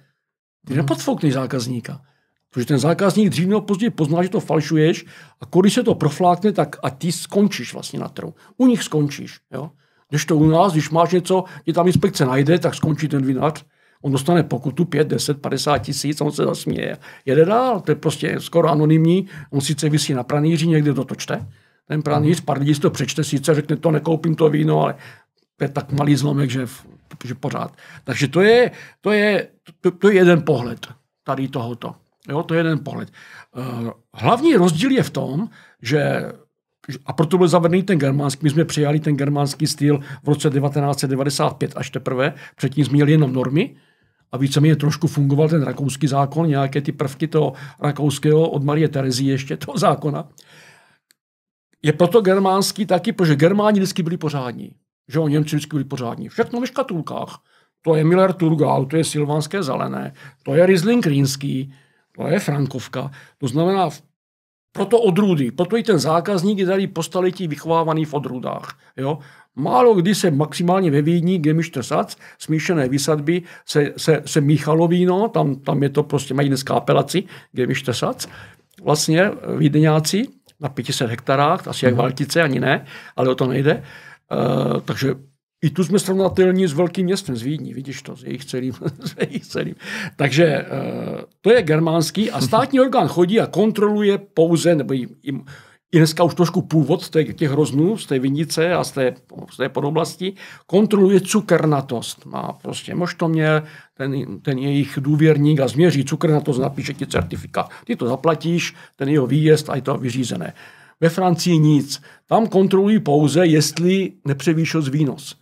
Ty hmm. nepodfoukneš zákazníka. Protože ten zákazník dřív nebo později pozná, že to falšuješ a když se to proflákne, tak a ty skončíš vlastně na trhu. U nich skončíš. Jo? Když to u nás, když máš něco, je tam inspekce najde, tak skončí ten vinař. On dostane pokutu 5, 10, 50 tisíc, on se zasměje. Jede dál, to je prostě skoro anonymní. On sice vysí na pranýři, někde to točte. Ten pranýř, pár lidí si to přečte, sice řekne, to nekoupím to víno, ale to je tak malý zlomek, že, že pořád. Takže to je, to je, to, to je jeden pohled tady tohoto. Jo, to je jeden pohled. Eh, hlavní rozdíl je v tom, že a proto byl zavedený ten germánský. My jsme přijali ten germánský styl v roce 1995 až teprve. Předtím jsme měli jenom normy a víceméně trošku fungoval ten rakouský zákon, nějaké ty prvky toho rakouského od Marie Terezy ještě toho zákona. Je proto germánský taky, protože Germáni vždycky byli pořádní. Že o Němci vždycky byli pořádní. Všechno ve škatulkách. To je Miller Turgau, to je Silvánské zelené, to je Riesling Rýnský, to je Frankovka. To znamená, proto odrůdy, proto i ten zákazník je tady po staletí vychovávaný v odrůdách. Jo? Málo kdy se maximálně ve Vídni Gemischter Sac, smíšené výsadby, se, se, se míchalo víno, tam, tam je to prostě, mají dneska apelaci Gemischter Sac, vlastně vídeňáci na 500 hektarách, asi jak mhm. Valtice, ani ne, ale o to nejde. Uh, takže i tu jsme srovnatelní s velkým městem, z Vídní, vidíš to, s jejich celým. s jejich celým. Takže uh, to je germánský a státní orgán chodí a kontroluje pouze, nebo jim, jim i dneska už trošku původ těch, těch hroznů z té vinice a z té, z té podoblasti, kontroluje cukernatost. Má prostě mě ten, ten jejich důvěrník a změří cukernatost, napíše ti certifikát. Ty to zaplatíš, ten jeho výjezd a je to vyřízené. Ve Francii nic. Tam kontrolují pouze, jestli nepřevýšil z výnos.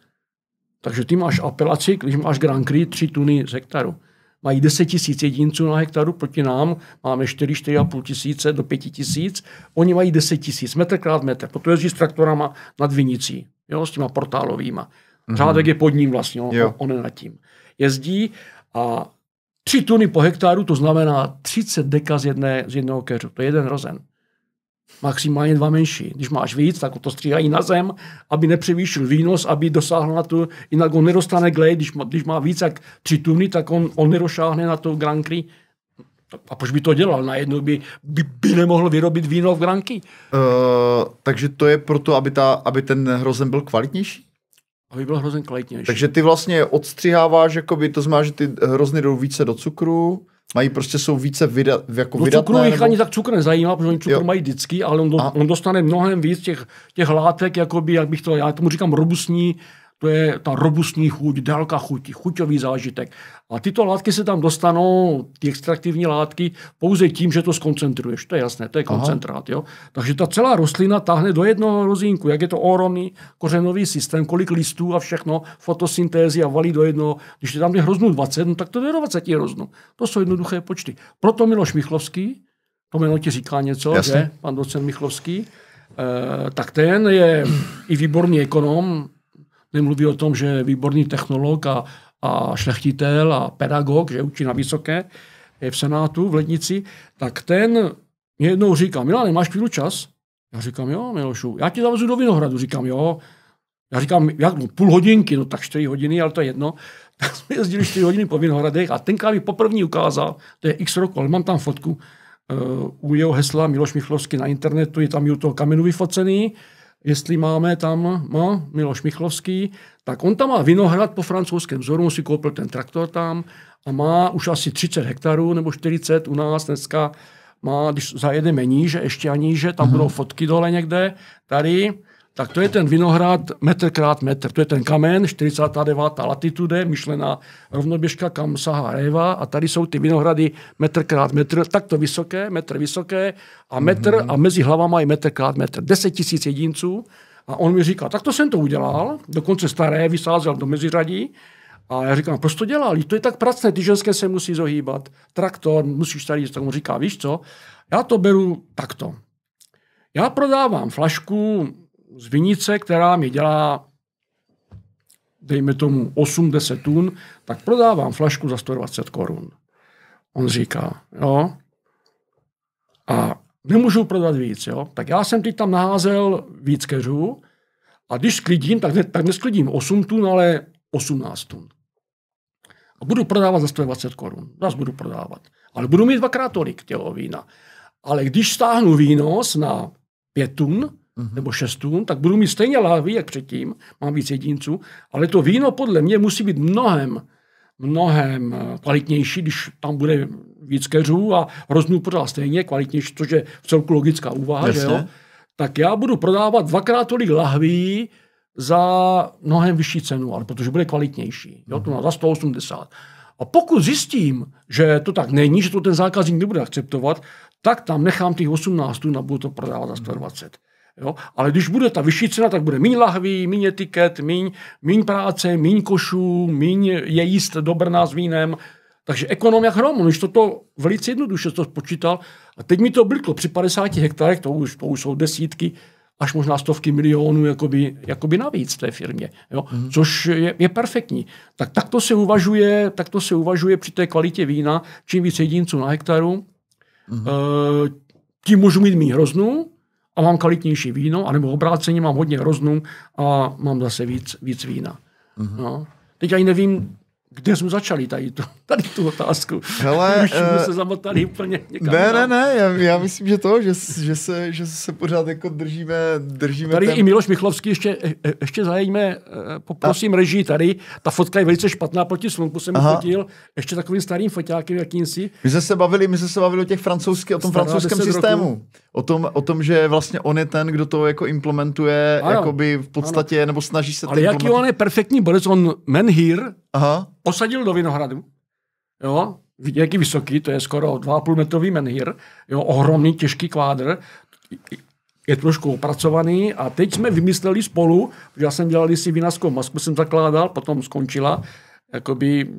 Takže ty máš apelaci, když máš Grand Prix 3 tuny z hektaru. Mají 10 tisíc jedinců na hektaru, proti nám máme 4, 4,5 tisíce do 5 tisíc. Oni mají 10 tisíc, metr krát metr. Proto jezdí s traktorama nad Vinicí, jo, s těma portálovýma. Mm-hmm. Řádek je pod ním vlastně, on, on je nad tím. Jezdí a 3 tuny po hektáru, to znamená 30 deka z, jedné, z jednoho keřu. To je jeden rozen maximálně dva menší. Když máš víc, tak to stříhají na zem, aby nepřevýšil výnos, aby dosáhl na tu, jinak on nedostane glej, když má, když má víc jak tři tuny, tak on, on nedošáhne na to Grand Prix. A proč by to dělal? Najednou by, by, by nemohl vyrobit víno v Granky. Uh, takže to je proto, aby, ta, aby ten hrozen byl kvalitnější? Aby byl hrozen kvalitnější. Takže ty vlastně odstřiháváš, jakoby, to znamená, že ty hrozny jdou více do cukru, mají prostě jsou více vyda, jako no, vydatné. cukru jich nebo... ani tak cukr nezajímá, protože oni cukr jo. mají vždycky, ale on, do, on dostane mnohem víc těch, těch látek, jakoby, jak bych to, já tomu říkám robustní, to je ta robustní chuť, délka chuti, chuťový zážitek. A tyto látky se tam dostanou, ty extraktivní látky, pouze tím, že to skoncentruješ. To je jasné, to je koncentrát. Jo? Takže ta celá rostlina tahne do jednoho rozínku, jak je to ohromný kořenový systém, kolik listů a všechno, fotosyntézy a valí do jednoho. Když je tam je hroznů 20, no, tak to je do 20 hroznů. To jsou jednoduché počty. Proto Miloš Michlovský, to jméno ti říká něco, Jasně. že? Pan docent Michlovský, eh, tak ten je i výborný ekonom, nemluví o tom, že je výborný technolog a, a šlechtitel a pedagog, že učí na vysoké, je v Senátu v Lednici, tak ten mě jednou říká, Milan, máš chvíli čas? Já říkám, jo, Milošu, já ti zavezu do Vinohradu. Říkám, jo. Já říkám, jak, no, půl hodinky, no tak čtyři hodiny, ale to je jedno. Tak jsme jezdili čtyři hodiny po Vinohradech a tenkrát mi poprvé ukázal, to je x roku, ale mám tam fotku, uh, u jeho hesla Miloš Michlovský na internetu, je tam i u toho kamenu vyfocený, jestli máme tam no, Miloš Michlovský, tak on tam má vinohrad po francouzském vzoru, on si koupil ten traktor tam a má už asi 30 hektarů nebo 40 u nás dneska má, když zajedeme níže, ještě ani níže, tam mm-hmm. budou fotky dole někde, tady, tak to je ten vinohrad metr krát metr. To je ten kamen, 49. latitude, myšlená rovnoběžka, kam sahá réva a tady jsou ty vinohrady metr krát metr, takto vysoké, metr vysoké a metr mm-hmm. a mezi hlavama je metr krát metr. 10 tisíc jedinců a on mi říká, tak to jsem to udělal, dokonce staré vysázel do meziřadí a já říkám, proč to dělal? To je tak pracné, ty ženské se musí zohýbat. Traktor, musíš tady, tak mu říká, víš co, já to beru takto. Já prodávám flašku z vinice, která mi dělá, dejme tomu 8-10 tun, tak prodávám flašku za 120 korun. On říká, jo. A nemůžu prodat víc. Jo? Tak já jsem teď tam naházel víc keřů a když sklidím, tak, ne, tak nesklidím 8 tun, ale 18 tun. A budu prodávat za 120 korun. Zase budu prodávat. Ale budu mít dvakrát tolik těho vína. Ale když stáhnu výnos na 5 tun, mm-hmm. nebo 6 tun, tak budu mít stejně lahví, jak předtím, mám víc jedinců, ale to víno podle mě musí být mnohem, mnohem eh, kvalitnější, když tam bude víc keřů a roznů pořád stejně kvalitnější, což je v celku logická úvaha, že jo? tak já budu prodávat dvakrát tolik lahví za mnohem vyšší cenu, ale protože bude kvalitnější. Jo, to na za 180. A pokud zjistím, že to tak není, že to ten zákazník nebude akceptovat, tak tam nechám těch 18 a budu to prodávat za 120. Jo? Ale když bude ta vyšší cena, tak bude méně lahví, méně etiket, méně práce, méně košů, méně je jíst do Brna s vínem. Takže ekonom jak hrom, když toto velice jednoduše to spočítal. A teď mi to bliklo při 50 hektarech, to už, to už jsou desítky, až možná stovky milionů jakoby, jakoby navíc v té firmě, jo? Mm. což je, je perfektní. Tak, tak, to se uvažuje, tak to se uvažuje při té kvalitě vína, čím víc jedinců na hektaru, mm. e, tím můžu mít mý hroznů a mám kvalitnější víno, anebo obráceně mám hodně hroznů a mám zase víc, víc vína. Mm. No. Teď ani nevím, kde jsme začali tady tu, tady tu otázku? Hele, Už jsme uh, se zamotali úplně někam. Ne, ne, ne, já, já myslím, že to, že, že, se, že se pořád jako držíme, držíme Tady ten... i Miloš Michlovský, ještě, e, e, ještě zajíme, poprosím A... režii tady, ta fotka je velice špatná proti slunku, jsem fotil, ještě takovým starým foťákem jakýmsi. My jsme se bavili, my jsme se bavili o těch francouzských, o tom Stará francouzském systému. O tom, o tom, že vlastně on je ten, kdo to jako implementuje, ano, jakoby v podstatě, ano. nebo snaží se Ale jaký on je perfektní borec, on menhir, Aha. posadil do Vinohradu, jo, jaký vysoký, to je skoro 2,5 metrový menhir, jo, ohromný těžký kvádr, je trošku opracovaný a teď jsme vymysleli spolu, že já jsem dělal si vinařskou masku, jsem zakládal, potom skončila, jakoby...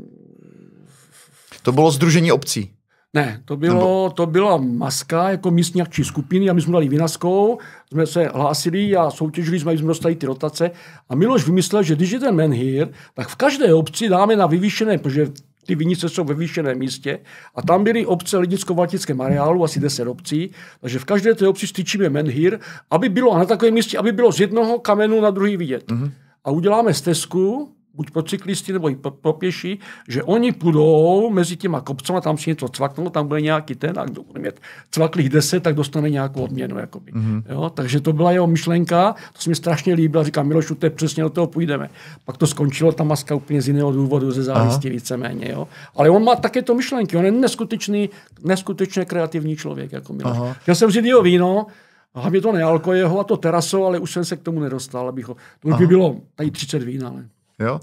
To bylo združení obcí. Ne, to, bylo, to byla maska jako místní akční skupiny a my jsme dali vinařskou, jsme se hlásili a soutěžili jsme, jsme dostali ty rotace a Miloš vymyslel, že když je ten menhir, tak v každé obci dáme na vyvýšené, protože ty vinice jsou ve vyvýšeném místě a tam byly obce lidicko-valtickém areálu, asi 10 obcí, takže v každé té obci styčíme menhir, aby bylo na takovém místě, aby bylo z jednoho kamenu na druhý vidět. Mm-hmm. A uděláme stezku, buď pro cyklisty nebo i pro, pro pěší, že oni půjdou mezi těma kopcama, tam si něco cvaknou, tam bude nějaký ten, a kdo bude mít cvaklých deset, tak dostane nějakou odměnu. Jakoby. Mm-hmm. Jo? Takže to byla jeho myšlenka, to se mi strašně líbilo, říkám, Milošu, to je přesně do toho půjdeme. Pak to skončilo, ta maska úplně z jiného důvodu, ze závisti víceméně. Jo? Ale on má také to myšlenky, on je neskutečný, neskutečně kreativní člověk, jako Miloš. Aha. Chtěl jsem vzít jeho víno, hlavně to nealko jeho a to teraso, ale už jsem se k tomu nedostal, abych ho, to by bylo tady 30 vín, ale... Jo?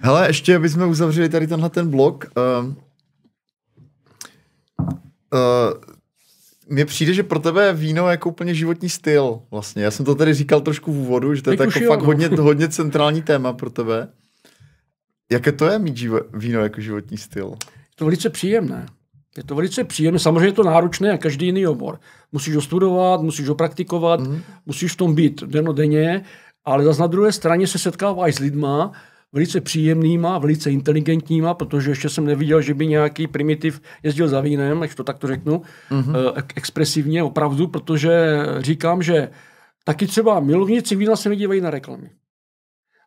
Hele, ještě bychom uzavřeli tady tenhle ten blok. Uh, uh, mně přijde, že pro tebe je víno jako úplně životní styl. Vlastně. Já jsem to tady říkal trošku v úvodu, že to je jako fakt no. hodně, hodně centrální téma pro tebe. Jaké to je mít živo, víno jako životní styl? Je to velice příjemné. Je to velice příjemné, samozřejmě je to náročné a každý jiný obor. Musíš ho studovat, musíš ho praktikovat, mm. musíš v tom být denodenně, ale zase na druhé straně se setkáváš s lidma, velice příjemnýma, velice inteligentníma, protože ještě jsem neviděl, že by nějaký primitiv jezdil za vínem, až to takto řeknu, mm-hmm. expresivně opravdu, protože říkám, že taky třeba milovníci vína se nedívají na reklamy.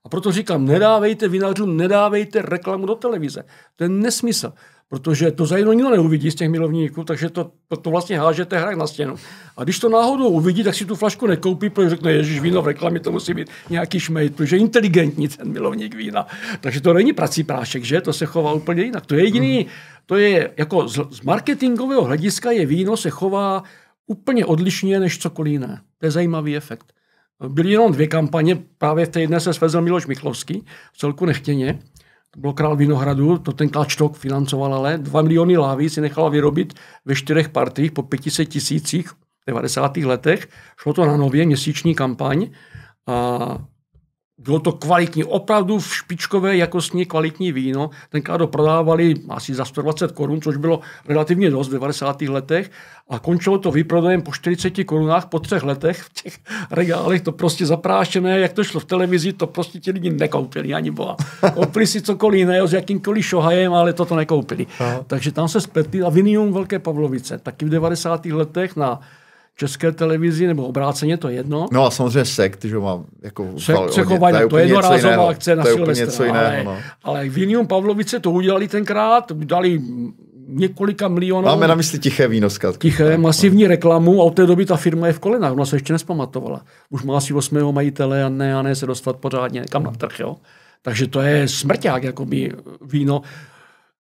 A proto říkám, nedávejte vinařům, nedávejte reklamu do televize. To je nesmysl protože to za jedno nikdo neuvidí z těch milovníků, takže to, to, to vlastně hážete hrak na stěnu. A když to náhodou uvidí, tak si tu flašku nekoupí, protože řekne, ježiš, víno v reklamě, to musí být nějaký šmejt, protože je inteligentní ten milovník vína. Takže to není prací prášek, že? To se chová úplně jinak. To je jediný, to je jako z, z marketingového hlediska je víno se chová úplně odlišně než cokoliv jiné. To je zajímavý efekt. Byly jenom dvě kampaně, právě v té jedné se svezl Miloš Michlovský, v celku nechtěně, byl král Vinohradu, to ten Klačtok financoval, ale 2 miliony lávy si nechala vyrobit ve čtyřech partích po 500 tisících v 90. letech. Šlo to na nově měsíční kampaň a bylo to kvalitní, opravdu v špičkové jakostní kvalitní víno. Tenkrát ho prodávali asi za 120 korun, což bylo relativně dost v 90. letech. A končilo to výprodejem po 40 korunách po třech letech v těch regálech. To prostě zaprášené, jak to šlo v televizi, to prostě ti lidi nekoupili ani boha. Koupili si cokoliv jiného s jakýmkoliv šohajem, ale toto nekoupili. Aha. Takže tam se spletli a Vinium Velké Pavlovice, taky v 90. letech na české televizi, nebo obráceně, to je jedno. No a samozřejmě sekt, že má jako... Sekt se chovají, to, to je jednorázová akce na Silvestra, ale, no. ale v Vinium Pavlovice to udělali tenkrát, dali několika milionů. Máme na mysli tiché víno, zkrátka. Tiché, masivní reklamu a od té doby ta firma je v kolenách, ona se ještě nespamatovala. Už má asi osmého majitele a ne, a ne se dostat pořádně kam na trh, jo. Takže to je smrťák, jakoby víno.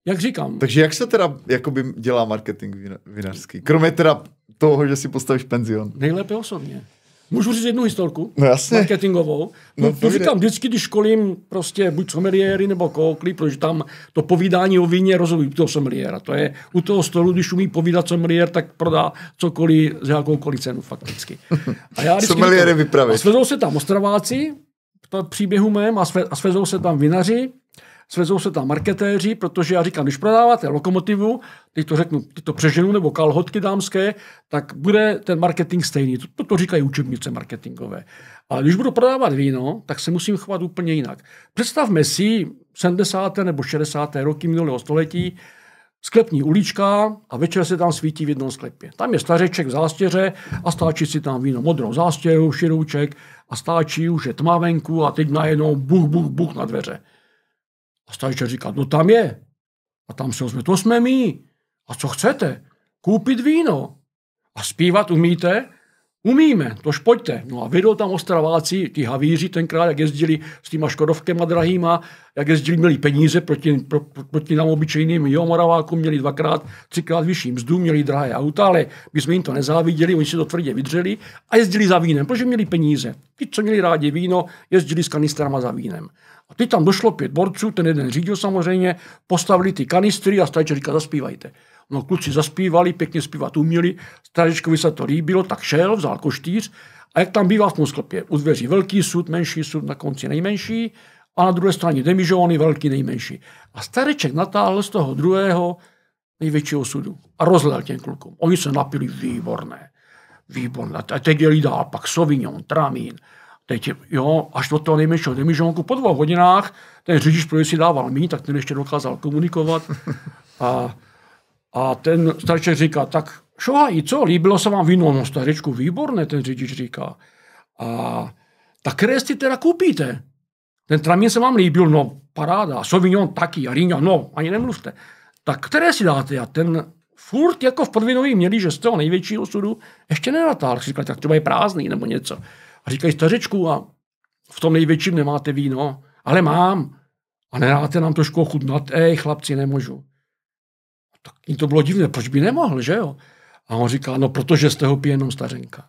Jak říkám. Takže jak se teda jakoby dělá marketing vinařský? Kromě teda toho, že si postavíš penzion. Nejlépe osobně. Můžu říct jednu historku? No jasně. Marketingovou. No, to, to říkám vždycky, když školím prostě buď someliéry nebo koukli, protože tam to povídání o víně rozhodují toho someliéra. To je u toho stolu, když umí povídat someliér, tak prodá cokoliv za jakoukoliv cenu fakticky. A já someliéry vypravit. A svezou se tam ostraváci, to příběhu mém, a, sve, a svezou se tam vinaři, svezou se tam marketéři, protože já říkám, když prodáváte lokomotivu, teď to řeknu, teď to přeženu, nebo kalhotky dámské, tak bude ten marketing stejný. To, to říkají učebnice marketingové. Ale když budu prodávat víno, tak se musím chovat úplně jinak. Představme si 70. nebo 60. roky minulého století, sklepní ulička a večer se tam svítí v jednom sklepě. Tam je stařeček v zástěře a stáčí si tam víno modrou zástěru, širouček a stáčí už je tma venku a teď najednou buch, buch, buch na dveře. A stavičer říká, no tam je. A tam se ozve, to jsme my. A co chcete? Koupit víno. A zpívat umíte? Umíme, tož pojďte. No a vydou tam ostraváci, ty havíři tenkrát, jak jezdili s těma škodovkama drahýma, jak jezdili, měli peníze proti, pro, proti nám obyčejným jo, Moravákům, měli dvakrát, třikrát vyšší mzdu, měli drahé auta, ale my jsme jim to nezáviděli, oni si to tvrdě vydřeli a jezdili za vínem, protože měli peníze. Ti, co měli rádi víno, jezdili s kanistrama za vínem. A teď tam došlo pět borců, ten jeden řídil samozřejmě, postavili ty kanistry a stačí říká, zaspívajte. No kluci zaspívali, pěkně zpívat uměli, stařečkovi se to líbilo, tak šel, vzal koštýř a jak tam bývá v tom sklepě, u dveří velký sud, menší sud, na konci nejmenší a na druhé straně demižony, velký, nejmenší. A stareček natáhl z toho druhého největšího sudu a rozlel těm klukům. Oni se napili výborné. Výborné. A teď jeli dál, pak Sauvignon, Tramín, Teď, jo, až do toho nejmenšího demižonku po dvou hodinách, ten řidič, který si dával mít, tak ten ještě dokázal komunikovat. A, a ten starček říká, tak šohají, co, líbilo se vám víno? No starečku, výborné, ten řidič říká. A tak které si teda koupíte? Ten tramín se vám líbil, no paráda, Sauvignon taky, a Rýňa, no, ani nemluvte. Tak které si dáte? A ten furt jako v podvinový měli, že z toho největšího sudu ještě nenatáhl. Říkal, tak třeba je prázdný nebo něco. A říkají, stařečku, a v tom největším nemáte víno? Ale mám. A nedáte nám trošku ochutnat? Ej, chlapci, nemůžu. Tak jim to bylo divné, proč by nemohl, že jo? A on říká, no protože jste ho pije jenom stařenka.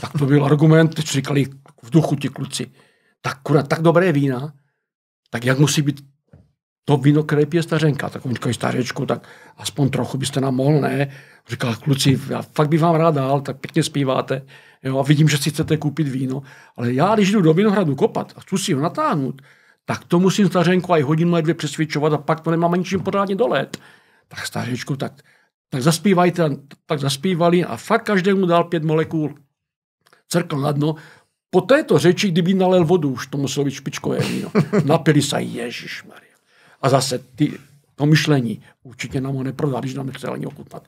Tak to byl argument, teď říkali v duchu ti kluci, tak kurát, tak dobré vína, tak jak musí být to víno, které pije stařenka. Tak on říkají, stařečku, tak aspoň trochu byste nám mohl, ne? Říkal, kluci, já fakt bych vám rád dal, tak pěkně zpíváte. Jo, a vidím, že si chcete koupit víno, ale já, když jdu do vinohradu kopat a chci si ho natáhnout, tak to musím stařenku i hodinu a dvě přesvědčovat a pak to nemám ničím pořádně dolet. Tak stařečku, tak, tak zaspívajte, tak zaspívali a fakt každému dal pět molekul crkl na dno. Po této řeči, kdyby nalel vodu, už to muselo být špičkové víno. Napili se, Ježíš Maria. A zase ty, to myšlení, určitě nám ho neprodá, když nám nechce ani ochutnat.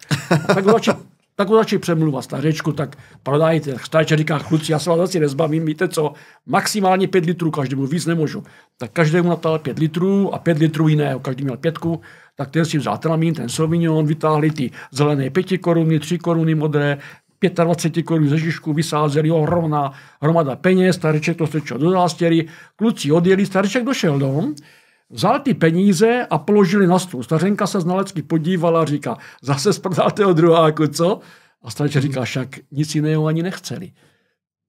Tak ho tak ho začali přemluvat stařečku, tak prodajte. Stařeček říká, kluci, já se vás asi nezbavím, víte co, maximálně pět litrů každému, víc nemůžu. Tak každému natal pět litrů a pět litrů jiného, každý měl pětku, tak ten si vzal tramín, ten Sauvignon, vytáhli ty zelené pěti koruny, tři koruny modré, 25 korun ze žižku vysázeli ohromná hromada peněz, stareček to strčil do zástěry, kluci odjeli, stareček došel dom, Vzal ty peníze a položili na stůl. Stařenka se znalecky podívala a říká, zase zprdal toho druháku, co? A stařenka říká, však nic jiného ani nechceli.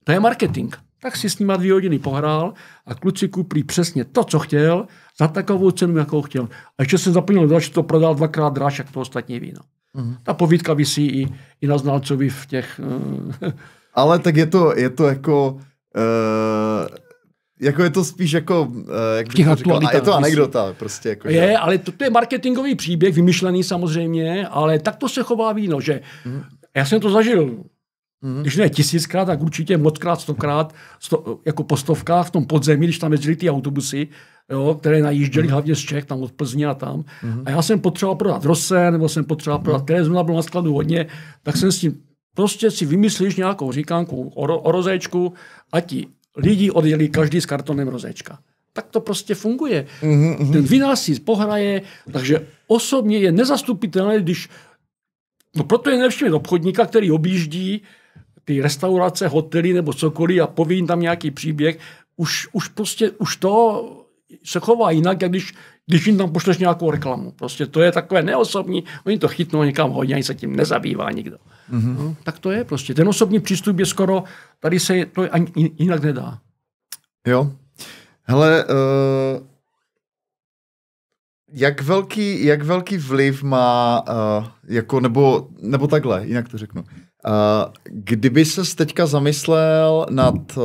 To je marketing. Tak si s nima dvě hodiny pohrál a kluci koupili přesně to, co chtěl, za takovou cenu, jakou chtěl. A ještě se zapomněl, že to prodal dvakrát dráž, jak to ostatní víno. Mm-hmm. Ta povídka vysí i, i na znalcovi v těch... Uh... Ale tak je to, je to jako... Uh jako je to spíš jako, uh, jak bych to říkal, je to anekdota prostě. Jako, je, že? ale to, to je marketingový příběh, vymyšlený samozřejmě, ale tak to se chová víno, že mm. já jsem to zažil, mm. když ne tisíckrát, tak určitě mockrát, stokrát, sto, jako po stovkách v tom podzemí, když tam jezdili ty autobusy, jo, které najížděly mm. hlavně z Čech, tam od Plzně a tam. Mm. A já jsem potřeboval prodat Rose, nebo jsem potřeboval mm. prodat, které zrovna bylo na skladu hodně, tak jsem s tím prostě si vymyslíš nějakou říkánku o, ro, o rozéčku a ti lidi odjeli každý s kartonem rozéčka. Tak to prostě funguje. Mm-hmm. Ten vinař si pohraje, takže osobně je nezastupitelné, když... No proto je nejlepší obchodníka, který objíždí ty restaurace, hotely nebo cokoliv a poví jim tam nějaký příběh, už, už prostě, už to se chová jinak, jak když, když jim tam pošleš nějakou reklamu. Prostě to je takové neosobní, oni to chytnou někam hodně, ani se tím nezabývá nikdo. Mm-hmm. No, tak to je prostě. Ten osobní přístup je skoro, tady se to ani jinak nedá. Jo. Hele, uh, jak velký, jak velký vliv má, uh, jako, nebo, nebo takhle, jinak to řeknu. Uh, kdyby se teďka zamyslel nad uh,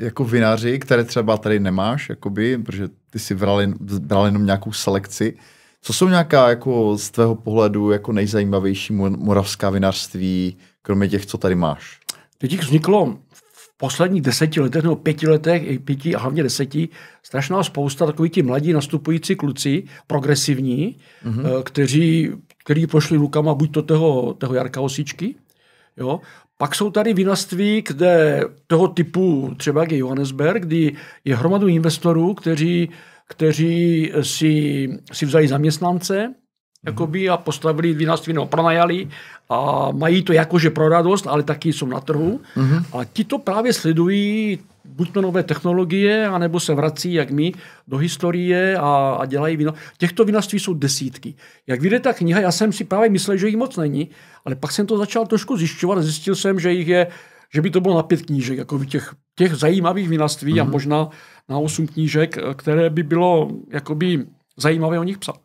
jako vinaři, které třeba tady nemáš, jakoby, protože ty si bral, jen, bral jenom nějakou selekci, co jsou nějaká jako z tvého pohledu jako nejzajímavější moravská vinařství, kromě těch, co tady máš? Teď jich vzniklo v posledních deseti letech nebo pěti letech, pěti a hlavně deseti, strašná spousta takových ti mladí nastupující kluci, progresivní, mm-hmm. kteří, kteří pošli rukama buď to toho, toho Jarka Osičky, Jo? Pak jsou tady vinařství, kde toho typu, třeba jak je Johannesberg, kdy je hromadu investorů, kteří, kteří si, si vzali zaměstnance, jakoby, a postavili vinařství nebo pronajali a mají to jakože pro radost, ale taky jsou na trhu. Mm-hmm. A ti to právě sledují buď to nové technologie, anebo se vrací, jak my, do historie a, a dělají víno. Těchto vinařství jsou desítky. Jak vyjde ta kniha, já jsem si právě myslel, že jich moc není, ale pak jsem to začal trošku zjišťovat a zjistil jsem, že jich je, že by to bylo na pět knížek, jako těch, těch zajímavých vinařství mm-hmm. a mhm. možná na osm knížek, které by bylo jakoby zajímavé o nich psat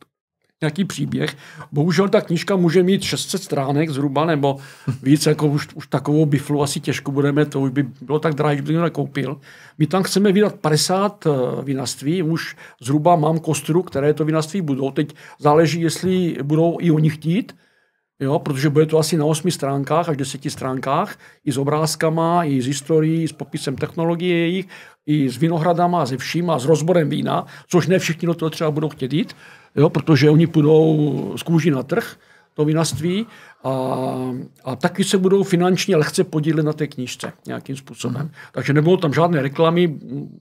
nějaký příběh. Bohužel ta knížka může mít 600 stránek zhruba, nebo víc, jako už, už takovou biflu asi těžko budeme, to už by bylo tak drahé, že bych to nekoupil. My tam chceme vydat 50 eh, vinařství, už zhruba mám kostru, které to vinařství budou. Teď záleží, jestli budou i oni chtít, Jo, protože bude to asi na osmi stránkách až deseti stránkách, i s obrázkama, i s historií, s popisem technologie jejich, i s vinohradama, se vším a s rozborem vína, což ne všichni do toho třeba budou chtět jít jo, protože oni půjdou z kůží na trh, to vinařství, a, a taky se budou finančně lehce podílet na té knížce nějakým způsobem. Mm. Takže nebudou tam žádné reklamy,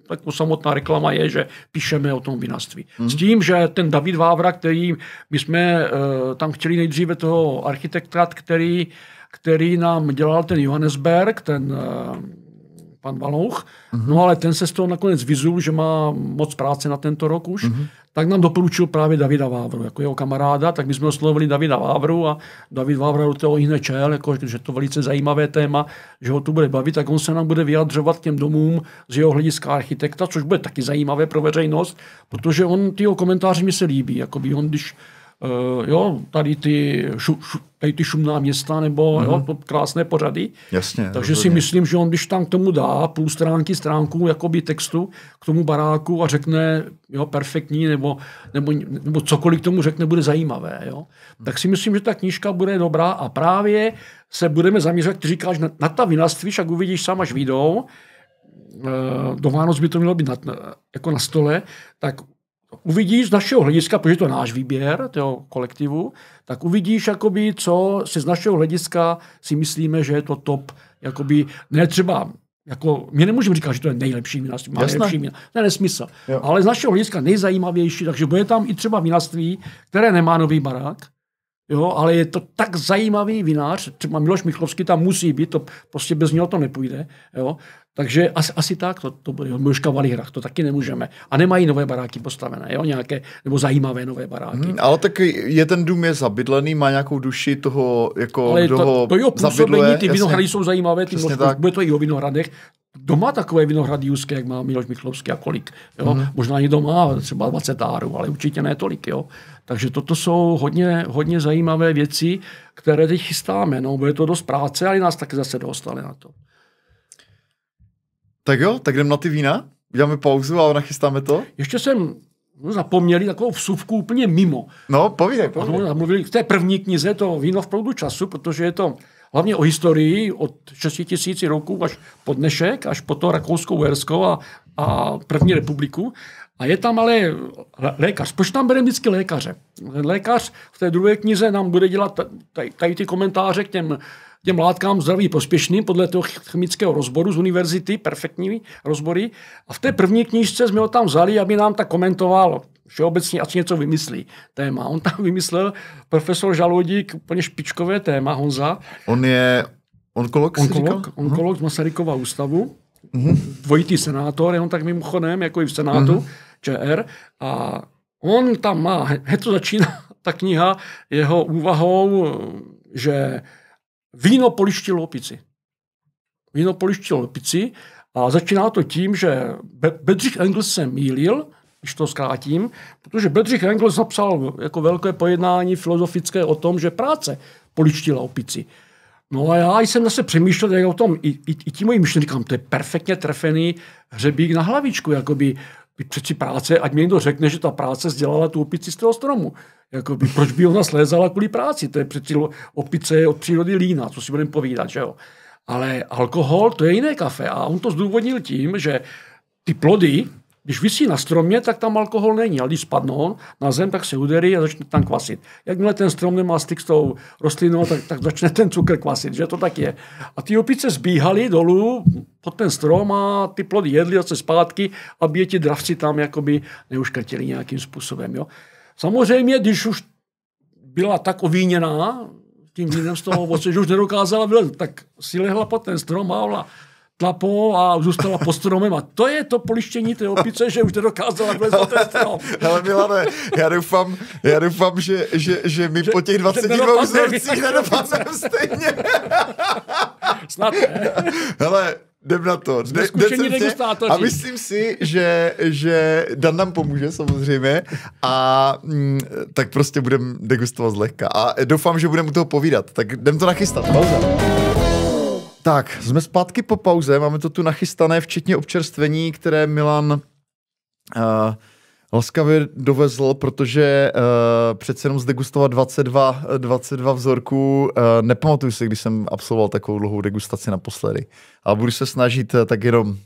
tak samotná reklama je, že píšeme o tom vinařství. Mm. S tím, že ten David Vávra, který my jsme uh, tam chtěli nejdříve toho architekta, který, který nám dělal ten Johannesberg, ten uh, pan Valouch, mm-hmm. no ale ten se z toho nakonec vyzul, že má moc práce na tento rok už, mm-hmm tak nám doporučil právě Davida Vávru, jako jeho kamaráda, tak my jsme oslovili Davida Vávru a David Vávra do toho i čel, jako, že to velice zajímavé téma, že ho to bude bavit, tak on se nám bude vyjadřovat k těm domům z jeho hlediska architekta, což bude taky zajímavé pro veřejnost, protože on, ty jeho komentáře mi se líbí, jako by on, když Uh, jo, tady ty, šu, šu, tady ty šumná města nebo mm-hmm. jo, to krásné pořady. Jasně. Takže rozhodně. si myslím, že on když tam k tomu dá půl stránky, stránku jakoby textu k tomu baráku a řekne jo, perfektní nebo, nebo, nebo cokoliv k tomu řekne, bude zajímavé. Jo. Mm. Tak si myslím, že ta knížka bude dobrá a právě se budeme zaměřovat, ty říkáš, na, na ta vinařství, však uvidíš sám, až vyjdou, eh, do Vánoc by to mělo být na, jako na stole, tak uvidíš z našeho hlediska, protože to je náš výběr toho kolektivu, tak uvidíš, jakoby, co si z našeho hlediska si myslíme, že je to top, jakoby, ne třeba jako, my nemůžeme říkat, že to je nejlepší vinařství, má nejlepší vinařství. To je nesmysl. Jo. Ale z našeho hlediska nejzajímavější, takže bude tam i třeba vinařství, které nemá nový barák, Jo, ale je to tak zajímavý vinář, třeba Miloš Michlovský tam musí být, to prostě bez něho to nepůjde. Jo. Takže asi, asi tak to, to bude. Miloška Valírach, to taky nemůžeme. A nemají nové baráky postavené, jo, nějaké, nebo zajímavé nové baráky. Hmm, ale tak je ten dům je zabydlený, má nějakou duši toho, jako ale kdo to, ho to jeho působení, ty vinohrady jsou zajímavé, ty možná, bude to i o vinohradech. Doma takové vinohrady úzké, jak má Miloš Michlovský a kolik. Jo? Hmm. Možná i doma třeba 20 árů, ale určitě ne tolik. Jo? Takže toto jsou hodně, hodně zajímavé věci, které teď chystáme. No, bude to dost práce, ale nás taky zase dostali na to. Tak jo, tak jdeme na ty vína. Uděláme pauzu a nachystáme to. Ještě jsem no, zapomněli takovou vsuvku úplně mimo. No, povídej, povídej. Mluvili v té první knize to víno v proudu času, protože je to hlavně o historii od 6 tisíci roků až po dnešek, až po to rakouskou Uherskou a, a první republiku. A je tam ale lékař. Proč tam bereme vždycky lékaře? Lékař v té druhé knize nám bude dělat tady, tady ty komentáře k těm, těm látkám zdraví prospěšným podle toho chemického rozboru z univerzity, perfektní rozbory. A v té první knižce jsme ho tam vzali, aby nám tak komentoval všeobecně asi něco vymyslí téma. On tam vymyslel profesor Žaludík úplně špičkové téma, Honza. On je onkolog, onkolog, onkolog z Masarykova ústavu, uh-huh. dvojitý senátor, je on tak mimochodem, jako i v Senátu uh-huh. ČR. A on tam má, hned to začíná ta kniha jeho úvahou, že víno polištilo opici. Víno polištilo opici a začíná to tím, že Bedřich Engels se mýlil, když to zkrátím, protože Bedřich Engels napsal jako velké pojednání filozofické o tom, že práce poličtila opici. No a já jsem zase přemýšlel jak o tom, i, i, i tím mojím myšleným, říkám, to je perfektně trefený hřebík na hlavičku, jakoby přeci práce, ať mi někdo řekne, že ta práce sdělala tu opici z toho stromu. Jakoby, proč by ona slézala kvůli práci? To je přeci opice od přírody lína, co si budeme povídat, že jo? Ale alkohol, to je jiné kafe. A on to zdůvodnil tím, že ty plody, když vysí na stromě, tak tam alkohol není, ale když spadnou na zem, tak se uderí a začne tam kvasit. Jakmile ten strom nemá styk s tou rostlinou, tak, tak začne ten cukr kvasit, že to tak je. A ty opice zbíhaly dolů pod ten strom a ty plody jedly zase zpátky, aby je ti dravci tam jakoby neuškrtili nějakým způsobem. Jo. Samozřejmě, když už byla tak ovíněná tím vínem z toho ovoce, že už nedokázala vylezat, tak si lehla pod ten strom a tlapou a zůstala pod stromem a to je to polištění té opice, že už nedokázala vlezat ten strom. Hele Milane, já doufám, já doufám že, že, že my že, po těch 22 vzorcích nedopadneme stejně. Snad ne. Hele, jdem na to. Zkušení degustátoři. A myslím si, že, že Dan nám pomůže samozřejmě a mm, tak prostě budeme degustovat zlehka. A doufám, že budeme u toho povídat. Tak jdem to nachystat. Pauza. Tak, jsme zpátky po pauze, máme to tu nachystané, včetně občerstvení, které Milan uh, laskavě dovezl, protože uh, přece jenom zdegustovat 22, 22 vzorků, uh, nepamatuju si, když jsem absolvoval takovou dlouhou degustaci naposledy. Ale budu se snažit uh, tak jenom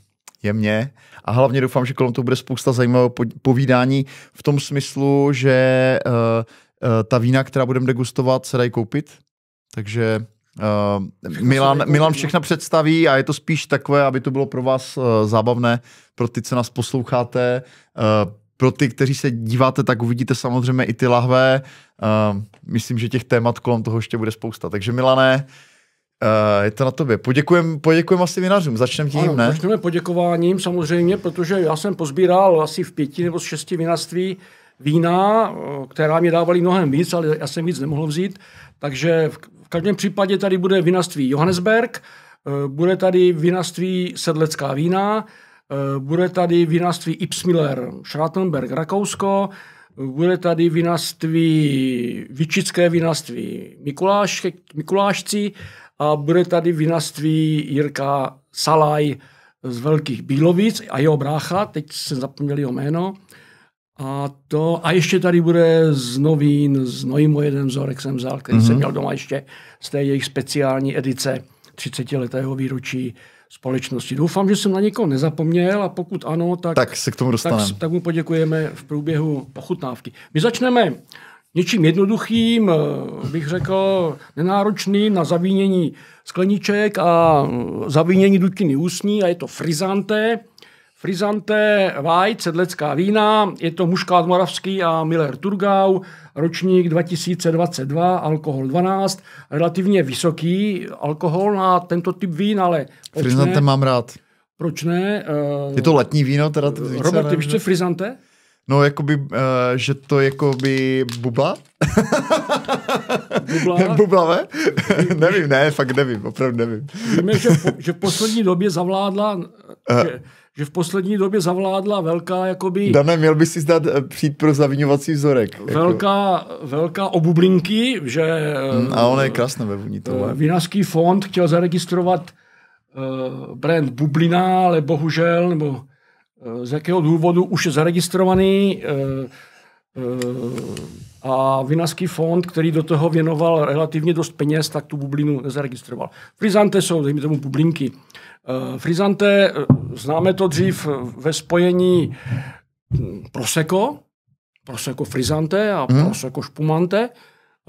jemně a hlavně doufám, že kolem toho bude spousta zajímavého povídání v tom smyslu, že uh, uh, ta vína, která budeme degustovat, se dají koupit, takže Uh, Milan, Milan všechno představí a je to spíš takové, aby to bylo pro vás uh, zábavné, pro ty, co nás posloucháte. Uh, pro ty, kteří se díváte, tak uvidíte samozřejmě i ty lahve. Uh, myslím, že těch témat kolem toho ještě bude spousta. Takže Milané, uh, je to na tobě. Poděkujem, poděkujem asi vinařům. Začneme tím, ano, ne? Začneme poděkováním samozřejmě, protože já jsem pozbíral asi v pěti nebo z šesti vinařství vína, která mi dávali mnohem víc, ale já jsem víc nemohl vzít. Takže každém případě tady bude vinařství Johannesberg, eh, bude tady vinařství Sedlecká vína, eh, bude tady vinařství Ipsmiller Schrattenberg Rakousko, bude tady vinařství Vyčické vinařství Mikuláš, Mikulášci a bude tady vinařství Jirka Salaj z Velkých Bílovic a jeho brácha, teď se zapomněli jeho jméno, a, to, a ještě tady bude z novín, z Nojmo jeden vzorek jsem vzal, který mm-hmm. jsem měl doma ještě z té jejich speciální edice 30-letého výročí společnosti. Doufám, že jsem na někoho nezapomněl a pokud ano, tak, tak se k tomu dostaneme. Tak, tak mu poděkujeme v průběhu pochutnávky. My začneme něčím jednoduchým, eh, bych řekl, nenáročným na zavínění skleníček a zavínění dutiny ústní a je to frizante. Frizante White, sedlecká vína, je to Muškát Moravský a Miller Turgau, ročník 2022, alkohol 12, relativně vysoký alkohol na tento typ vín, ale... Frizante mám rád. Proč ne? Je to letní víno teda? Více, Robert, ty víš, co frizante? No, jakoby, uh, že to jakoby bubla? Bubla? Bublavé? nevím, ne, fakt nevím, opravdu nevím. Víme, že, v, že v poslední době zavládla, uh, že, že v poslední době zavládla velká jakoby... Dané, měl by si zdát eh, přijít pro zavíňovací vzorek. Jako. Velká, velká obublinky, že... Hmm, a ono je krásné ve vůni tohle. Eh, Vinařský fond chtěl zaregistrovat uh, brand Bublina, ale bohužel, nebo uh, z jakého důvodu už je zaregistrovaný uh, a Vinařský fond, který do toho věnoval relativně dost peněz, tak tu bublinu nezaregistroval. Frizante jsou, dejme tomu, bublinky. Frizante, známe to dřív ve spojení Prosecco, Prosecco Frisante a hmm. Prosecco Spumante.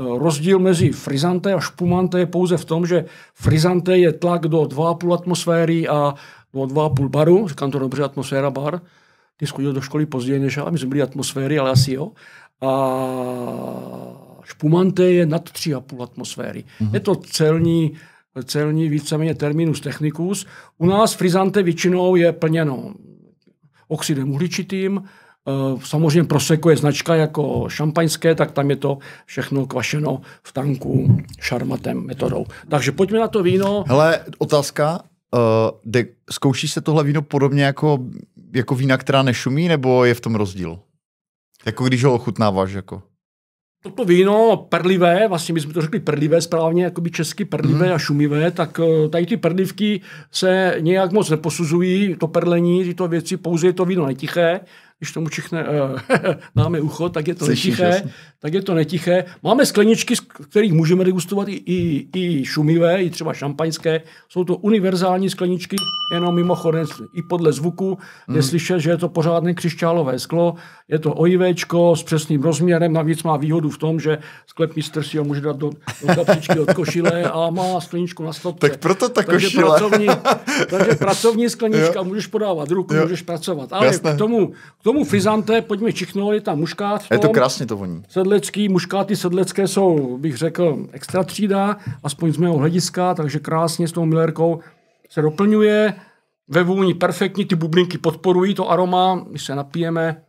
Eh, rozdíl mezi Frisante a Spumante je pouze v tom, že Frisante je tlak do 2,5 atmosféry a do 2,5 baru, říkám to dobře, atmosféra bar. Ty schodil do školy později než já, my jsme byli atmosféry, ale asi jo. A Spumante je nad 3,5 atmosféry. Mm-hmm. Je to celní, celní víceméně terminus technicus. U nás frizante většinou je plněno oxidem uhličitým, eh, Samozřejmě Prosecco je značka jako šampaňské, tak tam je to všechno kvašeno v tanku šarmatem metodou. Takže pojďme na to víno. Hele, otázka. Uh, de, zkouší se tohle víno podobně jako, jako vína, která nešumí, nebo je v tom rozdíl? Jako když ho ochutnáváš, jako? Toto víno perlivé, vlastně my jsme to řekli perlivé správně, jako by česky perlivé mm. a šumivé, tak eh, tady ty perlivky se nějak moc neposuzují, to perlení, tyto věci, pouze je to víno netiché, když tomu čichne, uh, dáme ucho, tak je to Slyšíš, netiché. Jasný. Tak je to netiché. Máme skleničky, z kterých můžeme degustovat i, i, i šumivé, i třeba šampaňské. Jsou to univerzální skleničky, jenom mimochodem i podle zvuku mm. je slyšet, že je to pořádné křišťálové sklo. Je to OIVčko s přesným rozměrem, navíc má výhodu v tom, že sklep mistr si ho může dát do, do kapsičky od košile a má skleničku na stopce. Tak proto ta takže košile. Pracovní, takže pracovní sklenička, jo. můžeš podávat ruku, jo. můžeš pracovat. Ale Jasné. k tomu, k tomu frizante, pojďme čichnout, je tam muškát. Je to krásně to voní. Sedlecký, muškáty sedlecké jsou, bych řekl, extra třída, aspoň z mého hlediska, takže krásně s tou Millerkou se doplňuje. Ve vůni perfektní, ty bublinky podporují to aroma, my se napijeme.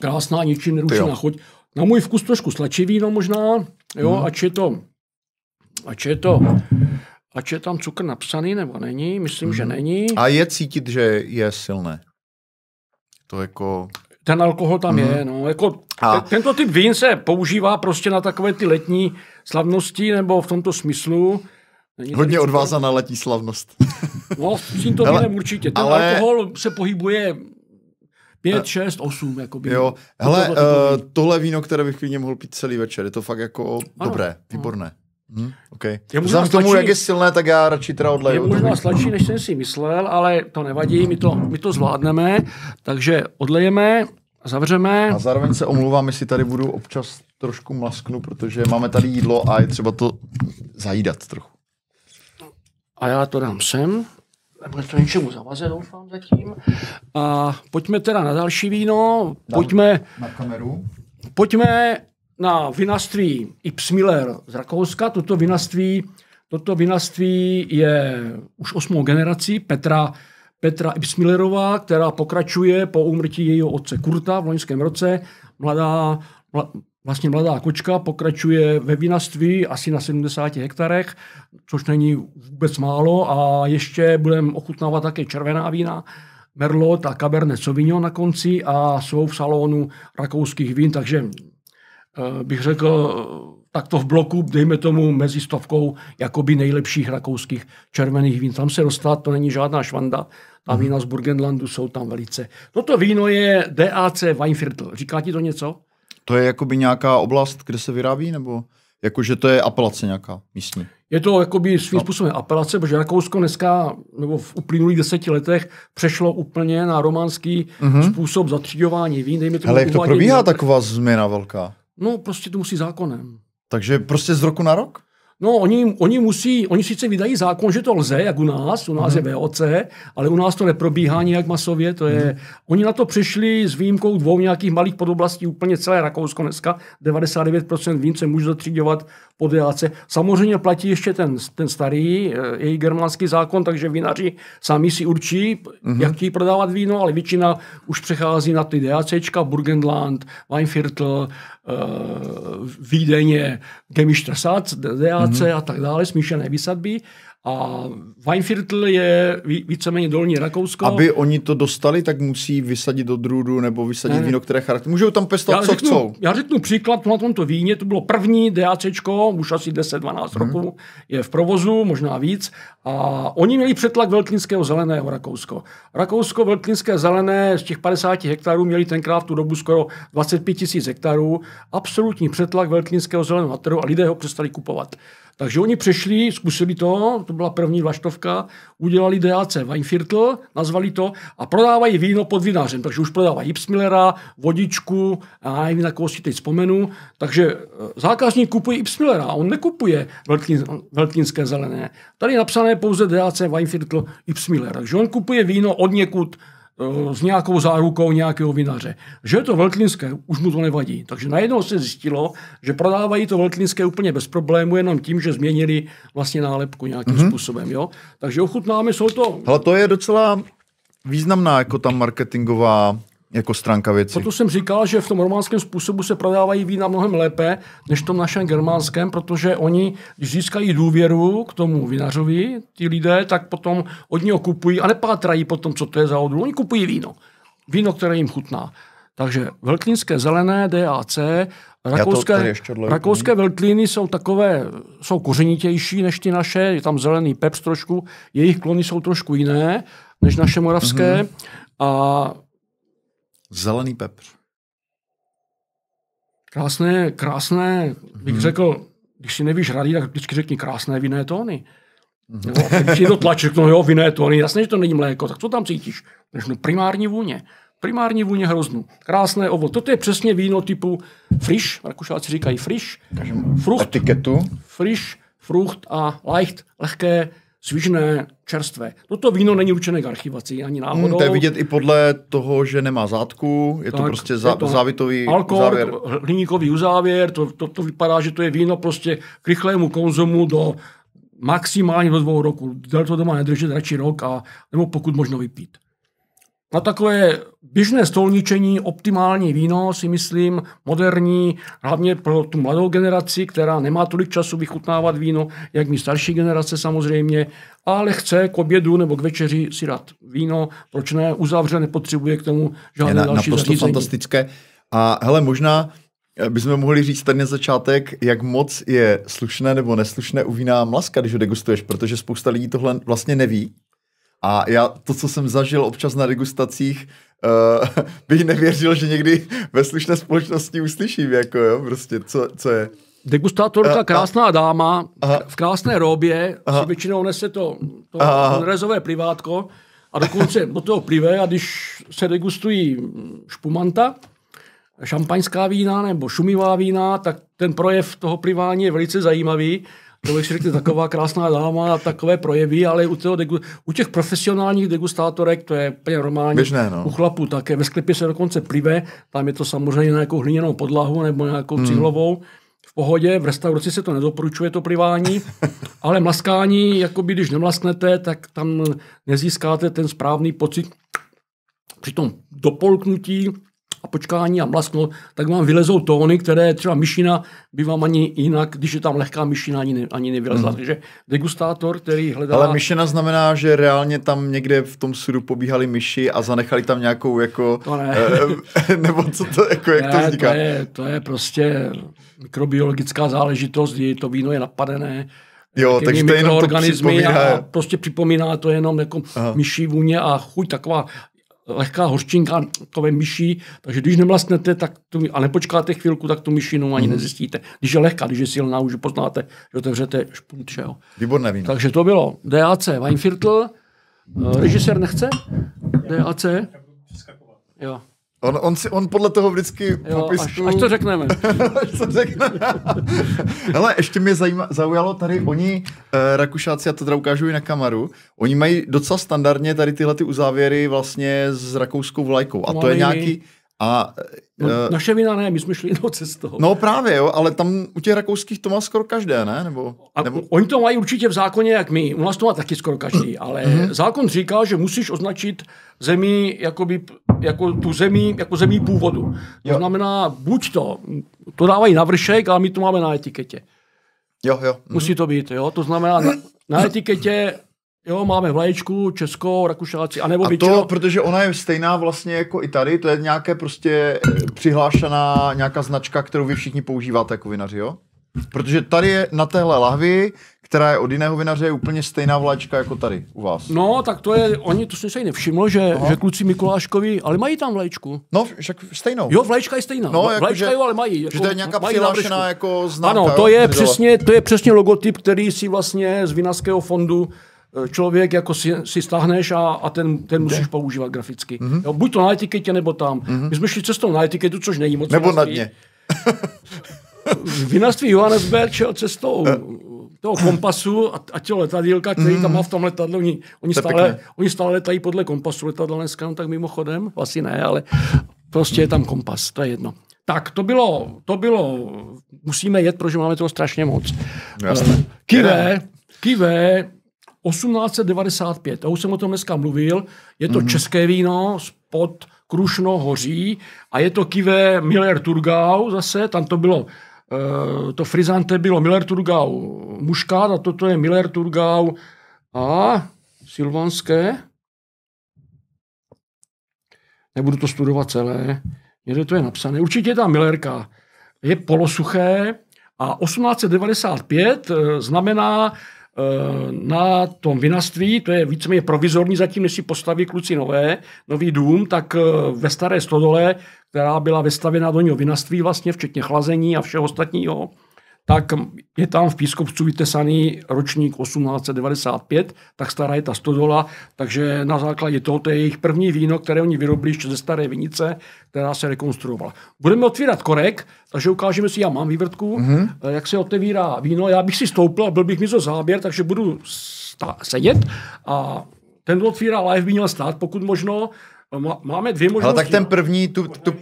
Krásná, ničím nerušená chuť. Na můj vkus trošku sladší víno možná, jo, hmm. ač je to, ač je to Ať je tam cukr napsaný nebo není, myslím, hmm. že mhm. není. A je cítit, že je silné. To jako... Ten alkohol tam hmm. je. No. Jako, a... Tento typ vín se používá prostě na takové ty letní slavnosti nebo v tomto smyslu. Není Hodně odvázaná na letní slavnost. no, s tímto Hele, vínem určitě. Ten ale... alkohol se pohybuje 5, 6, 8. Jakoby. Jo, hele, tohle, uh, tohle víno, které bych klidně mohl pít celý večer, je to fakt jako ano, dobré, výborné. Hmm, okay. Je Vzhledem k tomu, jak je silné, tak já radši teda odleju. Je možná sladší, než jsem si myslel, ale to nevadí, my to, my to zvládneme. Takže odlejeme, zavřeme. A zároveň se omlouvám, jestli tady budu občas trošku mlasknu, protože máme tady jídlo a je třeba to zajídat trochu. A já to dám sem. Nebude to něčemu zavaze, doufám zatím. A pojďme teda na další víno. Pojďme... Na kameru. Pojďme na vinařství Ipsmiller z Rakouska. Toto vinařství, toto vinařství je už osmou generací Petra, Petra Ipsmillerová, která pokračuje po úmrtí jejího otce Kurta v loňském roce. Mladá, mla, vlastně mladá kočka pokračuje ve vinařství asi na 70 hektarech, což není vůbec málo a ještě budeme ochutnávat také červená vína, Merlot a Cabernet Sauvignon na konci a jsou v salonu rakouských vín, takže bych řekl, takto v bloku, dejme tomu mezi stovkou jakoby nejlepších rakouských červených vín. Tam se dostat, to není žádná švanda. Ta mhm. vína z Burgenlandu jsou tam velice. Toto víno je DAC Weinviertel. Říká ti to něco? To je jakoby nějaká oblast, kde se vyrábí, nebo jakože to je apelace nějaká místní? Je to jakoby svým no. způsobem apelace, protože Rakousko dneska, nebo v uplynulých deseti letech, přešlo úplně na románský mm-hmm. způsob zatříďování vín. Dejme tomu Ale jak to probíhá taková změna velká? No, prostě to musí zákonem. Takže prostě z roku na rok? No, oni, oni musí, oni sice vydají zákon, že to lze, jak u nás, u nás mm. je VOC, ale u nás to neprobíhá nějak masově, to je, mm. oni na to přišli s výjimkou dvou nějakých malých podoblastí, úplně celé Rakousko dneska, 99% vín se může zatříďovat pod VOC. Samozřejmě platí ještě ten, ten starý, eh, její germánský zákon, takže vinaři sami si určí, mm. jak chtějí prodávat víno, ale většina už přechází na ty DACčka, Burgenland, Weinviertel, Vídeň je Gemischter Satz, DAC mm-hmm. a tak dále, smíšené vysadby. A Weinviertel je víceméně dolní Rakousko. Aby oni to dostali, tak musí vysadit do drudu nebo vysadit ne. víno, které charakter. Můžou tam pestovat, co řeknu, chcou. Já řeknu příklad na tomto víně. To bylo první DACčko, už asi 10-12 hmm. roků je v provozu, možná víc. A oni měli přetlak veltlínského zeleného Rakousko. Rakousko veltlínské zelené z těch 50 hektarů měli tenkrát v tu dobu skoro 25 tisíc hektarů. Absolutní přetlak veltlínského zeleného na trhu a lidé ho přestali kupovat. Takže oni přešli, zkusili to, to byla první vlaštovka, udělali DAC Weinviertel, nazvali to a prodávají víno pod vinařem. Takže už prodávají Ipsmillera, vodičku, a nevím, na koho si teď vzpomenu. Takže eh, zákazník kupuje Ipsmillera, on nekupuje veltlín, zelené. Tady je napsané pouze DAC Weinviertel Ipsmiller. Takže on kupuje víno od někud s nějakou zárukou nějakého vinaře. Že je to veltlínské, už mu to nevadí. Takže najednou se zjistilo, že prodávají to veltlínské úplně bez problému, jenom tím, že změnili vlastně nálepku nějakým mm-hmm. způsobem. Jo? Takže ochutnáme, jsou to... Ale to je docela významná jako ta marketingová jako stránka věci. Proto jsem říkal, že v tom románském způsobu se prodávají vína mnohem lépe, než v tom našem germánském, protože oni, když získají důvěru k tomu vinařovi, ty lidé, tak potom od něho kupují a nepátrají potom, co to je za odrůd. Oni kupují víno. Víno, které jim chutná. Takže veltlínské zelené DAC, rakouské, rakouské veltlíny jsou takové, jsou kořenitější než ty naše, je tam zelený peps trošku, jejich klony jsou trošku jiné než naše moravské. Mm-hmm. A Zelený pepř. Krásné, krásné, bych hmm. řekl, když si nevíš rady, tak vždycky řekni krásné vinné tóny. Hmm. No, když si to tlačí, no jo, vinné tóny, jasně, že to není mléko, tak co tam cítíš? No primární vůně. Primární vůně hroznu. Krásné ovo. Toto je přesně víno typu friš, Rakušáci říkají friš, frucht, etiketu. friš, frucht a leicht, lehké, svižné, čerstvé. Toto víno není určené k archivaci ani náhodou. Hmm, to je vidět i podle toho, že nemá zátku, je tak, to prostě zá, je to závitový alkohol, uzávěr. hliníkový uzávěr, to, to, to vypadá, že to je víno prostě k rychlému konzumu do maximálně do dvou roku. Dal to doma nedržet radši rok a nebo pokud možno vypít. Na takové běžné stolničení optimální víno si myslím, moderní, hlavně pro tu mladou generaci, která nemá tolik času vychutnávat víno, jak mi starší generace samozřejmě, ale chce k obědu nebo k večeři si dát víno, proč ne, uzavře, nepotřebuje k tomu žádné na, další naprosto zařízení. fantastické. A hele, možná eh, bychom mohli říct tady na začátek, jak moc je slušné nebo neslušné u vína mlaska, když ho degustuješ, protože spousta lidí tohle vlastně neví. A já to, co jsem zažil občas na degustacích, uh, bych nevěřil, že někdy ve slušné společnosti uslyším, jako jo, prostě, co, co je. Degustátorka, krásná a, dáma, aha. v krásné robě, aha. si většinou nese to, to rezové plivátko a dokonce do toho plive a když se degustují špumanta, šampaňská vína nebo šumivá vína, tak ten projev toho plivání je velice zajímavý to bych si řekl, taková krásná dáma a takové projevy, ale u, toho degu, u těch profesionálních degustátorek to je úplně normální. Běžné, no. U chlapů také. Ve sklepě se dokonce plive, tam je to samozřejmě na nějakou hliněnou podlahu nebo nějakou hmm. cihlovou. V pohodě, v restauraci se to nedoporučuje, to plivání, ale mlaskání, jakoby když nemlasknete, tak tam nezískáte ten správný pocit při tom dopolknutí a počkání a mlaskno, tak vám vylezou tóny, které třeba myšina by vám ani jinak, když je tam lehká myšina, ani, ne, ani nevylezla. Mm. Takže degustátor, který hledá... Ale myšina znamená, že reálně tam někde v tom sudu pobíhali myši a zanechali tam nějakou jako... To ne. Eh, nebo co to, jako, jak ne, to vzniká? To je, to je prostě mikrobiologická záležitost, kdy to víno je napadené Jo, takže to jenom to a prostě připomíná to jenom jako Aha. myší vůně a chuť taková lehká hořčinka, takové myší, takže když nemlastnete tak tu, a nepočkáte chvilku, tak tu myšinu ani mm. nezjistíte. Když je lehká, když je silná, už poznáte, že otevřete špunt. Že jo. Výborné víno. Takže to bylo DAC Weinviertel. Uh, režisér nechce? DAC? Jo. On, on, si, on podle toho vždycky jo, popisku... Až, až to řekneme. až to řekneme. Hele, ještě mě zajíma, zaujalo tady, oni, uh, Rakušáci, a to teda ukážu i na kameru, oni mají docela standardně tady tyhle ty uzávěry vlastně s rakouskou vlajkou. A to je nějaký... A, no, uh, naše vina ne, my jsme šli jinou cestou. No právě, jo, ale tam u těch rakouských to má skoro každé, ne? Nebo, a nebo... Oni to mají určitě v zákoně, jak my. U nás to má taky skoro každý, ale mm-hmm. zákon říká, že musíš označit zemi jakoby, jako tu zemi, jako zemí původu. To jo. znamená, buď to, to dávají na vršek, ale my to máme na etiketě. Jo, jo. Musí to být, jo. To znamená, na, na etiketě Jo, máme vlaječku, Česko, Rakušáci, anebo A to, protože ona je stejná vlastně jako i tady, to je nějaké prostě přihlášená nějaká značka, kterou vy všichni používáte jako vinaři, jo? Protože tady je na téhle lahvi, která je od jiného vinaře, je úplně stejná vlaječka jako tady u vás. No, tak to je, oni to jsem se nevšiml, že, že kluci Mikuláškovi, ale mají tam vlaječku. No, však stejnou. Jo, vlaječka je stejná. No, jako, vlaječka že- jo, ale mají. Jako, že to je nějaká přihlášená jako známka. Ano, to je, přesně, to je přesně logotyp, který si vlastně z vinařského fondu eh, člověk jako si, si stáhneš a, a ten, ten musíš používat graficky. Mhm. Mm-hmm. Jo, buď to na etiketě, nebo tam. Mm-hmm. My jsme šli cestou na etiketu, což není moc Nebo na dně. Vinařství Johannesberg šel cestou toho kompasu a, a tělo letadílka, který tam má v tom letadle. Oni, oni, To stále, pěkné. oni stále letají podle kompasu letadla dneska, no tak mimochodem, asi ne, ale prostě je tam kompas, to je jedno. Tak, to bylo, to bylo, musíme jet, protože máme toho strašně moc. Jasně. Kivé, Kivé 1895, já už jsem o tom dneska mluvil, je to mm-hmm. české víno spod Krušno hoří a je to Kivé Miller Turgau zase, tam to bylo, uh, to frizante bylo Miller Turgau muškát a toto je Miller Turgau a silvanské. Nebudu to studovat celé, někde to je napsané. Určitě je tam Millerka. Je polosuché a 1895 eh, znamená eh, na tom vinařství, to je víceméně provizorní zatím, než si postaví kluci nové, nový dům, tak eh, ve staré stodole, která byla vestavěna do něho vinařství vlastně, včetně chlazení a všeho ostatního, tak je tam v Pískovcu vytesaný ročník 1895, tak stará je ta stodola, takže na základě toho to je jejich první víno, které oni vyrobili ještě ze staré vinice, která se rekonstruovala. Budeme otvírat korek, takže ukážeme si, já mám vývrtku, mm-hmm. jak se otevírá víno. Já bych si stoupil a byl bych mi to záběr, takže budu sta- sedět a ten, kdo otvírá live, by měl stát, pokud možno. Má- Máme dvě možnosti. Ale tak ten první, tu, tu, tu,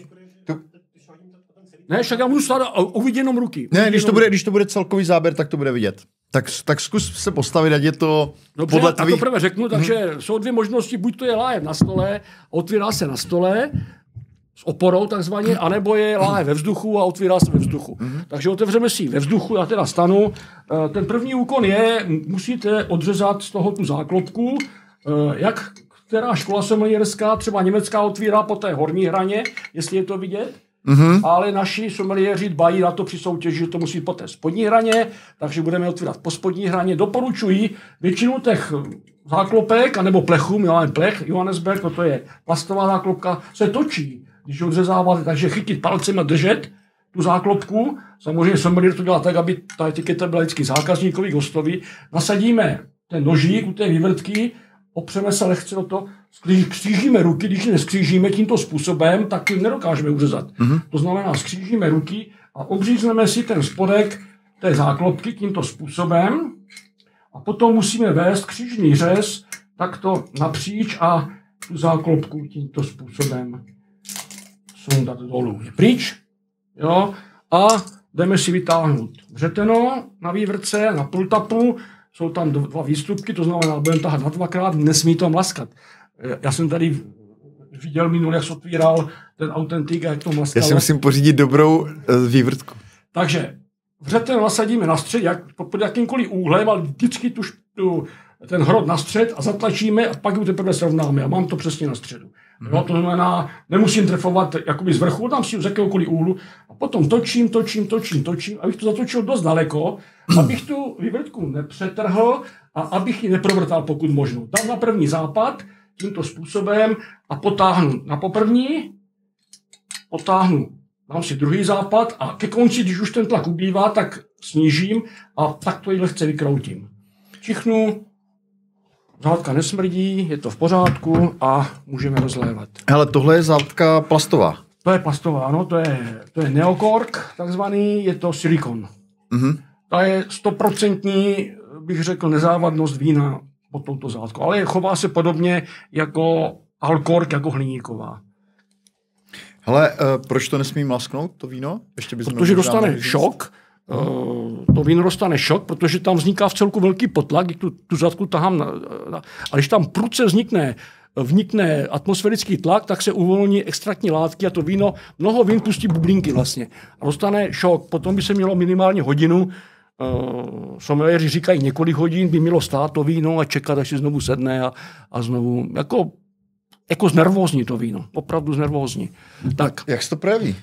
Ne, však já budu stát a jenom ruky. ne, když to, bude, když to bude celkový záběr, tak to bude vidět. Tak, tak zkus se postavit, ať je to Dobře, podle já to tvých... prvé řeknu, takže jsou dvě možnosti, buď to je láhev na stole, otvírá se na stole, s oporou takzvaně, anebo je láhev ve vzduchu a otvírá se ve vzduchu. Takže otevřeme si ji ve vzduchu, já teda stanu. Eh, Ten první úkon je, musíte odřezat z toho tu záklopku, eh, jak která škola somelierská, třeba německá otvírá po té horní hraně, jestli je to vidět. Mm-hmm. Ale naši someliéři dbají na to při soutěži, že to musí po té spodní hraně, takže budeme otvírat po spodní hraně. Doporučuji většinu těch záklopek, anebo plechu, my máme plech, Johannesberg, to je plastová záklopka, se točí, když ho odřezáváte, takže chytit palcem a držet tu záklopku. Samozřejmě sommelier to dělá tak, aby ta etiketa byla vždycky zákazníkovi, hostovi. Nasadíme ten nožík u té vývrtky, opřeme se lehce o to, skříž- skřížíme ruky, když neskřížíme tímto způsobem, tak ji nedokážeme uřezat. Mm-hmm. To znamená, skřížíme ruky a obřízneme si ten spodek té záklopky tímto způsobem a potom musíme vést křížný řez takto napříč a tu záklopku tímto způsobem sundat dolů. Je pryč, jo, a jdeme si vytáhnout vřeteno na vývrce, na pultapu, jsou tam dv- dva výstupky, to znamená, budeme tahat na dvakrát, nesmí to mlaskat. Eh, Já jsem tady viděl minule, jak se otvíral ten autentik a jak to Já mlaskalo. si musím pořídit dobrou uh, vývrtku. Takže vřetel nasadíme na střed, jak, pod jakýmkoliv úhlem, ale vždycky tu, tu, ten hrot na střed a zatlačíme a pak ho teprve srovnáme. A mám to přesně na středu. Mm-hmm. No, to znamená, nemusím trefovat jakoby z vrchu, dám si ho z jakéhokoliv úhlu a potom točím, točím, točím, točím, abych to zatočil dost daleko, abych tu vývrtku nepřetrhl a abych ji neprovrtal pokud možno. Dám na první západ tímto způsobem a potáhnu na poprvní, potáhnu, dám si druhý západ a ke konci, když už ten tlak ubývá, tak snížím a tak to ji lehce vykroutím. Čichnu, řádka nesmrdí, je to v pořádku a můžeme rozlévat. Hele, tohle je zátka plastová. To je plastová, ano, to je, to je neokork, takzvaný, je to silikon. Mhm. To je stoprocentní, bych řekl, nezávadnost vína pod touto zátkou. Ale chová se podobně jako alkork, jako hliníková. Hele, uh, proč to nesmí mlasknout, to víno? Ještě bys Protože dostane šok, eh, to víno dostane šok, protože tam vzniká v celku velký potlak, když tu, tu zadku tahám, na, na, a když tam prudce vznikne vnikne atmosférický tlak, tak se uvolní extraktní látky a to víno, mnoho vín pustí bublinky vlastně. A dostane šok. Potom by se mělo minimálně hodinu, uh, someliéři říkají několik hodin, by mělo stát to víno a čekat, až si znovu sedne a, a znovu, jako, jako znervózní to víno, opravdu znervózní. Tak, Jak se to projeví?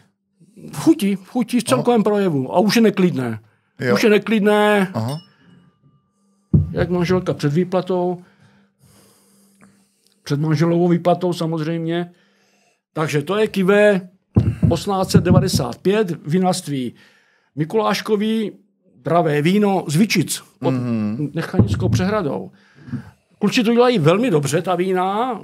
v chuti, v chuti v celkovém projevu. A už je neklidné. Jo. Už je neklidné, Aha. jak manželka před výplatou, před manželovou výplatou samozřejmě. Takže to je kivé 1895, vinařství Mikuláškový, pravé víno z Vyčic pod mm-hmm. Nechanickou přehradou. Kluci to dělají velmi dobře, ta vína.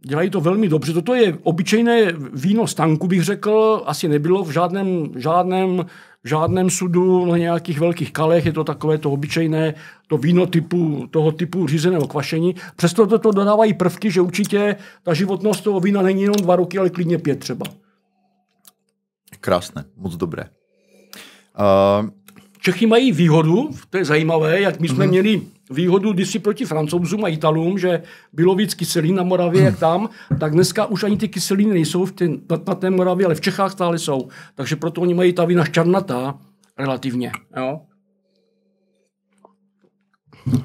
Dělají to velmi dobře. Toto je obyčejné víno z tanku, bych řekl. Asi nebylo v žádném, žádném, žádném sudu na nějakých velkých kalech. Je to takové to obyčejné, to víno typu, toho typu řízeného kvašení. Přesto to, to dodávají prvky, že určitě ta životnost toho vína není jenom dva roky, ale klidně pět třeba. Krásné, moc dobré. Uh... Čechy mají výhodu, to je zajímavé, jak my jsme mm-hmm. měli výhodu kdysi proti francouzům a italům, že bylo víc kyselin na Moravě, jak tam, tak dneska už ani ty kyseliny nejsou v tě, na, na té Moravě, ale v Čechách stále jsou. Takže proto oni mají ta vína šťarnatá relativně. Jo?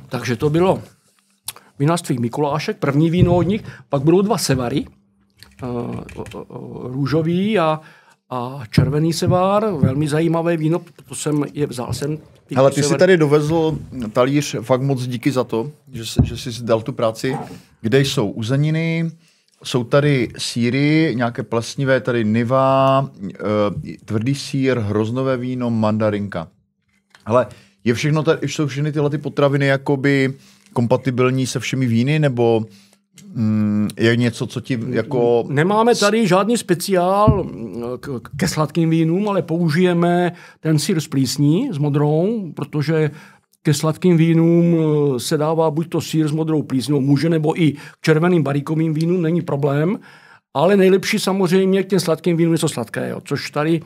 Takže to bylo vinařství Mikulášek, první víno od nich, pak budou dva sevary, uh, růžový a a červený sevár, velmi zajímavé víno, to jsem je vzal jsem. Ale ty sevar... si tady dovezl talíř, fakt moc díky za to, že, že jsi dal tu práci. Kde jsou uzeniny, jsou tady síry, nějaké plesnivé, tady niva, e, tvrdý sír, hroznové víno, mandarinka. Ale je všechno tady, jsou všechny tyhle ty potraviny jakoby kompatibilní se všemi víny, nebo je něco, co ti jako... Nemáme tady žádný speciál ke sladkým vínům, ale použijeme ten sír s plísní, s modrou, protože ke sladkým vínům eh, se dává buď to sír s modrou plísní, může, nebo i k červeným baríkovým vínům, není problém. Ale nejlepší samozřejmě k těm sladkým vínům je to sladké, jo, což tady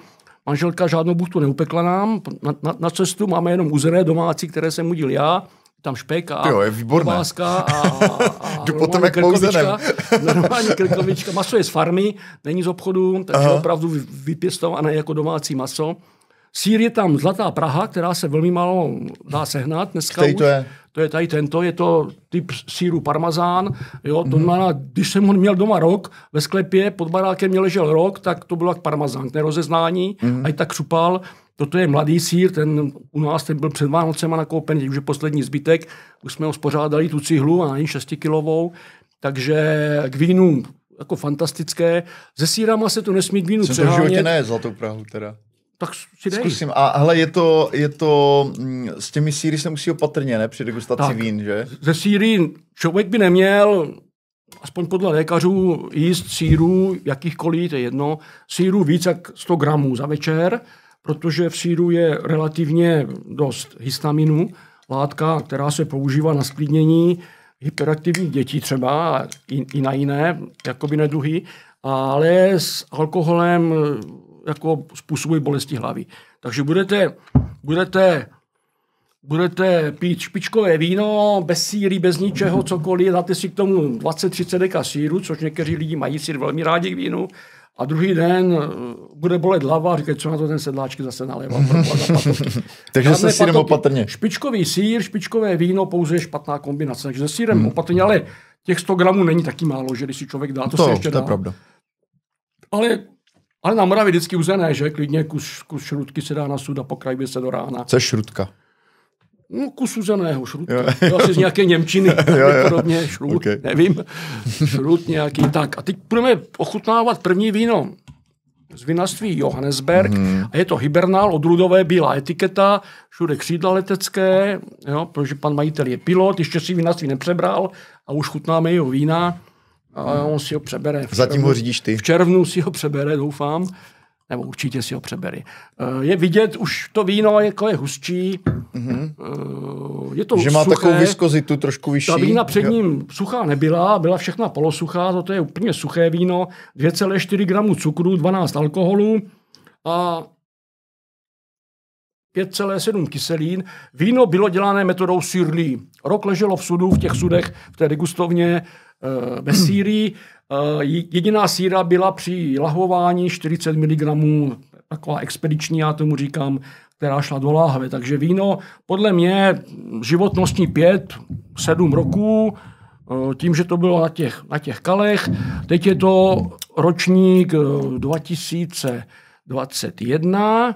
manželka žádnou buchtu neupekla nám. Na, na, na cestu máme jenom uzené domácí, které jsem udil já tam špek a jo, je výborné. a, a, a Jdu potom jak krkovička, normální krkovička. Maso je z farmy, není z obchodu, takže Aha. opravdu vypěstované jako domácí maso. Sír je tam Zlatá Praha, která se velmi málo dá sehnat dneska už. to je? To je tady tento, je to typ síru parmazán. Jo, to mm-hmm. znamená, když jsem ho měl doma rok, ve sklepě pod barákem měl ležel rok, tak to bylo jak parmazán, nerozeznání, mm-hmm. a i tak křupal. Toto je mladý sír, ten u nás ten byl před Vánocema nakoupen, už je poslední zbytek. Už jsme ho spořádali, tu cihlu, a ani 6 kilovou. Takže k vínu jako fantastické. Se sírama se to nesmí k vínu Jsem přehánět. to v životě ne, Zlatou Prahu teda. Tak si dej. Zkusím. A hele, je to, je to, mm, s těmi síry se musí opatrně, ne? Při degustaci tak, vín, že? Ze síry člověk by neměl, aspoň podle lékařů, jíst síru, jakýchkoliv, to je jedno, síru víc jak 100 gramů za večer, protože v síru je relativně dost histaminu, látka, která se používá na sklidnění hyperaktivních dětí třeba i, i na jiné jakoby neduhy, ale s alkoholem jako způsobuje bolesti hlavy. Takže budete, budete, budete pít špičkové víno, bez síry, bez ničeho, cokoliv, dáte si k tomu 20-30 deka síru, což někteří lidi mají sír velmi rádi k vínu, a druhý den eh, bude bolet hlava a říkají, co na to ten sedláčky zase nalévá. Takže se sírem opatrně. Špičkový sír, špičkové víno, pouze špatná kombinace. Takže se sírem hmm. opatrně, ale těch 100 gramů není taky málo, že když si člověk dá, to, to se ještě to dá. je pravda. Ale, ale na Moravě vždycky uzené, že klidně kus, kus šrutky se dá na sud a pokrajuje se do rána. Co je šrutka? No, kus uzeného šrutka. Jo. Asi z nějaké Němčiny, jo, jo. podobně, šrut, okay. nevím. Šrut nějaký. Tak a teď budeme ochutnávat první víno z vinařství Johannesberg mm. a je to Hibernál, odrudové, bílá etiketa, všude křídla letecké, jo, protože pan majitel je pilot, ještě si vinařství nepřebral a už chutnáme jeho vína a on si ho přebere. V Zatím ho řídíš ty. V červnu si ho přebere, doufám nebo určitě si ho přeberi. Eh, je vidět, už to víno jako je hustší, mm-hmm. je to Že má suché. takovou viskozitu trošku vyšší. Ta vína před ním jo. suchá nebyla, byla všechna polosuchá, toto je úplně suché víno, 2,4 gramů cukru, 12 alkoholu a 5,7 kyselín. Víno bylo dělané metodou syrlí. Rok leželo v sudu, v těch sudech, v té degustovně eh, bez síry. Eh, jediná síra byla při lahování 40 mg, taková expediční, já tomu říkám, která šla do láhve. Takže víno podle mě životnostní 5, 7 roků, eh, tím, že to bylo na těch, na těch kalech. Teď je to ročník 2021, eh,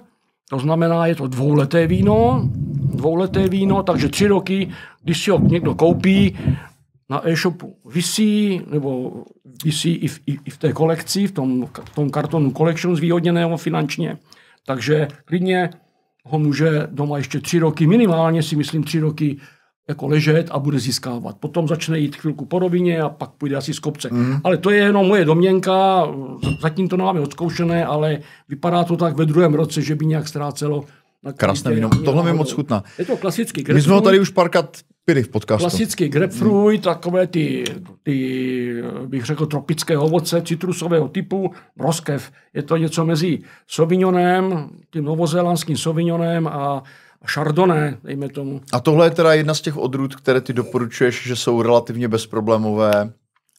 to znamená, je to dvouleté víno, dvouleté víno, takže tři roky, když si ho někdo koupí, na e-shopu visí, nebo visí i v, i, i v té kolekci, v tom, v tom kartonu Collection zvýhodněného finančně. Takže klidně ho může doma ještě tři roky, minimálně si myslím tři roky jako ležet a bude získávat. Potom začne jít chvilku po rovině a pak půjde asi z kopce. Mm. Ale to je jenom moje domněnka, zatím to máme odzkoušené, ale vypadá to tak ve druhém roce, že by nějak ztrácelo. Krásné víno. Tohle mi moc chutná. Je to klasický My jsme ho tady už párkrát pili v podcastu. Klasický grapefruit, hmm. takové ty, ty, bych řekl, tropické ovoce citrusového typu, broskev. Je to něco mezi Sauvignonem, tím novozélandským Sauvignonem a Chardonnay, dejme tomu. A tohle je teda jedna z těch odrůd, které ty doporučuješ, že jsou relativně bezproblémové,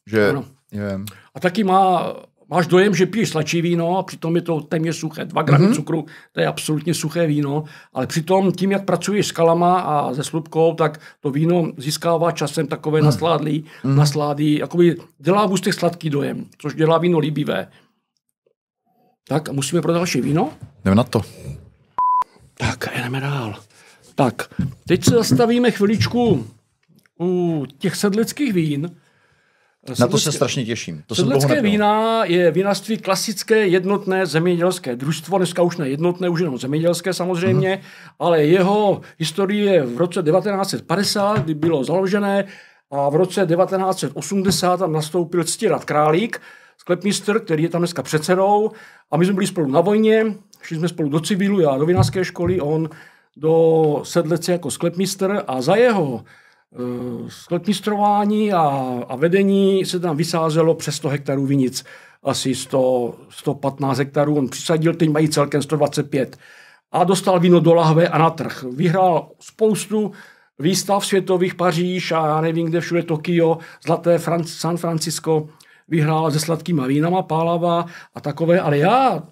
že... Ano. Nevím. A taky má máš dojem, že piješ sladší víno a přitom je to téměř suché. Dva gramy mm-hmm. cukru, to je absolutně suché víno, ale přitom tím, jak pracuješ s kalama a se slupkou, tak to víno získává časem takové mm. nasládlý, mm. nasládlý, jakoby dělá v ústech sladký dojem, což dělá víno líbivé. Tak a musíme pro další víno? Jdeme na to. Tak, jdeme dál. Tak, teď se zastavíme chviličku u těch sedlických vín, na to se strašně těším. To Sedlecké vína je vinařství klasické jednotné zemědělské družstvo, dneska už ne jednotné, už jenom zemědělské samozřejmě, mm-hmm. ale jeho historie je v roce 1950, kdy bylo založené a v roce 1980 tam nastoupil Ctirad Králík, sklepmistr, který je tam dneska předsedou a my jsme byli spolu na vojně, šli jsme spolu do civilu, já do vinařské školy, on do Sedlece jako sklepmistr a za jeho Eh, sklepmistrování a, a vedení se tam vysázelo přes 100 hektarů vinic, asi 100, 115 hektarů, on přisadil, teď mají celkem 125 a dostal víno do lahve a na trh. Vyhrál spoustu výstav světových, Paříž a já nevím, kde všude Tokio, Zlaté Fran- San Francisco, vyhrál se sladkýma vínama, pálava a takové, ale já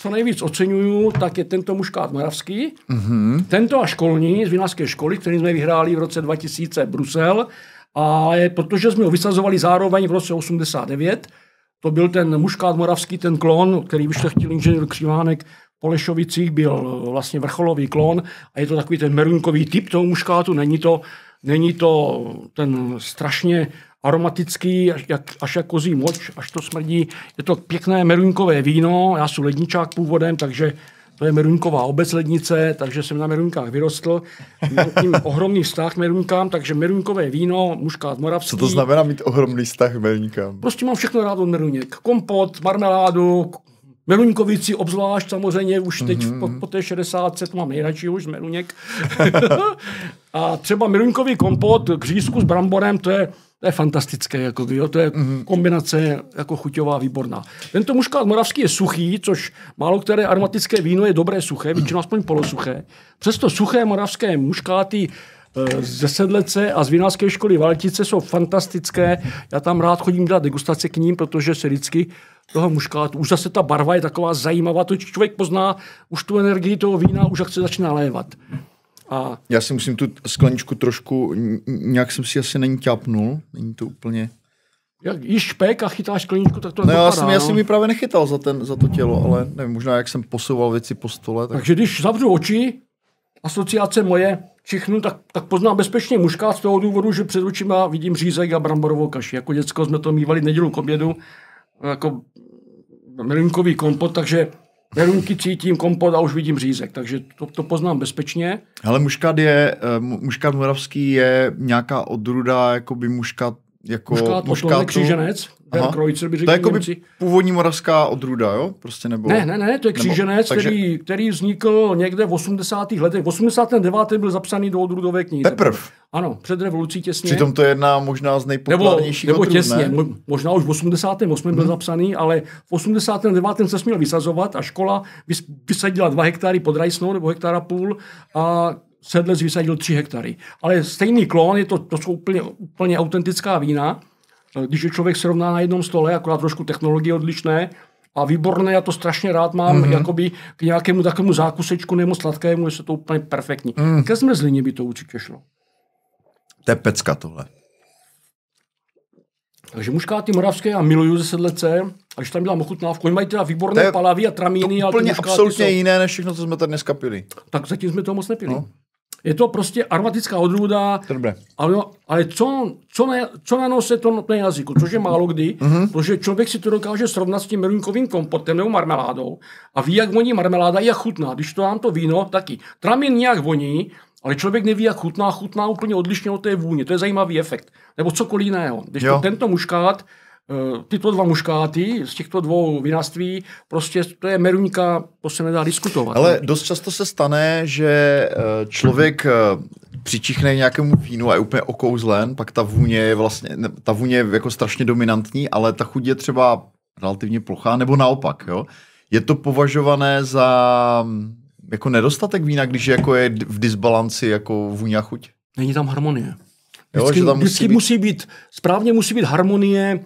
co nejvíc oceňuju, tak je tento muškát moravský, mm-hmm. tento a školní z vinařské školy, který jsme vyhráli v roce 2000 Brusel, ale protože jsme ho vysazovali zároveň v roce 89, to byl ten muškát moravský, ten klon, který vyšlechtil inženýr Křivánek v Polešovicích, byl vlastně vrcholový klon. A je to takový ten merunkový typ toho muškátu, není to, není to ten strašně aromatický, až, jak, až jak kozí moč, až to smrdí. Je to pěkné meruňkové víno, já jsem ledničák původem, takže to je Meruňková obec lednice, takže jsem na Meruňkách vyrostl. Mám tím ohromný vztah k Meruňkám, takže Meruňkové víno, muškát moravský. Co to znamená mít ohromný vztah k Meruňkám? Prostě mám všechno rád od Meruněk. Kompot, marmeládu, Meruňkovici obzvlášť samozřejmě, už teď mm-hmm. po, po té 60 to mám nejradši už, Meruněk. a třeba Meruňkový kompot k řízku s bramborem, to je to je fantastické, jako, jo, to je kombinace jako chuťová výborná. Tento muškát moravský je suchý, což málo které aromatické víno je dobré suché, většinou aspoň polosuché. Přesto suché moravské muškáty e, ze Sedlece a z vinařské školy Valtice jsou fantastické. Já tam rád chodím dělat degustace k ním, protože se vždycky toho muškátu, už zase ta barva je taková zajímavá, to člověk pozná už tu energii toho vína, už jak se začne nalévat. A... Já si musím tu skleničku trošku, nějak jsem si asi není ťapnul, není to úplně... Jak jíš špek a chytáš skleničku, tak to no, já jsem, no. já jsem mi právě nechytal za, ten, za to tělo, ale nevím, možná jak jsem posouval věci po stole. Tak... Takže když zavřu oči, asociace moje, čichnu, tak, tak poznám bezpečně muškát z toho důvodu, že před očima vidím řízek a bramborovou kaši. Jako děcko jsme to mývali nedělu k obědu, jako melinkový kompot, takže Merunky cítím kompot a už vidím řízek, takže to, to poznám bezpečně. Ale muškat je, eh, muškat moravský je nějaká odruda, jako by muškat jako muškát, muškátu. kříženec, Der Kreuzer by To je jako by původní moravská odrůda, jo? Prostě nebo... Ne, ne, ne, to je kříženec, nebo, takže... který, který vznikl někde v 80. letech. V 89. byl zapsaný do odrůdové knihy. Teprv. Ano, před revolucí těsně. Přitom to je jedna možná z nejpopulárnějších Nebo, nebo těsně, ne? možná už v 88. Hmm. byl mhm. zapsaný, ale v 89. se směl vysazovat a škola vysadila dva hektary pod Rajsnou nebo hektára půl a Sedlec vysadil 3 hektary. Ale stejný klon, je to, to jsou úplně, úplně autentická vína. Když je člověk srovná na jednom stole, akorát trošku technologie odlišné, a výborné, já to strašně rád mám, mm-hmm. jakoby k nějakému takovému zákusečku nebo sladkému, je to úplně perfektní. Mm. Ke zmrzlině by to určitě šlo. To je pecka tohle. Takže muškáty moravské a miluju ze sedlece. A když tam dělám ochutnávku, oni mají teda výborné to palavy a tramíny. To úplně absolutně jsou... jiné, než všechno, co jsme tady dneska pili. Tak zatím jsme to moc nepili. No. Je to prostě aromatická odrůda, Dobré. ale, ale co, co, na, co na nose to na jazyku, což je málo kdy, uh-huh. protože člověk si to dokáže srovnat s tím meruňkovým kompotem nebo marmeládou a ví, jak voní marmeláda, jak chutná. Když to nám to víno, taky. Tramin nějak voní, ale člověk neví, jak chutná, chutná úplně odlišně od té vůně. To je zajímavý efekt. Nebo cokoliv jiného. Když to tento muškát, tyto dva muškáty z těchto dvou vinařství, prostě to je meruňka, to se nedá diskutovat. Ale ne? dost často se stane, že eh, člověk eh, přičichne nějakému vínu a je úplně okouzlen, pak ta vůně je vlastně, ta vůně je jako strašně dominantní, ale ta chuť je třeba relativně plochá, nebo naopak, jo. Je to považované za jako nedostatek vína, když jako je v disbalanci jako vůně a chuť? Není tam harmonie. Vždycky, jo, tam musí, vždycky být... musí být, správně musí být harmonie,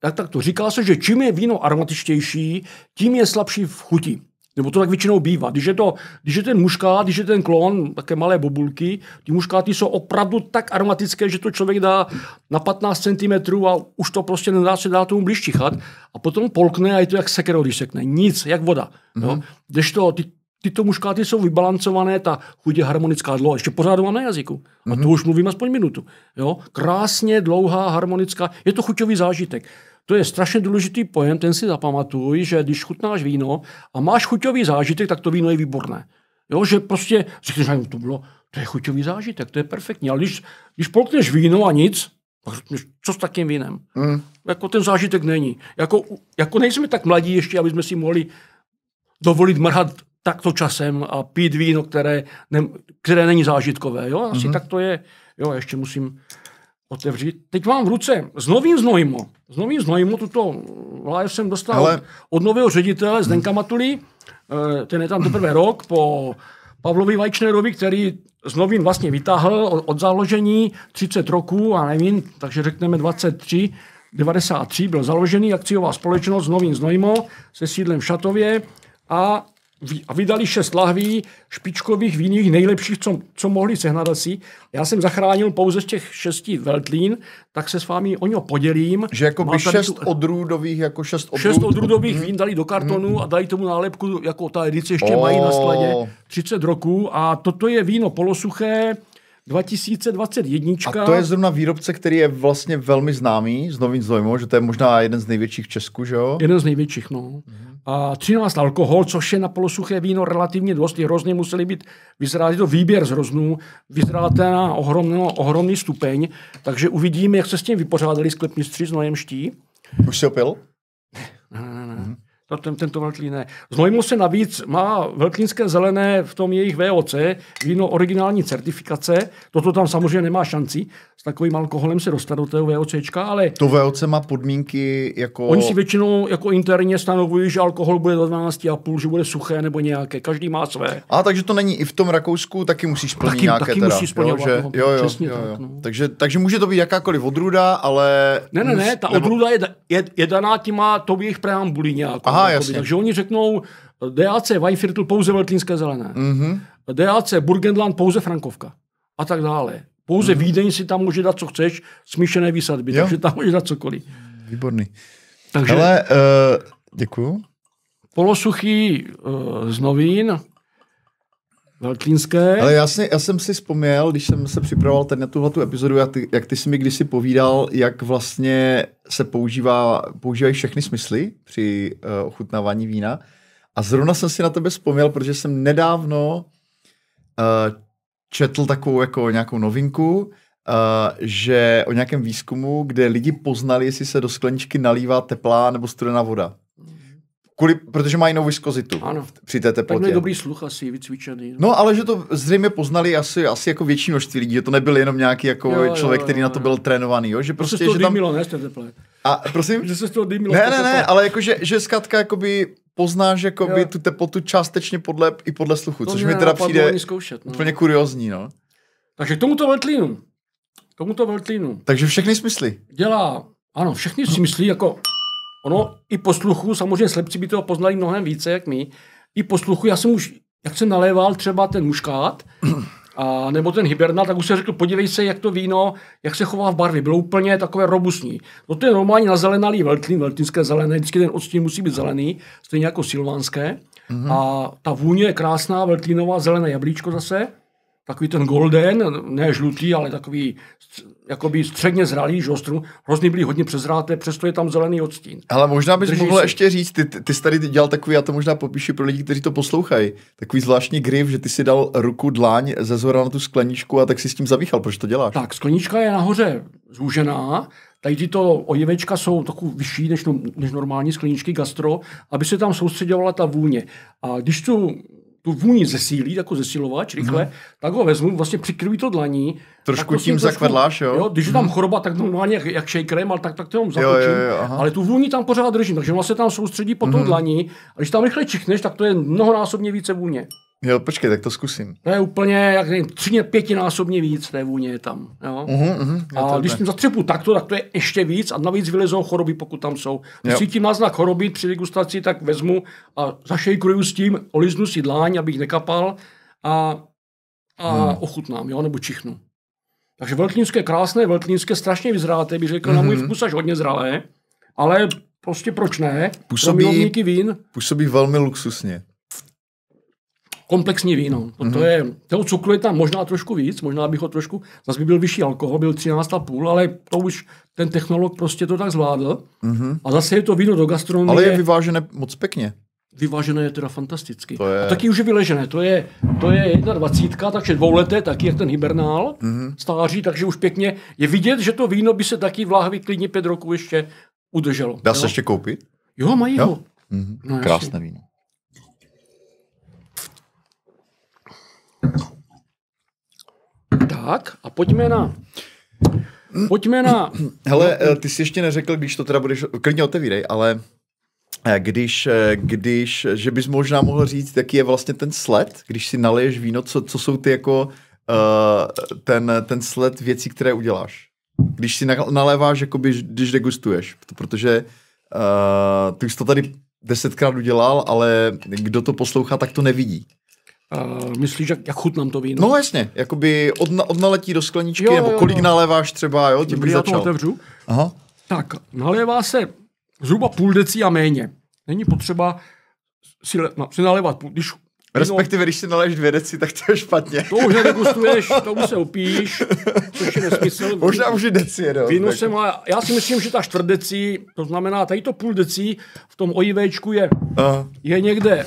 tak, tak to říká se, že čím je víno aromatičtější, tím je slabší v chuti. Nebo to tak většinou bývá. Když je, to, když je ten muškát, když je ten klon, také malé bobulky, ty muškáty jsou opravdu tak aromatické, že to člověk dá na 15 cm a už to prostě nedá se dá tomu blíž čichat. A potom polkne a je to jak sekero, když sekne. Nic, jak voda. Mm-hmm. Mhm. Když to, ty, tyto muškáty jsou vybalancované, ta chuť je harmonická dlouho, ještě pořád mám na jazyku. A mm-hmm. to už mluvím aspoň minutu. Jo? Krásně dlouhá, harmonická, je to chuťový zážitek. To je strašně důležitý pojem, ten si zapamatuj, že když chutnáš víno a máš chuťový zážitek, tak to víno je výborné. Jo, že prostě řekneš, že to bylo, to je chuťový zážitek, to je perfektní. Ale když, když polkneš víno a nic, tak řekneš, co s takým vínem? Mm. Jako ten zážitek není. Jako, jako nejsme tak mladí ještě, aby jsme si mohli dovolit mrhat takto časem a pít víno, které, ne, které není zážitkové. Jo? Asi mm-hmm. tak to je. Jo, ještě musím otevřít. Teď mám v ruce z novým znojmo. Z novým znojmo tuto lájev jsem dostal Ale... od nového ředitele Zdenka Matuli. Eh, ten je tam teprve rok po Pavlovi Vajčnerovi, který z novin vlastně vytáhl od založení 30 roků, a nevím, takže řekneme 23, 93 byl založený akciová společnost Novin Znojmo se sídlem v Šatově a a vydali šest lahví špičkových víných nejlepších, co, co mohli sehnat asi. Já jsem zachránil pouze z těch šesti veltlín, tak se s vámi o něho podělím. Že jako by šest tu, odrůdových, jako šest odrůd... Šest odrůdových hmm. vín dali do kartonu hmm. a dali tomu nálepku, jako ta edice ještě oh. mají na skladě 30 roků a toto je víno polosuché, 2021. A to je zrovna výrobce, který je vlastně velmi známý z Novým Znojmo, že to je možná jeden z největších v Česku, že jo? Jeden z největších, no. Mm-hmm. A 13 alkohol, což je na polosuché víno relativně dost. Ty hrozny museli být, vyzrát to výběr z hroznů, vyzráte na ohromný, ohromný stupeň, takže uvidíme, jak se s tím vypořádali sklepmistři z Nojemští. Už jsi opil? Ne, ne, ne. Mm-hmm to, ten, tento veltlín ne. Znojmo se navíc má veltlínské zelené v tom jejich VOC, víno originální certifikace. Toto tam samozřejmě nemá šanci. S takovým alkoholem se dostat do toho VOCčka, ale... To VOC má podmínky jako... Oni si většinou jako interně stanovují, že alkohol bude do 12,5, že bude suché nebo nějaké. Každý má své. A takže to není i v tom Rakousku, taky musíš splnit taky, nějaké taky teda. Musí splňovat, jo, že, jo, jo, jo, jo. Tak, no. takže, takže může to být jakákoliv odrůda, ale... Ne, ne, ne, ta nebo... odrůda je, je, je daná těma to jejich preambulí nějakou. Aha, jakoby, jasně. Takže oni řeknou DAC Weinviertel pouze veltlínské zelené. Mm-hmm. DAC Burgenland pouze Frankovka. A tak dále. Pouze mm-hmm. Vídeň si tam může dát, co chceš, smíšené výsadby, jo. takže tam může dát cokoliv. Výborný. Takže, Ale uh, děkuju. Polosuchý uh, z novín, Veltlínské. Ale já, si, já jsem si vzpomněl, když jsem se připravoval tady na tuhle epizodu, jak ty, jak ty jsi mi kdysi povídal, jak vlastně se používá, používají všechny smysly při uh, ochutnávání vína. A zrovna jsem si na tebe vzpomněl, protože jsem nedávno uh, četl takovou jako nějakou novinku, uh, že o nějakém výzkumu, kde lidi poznali, jestli se do skleničky nalívá teplá nebo studená voda. Kvůli, protože mají jinou viskozitu ano. při té teplotě. Tak dobrý sluch asi, vycvičený. No. no ale že to zřejmě poznali asi, asi jako větší množství lidí, že to nebyl jenom nějaký jako jo, člověk, jo, jo, který jo, na to byl trénovaný, jo? že prostě, se to že tam... dýmilo, ne, teple. A prosím? Že se z toho dýmilo. Ne, ne, ne, ale jakože, že zkrátka jakoby poznáš jakoby tu teplotu částečně podle, i podle sluchu, to což mi teda přijde zkoušet, no. úplně kuriozní, no. Takže k tomuto veltlínu, k tomuto veltlínu. Takže všechny smysly. Dělá, ano, všechny smysly, jako Ono i posluchu, samozřejmě slepci by toho poznali mnohem více, jak my. I posluchu, já jsem už, jak jsem naléval třeba ten muškát, a, nebo ten hibernát, tak už jsem řekl, podívej se, jak to víno, jak se chová v barvě. Bylo úplně takové robustní. No to je normálně na zelenalý veltlín, veltlínské zelené, vždycky ten odstín musí být zelený, stejně jako silvánské. Mm-hmm. A ta vůně je krásná, veltlínová, zelené jablíčko zase. takový ten golden, ne žlutý, ale takový jakoby středně zralý žostru. Hrozný byly hodně přezráté, přesto je tam zelený odstín. Ale možná bys Drží mohl se- ještě říct, ty, ty jsi tady dělal takový, já to možná popíšu pro lidi, kteří to poslouchají, takový zvláštní grif, že ty si dal ruku, dláň ze zhora na tu skleničku a tak si s tím zavýchal. Proč to děláš? Tak, sklenička je nahoře zúžená, tady tyto ojivečka jsou trochu vyšší než, no, než normální skleničky gastro, aby se tam soustředovala ta vůně. A když tu, tu vůni zesílí, jako zesilovač rychle, mm. tak ho vezmu, vlastně přikryjí to dlaní. Mhm. Trošku tak tím zakvedláš, jo? Mhm. jo? Když je tam choroba, tak normálně jak, jak shakerem, ale tak, tak to jenom zatočím. Mhm. ale tu vůni tam pořád držím, takže se tam soustředí po tou dlaní. A když tam rychle čichneš, tak to je mnohonásobně více vůně. Jo, počkej, tak to zkusím. To je úplně, jak nevím, tři, pětinásobně víc té vůně je tam. Jo? Uhum, uhum, já A to- když tím zatřepu takto, tak to je ještě víc a navíc vylezou choroby, pokud tam jsou. Když cítím náznak choroby při degustaci, tak vezmu a zašejkruju s tím, oliznu si dláň, abych nekapal a, a Hmm. ochutnám, jo, nebo čichnu. Takže veltlínské krásné, veltlínské strašně vyzráté, bych řekl, na můj Mhm. vkus až hodně zralé, ale prostě proč ne? Působí- vín, Působí velmi luxusně. Komplexní víno. To, Mhm. to je, toho cukru je tam možná trošku víc, možná bych ho trošku, zase by byl vyšší alkohol, byl 13,5, ale to už ten technolog prostě to tak zvládl. A zase je to víno do gastronomie, Mhm. Ale je vyvážené moc pěkně. vyvážené je teda fantasticky. To je- A taky už je vyležené, to je, to je 21, takže dvouleté, taky jak ten hibernál, Mhm. stáří, takže už pěkně je vidět, že to víno by se taky v láhvi klidně pět roků ještě udrželo. Dá jo? se ještě koupit? Jo, mají Jo? ho. Mhm. No. Krásné víno. Tak a pojďme na... Pojďme na... Hele, eh, ty jsi ještě neřekl, když to teda budeš, klidně otevírej, ale eh, když, eh, když, že bys možná mohl říct, jaký je vlastně ten sled, když si naleješ víno, co, co jsou ty jako uh, ten, ten sled věcí, které uděláš. Když si na- naléváš, jakoby, když degustuješ, To- protože uh, ty jsi to tady desetkrát udělal, ale kdo to poslouchá, tak to nevidí. Uh, myslíš, jak, jak chutnám to víno? No jasně, jakoby od, na- od naletí do skleničky, Jo, nebo jo, kolik jo. naléváš třeba, jo, tím bych já to začal. otevřu. Aha. Tak, nalévá se zhruba půl deci a méně. Není potřeba si, no, si nalévat půl, když Respektive, když si naleješ dvě deci, tak to je špatně. To už nedegustuješ, to už se opíš, což je nesmysl. Možná už i deci jedou. Víno se má, já si myslím, že ta čtvrt deci, to znamená, tady to půl deci v tom OIVčku je, Aha. je někde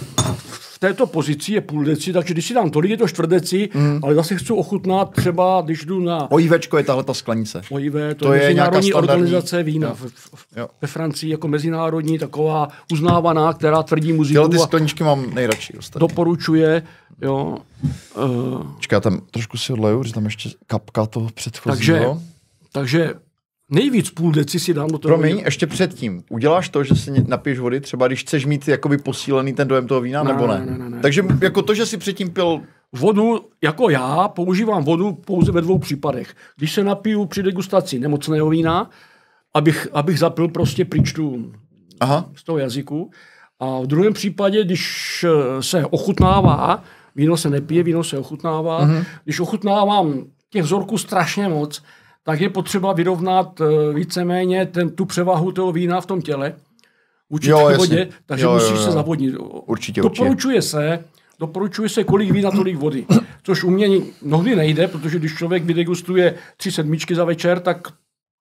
této pozici je půl deci, takže když si dám tolik, je to čtvrt deci, Mm. ale zase chci ochutnat třeba, když jdu na OIVčko je tahle ta sklenice. OIV, to, To je je nějaká mezinárodní standardní- organizace vína Jo. v, v, Jo. ve Francii jako mezinárodní, taková uznávaná, která tvrdí muziku Tyhle ty skleničky mám nejradši. Ostatně. doporučuje. Jo. Uh, Počkej, já tam trošku si odleju, že tam ještě kapka toho předchozího. takže, takže nejvíc půl deci si dám do toho. Promiň, vína. ještě předtím. Uděláš to, že si napiješ vody, třeba když chceš mít jakoby posílený ten dojem toho vína, Ne, nebo ne? ne, ne, ne, ne. Takže jako to, že si předtím pil... Vodu, jako já, používám vodu pouze ve dvou případech. Když se napiju při degustaci nemocného vína, abych, abych zapil prostě pryč tu Aha, z toho jazyku. A v druhém případě, když eh, se ochutnává, víno se nepije, víno se ochutnává, mm-hmm. když ochutnávám těch vzorků strašně moc, tak je potřeba vyrovnat eh, víceméně ten, tu převahu toho vína v tom těle vůči Jo, jasně. vodě, takže Jo, jo, musíš jo. se zavodnit. Určitě, Doporučuje se, doporučuje se, kolik vína, tolik vody. Což u mě mnohdy nejde, protože když člověk vydegustuje tři sedmičky za večer, tak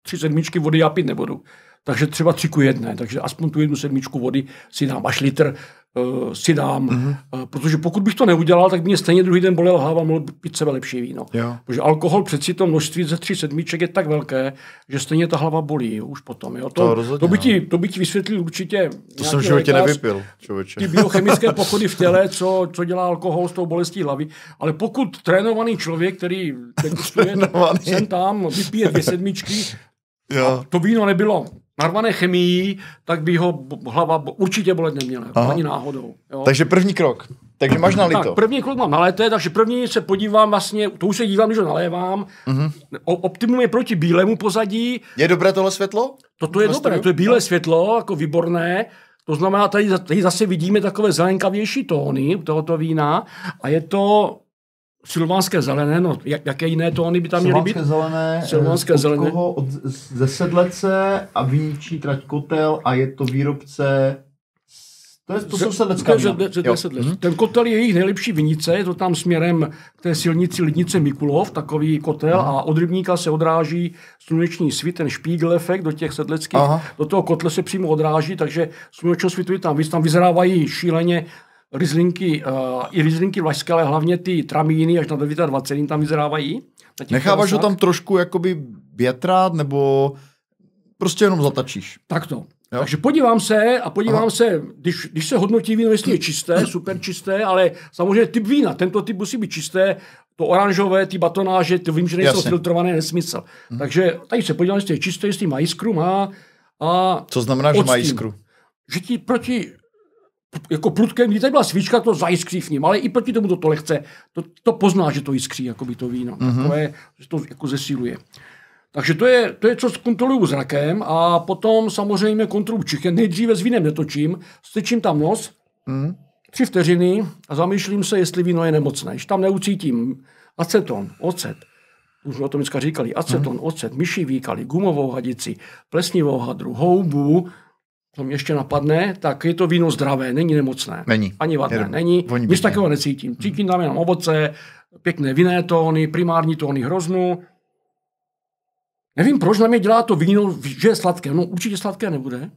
tři sedmičky vody já pít nebudu. Takže třeba tři ku jedné, takže aspoň tu jednu sedmičku vody si dám, až litr uh, si dám, Mhm. mm-hmm. uh, protože pokud bych to neudělal, tak by mě stejně druhý den bolela hlava, mohl by pít sebe lepší víno. Jo. Protože alkohol přeci to množství ze tři sedmiček je tak velké, že stejně ta hlava bolí už potom. Jo. To, To rozhodně, to, by no. ti, to by ti vysvětlil určitě to jsem v životě nevypil, člověče. ty biochemické pochody v těle, co, co dělá alkohol s tou bolestí hlavy. Ale pokud trénovaný člověk, který degustuje, Trénovaný. sem tam vypije dvě sedmičky, Jo. to víno nebylo narvané chemií, tak by ho hlava určitě bolet neměla. Aha. Ani náhodou. Jo. Takže první krok. Takže máš Tak, nalito. první kluk mám nalété, takže první se podívám vlastně, to už se dívám, když ho nalévám. Mhm. Mm-hmm. Optimum je proti bílému pozadí, Je dobré tohle světlo? Toto je Na dobré, studiu? to je bílé světlo, jako výborné. To znamená, tady, tady zase vidíme takové zelenkavější tóny u tohoto vína a je to silvánské zelené, no jak, jaké jiné tóny by tam měly být? zelené, Silvánské od zelené. koho? Od, ze Sedlece a viniční trať Kotel a je to výrobce To, je, to jsou sedlecká vína. Z, Ten kotel je jejich nejlepší vinice, je to tam směrem k té silnici Lidnice Mikulov, takový kotel Aha. a od rybníka se odráží sluneční svit, ten špígl efekt do těch sedleckých, Aha. do toho kotle se přímo odráží, takže slunečního svitu je tam tam vyzrávají šíleně Rizlinky, uh, i Rizlinky vlašské, ale hlavně ty tramíny až na 29 tam vyzrávají. Necháváš ho tam trošku jakoby větrat, nebo prostě jenom zatačíš? Tak to. Jo. Takže podívám se a podívám Aha. se, když, když se hodnotí víno, jestli je čisté, super čisté, ale samozřejmě typ vína, tento typ musí být čisté, to oranžové, ty batonáže, to vím, že nejsou Jasně. filtrované, nesmysl. Hmm. Takže tady se podívám, jestli je čisté, jestli má jiskru, má. A Co znamená, že má jiskru? Že ti proti jako prudké, když tady byla svíčka, to zajiskří v ním, ale i proti tomu to lehce, to, to pozná, že to jiskří, jako by to víno. Mm-hmm. To je, že to jako zesiluje. Takže to je, to je, co kontroluju zrakem a potom samozřejmě kontroluji čichy. Nejdříve s vínem netočím, stečím tam nos, mm. tři vteřiny a zamýšlím se, jestli víno je nemocné. Když tam neucítím aceton, ocet, už o tom dneska říkali, aceton, mm. ocet, myší výkaly, gumovou hadici, plesnivou hadru, houbu, to mě ještě napadne, tak je to víno zdravé, není nemocné. Není. Ani vadné, Jenom. není. Nic takového necítím. Cítím tam jenom ovoce, pěkné vinné tóny, primární tóny hroznu. Nevím, proč na mě dělá to víno, že je sladké. No určitě sladké nebude.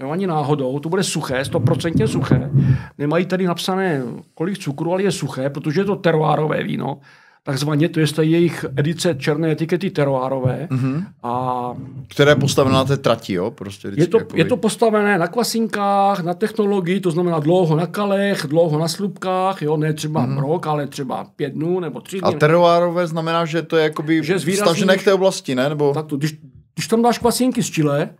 Jo, ani náhodou, to bude suché, stoprocentně suché. Nemají tady napsané, kolik cukru, ale je suché, protože je to teruárové víno takzvaně, to je jejich edice černé etikety teroárové. Mm-hmm. A Které je postavené na té trati, jo? Prostě je, to, je to postavené na kvasinkách, na technologii, to znamená dlouho na kalech, dlouho na slupkách, jo? ne třeba mm-hmm. rok, ale třeba pět dnů nebo tři dny. A teroárové znamená, že to je jakoby že stažené k té oblasti, ne? Nebo... Tak to, když, když tam dáš kvasinky z Chile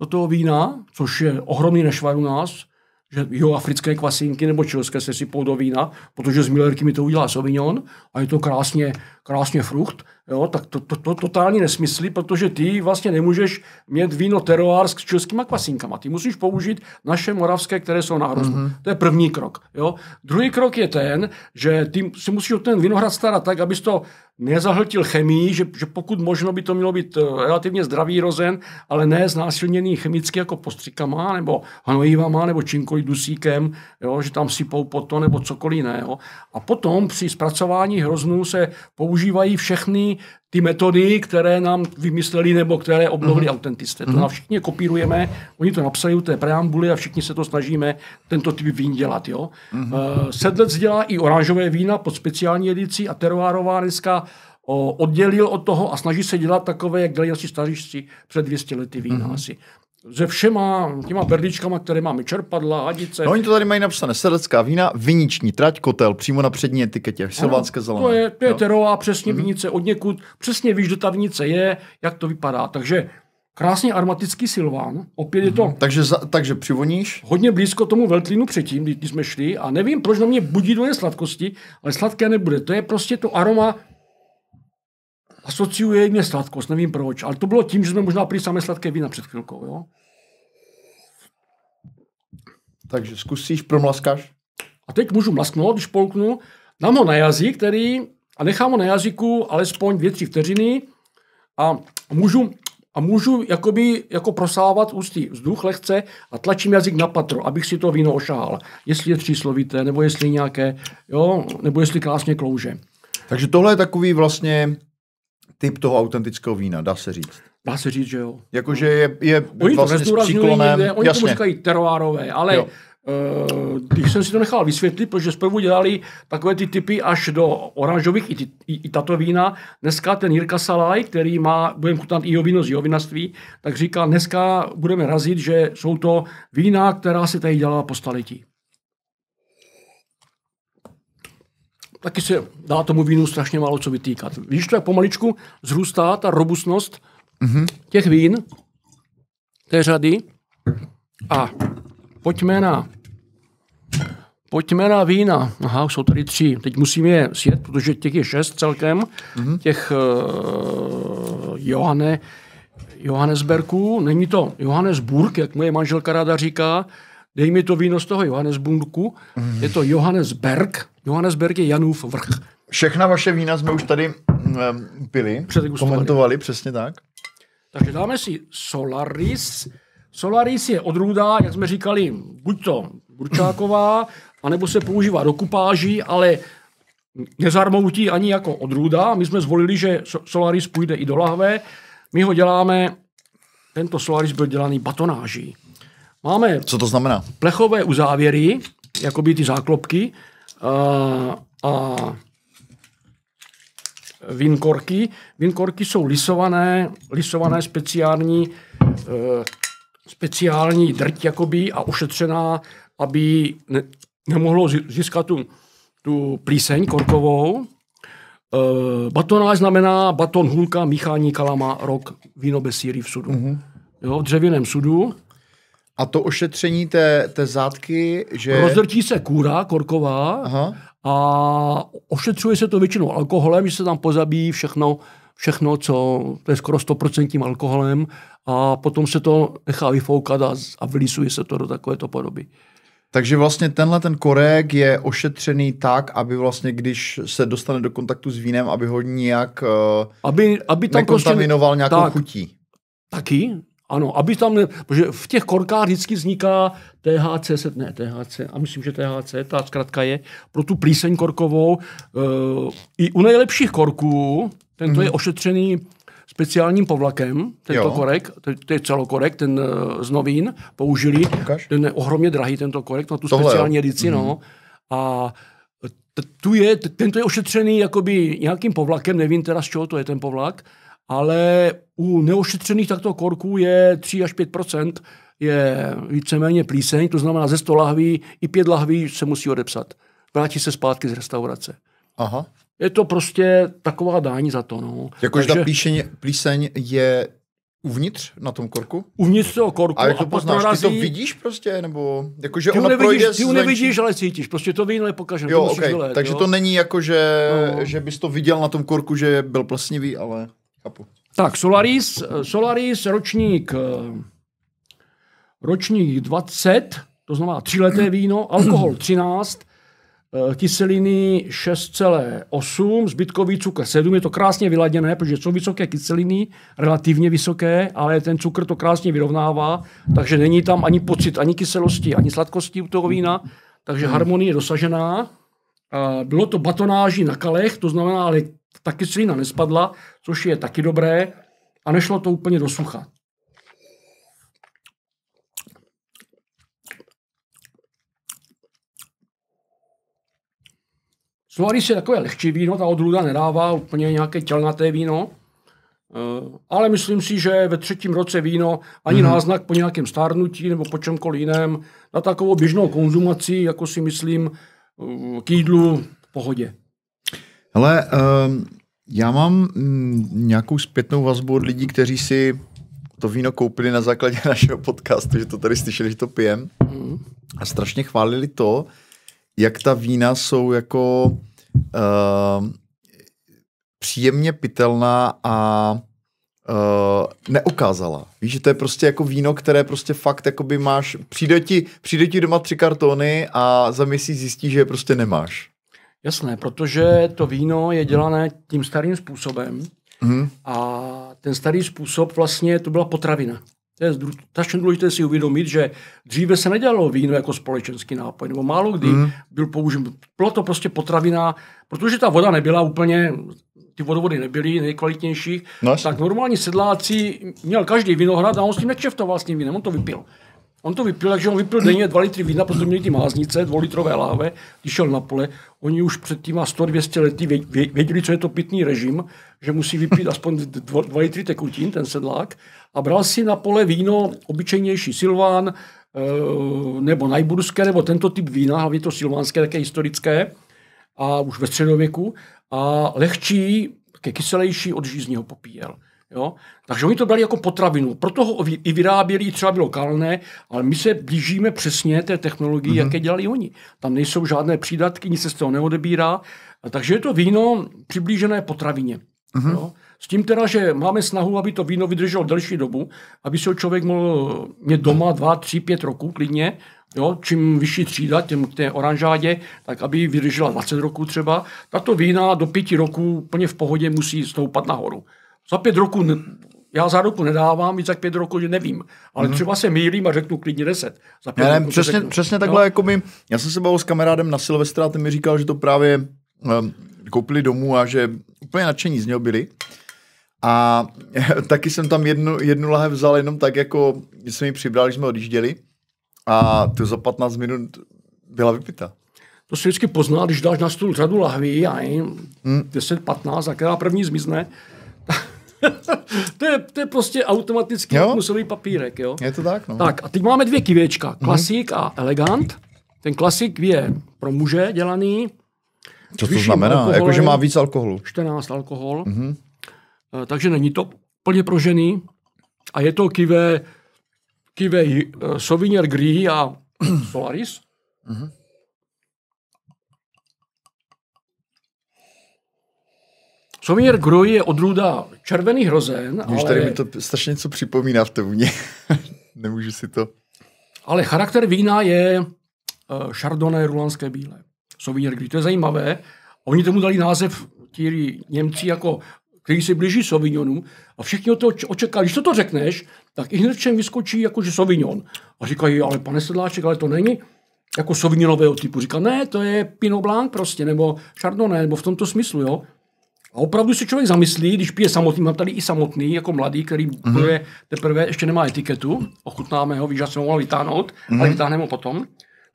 do toho vína, což je ohromný nešvar u nás, že jeho africké kvasinky nebo čilské se sypou do vína, protože z Millerky mi to udělá Sauvignon a je to krásně, krásně frucht, jo, tak to, to, to totální nesmysly, protože ty vlastně nemůžeš mít víno teroár s čilskýma kvasinkama. Ty musíš použít naše moravské, které jsou na hroznu. Mm-hmm. To je první krok. Jo. Druhý krok je ten, že ty si musíš o ten vinohrad starat tak, abys to nezahltil chemii, že, že pokud možno by to mělo být eh, relativně zdravý rozen, ale ne znásilněný chemicky jako postřikama, nebo hnojivama, nebo čímkoliv dusíkem, jo, že tam sypou to nebo cokoliv jiného. A potom při zpracování hroznů se používají všechny ty metody, které nám vymysleli nebo které obnovili mm-hmm. autentisté. To mm-hmm. všichni kopírujeme, oni to napsali u té preambuly a všichni se to snažíme tento typ vín dělat. Jo? Mm-hmm. Uh, Sedlec dělá i oranžové vína pod speciální edicí a teroárová dneska o, oddělil od toho a snaží se dělat takové, jak dělají naši staříšci před 200 lety vína mm-hmm. asi se všema těma berličkama, které máme, čerpadla, hadice. No, oni to tady mají napsané, sedlecká vína, viniční trať, kotel, přímo na přední etiketě, silvánské zelené. To je, to je terová přesně mm-hmm. vinice od někud, přesně víš, kdo ta vinice je, jak to vypadá. Takže krásně aromatický silván, opět mm-hmm. je to... Mhm. Takže, za, takže přivoníš? Hodně blízko tomu veltlínu předtím, když jsme šli a nevím, proč na mě budí dvoje sladkosti, ale sladké nebude. To je prostě to aroma asociuje mě sladkost, nevím proč, ale to bylo tím, že jsme možná pili samé sladké vína před chvilkou. Jo? Takže zkusíš, promlaskáš? A teď můžu mlasknout, když polknu, dám ho na jazyk, který, a nechám ho na jazyku alespoň dvě, tři vteřiny a můžu, a můžu jakoby, jako prosávat ústy vzduch lehce a tlačím jazyk na patro, abych si to víno ošahal. Jestli je tříslovité, nebo jestli nějaké, jo, nebo jestli krásně klouže. Takže tohle je takový vlastně typ toho autentického vína, dá se říct. Dá se říct, že jo. Jakože je, je oni vlastně to s příklonem. Někde, oni jasně. tomu říkají teroárové, ale jo. Uh, když jsem si to nechal vysvětlit, protože zprvu dělali takové ty typy až do oranžových, i, ty, i, i tato vína. Dneska ten Jirka Salaj, který má, budeme chutnat i jeho víno z jeho vinaství, tak říká, dneska budeme razit, že jsou to vína, která se tady dělala po staletí. Taky se dá tomu vínu strašně málo co vytýkat. Víš, to je pomaličku zrůstá ta robustnost mm-hmm. těch vín, té řady. A pojďme na Pojďme na vína. Aha, jsou tady tři. Teď musíme je sjet, protože těch je šest celkem. Mm-hmm. Těch uh, Johane, Johannesbergů. Není to Johannesburg, jak moje manželka ráda říká, dej mi to víno z toho Johannesburgu, mm. je to Johannesberg, Johannesberg je Janův vrch. Všechna vaše vína jsme už tady um, pili, komentovali, přesně tak. Takže dáme si Solaris. Solaris je odrůda, jak jsme říkali, buď to burčáková, anebo se používá do kupáží, ale nezarmoutí ani jako odrůda. My jsme zvolili, že Solaris půjde i do lahve. My ho děláme, tento Solaris byl dělaný batonáží. Máme Co to znamená? plechové uzávěry, jako by ty záklopky, a, a vinkorky. Vinkorky jsou lisované, lisované speciální, e, speciální drť jakoby a ošetřená, aby ne, nemohlo získat tu, tu plíseň korkovou. E, batonáž znamená baton, hulka, míchání kalama, rok, víno bez síry v sudu. Mm-hmm. Jo, v dřevěném sudu. A to ošetření té, té zátky, že... Rozdrtí se kůra korková Aha. a ošetřuje se to většinou alkoholem, že se tam pozabíjí všechno, všechno, co to je skoro 100% alkoholem a potom se to nechá vyfoukat a, a vylisuje se to do takovéto podoby. Takže vlastně tenhle ten korek je ošetřený tak, aby vlastně, když se dostane do kontaktu s vínem, aby ho nijak uh, Aby, aby tam prostě... nekontaminoval nějakou tak, chutí. Taky, ano, aby tam, ne, protože v těch korkách vždycky vzniká THC, ne THC, a myslím, že THC, ta zkrátka je pro tu plíseň korkovou. Uh, I u nejlepších korků, tento mm. je ošetřený speciálním povlakem, tento Jo. korek, to, to je celokorek, ten uh, z novín použili. Ukaž. Ten je ohromně drahý, tento korek, na tu Tohle, speciální jo. edici, no. A t- tu je, tento je ošetřený jakoby nějakým povlakem, nevím teda z čeho to je ten povlak, ale u neošetřených takto korků je 3 až 5% je víceméně plíseň, to znamená ze 100 lahví i 5 lahví se musí odepsat. Vrátí se zpátky z restaurace. Aha. Je to prostě taková dáň za to. No. Jakože ta plíšeň, plíseň je uvnitř na tom korku? uvnitř toho korku A jak to pak poznáš? Ty to vidíš prostě? Nebo jakože Ty ona projde nevidíš, ty zvenčí? nevidíš, ale cítíš. Prostě to víno je pokažené. Jo, okay. vylet, Takže jo. to není jako, že, No. že bys to viděl na tom korku, že byl plesnivý, ale chápu. Tak, Solaris, Solaris ročník, eh, ročník 20, to znamená tříleté víno, alkohol 13, eh, kyseliny 6,8, zbytkový cukr 7, je to krásně vyladěné, protože jsou vysoké kyseliny, relativně vysoké, ale ten cukr to krásně vyrovnává, takže není tam ani pocit ani kyselosti, ani sladkosti u toho vína, takže harmonie je dosažená. Bylo to batonáží na kalech, to znamená, ale ta kyselina nespadla, což je taky dobré, a nešlo to úplně do sucha. Solaris je takové lehčí víno, ta odrůda nedává úplně nějaké tělnaté víno, Eh, ale myslím si, že ve třetím roce víno ani mm-hmm. náznak po nějakém stárnutí nebo po čemkoliv jiném na takovou běžnou konzumaci, jako si myslím, eh, k jídlu v pohodě. Hele, um, já mám mm, nějakou zpětnou vazbu od lidí, kteří si to víno koupili na základě našeho podcastu, že to tady slyšeli, že to pijem. A strašně chválili to, jak ta vína jsou jako uh, příjemně pitelná a uh, neokázala. Víš, že to je prostě jako víno, které prostě fakt jakoby máš, přijde ti, přijde ti doma tři kartony a za měsíc zjistíš, že je prostě nemáš. Jasné, protože to víno je dělané tím starým způsobem Mhm. a ten starý způsob vlastně to byla potravina. To je strašně důležité si uvědomit, že dříve se nedělalo víno jako společenský nápoj, nebo málo kdy Mhm. byl použit. Byla to prostě potravina, protože ta voda nebyla úplně, ty vodovody nebyly nejkvalitnější, No tak normální sedláci měl každý vinohrad a on s tím nekšeftoval s tím vínem, on to vypil. On to vypil, takže on vypil denně 2 litry vína, protože měli ty máznice, dvoulitrové láhve, když šel na pole. Oni už před těma 100-200 lety vě- vě- věděli, co je to pitný režim, že musí vypít aspoň 2 litry tekutin, ten sedlák. A bral si na pole víno obyčejnější Silván, eh, nebo najburské, nebo tento typ vína, hlavně to silvánské, také historické, a už ve středověku, a lehčí, také kyselější od žízního popíjel. Jo? Takže oni to brali jako potravinu. Proto ho i vyráběli, třeba bylo kalné, ale my se blížíme přesně té technologii, mm-hmm. jaké dělali oni. Tam nejsou žádné přídatky, nic se z toho neodebírá. Takže je to víno přiblížené potravině. Mm-hmm. Jo? S tím teda, že máme snahu, aby to víno vydrželo delší dobu, aby se ho člověk mohl mít doma dva, tři, pět roků klidně, Jo, čím vyšší třída, těm k té oranžádě, tak aby vydržela 20 roků třeba. Tato vína do pěti roků plně v pohodě musí stoupat nahoru. Za pět roků ne, já záruku nedávám, víc jak pět roků, že nevím. Ale mm-hmm. třeba se mýlím a řeknu klidně deset. Za pět ne, ne, přesně, řeknu. přesně takhle, no. jako my, já jsem se bavil s kamarádem na Silvestra a ten mi říkal, že to právě um, koupili domů a že úplně nadšení z něho byli. A taky jsem tam jednu, jednu lahev vzal jenom tak, jako jsme ji přibrali, když jsme odjížděli. A to za 15 minut byla vypita. To si vždycky pozná, když dáš na stůl řadu lahví a hmm. 10-15 a která první zmizne. to, je, to je prostě automatický musový papírek. Jo? Je to tak, no. Tak a teď máme dvě kivěčka. Klasik hmm. a elegant. Ten klasik je pro muže dělaný. Co to znamená? Jako, že má víc alkoholu. 14 alkohol. Mm-hmm. Takže není to plně pro ženy. A je to kivé, kivé uh, Sauvignon Gris a Solaris. Mm-hmm. Sauvignon Gros je odrůda červený hrozen. Už ale... tady mi to strašně něco připomíná v té vůni. Nemůžu si to... Ale charakter vína je uh, Chardonnay rulanské bílé. Sauvignon Gris. To je zajímavé. Oni tomu dali název ti Němci jako který se blíží Sauvignonu a všichni o to očekali. Když to, to řekneš, tak i hned všem vyskočí jako, že Sauvignon. A říkají, ale pane Sedláček, ale to není jako Sauvignonového typu. Říká, ne, to je Pinot Blanc prostě, nebo Chardonnay, nebo v tomto smyslu, jo. A opravdu si člověk zamyslí, když pije samotný, mám tady i samotný, jako mladý, který mm-hmm. je teprve ještě nemá etiketu, ochutnáme ho, víš, že jsem ho mohl vytáhnout, mm-hmm. ale vytáhneme ho potom.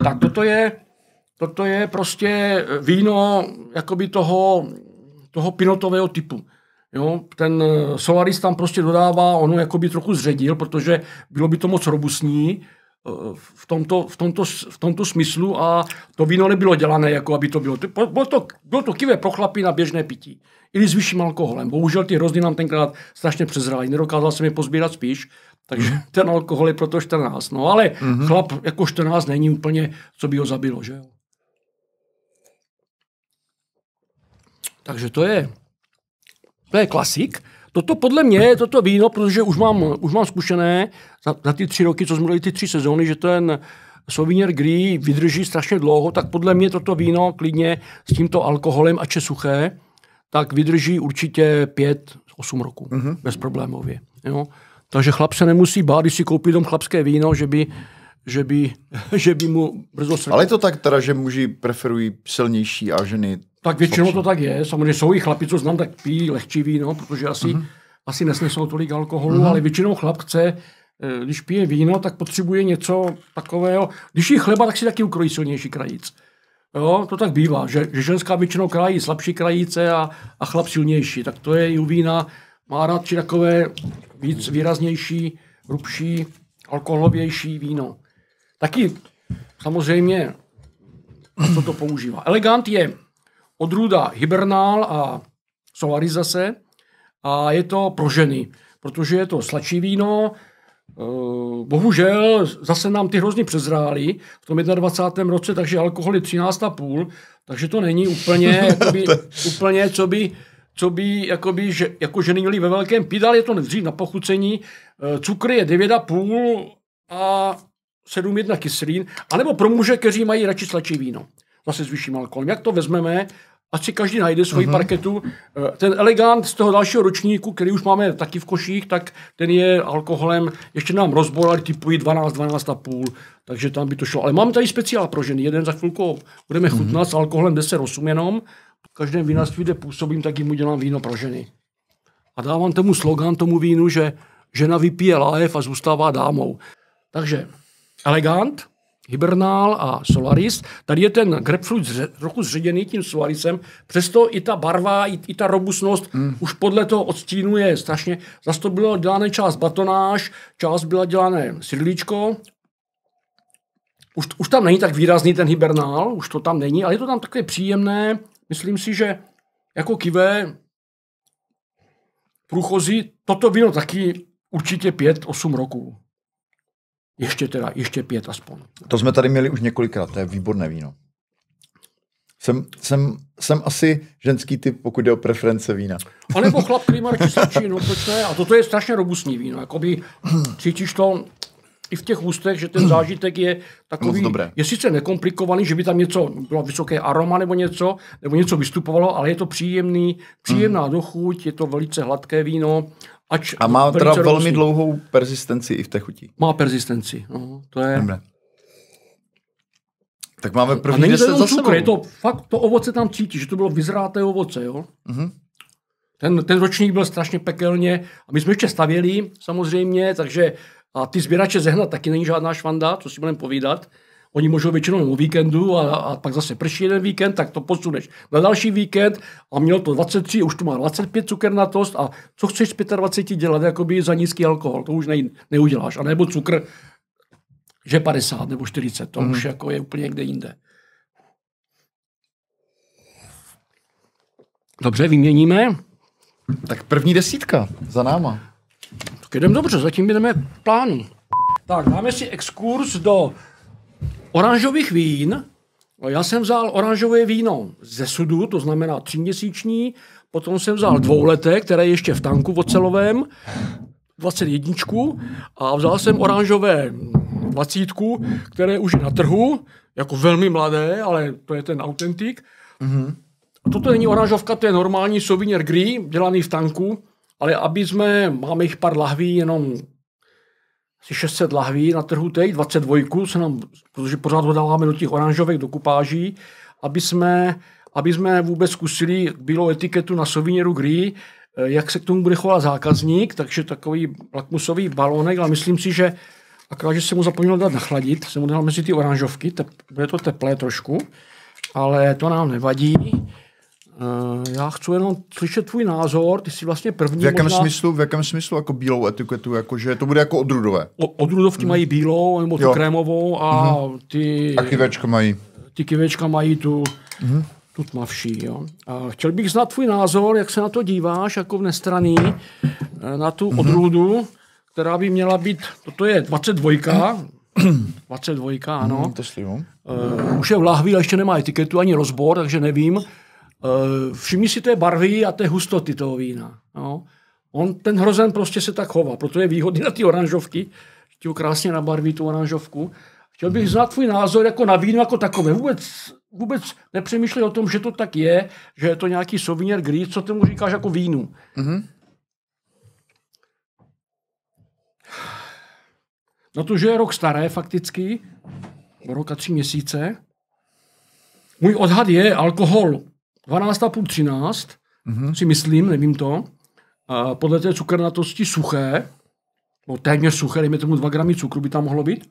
Tak toto je, toto je prostě víno jakoby toho, toho pinotového typu. Jo, ten eh, Solaris tam prostě dodává, ono jako by trochu zředil, protože bylo by to moc robustní v tomto, v, tomto, v tomto smyslu a to víno nebylo dělané, jako aby to bylo. Bylo to, bylo to kivé pro chlapy na běžné pití. I s vyšším alkoholem. Bohužel ty hrozny nám tenkrát strašně přezrali. Nedokázal jsem je pozbírat spíš, takže mm. ten alkohol je proto 14. No ale mm-hmm. chlap jako 14 není úplně, co by ho zabilo, že jo. Takže to je to je klasik. Toto podle mě, toto víno, protože už mám, už mám zkušené za, za ty tři roky, co jsme měli ty tři sezóny, že ten Sauvignon Gris vydrží strašně dlouho, tak podle mě toto víno klidně s tímto alkoholem, ač je suché, tak vydrží určitě 5-8 roků, mm-hmm. bezproblémově. Jo? Takže chlap se nemusí bát, když si koupí dom chlapské víno, že by, že by, že by mu brzo srdce. Ale je to tak teda, že muži preferují silnější a ženy tak většinou to tak je. Samozřejmě jsou i chlapi, co znám, tak pijí lehčí víno, protože asi, uh-huh. asi nesnesou tolik alkoholu, uh-huh. ale většinou chlap chce, eh, když pije víno, tak potřebuje něco takového. Když jí chleba, tak si taky ukrojí silnější krajíc. Jo, to tak bývá, že, že ženská většinou krají slabší krajíce a, a chlap silnější. Tak to je i u vína. Má radši takové víc výraznější, hrubší, alkoholovější víno. Taky samozřejmě, co to používá. Elegant je odrůda hibernál a solaris zase. A je to pro ženy, protože je to sladší víno, eh, Bohužel zase nám ty hrozně přezrály v tom 21. roce, takže alkohol je 13,5, takže to není úplně, jakoby, úplně co by, co by jakoby, že, jako ženy měly ve velkém pít, ale je to dřív na pochucení. Eh, cukr je 9,5 a 7,1 kyselin, anebo pro muže, kteří mají radši sladší víno zase s vyšším alkoholem. Jak to vezmeme, ať si každý najde svoji uh-huh. parketu. Eh, ten elegant z toho dalšího ročníku, který už máme taky v koších, tak ten je alkoholem, ještě nám rozbolali typují 12, 12,5, takže tam by to šlo. Ale máme tady speciál pro ženy, jeden za chvilku budeme uh-huh. chutnat s alkoholem 10,8 jenom. V každém vinařství, kde působím, tak jim udělám víno pro ženy. A dávám tomu slogan tomu vínu, že žena vypije láhev a zůstává dámou. Takže elegant, Hibernál a Solaris. Tady je ten grapefruit zře, trochu zředěný tím Solarisem, přesto i ta barva, i, i ta robustnost mm. už podle toho odstínu je strašně. Zase to bylo dělané část batonáž, část byla dělané sidlíčko. Už, už tam není tak výrazný ten hibernál, už to tam není, ale je to tam takové příjemné. Myslím si, že jako kivé průchozí, toto víno taky určitě 5-8 roků. Ještě teda, ještě pět aspoň. To jsme tady měli už několikrát, to je výborné víno. Jsem, jsem, jsem asi ženský typ, pokud jde o preference vína. A nebo chlap, který má radši no proč ne? A toto je strašně robustní víno. Jakoby cítíš to i v těch ústech, že ten zážitek je takový, dobré. je sice nekomplikovaný, že by tam něco, bylo vysoké aroma nebo něco, nebo něco vystupovalo, ale je to příjemný, příjemná mm. dochuť, je to velice hladké víno Ač A má teda velmi robustní. dlouhou persistenci i v té chutí. Má persistenci. No, to je... Dobré. Tak máme A první není to jenom cukr, je to fakt, to ovoce tam cítí, že to bylo vyzráté ovoce, jo. Mhm. Ten, ten ročník byl strašně pekelně a my jsme ještě stavěli samozřejmě, takže a ty sběrače zehnat taky není žádná švanda, co si budeme povídat. Oni můžou většinou o víkendu a, a pak zase prší jeden víkend, tak to posuneš na další víkend a mělo to 23, už tu má 25 cukernatost a co chceš z 25 dělat jakoby za nízký alkohol, to už ne, neuděláš. A nebo cukr, že 50 nebo 40, to mm. už jako je úplně někde jinde. Dobře, vyměníme. Tak první desítka za náma. Tak jdem dobře, zatím jdeme plánu. Tak, dáme si exkurs do oranžových vín. Já jsem vzal oranžové víno ze sudu, to znamená tříměsíční, potom jsem vzal dvouleté, které je ještě v tanku ocelovém, 21 a vzal jsem oranžové 20, které už je na trhu, jako velmi mladé, ale to je ten autentik. A toto není oranžovka, to je normální Sauvignon Gris, dělaný v tanku, ale aby jsme, máme jich pár lahví, jenom asi 600 lahví na trhu teď, 22 se nám, protože pořád ho dáváme do těch oranžovek, do kupáží, aby jsme, aby jsme vůbec zkusili bílou etiketu na Sauvignon Gris, eh, jak se k tomu bude chovat zákazník, takže takový lakmusový balónek, ale myslím si, že akorát, že jsem mu zapomněl dát nachladit, jsem mu dal mezi ty oranžovky, tep, bude to teplé trošku, ale to nám nevadí. Eh, Já chci jenom slyšet tvůj názor, ty jsi vlastně první V jakém možná... smyslu, v jakém smyslu jako bílou etiketu, jako že to bude jako odrudové. O- Odrůdovky mají bílou nebo tu krémovou a ty, A kivečko mají. ty kivečka mají tu, tu tmavší. Jo. A chtěl bych znát tvůj názor, jak se na to díváš jako v nestraný, eh, na tu odrůdu, která by měla být, toto je 22, 22, ano. To slivu. Uh, už je v lahvi, ale ještě nemá etiketu ani rozbor, takže nevím. Uh, všimni si té barvy a té hustoty toho vína. No. On, ten hrozen prostě se tak chová, proto je výhodný na ty oranžovky. Ho krásně nabarví tu oranžovku. Chtěl bych znát tvůj názor jako na víno jako takové. Vůbec, vůbec nepřemýšlej o tom, že to tak je, že je to nějaký Sauvignon Gris, co tomu říkáš jako vínu. No to, že je rok staré fakticky, rok a tři měsíce. Můj odhad je alkohol 12,5, 13, mm-hmm. si myslím, nevím to. A podle té cukernatosti suché, no téměř suché, dejme tomu 2 gramy cukru by tam mohlo být.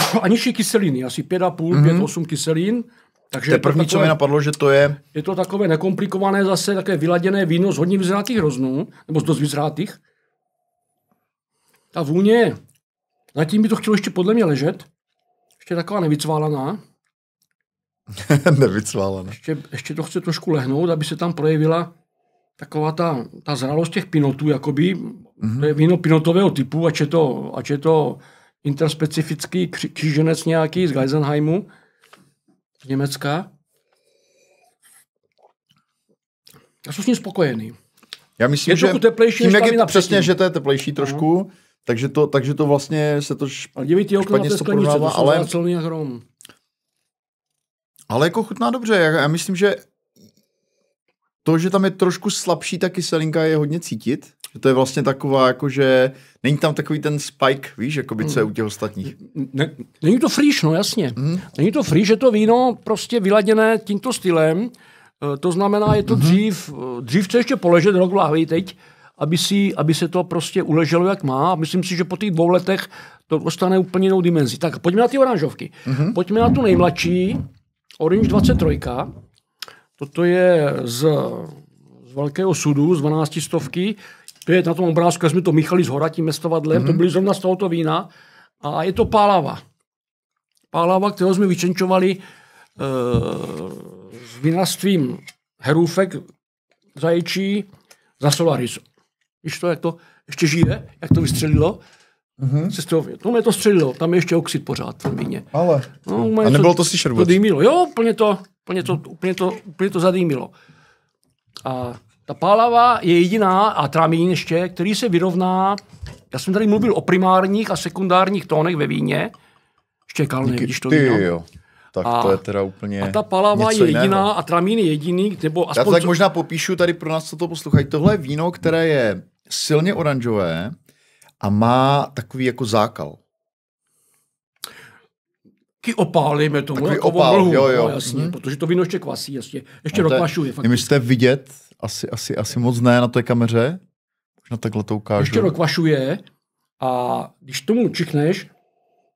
A nižší kyseliny, asi 5,5, mm-hmm. 5-8 kyselin. Takže To je první, co mi takové- napadlo, že to je je to takové nekomplikované zase, také vyladěné víno z hodně vyzrátých hroznů, nebo z dost vyzrátých. Ta vůně, zatím by to chtělo ještě podle mě ležet. Ještě taková nevycválaná. nevycválené. Ještě, ještě to chce trošku lehnout, aby se tam projevila taková ta, ta zralost těch pinotů, jakoby. Mm-hmm. To je víno pinotového typu, ať je to, ať je to interspecifický kři- kříženec nějaký z Geisenheimu z Německa. Já jsem s ním spokojený. Já myslím, Je že teplejší tím, jak je přesně, že to je teplejší trošku, takže, to, takže to vlastně se to... Ale Špatně té se jsou ale- hrom. Ale jako chutná dobře. Já, já myslím, že to, že tam je trošku slabší ta kyselinka, je hodně cítit. Že to je vlastně taková, jako že není tam takový ten spike, víš, jako by co je u těch ostatních. Ne, není to frýš, no jasně. Mm. Není to frýš, je to víno prostě vyladěné tímto stylem. E, To znamená, je to Mhm. dřív, e, dřív chce ještě poležet rok v lahvi teď, aby, si, aby se to prostě uleželo, jak má. A myslím si, že po těch dvou letech to dostane úplně jinou dimenzi. Tak pojďme na ty oranžovky. Mhm. Mm-hmm. Pojďme na tu nejmladší, Orange 23. Toto je z, z velkého sudu, z 12 stovky. To je na tom obrázku, jak jsme to míchali z hora tím mestovadlem, mm-hmm. to byly zrovna z tohoto vína. A je to pálava. Pálava, kterou jsme vyčenčovali e, s vinařstvím Herůfek zaječí za Solaris. Víš to, jak to ještě žije, jak to vystřelilo? Mm-hmm. To mě to střelilo, tam je ještě oxid pořád v víně. Ale. No, A nebylo to slyšet To vůbec. dýmilo. Jo, úplně to, úplně to, úplně to, úplně to zadýmilo. A ta pálava je jediná, a tramín ještě, který se vyrovná, já jsem tady mluvil o primárních a sekundárních tónech ve víně, ještě vidíš to víno. jo. tak A- to je teda úplně A ta palava je jiného. jediná a tramín je jediný, nebo Já to aspoň tak možná popíšu tady pro nás, co to poslouchají. Tohle je víno, které je silně oranžové a má takový jako zákal. taky opál, dejme tomu. Takový jako opál, mlhu, jo, jo. No, jasně, Mhm. protože to víno ještě kvasí, jasně. Ještě No to je- je vidět, asi, asi, asi moc ne na té kameře. Možná takhle to ukážu. Ještě rozkvašuje a když tomu čichneš,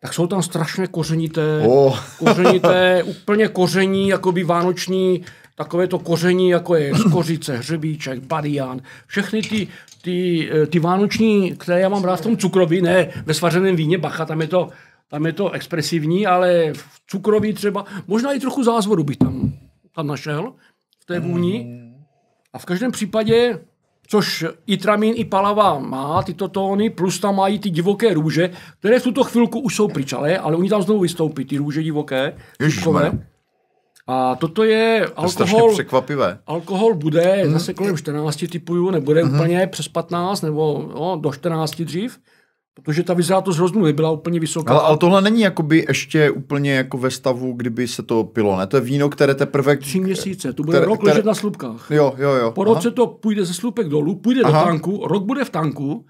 tak jsou tam strašné kořenité, Oh, kořenité, úplně koření, jakoby vánoční, takové to koření, jako je skořice, hřebíček, badián, všechny ty, ty, eh, ty vánoční, které já mám rád v tom cukroví, ne ve svařeném víně, bacha, tam je to, tam je to expresivní, ale v cukroví třeba, možná i trochu zázvoru bych tam, tam našel v té vůni. A v každém případě, což i tramín, i palava má tyto tóny, plus tam mají ty divoké růže, které v tuto chvilku už jsou pryč, ale, ale oni tam znovu vystoupí, ty růže divoké, Ježišmarja. A toto je to je alkohol, překvapivé. alkohol bude zase kolem 14 typuju, nebude úplně přes 15 nebo no, do 14 dřív, protože ta vyzrátost hroznu nebyla úplně vysoká. Ale, ale tohle není jakoby ještě úplně jako ve stavu, kdyby se to pilo, ne? To je víno, které teprve... Tři měsíce, to bude které- rok které- ležet na slupkách. Jo, jo, jo. Po roce to půjde ze slupek dolů, půjde Aha. do tanku, rok bude v tanku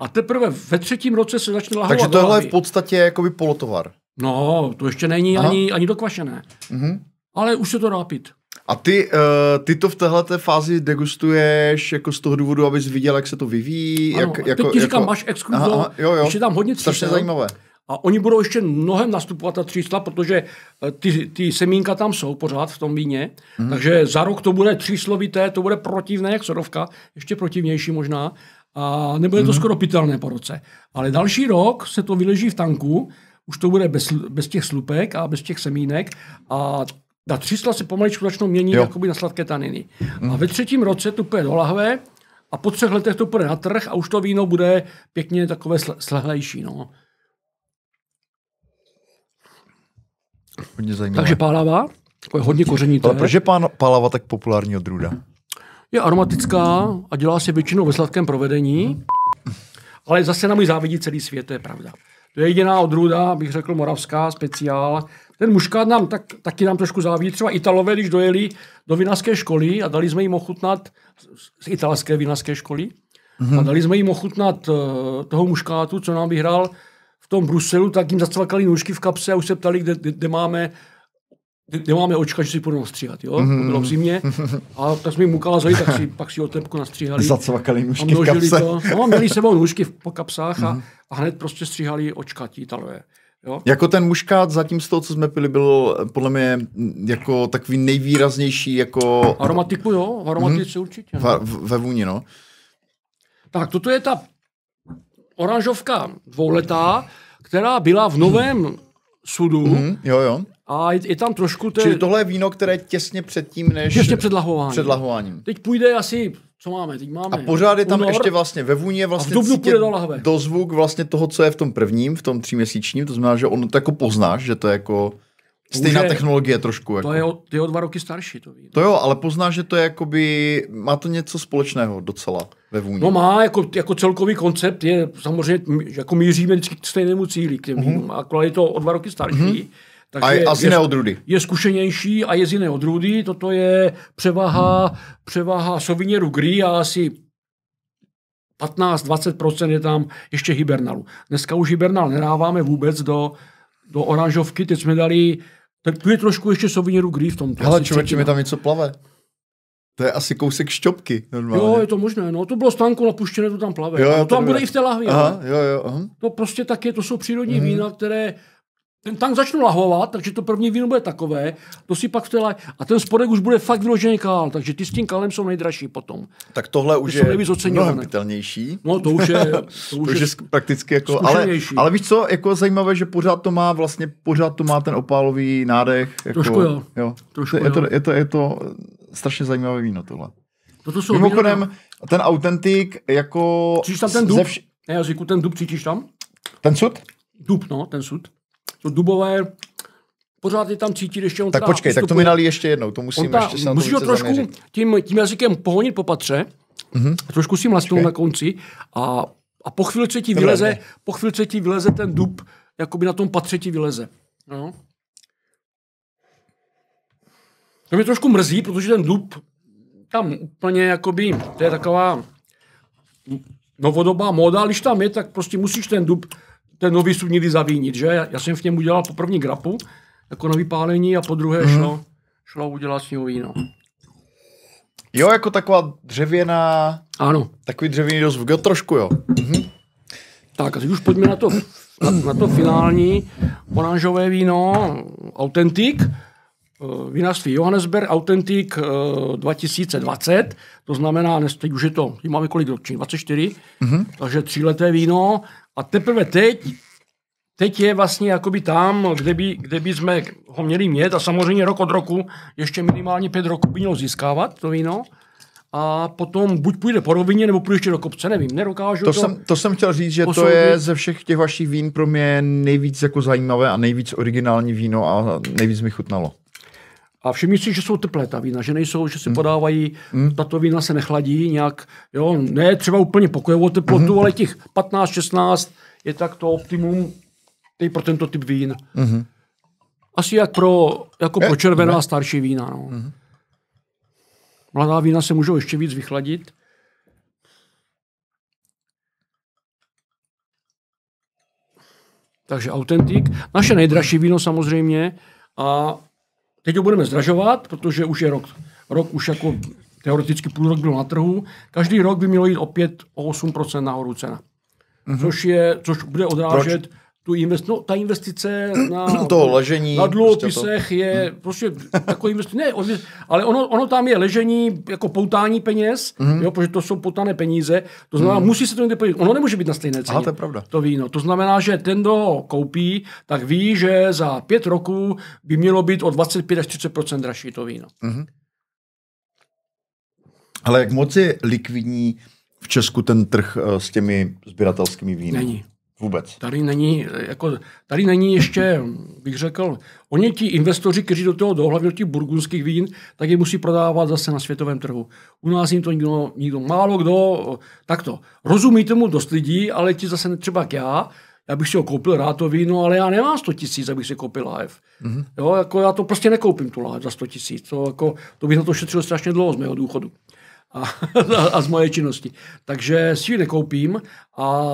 a teprve ve třetím roce se začne lahovat Takže tohle je v podstatě jakoby polotovar. No, to ještě není Aha. ani, ani dokvašené. Mhm. Ale už se to dá pít. A ty, uh, ty to v téhleté fázi degustuješ jako z toho důvodu, abys viděl, jak se to vyvíjí? Ano, jak, teď ti říkám, máš exkluz, Aha, aha, jo, jo. ještě tam hodně Strašně třísel. zajímavé. A oni budou ještě mnohem nastupovat ta třísla, protože eh, ty, ty semínka tam jsou pořád v tom víně. Mhm. Mm. Takže za rok to bude tříslovité, to bude protivné jak sodovka, ještě protivnější možná. A nebude Mhm. to skoro pitelné po roce. Ale další rok se to vyleží v tanku, už to bude bez, bez těch slupek a bez těch semínek. A ta třísla se pomaličku začnou měnit Jo. jakoby na sladké taniny. A ve třetím roce to půjde do lahve a po třech letech to půjde na trh a už to víno bude pěkně takové sle- slehlejší. No. Hodně zajímavé. Takže pálava, to je hodně kořenité, Ale proč je pán Palava tak populární odrůda? je aromatická a dělá se většinou ve sladkém provedení, ale zase nám ji závidí celý svět, to je pravda. To je jediná odrůda, bych řekl, moravská, speciál. Ten muškát nám tak, taky nám trošku závidí. Třeba Italové, když dojeli do vinařské školy a dali jsme jim ochutnat z italské vinařské školy, mm-hmm. a dali jsme jim ochutnat uh, toho muškátu, co nám vyhrál v tom Bruselu, tak jim zacvakali nůžky v kapse a už se ptali, kde, kde, kde máme kde, máme očka, že si budou nastříhat, jo? Mm-hmm. To bylo v zimě. A tak jsme jim ukázali, tak si pak si o tepku nastříhali. Zacvakali A nůžky v kapse. to. No, měli sebou nůžky v- po kapsách a, a hned prostě stříhali očka ti Italové. Jo? Jako ten muškát zatím z toho, co jsme pili, byl eh, podle mě mm, jako takový nejvýraznější jako Aromatiku, jo, v aromatice určitě. va- No. v- ve vůni, no. Tak, toto je ta oranžovka dvouletá, která byla v novém sudu Hm, jo, jo. a je, je tam trošku té, Čili tohle je víno, které těsně předtím, než ještě před lahováním. před lahováním. Teď půjde asi, co máme, teď máme. A pořád je tam únor, ještě vlastně ve vůni je vlastně A v dubnu cítit do lahve. dozvuk vlastně toho, co je v tom prvním, v tom tříměsíčním, to znamená, že on to jako poznáš, že to je jako stejná je- technologie trošku. Jako. To je, o, to je o dva roky starší to víno. To jo, ale poznáš, že to je jakoby, má to něco společného docela ve vůni. No má, jako, jako celkový koncept je samozřejmě, jako míříme vždycky k stejnému cíli, k těm Mhm. vínům. Je to o dva roky starší. Takže a, je, a z jiné odrůdy. je zkušenější a je z jiné odrůdy. Toto je převaha, převaha Sauvignon Gris a asi 15-20% je tam ještě hibernalu. Dneska už hibernal nedáváme vůbec do, do oranžovky, teď jsme dali, tak tu je trošku ještě Sauvignon Gris v tom. Hele, člověče, mi tam něco plave. To je asi kousek šťopky normálně. Jo, je to možné. No, to bylo stánku napuštěné, to tam plave. Jo, jo, to tam bude i v té lahvě. Aha, no. jo, jo, aha. To prostě tak je, to jsou přírodní Mhm. mm. vína, které ten tank začnu lahovat, takže to první víno bude takové, to si pak v té lah... A ten spodek už bude fakt vyložený kál, takže ty s tím kalem jsou nejdražší potom. Tak tohle už je mnohem pitelnější. No to už je... To To už už je prakticky jako, ale, ale víš co, jako zajímavé, že pořád to má vlastně, pořád to má ten opálový nádech. Jako, Trošku jo. jo. Trošku je, to, jo. je, to, je to strašně zajímavé víno tohle. toto jsou Mimochodem, vína, ten autentik jako... Cítíš tam ten ze dub? vš- Na jazyku ten dub cítíš tam? ten sud? Dub, no, ten sud. To dubové, pořád je tam cítit ještě on Tak počkej, tak to vystupuje- mi nalí ještě jednou, to On musím ta, ještě se musíš ho trošku zaměřit. tím, tím jazykem pohonit po patře, mm-hmm. trošku si mlastnout Okay. na konci a, a po chvilce ti vyleze, po chvilce ti vyleze ten dub, jakoby na tom patře ti vyleze. No. To mě trošku mrzí, protože ten dub tam úplně jakoby, to je taková novodobá moda, když tam je, tak prostě musíš ten dub, ten nový sud někdy zavínit, že? Já, já jsem v něm udělal po první grapu, jako na vypálení a po druhé mm. šlo, šlo udělat s ním víno. Jo, jako taková dřevěná... Ano. Takový dřevěný dozvuk, jo, trošku jo. Mhm. Tak a teď už pojďme na to, na, na to finální oranžové víno, Authentic, eh, vinařství Johannesberg Authentic 2020, to znamená, teď už je to, teď máme kolik ročí, 24, mm-hmm. takže tříleté víno a teprve teď, teď je vlastně jakoby tam, kde by, kde by jsme ho měli mít a samozřejmě rok od roku, ještě minimálně pět roků by mělo získávat to víno a potom buď půjde po rovině, nebo půjde ještě do kopce, nevím, nedokážu to. To jsem, to jsem chtěl říct, že posoudit. to je ze všech těch vašich vín pro mě nejvíc jako zajímavé a nejvíc originální víno a nejvíc mi chutnalo. A všimni si, že jsou teplé ta vína, že nejsou, že se hmm. podávají, hmm. tato vína se nechladí nějak, jo, ne třeba úplně pokojovou teplotu, hmm. ale těch 15-16 je tak to optimum i pro tento typ vín. Hmm. Asi jak pro, jako je, pro červená ne? starší vína. No. Hmm. Mladá vína se můžou ještě víc vychladit. Takže autentik. Naše nejdražší víno samozřejmě. A teď ho budeme zdražovat, protože už je rok. Rok už jako teoreticky půl rok byl na trhu. Každý rok by mělo jít opět o 8% nahoru cena. Mm-hmm. Což, je, což bude odrážet Proč? Tu invest, no, ta investice na, to ležení, na dluhopisech prostě to. je hmm. prostě jako investice, ne, ale ono, ono tam je ležení jako poutání peněz, hmm. jo, protože to jsou poutané peníze, to znamená, hmm. musí se to někde podívat, ono nemůže být na stejné ceně, Aha, to je pravda. to víno, to znamená, že ten, kdo koupí, tak ví, že za pět roků by mělo být o 25 až 30% dražší to víno. Hmm. Ale jak moc je likvidní v Česku ten trh eh, s těmi sběratelskými víny? Není. Vůbec. Tady není, jako, tady není ještě, bych řekl, oni ti investoři, kteří do toho jdou, hlavně do těch burgundských vín, tak je musí prodávat zase na světovém trhu. U nás jim to nikdo, nikdo málo kdo, takto. Rozumí tomu dost lidí, ale ti zase třeba jak já, já bych si ho koupil rád to víno, ale já nemám 100 tisíc, abych si koupil live. Mm-hmm. Jo, jako já to prostě nekoupím tu live za 100 tisíc. To, jako, to bych na to šetřil strašně dlouho z mého důchodu a, a z moje činnosti. Takže si ji nekoupím a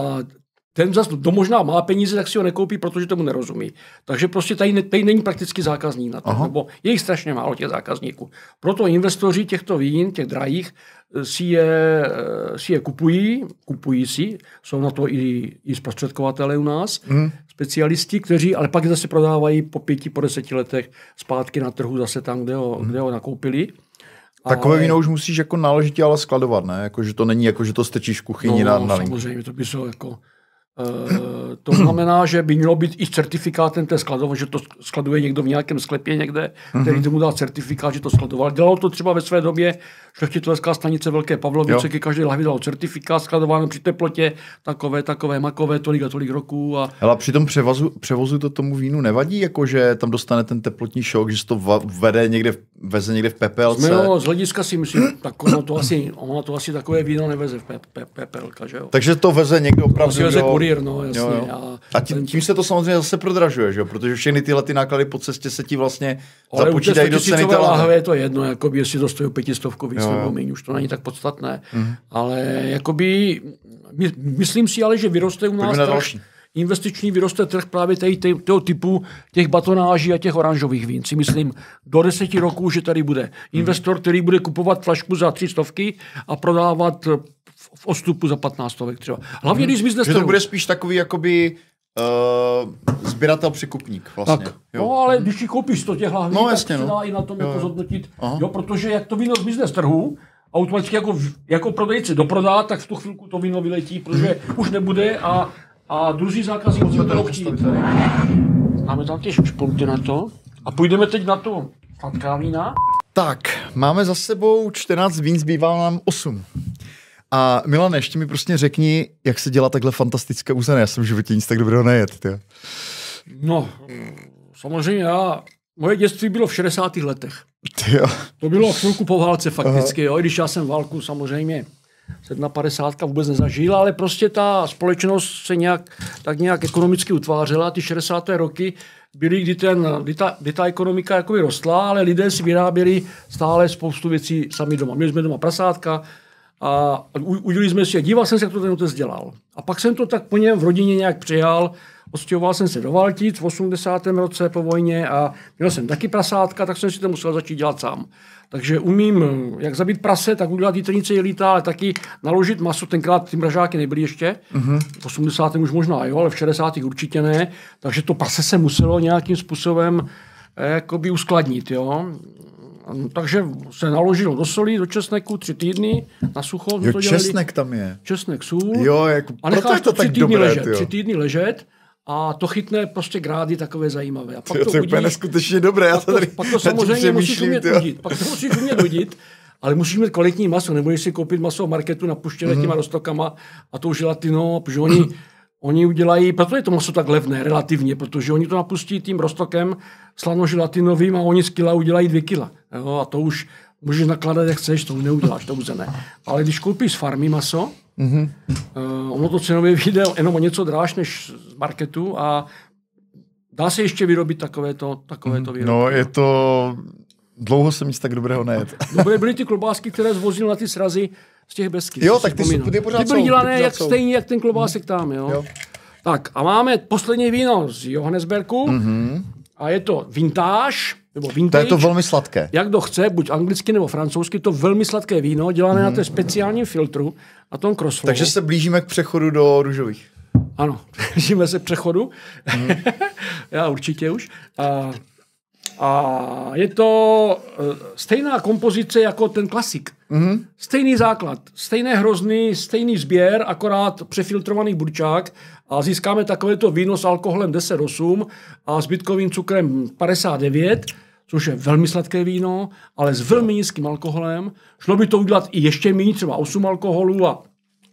ten zase to možná má peníze, tak si ho nekoupí, protože tomu nerozumí. Takže prostě tady, tady není prakticky zákazník na to, nebo je jich strašně málo těch zákazníků. Proto investoři těchto vín, těch drahých, eh, si je, eh, si je kupují, kupují si, jsou na to i, i zprostředkovatele u nás, mm. specialisti, kteří ale pak zase prodávají po pěti, po deseti letech zpátky na trhu zase tam, kde ho, mm. kde ho nakoupili. Takové ale... víno už musíš jako náležitě ale skladovat, ne? Jako, že to není jako, že to stečíš v kuchyni no, na, na samozřejmě, to by se jako Eh, to znamená, že by mělo být i certifikátem té skladové, že to skladuje někdo v nějakém sklepě někde, který mhm. tomu dá certifikát, že to skladoval. Dělalo to třeba ve své době šlechtitelská stanice Velké Pavlovice, kdy každý lahvi dal certifikát skladováno při teplotě, takové, takové, makové, tolik a tolik roků. A... Ale při tom převozu, převozu to tomu vínu nevadí, jako že tam dostane ten teplotní šok, že se to vede někde, veze někde v pepelce? Z, mého, z hlediska si myslím, tak ono to asi, ono to asi takové víno neveze v pe, pe, pepelka, že jo? Takže to veze někdo opravdu, to veze kurier, no, jasně. Jo, jo. A, a tím, tím, se to samozřejmě zase prodražuje, že jo? Protože všechny tyhle ty náklady po cestě se ti vlastně Ale započítají do ceny lahve je to jedno, jako by jestli to stojí pětistovku nebo méně, už to není tak podstatné. Mm. Ale jakoby, my, myslím si ale, že vyroste u nás trh, investiční vyroste trh právě tady toho typu těch batonáží a těch oranžových vín. Si myslím, do deseti roků, že tady bude investor, který bude kupovat flašku za tři stovky a prodávat v odstupu za 15 stovek třeba. Hlavně, když zmizne Že to bude spíš takový jakoby uh, sběratel překupník vlastně. Tak. Jo. No ale když si koupíš 100 těch lahví, no, jasně, tak se no. dá i na tom jo, jako zhodnotit. Jo, protože jak to víno zmizne z trhu, automaticky jako, jako prodejci doprodá, tak v tu chvilku to víno vyletí, protože už nebude a, a druzí zákazníci to chtít. Máme tam těž šponty na to. A půjdeme teď na to sladká vína. Tak, máme za sebou 14 vín, zbývá nám 8. A Milan, ještě mi prostě řekni, jak se dělá takhle fantastické úzené. Já jsem v životě nic tak dobrého nejet. Tě. No, samozřejmě já, moje dětství bylo v 60. letech. Tyjo. To bylo chvilku po válce fakticky, jo, i když já jsem válku samozřejmě 57 vůbec nezažil, ale prostě ta společnost se nějak, tak nějak ekonomicky utvářela. Ty 60. roky byly, kdy, ten, kdy, ta, kdy ta ekonomika jakoby rostla, ale lidé si vyráběli stále spoustu věcí sami doma. Měli jsme doma prasátka, a udělali jsme si, díval jsem se, jak to ten otec dělal. A pak jsem to tak po něm v rodině nějak přijal, odstěhoval jsem se do Valtic v 80. roce po vojně a měl jsem taky prasátka, tak jsem si to musel začít dělat sám. Takže umím, jak zabít prase, tak udělat jitrnice jelita, ale taky naložit maso. Tenkrát ty mražáky nebyly ještě. Mm-hmm. V 80. už možná jo, ale v 60. určitě ne. Takže to prase se muselo nějakým způsobem eh, jakoby uskladnit. Jo. Takže se naložilo do soli, do česneku, tři týdny na sucho. Jo, to česnek tam je. Česnek, sůl. Jo, jako, a necháš to, to tři týdny dobré, ležet. Tyjo. Tři týdny ležet a to chytne prostě grády takové zajímavé. A pak to, to je neskutečně dobré. Já to, tady, pak to samozřejmě musíš umět udit. Pak to musíš umět udit, ale musíš mít kvalitní maso, nebudeš si koupit maso v marketu napuštěné mm-hmm. těma roztokama a tou želatino, protože oni, oni udělají, proto je to maso tak levné relativně, protože oni to napustí tím roztokem slanoželatinovým a oni z kila udělají dvě kila. Jo, a to už můžeš nakládat, jak chceš, to neuděláš, to už ne. Ale když koupíš z farmy maso, mm-hmm. uh, ono to cenově vyjde jenom o něco dráž než z marketu a dá se ještě vyrobit takovéto, takovéto mm-hmm. výrobky. No, je to... Dlouho jsem nic tak dobrého nejet. No, byly, byly ty klobásky, které zvozil na ty srazy z těch besky. Jo, tak ty, jsou, ty pořád Ty byly dělané jak, stejně, jak ten klobásek tam, jo. jo. Tak a máme poslední víno z Johannesbergu. Mm-hmm. A je to vintage, nebo vintage. To je to velmi sladké. Jak kdo chce, buď anglicky nebo francouzsky, to velmi sladké víno, dělané mm. na té speciálním filtru, na tom crossflow. Takže se blížíme k přechodu do růžových. Ano, blížíme se k přechodu. Mm. Já určitě už. A, a je to uh, stejná kompozice jako ten klasik. Mm. Stejný základ, stejné hrozny, stejný sběr, akorát přefiltrovaný burčák a získáme takovéto víno s alkoholem 10,8 a zbytkovým cukrem 59, což je velmi sladké víno, ale s velmi nízkým alkoholem. Šlo by to udělat i ještě méně, třeba 8 alkoholů a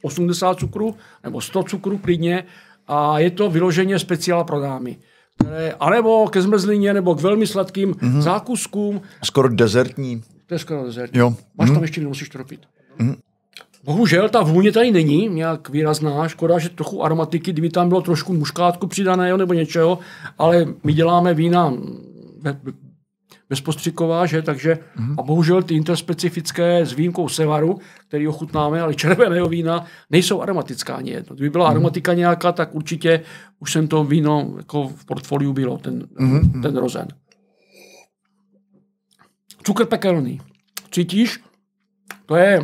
80 cukru, nebo 100 cukru klidně. A je to vyloženě speciál pro dámy. Které, anebo ke zmrzlině, nebo k velmi sladkým mm-hmm. zákuskům. Skoro dezertní. To je skoro dezertní. Jo. Máš mm-hmm. tam ještě, musíš to ropit. Mm-hmm. Bohužel ta vůně tady není nějak výrazná, škoda, že trochu aromatiky, kdyby tam bylo trošku muškátku přidaného nebo něčeho, ale my děláme vína bezpostřiková, že, takže mm-hmm. a bohužel ty interspecifické s výjimkou sevaru, který ochutnáme, ale červeného vína, nejsou aromatická ani jedno. Kdyby byla mm-hmm. aromatika nějaká, tak určitě už jsem to víno jako v portfoliu bylo, ten, mm-hmm. ten rozen. Cukr pekelný. Cítíš, to je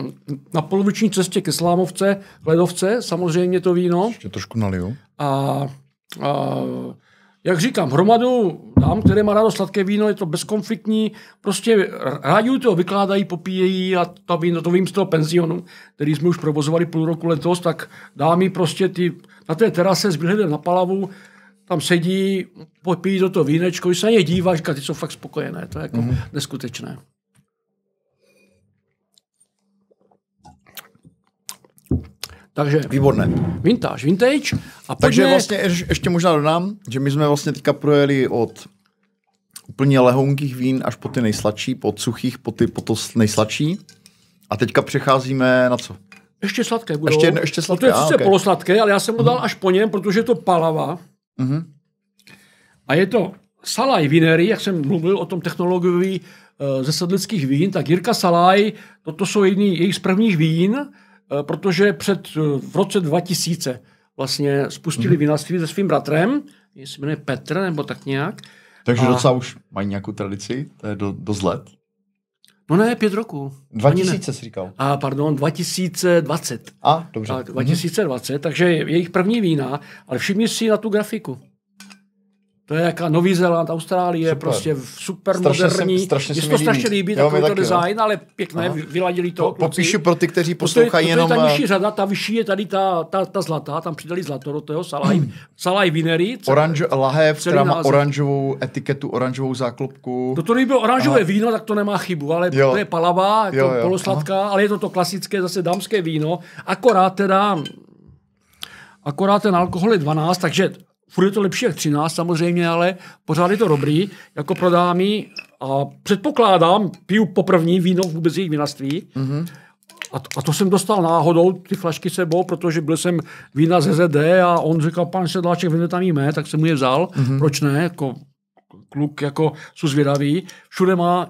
na poloviční cestě ke Slámovce, Ledovce, samozřejmě to víno. Ještě trošku naliju. A, a jak říkám, hromadu dám, které má rádo sladké víno, je to bezkonfliktní, prostě rádi to vykládají, popíjejí a to víno, to vím z toho penzionu, který jsme už provozovali půl roku letos, tak dámy prostě ty, na té terase s výhledem na Palavu, tam sedí, popíjí do toho vínečko, když se na ně díváš, ty jsou fakt spokojené, to je jako mm-hmm. neskutečné. Takže Výborné. Vintage, vintage. A Takže pojďme... vlastně ještě možná dodám, že my jsme vlastně teďka projeli od úplně lehounkých vín až po ty nejsladší, po suchých, po, ty, po to nejsladší. A teďka přecházíme na co? Ještě sladké budou. Ještě, ještě sladké, no to je sice okay. polosladké, ale já jsem ho dal mm. až po něm, protože je to palava. Mm-hmm. A je to Salaj Vinery, jak jsem mluvil o tom technologii uh, ze sedlických vín, tak Jirka Salaj, toto jsou jedny jejich z prvních vín, Eh, protože před, eh, v roce 2000 vlastně spustili mm. vinařství se svým bratrem, jestli jmenuje Petr nebo tak nějak. Takže a... docela už mají nějakou tradici, to je do, dost let. No ne, pět roku. 2000 jsi říkal. A pardon, 2020. A, dobře. Tak, 2020, mm-hmm. takže je jejich první vína, ale všimni si na tu grafiku. To je jaká Nový Zéland, Austrálie, super. prostě super strašně moderní. Se, strašně je to strašně líbí, takový to design, no. ale pěkné, Aha. vyladili to. Po, popíšu pro ty, kteří poslouchají jenom... To je ta nižší řada, ta vyšší je tady ta, ta, ta zlatá, tam přidali zlato do toho, salaj, hmm. salaj vinery. Oranž, lahev, která má oranžovou etiketu, oranžovou záklopku. To, to kdyby bylo oranžové Aha. víno, tak to nemá chybu, ale jo. to je palava, jako jo, jo. polosladká, Aha. ale je to to klasické zase dámské víno, akorát teda akorát ten alkohol je 12, takže Furt je to lepší jak 13 samozřejmě, ale pořád je to dobrý, jako pro dámy. A předpokládám, piju poprvní víno vůbec jejich vinařství. Mm-hmm. A to, a to jsem dostal náhodou, ty flašky sebou, protože byl jsem vína ze ZD a on říkal, pan Sedláček, vy tam jíme, tak jsem mu je vzal. Mm-hmm. Proč ne? Jako kluk, jako jsou zvědavý. Všude má,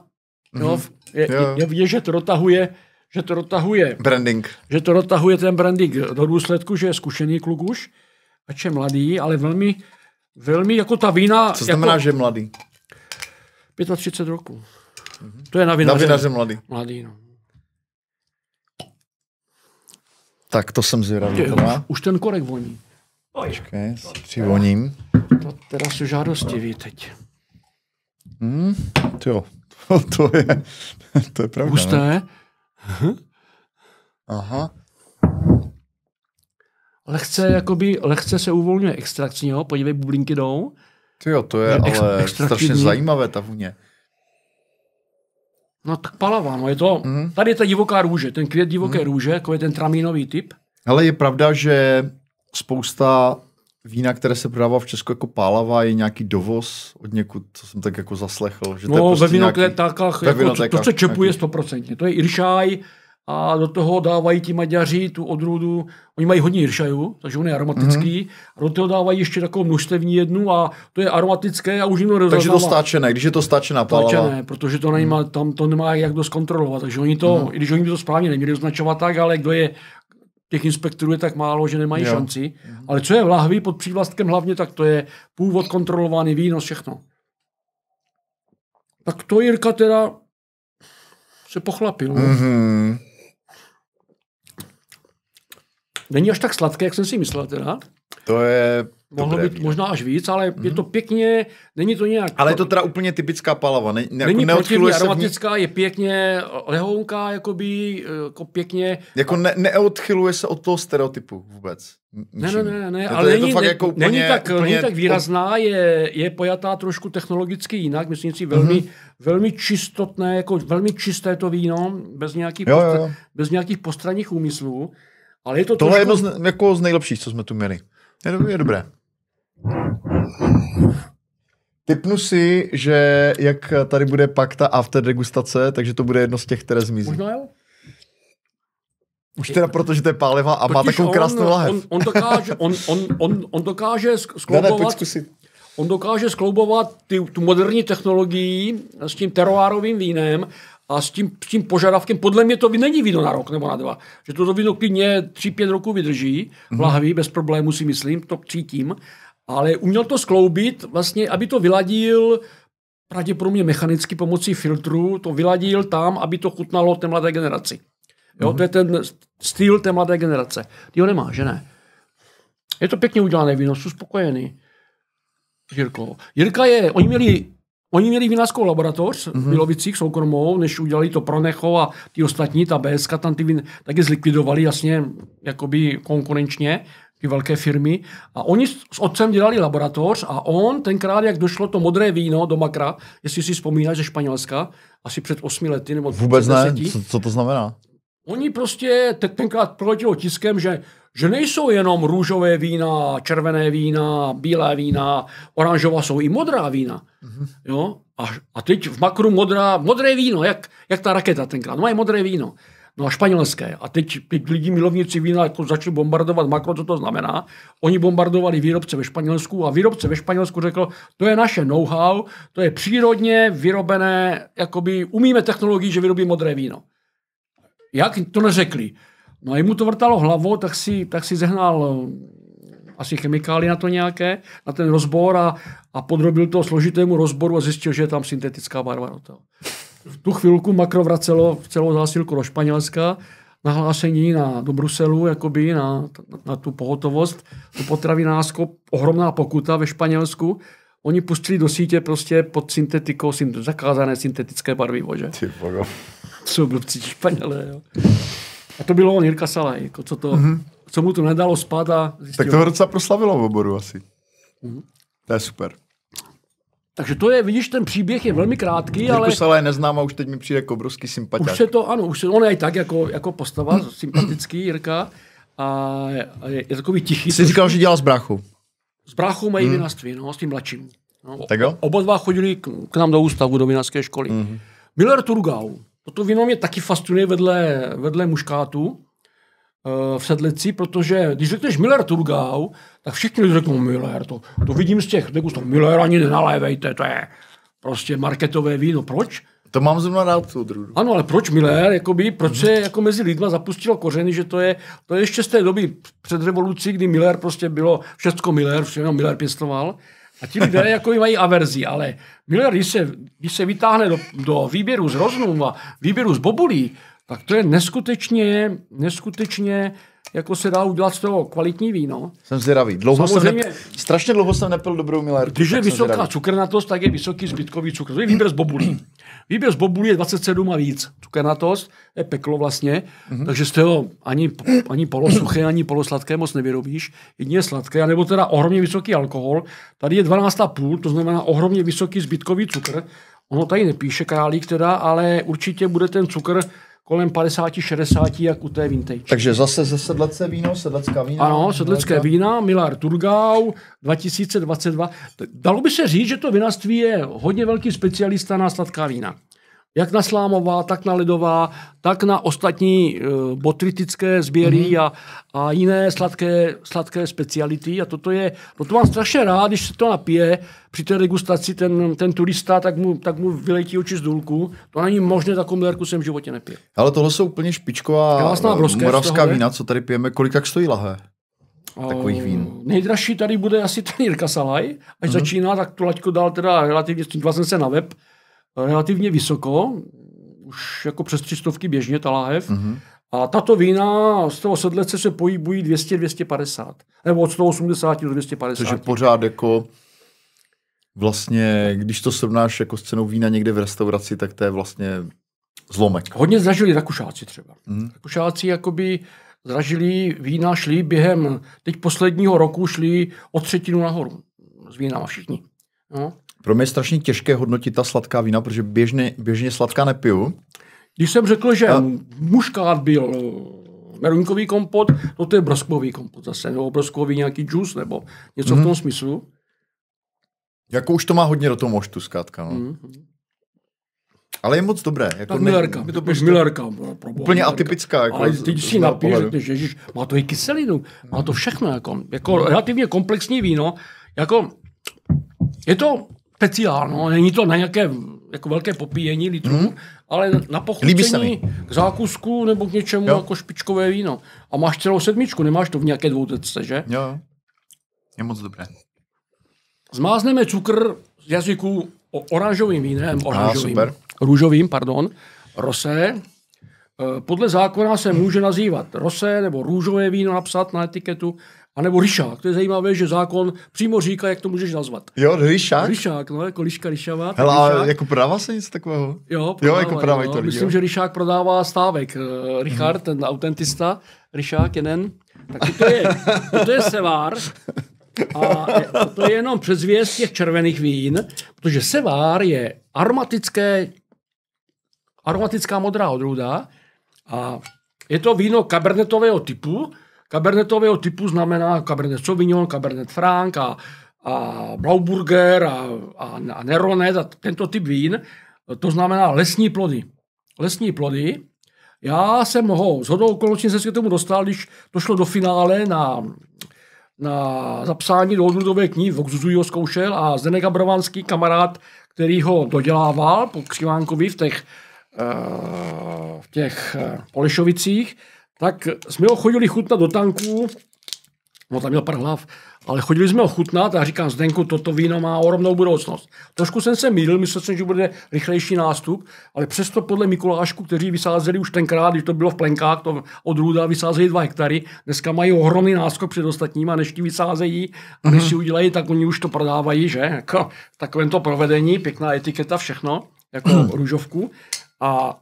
mm-hmm. jo, je, je, je vidět, že to dotahuje, že to dotahuje. Branding. Že to dotahuje ten branding do důsledku, že je zkušený kluk už, ač je mladý, ale velmi, velmi jako ta vína... Co znamená, jako, že je mladý? 35 roků. Mm-hmm. To je na vinaře. Na vinaře mladý. Mladý, no. Tak to jsem zvědavý. Už, už ten korek voní. Počkej, přivoním. To teda jsou žádostivý teď. Hmm, jo, to, je, to je pravda. Husté. Aha. Lehce, jakoby, lehce se uvolňuje extrakční, jo? podívej, bublinky jdou. Ty jo, to je, je ale strašně zajímavé ta vůně. No tak palavá, no je to, mm. tady je ta divoká růže, ten květ divoké mm. růže, jako je ten tramínový typ. Ale je pravda, že spousta vína, které se prodává v Česku jako pálava, je nějaký dovoz od někud, co jsem tak jako zaslechl. Že no, to je prostě ve vinotékách, jako, to, to se čepuje stoprocentně. To je Iršaj a do toho dávají ti Maďaři tu odrůdu, oni mají hodně Iršajů, takže on je aromatický, mm-hmm. a do toho dávají ještě takovou množstevní jednu a to je aromatické a už jim to Takže to stáčené, když je to stáčená pálava. Stáčené, protože to nemá, tam to nemá jak dost kontrolovat, takže oni to, mm-hmm. i když oni to správně neměli označovat tak, ale kdo je těch inspektorů je tak málo, že nemají jo. šanci. Ale co je v lahvi pod přívlastkem hlavně, tak to je původ kontrolovaný, víno, všechno. Tak to Jirka teda se pochlapil. Mm-hmm. Není až tak sladké, jak jsem si myslel teda. To je Mohlo být víno. možná až víc, ale mm-hmm. je to pěkně, není to nějak... Ale je to teda úplně typická palava. Ne, ne, není jako protivní, aromatická, ní... je pěkně lehounká, jakoby, jako pěkně... Jako ne, neodchyluje se od toho stereotypu vůbec. Ne, ne, ne, ne, ale není, to fakt ne, jako úplně, není, tak, úplně není tak výrazná, je, je pojatá trošku technologicky jinak, myslím si velmi, mm-hmm. velmi čistotné, jako velmi čisté to víno, bez nějakých, jo, postra, jo. Bez nějakých postranních úmyslů. Ale je to Tohle trošku... je jedno z, jako z nejlepších, co jsme tu měli. Je, je dobré. Typnu si, že jak tady bude pak ta after degustace, takže to bude jedno z těch, které zmizí. Možná jo. Už teda proto, že to je páliva a Totiž má takovou on, krásnou lahev. On, on, dokáže, on, on, on, on dokáže skloubovat, ne, ne, on dokáže skloubovat ty, tu moderní technologii s tím teroárovým vínem a s tím, s tím požadavkem, podle mě to není víno na rok nebo na dva, že to víno klidně 3-5 roků vydrží v lahvi, bez problému si myslím, to cítím, ale uměl to skloubit, vlastně, aby to vyladil pravděpodobně mechanicky pomocí filtru, to vyladil tam, aby to chutnalo té mladé generaci. Jo, mm-hmm. to je ten styl té mladé generace. Ty ho nemá, že ne? Je to pěkně udělané víno, jsou spokojený. Jirko. Jirka je, oni měli Oni měli vinařskou laboratoř mm-hmm. v Milovicích soukromou, než udělali to pro Necho a ty ostatní, ta BSK, tam ty vin taky zlikvidovali jasně jakoby konkurenčně, ty velké firmy. A oni s otcem dělali laboratoř a on tenkrát, jak došlo to modré víno do Makra, jestli si vzpomínáš ze Španělska, asi před osmi lety nebo Vůbec ne, co, co to znamená? Oni prostě tenkrát proletělo tiskem, že že nejsou jenom růžové vína, červené vína, bílé vína, oranžová jsou i modrá vína. Mm-hmm. Jo? A, a teď v makru modrá, modré víno, jak, jak ta raketa tenkrát, no mají modré víno. No a španělské. A teď, teď lidi milovníci vína jako začali bombardovat makro, co to znamená. Oni bombardovali výrobce ve Španělsku a výrobce ve Španělsku řekl, to je naše know-how, to je přírodně vyrobené, jakoby umíme technologii, že vyrobí modré víno. Jak to neřekli? No a jemu to vrtalo hlavou, tak si, tak si zehnal eh, asi chemikály na to nějaké, na ten rozbor a, a podrobil to složitému rozboru a zjistil, že je tam syntetická barva do toho. V tu chvilku makro vracelo celou zásilku do Španělska, nahlásení na, do Bruselu, jakoby na, na tu pohotovost, tu potravinářskou, ohromná pokuta ve Španělsku. Oni pustili do sítě prostě pod syntetikou, zakázané syntetické barvy, bože. Ty Jsou blbci Španělé, jo. A to bylo on, Jirka Salaj, jako co, to, mm-hmm. co mu to nedalo spát a zjistil. Tak to ho docela proslavilo v oboru asi. Mm-hmm. To je super. Takže to je, vidíš, ten příběh je velmi krátký, Jirku ale... Salaj neznám a už teď mi přijde jako obrovský sympatiák. Už se to, ano, už se, on je i tak jako, jako postava, sympatický Jirka. A je, je, je takový tichý. Jsi říkal, že dělal s bráchou. S bráchou mají mm. vinařství, no, s tím mladším. No, tak jo? Oba dva chodili k, k nám do ústavu, do vinařské školy. Mm. Miller Turgau, toto víno mě taky fascinuje vedle, vedle muškátu eh, v Sedlici, protože když řekneš Miller Turgau, tak všichni řeknou Miller, to, to vidím z těch degustů. Miller ani nenalévejte, to je prostě marketové víno. Proč? To mám zrovna rád tu odrůdu. Ano, ale proč Miller, jakoby, proč se jako mezi lidma zapustilo kořeny, že to je, to je ještě z té doby před revolucí, kdy Miller prostě bylo všecko Miller, všechno Miller pěstoval. A ti lidé jako mají averzi, ale Miller, když se, když se vytáhne do, do výběru z roznů a výběru z bobulí, tak to je neskutečně, neskutečně jako se dá udělat z toho kvalitní víno. Jsem zvědavý. Dlouho Samozřejmě- jsem ne... Strašně dlouho jsem nepil dobrou Millerku. Když je vysoká zvědavý. cukernatost, tak je vysoký zbytkový cukr. To je výběr z bobulí. Výběr z bobulí je 27 a víc. Cukernatost je peklo vlastně, mm-hmm. takže z toho ani, ani polosuché, ani polosladké moc nevyrobíš. Jedině sladké, nebo teda ohromně vysoký alkohol. Tady je 12,5, to znamená ohromně vysoký zbytkový cukr. Ono tady nepíše králík teda, ale určitě bude ten cukr kolem 50-60, jak u té vintage. Takže zase ze sedlece víno, sedlecká vína. Ano, sedlecké vína, Millar Turgau 2022. Dalo by se říct, že to vinařství je hodně velký specialista na sladká vína. Jak na slámová, tak na ledová, tak na ostatní uh, botritické sběry Mhm. mm-hmm. a, a jiné sladké, sladké speciality. A toto je, toto mám strašně rád, když se to napije při té degustaci ten, ten turista, tak mu, tak mu vyletí oči z důlku. To není možné, takovou mlerku jsem v životě nepil. Ale tohle jsou úplně špičková Krásná eh, broskev moravská vína, co tady pijeme. Kolik tak stojí lahé? Takových O, vín. Nejdražší tady bude asi ten Jirka Salaj. Až mm-hmm. začíná, tak tu laťku dal teda relativně, díval jsem se na web, relativně vysoko, už jako přes tři stovky běžně ta láhev. Mm-hmm. A tato vína z toho sedlece se pohybují 200-250. Nebo od 180 do 250. Což je pořád jako vlastně, když to srovnáš jako s cenou vína někde v restauraci, tak to je vlastně zlomek. Hodně zdražili Rakušáci třeba. Mm. Rakušáci jakoby zdražili vína, šli během teď posledního roku šli o třetinu nahoru s vínama všichni. No. Pro mě je strašně těžké hodnotit ta sladká vína, protože běžně, běžně sladká nepiju. Když jsem řekl, že a... muškát byl eh, meruňkový kompot, no to je broskový kompot zase, nebo broskový nějaký džus, nebo něco mm. v tom smyslu. Jako už to má hodně do toho moštu, zkrátka. No. Mm. Ale je moc dobré. Jako Tak Millerka, je to prostě Millerka. pro boha, úplně atypická. Jako Ale teď si napiješ, řekneš, ježiš, má to i kyselinu, má to všechno, jako, jako relativně komplexní víno, jako, je to speciál, no, není to na nějaké jako velké popíjení litrů, mm. ale na pochucení k zákusku nebo k něčemu Jo. jako špičkové víno. A máš celou sedmičku, nemáš to v nějaké dvoutecce, že? Jo. Je moc dobré. Zmázneme cukr z jazyku oranžovým vínem, oranžovým, super. růžovým, pardon, rosé. Eh, Podle zákona se může nazývat rosé nebo růžové víno napsat na etiketu, anebo ryšák. To je zajímavé, že zákon přímo říká, jak to můžeš nazvat. Jo, ryšák? Ryšák, no, jako liška ryšavá. tak Hele, ale ryšák. jako prodává se něco takového? Jo, jo jako prodávají to lidi, Myslím, jo. Že Ryšák prodává stávek. Eh, Richard, ten autentista, Ryšák jeden. Tak to je, to je sevár. A je- to je jenom předzvěst těch červených vín, protože sevár je aromatické, aromatická modrá odrůda a je to víno kabernetového typu. Kabernetového typu znamená Cabernet Sauvignon, Cabernet Franc a, a Blauburger a, a, a Neronet a tento typ vín. To znamená lesní plody. Lesní plody. Já jsem ho z hodou okolností se k tomu dostal, když to šlo do finále na, na zapsání do odrůdové knihy, v Oxuzu ho zkoušel a Zdenek Abrovanský, kamarád, který ho dodělával po Křivánkovi v těch, eh, v těch eh, Polešovicích, tak jsme ho chodili chutnat do tanků, no tam měl pár hlav, ale chodili jsme ho chutnat a říkám, Zdenku, toto víno má ohromnou budoucnost. Trošku jsem se mýlil, myslel jsem, že bude rychlejší nástup, ale přesto podle Mikulášku, kteří vysázeli už tenkrát, když to bylo v plenkách, to odrůda vysázeli dva hektary, dneska mají ohromný náskok před ostatníma, než ti vysázejí a než si udělají, tak oni už to prodávají, že? Jako takovém to provedení, pěkná etiketa, všechno, jako růžovku. A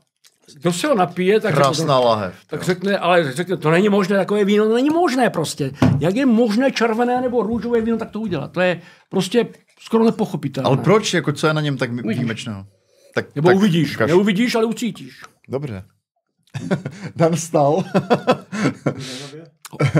kdo se ho napije, tak Krásná lahev. tak řekne, ale řekne, to není možné, takové víno, to není možné prostě. Jak je možné červené nebo růžové víno tak to udělat? To je prostě skoro nepochopitelné. Ale proč? Jako co je na něm tak výjimečného? Tak, Nebo tak uvidíš, ukaž. neuvidíš, ale ucítíš. Dobře. Dan stal.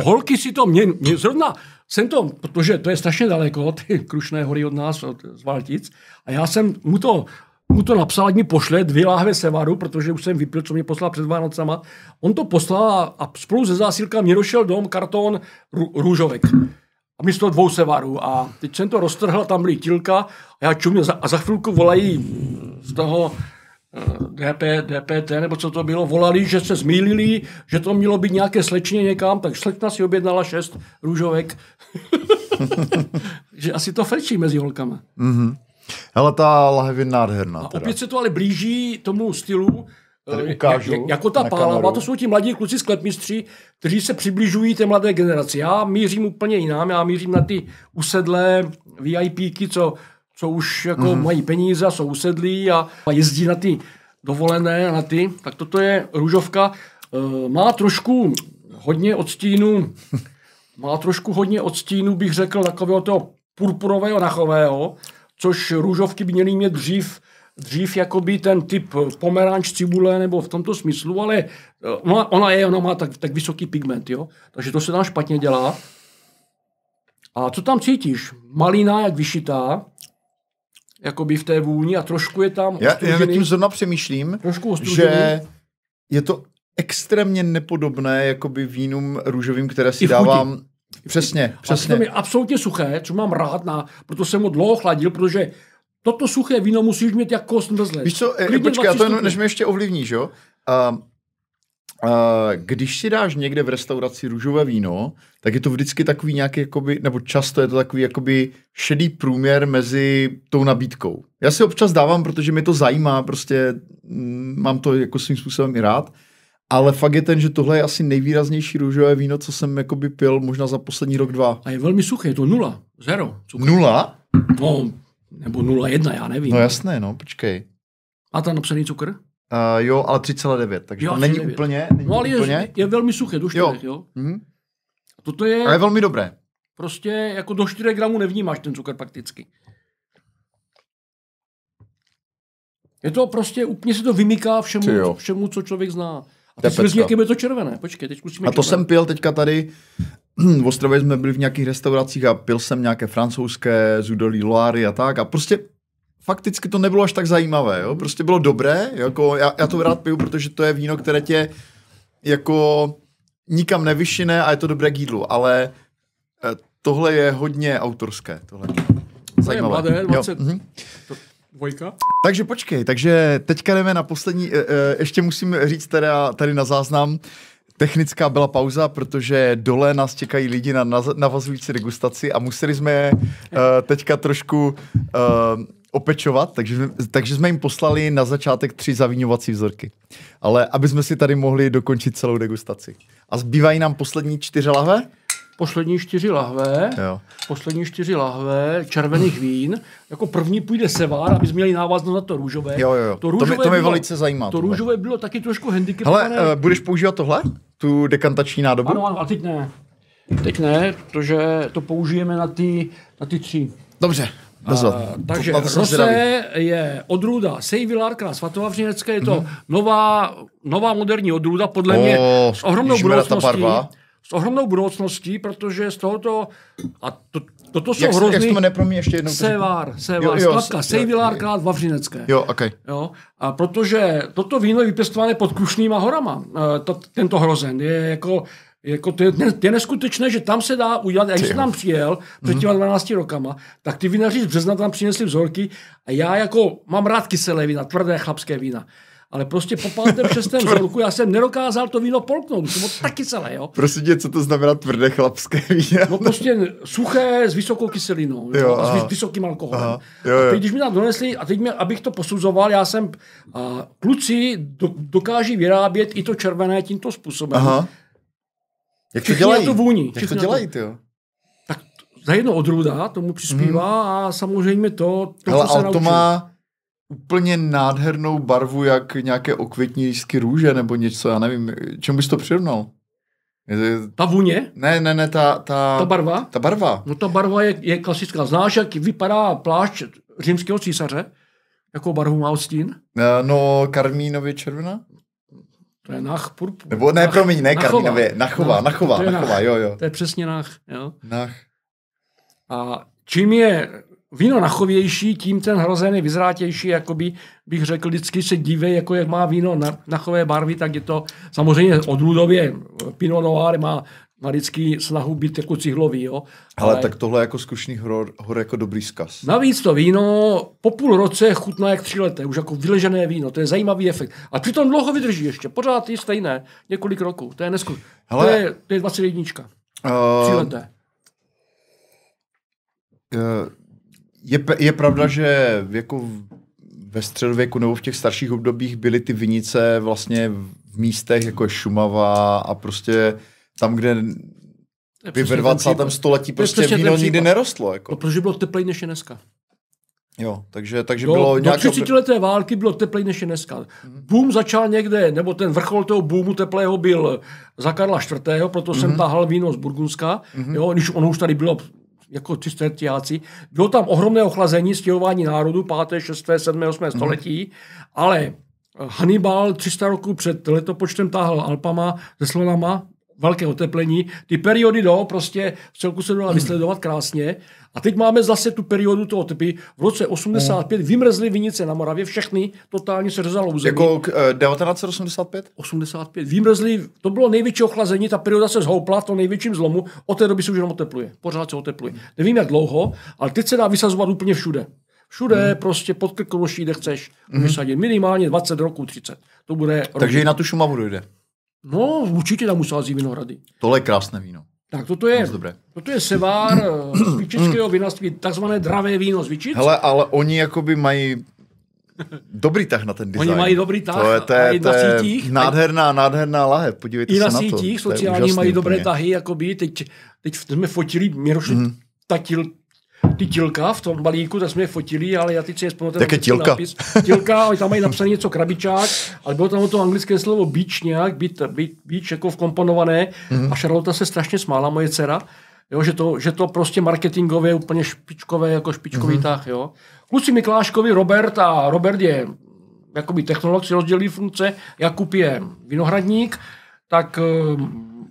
Holky si to, mě, mě zrovna jsem to, protože to je strašně daleko, ty Krušné hory od nás, od, z Valtic, a já jsem mu to mu to napsal, ať mi pošle dvě láhve sevaru, protože už jsem vypil, co mě poslal před Vánocama. On to poslal a spolu se zásilkami mě došel dom karton rů, růžovek. A místo dvou sevarů. A teď jsem to roztrhl, tam byly tílka a já čumě a za chvilku volají z toho eh, DP, DPT, nebo co to bylo, volali, že se zmýlili, že to mělo být nějaké slečně někam, tak slečna si objednala šest růžovek. že asi to frčí mezi holkama. Mm-hmm. Ale ta lahev je nádherná. A opět se to ale blíží tomu stylu, Tady ukážu jak, jako ta pálava, to jsou ti mladí kluci sklepmistři, kteří se přibližují té mladé generaci. Já mířím úplně jinam, já mířím na ty usedlé VIPky, co, co už jako mm-hmm. mají peníze jsou usedlí a, a jezdí na ty dovolené, na ty. Tak toto je růžovka. E, má trošku hodně odstínu, má trošku hodně odstínu, bych řekl, takového toho purpurového nachového, což růžovky by měly mít dřív dřív jakoby ten typ pomeranč, cibule nebo v tomto smyslu, ale ona, ona je, ona má tak, tak vysoký pigment, jo? takže to se tam špatně dělá. A co tam cítíš? Malina jak vyšitá, jakoby v té vůni a trošku je tam Já, já nad tím zrovna přemýšlím, trošku že je to extrémně nepodobné jakoby vínům růžovým, které si dávám Přesně, přesně. A to je absolutně suché, co mám rád, na, proto jsem ho dlouho chladil, protože toto suché víno musíš mít jako kost mrzlé. Víš co, Klidně počkej, a to jen, než mě ještě ovlivníš, jo? Uh, uh, když si dáš někde v restauraci růžové víno, tak je to vždycky takový nějaký, jakoby, nebo často je to takový jakoby šedý průměr mezi tou nabídkou. Já si občas dávám, protože mě to zajímá, prostě mm, mám to jako svým způsobem i rád, ale fakt je ten, že tohle je asi nejvýraznější růžové víno, co jsem jakoby pil možná za poslední rok, dva. A je velmi suché, je to nula, zero. Cukr. Nula? No, nebo 0,1, já nevím. No jasné, no, počkej. Má tam napsaný cukr? Uh, jo, ale 3,9, takže jo, to není 9. úplně. Není no ale úplně. Je, je velmi suché, do 4, jo. jo? Mm-hmm. Toto je... A je velmi dobré. Prostě jako do 4 gramů nevnímáš ten cukr prakticky. Je to prostě, úplně se to vymyká všemu, všemu co člověk zná. S někým je to červené. Počkej, teď zkusíme A to červené. jsem pil teďka tady, v Ostrově jsme byli v nějakých restauracích a pil jsem nějaké francouzské zudolí Loary a tak a prostě fakticky to nebylo až tak zajímavé, jo? prostě bylo dobré, jako já, já to rád piju, protože to je víno, které tě jako nikam nevyšine a je to dobré k jídlu, ale eh, tohle je hodně autorské, tohle. Zajímavé. To je mladé, 20, jo. Mhm. Dvojka. Takže počkej, takže teďka jdeme na poslední, e, e, ještě musím říct teda tady na záznam, technická byla pauza, protože dole nás čekají lidi na navazující degustaci a museli jsme uh, teďka trošku uh, opečovat, takže, takže jsme jim poslali na začátek tři zavíňovací vzorky. Ale aby jsme si tady mohli dokončit celou degustaci. A zbývají nám poslední čtyři lahve? Poslední čtyři lahve, jo. poslední čtyři lahve červených vín. Jako první půjde Sevár, aby jsme měli návaznost na to růžové. Jo, jo, jo. To, růžové to, mě, to mě bylo, velice zajímá. To růžové bylo taky trošku handicapované. Hele, uh, budeš používat tohle? Tu dekantační nádobu? Ano, ano, a teď ne. Teď ne, protože to použijeme na ty, na ty tři. Dobře, Uh, takže Rose je odrůda Sejvilárka svatovavřinecké, je to mm-hmm. nová, nová moderní odrůda, podle oh, mě s ohromnou budoucností s ohromnou budoucností, protože z tohoto, a to, toto jsou jak, hrozný... Jak se to jmenuje pro mě ještě jednou? Sevár, Sevár, zkladka, Sejvilár krát Vavřinecké. Jo, ok. Jo, a protože toto víno je vypěstované pod Krušnýma horama, eh, to, tento hrozen, je jako jako to, je, to je neskutečné, že tam se dá udělat, jak jsem tam přijel před těma 12 rokama, tak ty vinaři z března tam přinesli vzorky a já jako mám rád kyselé vína, tvrdé chlapské vína ale prostě po pátém, šestém vzorku já jsem nedokázal to víno polknout, to bylo taky celé, jo. Prosím tě, co to znamená tvrdé chlapské víno? No prostě suché s vysokou kyselinou, jo, a s vysokým alkoholem. Aha, jo, jo. A teď, když mi tam donesli, a teď mě, abych to posuzoval, já jsem, a, kluci do, dokáží vyrábět i to červené tímto způsobem. Aha. Jak to dělají? to vůni. Jak to dělají, ty jo? Tak za jedno odrůda tomu přispívá hmm. a samozřejmě to, to Hele, co se ale to má úplně nádhernou barvu, jak nějaké okvětní lístky růže nebo něco, já nevím, čemu bys to přirovnal? Ta vůně? Ne, ne, ne, ta, ta, ta barva? Ta barva. No ta barva je, je klasická. Znáš, jak vypadá plášť římského císaře? Jakou barvu má odstín? Eh, no, karmínově červená? To je nach purpur. Nebo ne, nach, promiň, ne karmínově, nachová, nach, nachová, nachová, jo, jo. To je přesně nach, jo. Nach. A čím je víno nachovější, tím ten hrozen je vyzrátější, jakoby bych řekl, vždycky se dívej, jako jak má víno na, nachové barvy, tak je to samozřejmě odrůdově Pinot Noir má má vždycky snahu být jako cihlový. Jo? Ale, Ale tak tohle je jako zkušený hor, hor jako dobrý zkaz. Navíc to víno po půl roce chutná jak tři leté, už jako vyležené víno, to je zajímavý efekt. A přitom dlouho vydrží ještě, pořád je stejné, několik roků, to je neskutečné. To je, to je 21. Uh, tři leté. Uh, je, je pravda, že jako ve středověku nebo v těch starších obdobích byly ty vinice vlastně v místech jako Šumava a prostě tam, kde by ve 20. století prostě víno nikdy nerostlo. Jako. No, protože bylo teplej než je dneska. Jo, takže, takže do, bylo nějaké... Do 30 leté války bylo teplej než je dneska. Mm-hmm. Boom začal někde, nebo ten vrchol toho boomu teplého byl za Karla IV., proto mm-hmm. jsem mhm. tahal víno z Burgundska, mm-hmm. jo, když ono už tady bylo jako čistetiáci. Bylo tam ohromné ochlazení, stěhování národu, 5., 6., 7., 8. Mm-hmm. století, ale Hannibal 300 roků před letopočtem táhl Alpama se Slonama, velké oteplení. Ty periody do, prostě v celku se dala vysledovat krásně. A teď máme zase tu periodu toho typy. V roce 85 mm. vymrzly vinice na Moravě, všechny totálně se řezalo území. Jako k, uh, 1985? 85. Vymrzly, to bylo největší ochlazení, ta perioda se zhoupla v tom největším zlomu, od té doby se už jenom otepluje. Pořád se otepluje. Nevím jak dlouho, ale teď se dá vysazovat úplně všude. Všude mm. prostě pod krkonoší, kde chceš mm. vysadit. Minimálně 20 roků, 30. To bude Takže i na tu Šumavu dojde. No, určitě tam musází vinohrady. Tohle je krásné víno. Tak toto je, dobré. toto je sevár z píčeckého vinařství, takzvané dravé víno z Vyčic. Hele, ale oni jakoby mají dobrý tah na ten design. Oni mají dobrý tah. To je, to je, to je sítích, nádherná, nádherná lahev, podívejte I se na, na sítích sociální mají dobré úplně. tahy, jakoby teď, teď jsme fotili, Měroš mm. tatil ty tilka v tom balíku, tak jsme je fotili, ale já teď si je vzpomínám ten tilka? nápis. Tilka, ale tam mají napsané něco krabičák, ale bylo tam to anglické slovo beach nějak, beach, beach, beach jako vkomponované mm-hmm. a Charlotte se strašně smála, moje dcera, jo, že, to, že to prostě marketingově úplně špičkové, jako špičkový mm-hmm. tah, jo. Kluci Mikláškovi, Robert a Robert je jakoby technolog si rozdělí funkce, Jakub je vinohradník, tak um,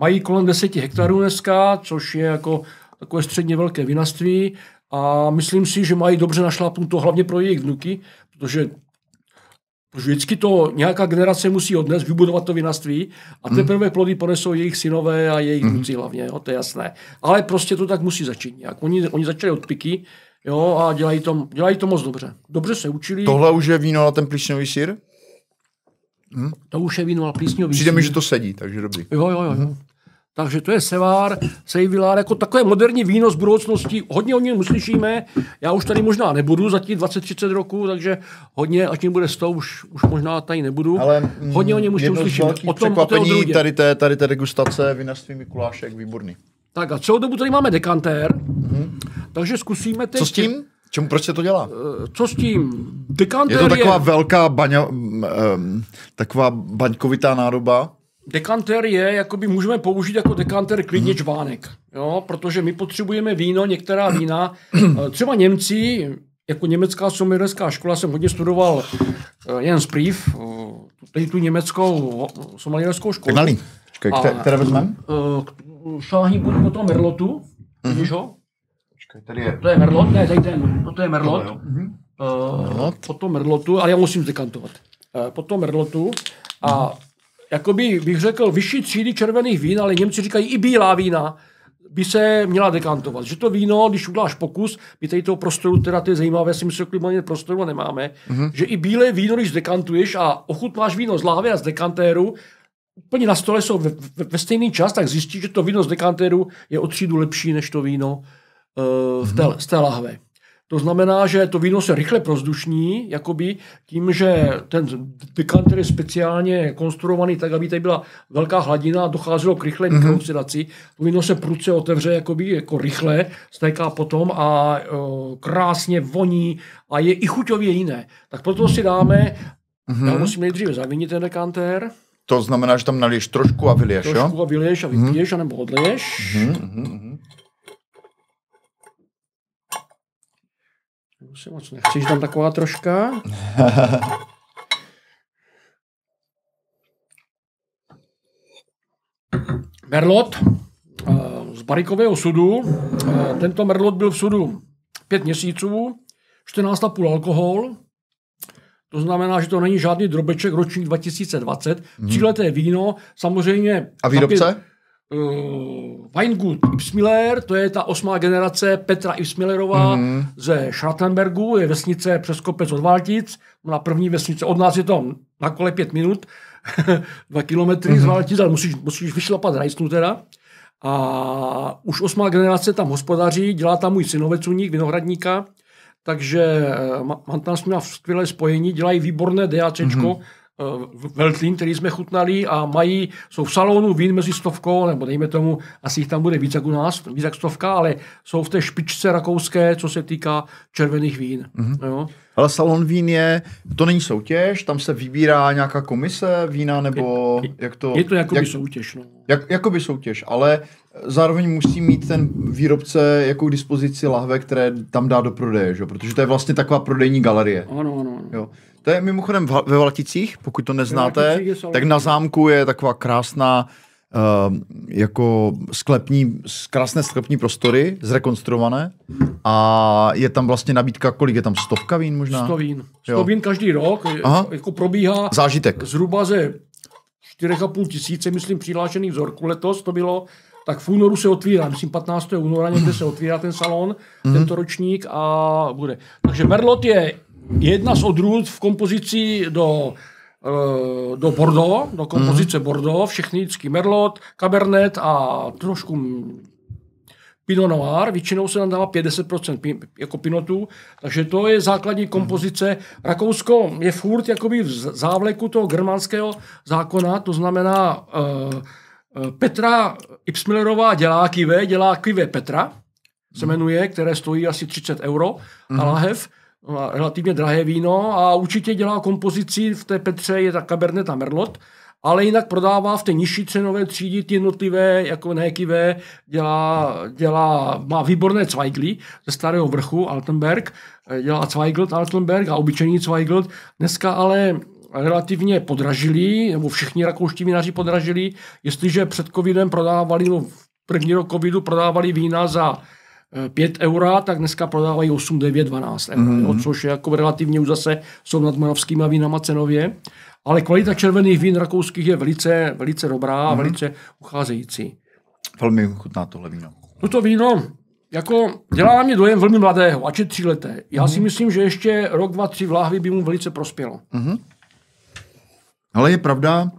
mají kolem 10 hektarů dneska, což je jako takové středně velké vinařství a myslím si, že mají dobře našlápnuto hlavně pro jejich vnuky, protože vždycky to nějaká generace musí odnes, vybudovat to vinařství a mhm. teprve plody ponesou jejich synové a jejich vnuci mm. hlavně, jo, to je jasné. Ale prostě to tak musí začít nějak. Oni, oni začali od piky jo, a dělají to, dělají to moc dobře. Dobře se učili. Tohle už je víno na ten plísňový sír? Hm? To už je víno na plísňový Přijde sír. mi, že to sedí, takže dobrý. Jo, jo, jo. Hm. Takže to je Sevár, Sejvilár, jako takové moderní víno z budoucnosti. Hodně o něm uslyšíme. Já už tady možná nebudu za těch 20-30 roků, takže hodně, ať jim bude 100, už, už možná tady nebudu. Ale mm, hodně o něm už uslyšíme. O tom, o tady té, tady té degustace vinařství Mikulášek, výborný. Tak a celou dobu tady máme dekantér, mm-hmm. takže zkusíme teď... Co s tím? Čemu, proč se to dělá? Eh, co s tím? Dekantér je to taková je... velká baňa, um, taková baňkovitá nádoba. Dekanter je, jakoby můžeme použít jako dekanter klidně čvánek, jo, protože my potřebujeme víno, některá vína, eh, třeba Němci, jako německá sommeliérská škola jsem hodně studoval Jens Brief, uh, tady tu německou sommeliérskou školu. Tak Počkej, které, které vezmeme? Uh, šáhní budu po tom Merlotu, mm-hmm. vidíš ho? Počkej, tady je. To je Merlot, ne, tady ten, no to je Merlot. Uh, Merlot. Po tom Merlotu, ale já musím dekantovat. Uh, po tom Merlotu a jakoby bych řekl, vyšší třídy červených vín, ale Němci říkají i bílá vína, by se měla dekantovat. Že to víno, když uděláš pokus, my tady toho prostoru, teda to je zajímavé, si myslím, že prostoru nemáme, mm-hmm. že i bílé víno, když dekantuješ a ochutnáš víno z láhve a z dekantéru, úplně na stole jsou ve, ve, ve stejný čas, tak zjistíš, že to víno z dekantéru je o třídu lepší než to víno uh, v té, mm-hmm. z té lahve. To znamená, že to víno se rychle prozdušní, jakoby tím, že ten dekanter je speciálně konstruovaný tak, aby tady byla velká hladina a docházelo k rychlé mm-hmm. mikrooxidaci. To víno se prudce otevře jakoby, jako rychle, stéká potom a o, krásně voní a je i chuťově jiné. Tak proto si dáme, mm-hmm. já musím nejdříve zavinit ten dekantér. To znamená, že tam naliješ trošku a vyliješ, trošku jo? Trošku a vyliješ a vypiješ, mm-hmm. anebo odliješ. Mm-hmm. To se moc nechci, že tam taková troška. Merlot eh, z barikového sudu. Eh, tento merlot byl v sudu pět měsíců, 14,5 alkohol, to znamená, že to není žádný drobeček ročník 2020, mm. tříleté víno, samozřejmě... A výrobce? Taky, uh, Weingut Ipsmiller, to je ta osmá generace Petra Ipsmillerová mm. ze Schrattenbergu, je vesnice přes kopec od Valtic, na první vesnice, od nás je to na kole pět minut, dva kilometry mm. z Valtic, ale musíš, musíš vyšlapat rajstnu teda. A už osmá generace tam hospodaří, dělá tam můj synovec u nich, vinohradníka, takže eh, mám tam s skvělé spojení, dělají výborné DACčko, mm-hmm. Veltlín, který jsme chutnali a mají, jsou v salonu vín mezi stovkou, nebo dejme tomu, asi jich tam bude víc jak u nás, víc jak stovka, ale jsou v té špičce rakouské, co se týká červených vín. Mm-hmm. Jo. Ale salon vín je, to není soutěž, tam se vybírá nějaká komise vína, nebo je, jak to... Je to jakoby jak, soutěž, no. Jak, jakoby soutěž, ale zároveň musí mít ten výrobce jako dispozici lahve, které tam dá do prodeje, že? protože to je vlastně taková prodejní galerie. Ano, ano, ano. Jo. To je mimochodem ve Valticích, pokud to neznáte, tak na zámku je taková krásná uh, jako sklepní, krásné sklepní prostory, zrekonstruované a je tam vlastně nabídka, kolik je tam, stovka vín možná? Sto vín. Sto vín každý rok, Aha. jako probíhá Zážitek. zhruba ze 4,5 tisíce, myslím, přihlášených vzorků letos to bylo, tak v únoru se otvírá, myslím 15. února někde se otvírá ten salon, mm-hmm. tento ročník a bude. Takže Merlot je jedna z odrůd v kompozici do eh, do Bordeaux, do kompozice mm-hmm. Bordeaux, všechny vždycky Merlot, Cabernet a trošku Pinot Noir, většinou se tam dává 50% jako Pinotu, takže to je základní kompozice. Rakousko je furt jakoby v závleku toho germánského zákona, to znamená uh, Petra Ipsmillerová dělá kive, dělá kive Petra, se jmenuje, které stojí asi 30 euro na lahev, relativně drahé víno a určitě dělá kompozici, v té Petře je ta Cabernet a Merlot, ale jinak prodává v té nižší cenové třídě ty jednotlivé, jako nekivé, dělá, dělá, má výborné Zweigly ze Starého vrchu, Altenberg, dělá Zweigl, Altenberg a obyčejný Zweigl. Dneska ale relativně podražili, nebo všichni rakouští vinaři podražili, jestliže před covidem prodávali, no v první rok covidu prodávali vína za 5 eh, eura, tak dneska prodávají 8, 9, 12 eur, mm-hmm. což je jako relativně už zase jsou nad moravskými vínama cenově. Ale kvalita červených vín rakouských je velice, velice dobrá a mm-hmm. velice ucházející. Velmi chutná tohle víno. Toto víno jako dělá mě dojem velmi mladého, ač je tříleté. Já mm-hmm. si myslím, že ještě rok, dva, tři v láhvi by mu velice prospělo. Mm-hmm. Ale je pravda,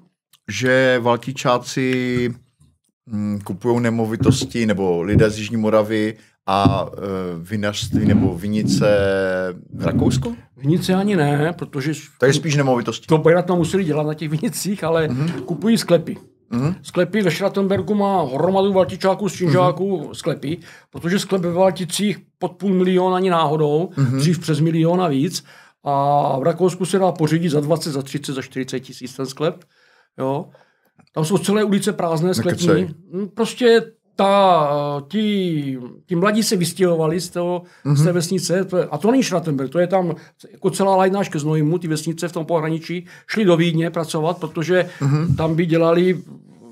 že Valtičáci hm, kupují nemovitosti nebo lidé z Jižní Moravy a e, vinařství nebo vinice v Rakousku? Vinice ani ne, protože... To je spíš nemovitosti. To by na to museli dělat na těch vinicích, ale mm-hmm. kupují sklepy. Mm-hmm. Sklepy ve Schrattenbergu má hromadu valtičáků, činžáků, mm-hmm. sklepy, protože sklep ve Valticích pod půl milion ani náhodou, mm-hmm. dřív přes milion a víc. A v Rakousku se dá pořídit za 20, za 30, za 40 tisíc ten sklep. Jo. Tam jsou celé ulice prázdné sklepní. Prostě ta, ti, ti mladí se vystěhovali z, toho, mm-hmm. z té mhm. vesnice, to je, a to není Schrattenberg, to je tam jako celá lajnáš ke Znojmu, ty vesnice v tom pohraničí, šli do Vídně pracovat, protože mm-hmm. tam by dělali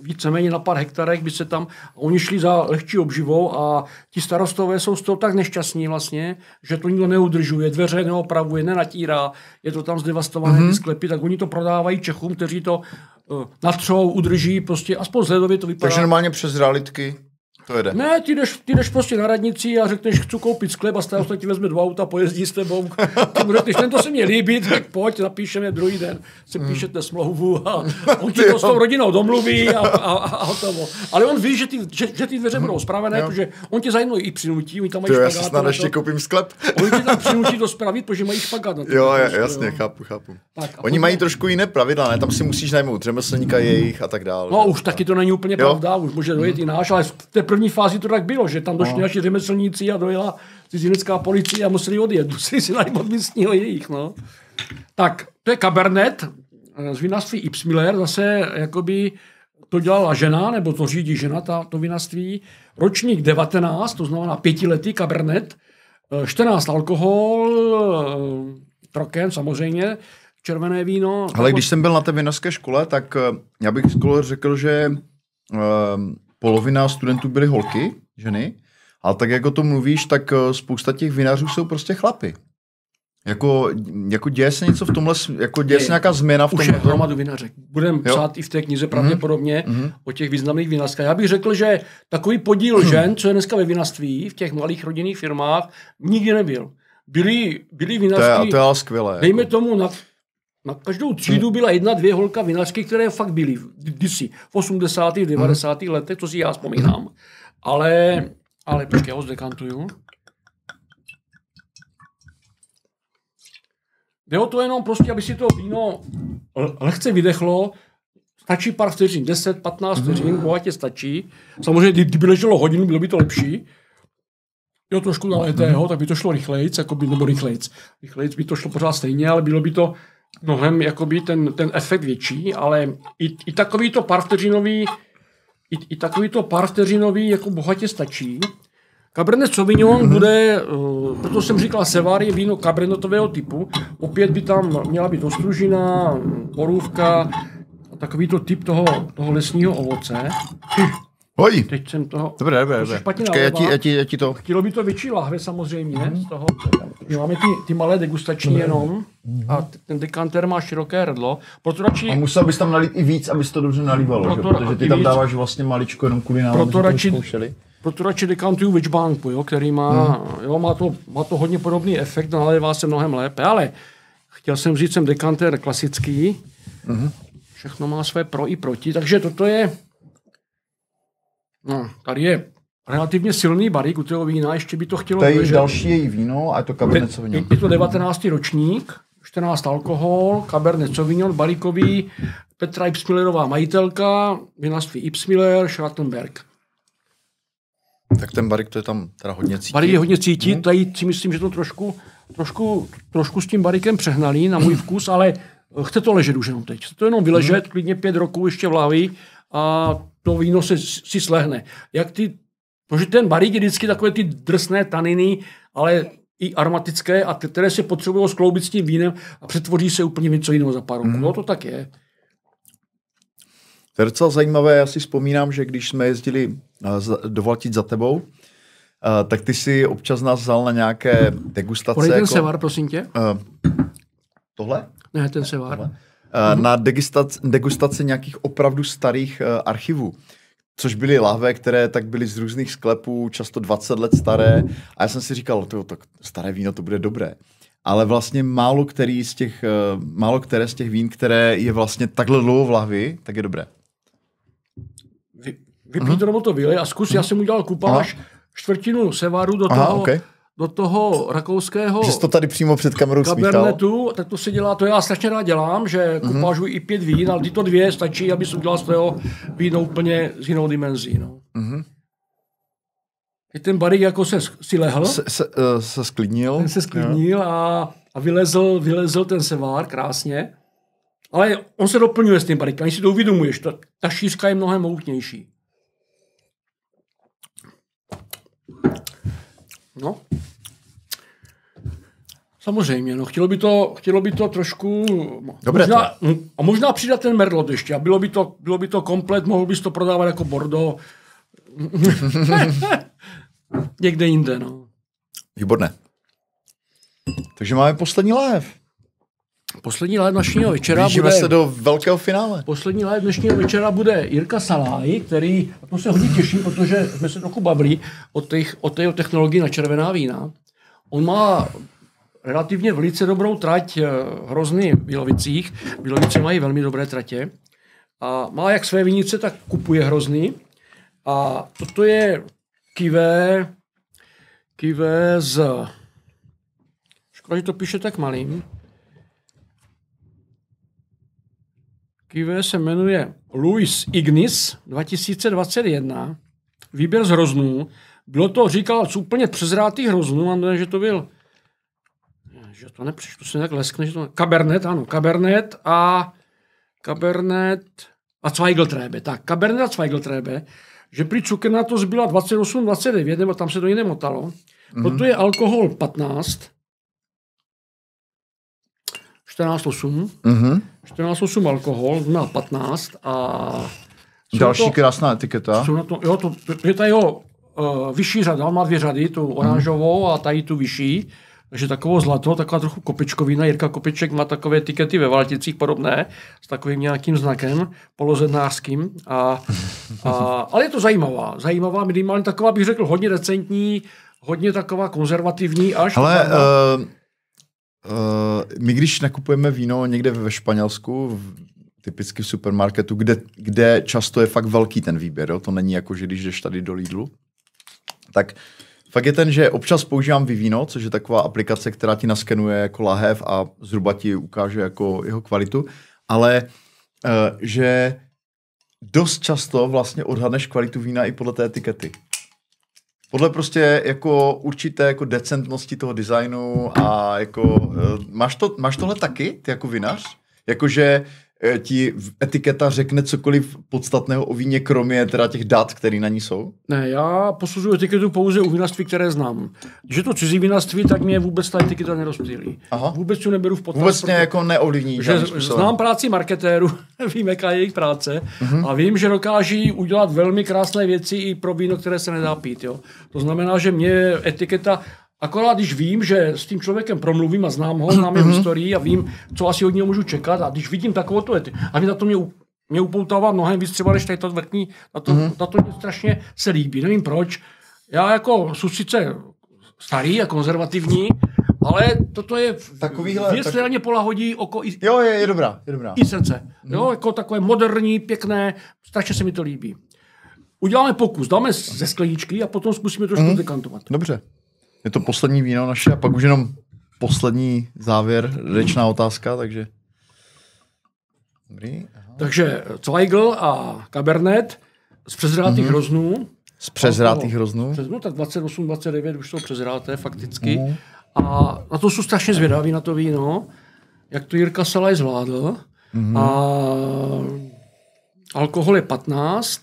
víceméně na pár hektarech by se tam, a oni šli za lehčí obživou a ti starostové jsou z toho tak nešťastní vlastně, že to nikdo neudržuje, dveře neopravuje, nenatírá, je to tam zdevastované mm-hmm. ty sklepy, tak oni to prodávají Čechům, kteří to uh, natřou, udrží, prostě aspoň zhledově to vypadá. Takže normálně přes realitky to jede. Ne, ty jdeš, ty jdeš prostě na radnici a řekneš, chci koupit sklep a starosta ti vezme dva auta, pojezdí s tebou. Ty mu řekneš, tento se mě líbí, tak pojď, napíšeme druhý den, si hmm. píšete smlouvu a on ti to s tou rodinou domluví a, a, a hotovo. Ale on ví, že ty, že, že ty dveře budou spravené, jo. protože on tě zajímají i přinutí, oni tam mají špagát. Já snad ještě koupím sklep. Oni tě tam přinutí to spravit, protože mají špagát. Na jo, jasně, jo. chápu, chápu. Tak, oni mají trošku jiné pravidla, ne? Tam si musíš najmout řemeslníka jejich a tak dále. No, už taky to není úplně pravda, už může dojet i náš, ale první fázi to tak bylo, že tam došli no. naši řemeslníci a dojela cizinecká policie a museli odjet. Museli si najmout místního jejich. No. Tak, to je Cabernet z vinařství Ipsmiller, zase jakoby to dělala žena, nebo to řídí žena, ta, to vinařství. Ročník 19, to znamená pětiletý Cabernet, 14 alkohol, troken samozřejmě, červené víno. Ale když jsem byl na té vinařské škole, tak eh, já bych skoro řekl, že polovina studentů byly holky, ženy, Ale tak jako to mluvíš, tak eh, spousta těch vinařů jsou prostě chlapy. Jako, jako děje se něco v tomhle, jako děje se nějaká změna v tom? Už je hromadu vinařek. Budeme psát i v té knize pravděpodobně mm-hmm. o těch významných vinařkách. Já bych řekl, že takový podíl mm-hmm. žen, co je dneska ve vinařství, v těch malých rodinných firmách, nikdy nebyl. Byli, byli vinařky... To je, to je ale skvělé. Dejme jako. tomu na, na každou třídu byla jedna, dvě holka vinařky, které fakt byly kdysi v 80. 90. Mm. letech, to si já vzpomínám. Ale, ale počkej, já ho zdekantuju. Jde o to jenom prostě, aby si to víno lehce vydechlo, stačí pár vteřin, 10, 15 vteřin, bohatě stačí. Samozřejmě, kdyby leželo hodinu, bylo by to lepší. Jo, trošku nalétého, tak by to šlo rychlejc, jako by, nebo rychlejc. Rychlejc by to šlo pořád stejně, ale bylo by to mnohem jakoby ten, ten efekt větší, ale i, i takový to pár vteřinový, i, i takový to pár vteřinový jako bohatě stačí. Cabernet Sauvignon mm-hmm. bude, uh, proto jsem říkal, Sevar je víno cabernetového typu. Opět by tam měla být ostružina, borůvka, takový to typ toho, toho lesního ovoce. Hoj. Teď jsem toho... Dobré, dobré, dobré. Počkej, já ti, já, ti, já ti to... Chtělo by to větší lahve samozřejmě, mm. z toho. My máme ty, ty malé degustační jenom a ten dekanter má široké hrdlo. Proto radši... A musel bys tam nalít i víc, aby to dobře nalívalo, proto, že? protože ty tam víc, dáváš vlastně maličko jenom kvůli nám, proto radši, zkoušeli. Proto radši dekantuju Witchbanku, jo, který má, hmm. jo, má, to, má to hodně podobný efekt, nalévá se mnohem lépe, ale chtěl jsem říct, jsem dekanter klasický, hmm. všechno má své pro i proti, takže toto je No, tady je relativně silný barík u toho vína, ještě by to chtělo... To je další její víno a je to Cabernet Sauvignon. Je to 19. ročník, 14 alkohol, Cabernet Sauvignon, baríkový, Petra Ipsmillerová majitelka, vinařství Ipsmiller, Schwartenberg. Tak ten barík to je tam teda hodně cítit. Barík je hodně cítit, hmm. tady si myslím, že to trošku, trošku, trošku s tím baríkem přehnalý na můj vkus, ale chce to ležet už jenom teď. Chce to jenom vyležet, hmm. klidně pět roků ještě v lavi a to víno se, si slehne. Jak ty, protože ten barík je vždycky takové ty drsné taniny, ale i aromatické, a které se potřebují skloubit s tím vínem a přetvoří se úplně něco jiného za pár roků. Mm. No to tak je. To je docela zajímavé. Já si vzpomínám, že když jsme jezdili do Valtit za tebou, Uh, tak ty si občas nás vzal na nějaké degustace. Podej ten jako, sevar, prosím tě. Uh, tohle? Ne, ten sevar. Tohle mm-hmm. na degustaci, degustaci nějakých opravdu starých uh, archivů což byly lahve, které tak byly z různých sklepů, často 20 let staré. A já jsem si říkal, to, tak staré víno to bude dobré. Ale vlastně málo, který z těch, uh, málo které z těch vín, které je vlastně takhle dlouho v lahvi, tak je dobré. Vy, vypij uh-huh. to vylej a zkus, uh-huh. já jsem udělal kupáž čtvrtinu sevaru do Aha, toho, okay do toho rakouského že to tady přímo před kamerou kabernetu, tak to se dělá, to já strašně rád dělám, že mm-hmm. kupážuji i pět vín, ale tyto dvě stačí, aby si udělal z toho víno úplně s jinou dimenzí. No. Mm-hmm. ten barík jako se si lehl. Se, se, uh, se sklidnil. Ten se sklidnil a, a vylezl, vylezl ten sevár krásně. Ale on se doplňuje s tím baríkem, ani si to uvědomuješ, ta, ta šířka je mnohem mohutnější. No. Samozřejmě, no, chtělo by to, chtělo by to trošku... Dobré možná, to. A možná přidat ten Merlot ještě. A bylo by to, bylo by to komplet, mohl bys to prodávat jako Bordeaux. Někde jinde, no. Výborné. Takže máme poslední live. Poslední live dnešního večera Blížíme bude... se do velkého finále. Poslední live dnešního večera bude Jirka Salaj, který, a to se hodně těším, protože jsme se trochu bavili o, těch, o té technologii na červená vína. On má relativně velice dobrou trať eh, hrozny v Bílovicích. Bílovice mají velmi dobré tratě. A má jak své vinice, tak kupuje hrozny. A toto je kivé, kivé z... Škoda, že to píše tak malým. Kivé se jmenuje Louis Ignis 2021. Výběr z hroznů. Bylo to, říkal, úplně přezrátých hroznů, a že to byl že to nepřišlo, to se nějak leskne, že to... Cabernet, ano, Cabernet a Cabernet a Zweigeltrebe, tak, Cabernet a Zweigeltrebe, že prý to zbyla 28, 29, nebo tam se to jiné motalo. Mm-hmm. Proto je alkohol 15, 14,8. Mm-hmm. 14,8 alkohol, má 15 a... Další to, krásná etiketa. Jsou na to, jo, to, je ta jeho uh, vyšší řada, on má dvě řady, tu oranžovou a tady tu vyšší, takže takovou zlato, taková trochu kopičkovina. Jirka Kopiček má takové etikety ve Valticích podobné, s takovým nějakým znakem polozednářským. A, a, ale je to zajímavá, zajímavá, minimálně taková bych řekl hodně decentní, hodně taková konzervativní až. Ale uh, uh, my když nakupujeme víno někde ve Španělsku, v, typicky v supermarketu, kde, kde často je fakt velký ten výběr, jo? to není jako, že když jdeš tady do Lidlu, tak fakt je ten, že občas používám Vivino, což je taková aplikace, která ti naskenuje jako lahev a zhruba ti ukáže jako jeho kvalitu, ale uh, že dost často vlastně odhadneš kvalitu vína i podle té etikety. Podle prostě jako určité jako decentnosti toho designu a jako uh, máš, to, máš tohle taky, ty jako vinař? Jakože Eh, ti etiketa řekne cokoliv podstatného o víně, kromě teda těch dat, které na ní jsou? Ne, já posuzuji etiketu pouze u vinařství, které znám. Když je to cizí vinařství, tak mě vůbec ta etiketa nerozptýlí. Aha. Vůbec ji neberu v potaz. Vůbec mě jako neovlivní. Že znám práci marketéru, vím, jaká je jejich práce uh-huh. a vím, že dokáží udělat velmi krásné věci i pro víno, které se nedá pít. Jo. To znamená, že mě etiketa Akorát když vím, že s tím člověkem promluvím a znám ho, znám jeho mhm. historii a vím, co asi od něho můžu čekat a když vidím takovou tu a mě na to mě, mě upoutává mnohem víc třeba než tady to vrtní, na to, mm-hmm. na to mě strašně se líbí, nevím proč. Já jako jsem sice starý a konzervativní, ale toto je Takovýhle, věc, tak... která mě polahodí oko i, jo, je, je dobrá, je dobrá. i srdce. Mm. Jo, jako takové moderní, pěkné, strašně se mi to líbí. Uděláme pokus, dáme ze skleničky a potom zkusíme trošku mm. dekantovat. Dobře. Je to poslední víno naše a pak už jenom poslední závěr, řečná otázka, takže... Dobrý. Aha. Takže Zweigl a Cabernet z přezrátých mm-hmm. hroznů. Z přezrátých hroznů? Přezrátých, tak 28, 29 už jsou přezráté fakticky. Mm-hmm. A na to jsou strašně zvědaví na to víno, jak to Jirka Salaj zvládl. Mm-hmm. A alkohol je 15,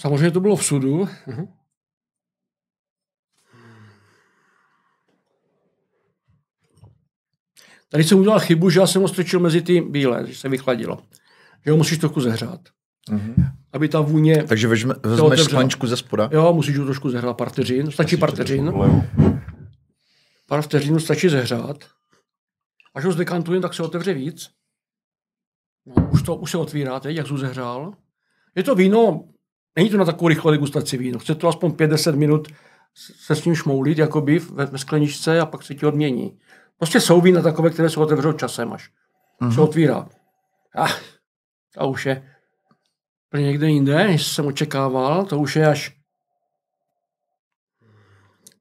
Samozřejmě to bylo v sudu. Mhm. Tady jsem udělal chybu, že já jsem ho strčil mezi ty bílé, když se vychladilo. Že ho musíš trochu zehřát. Mm-hmm. Aby ta vůně... Takže vezme, vezmeš skleničku ze spoda? Jo, musíš ho trošku zehřát pár vteřin. Stačí pár vteřin. Pár vteřin stačí zehřát. Až ho zdekantujeme, tak se otevře víc. No, už, to, už se otvírá teď, jak jsi zehřál. Je to víno Není to na takovou rychlou degustaci víno. Chce to aspoň 5-10 minut se s ním šmoulit, jakoby ve, ve skleničce a pak se ti odmění. Prostě jsou vína takové, které se otevřou časem až. Mm-hmm. Se otvírá. Ah, a už je úplně někde jinde, než jsem očekával. To už je až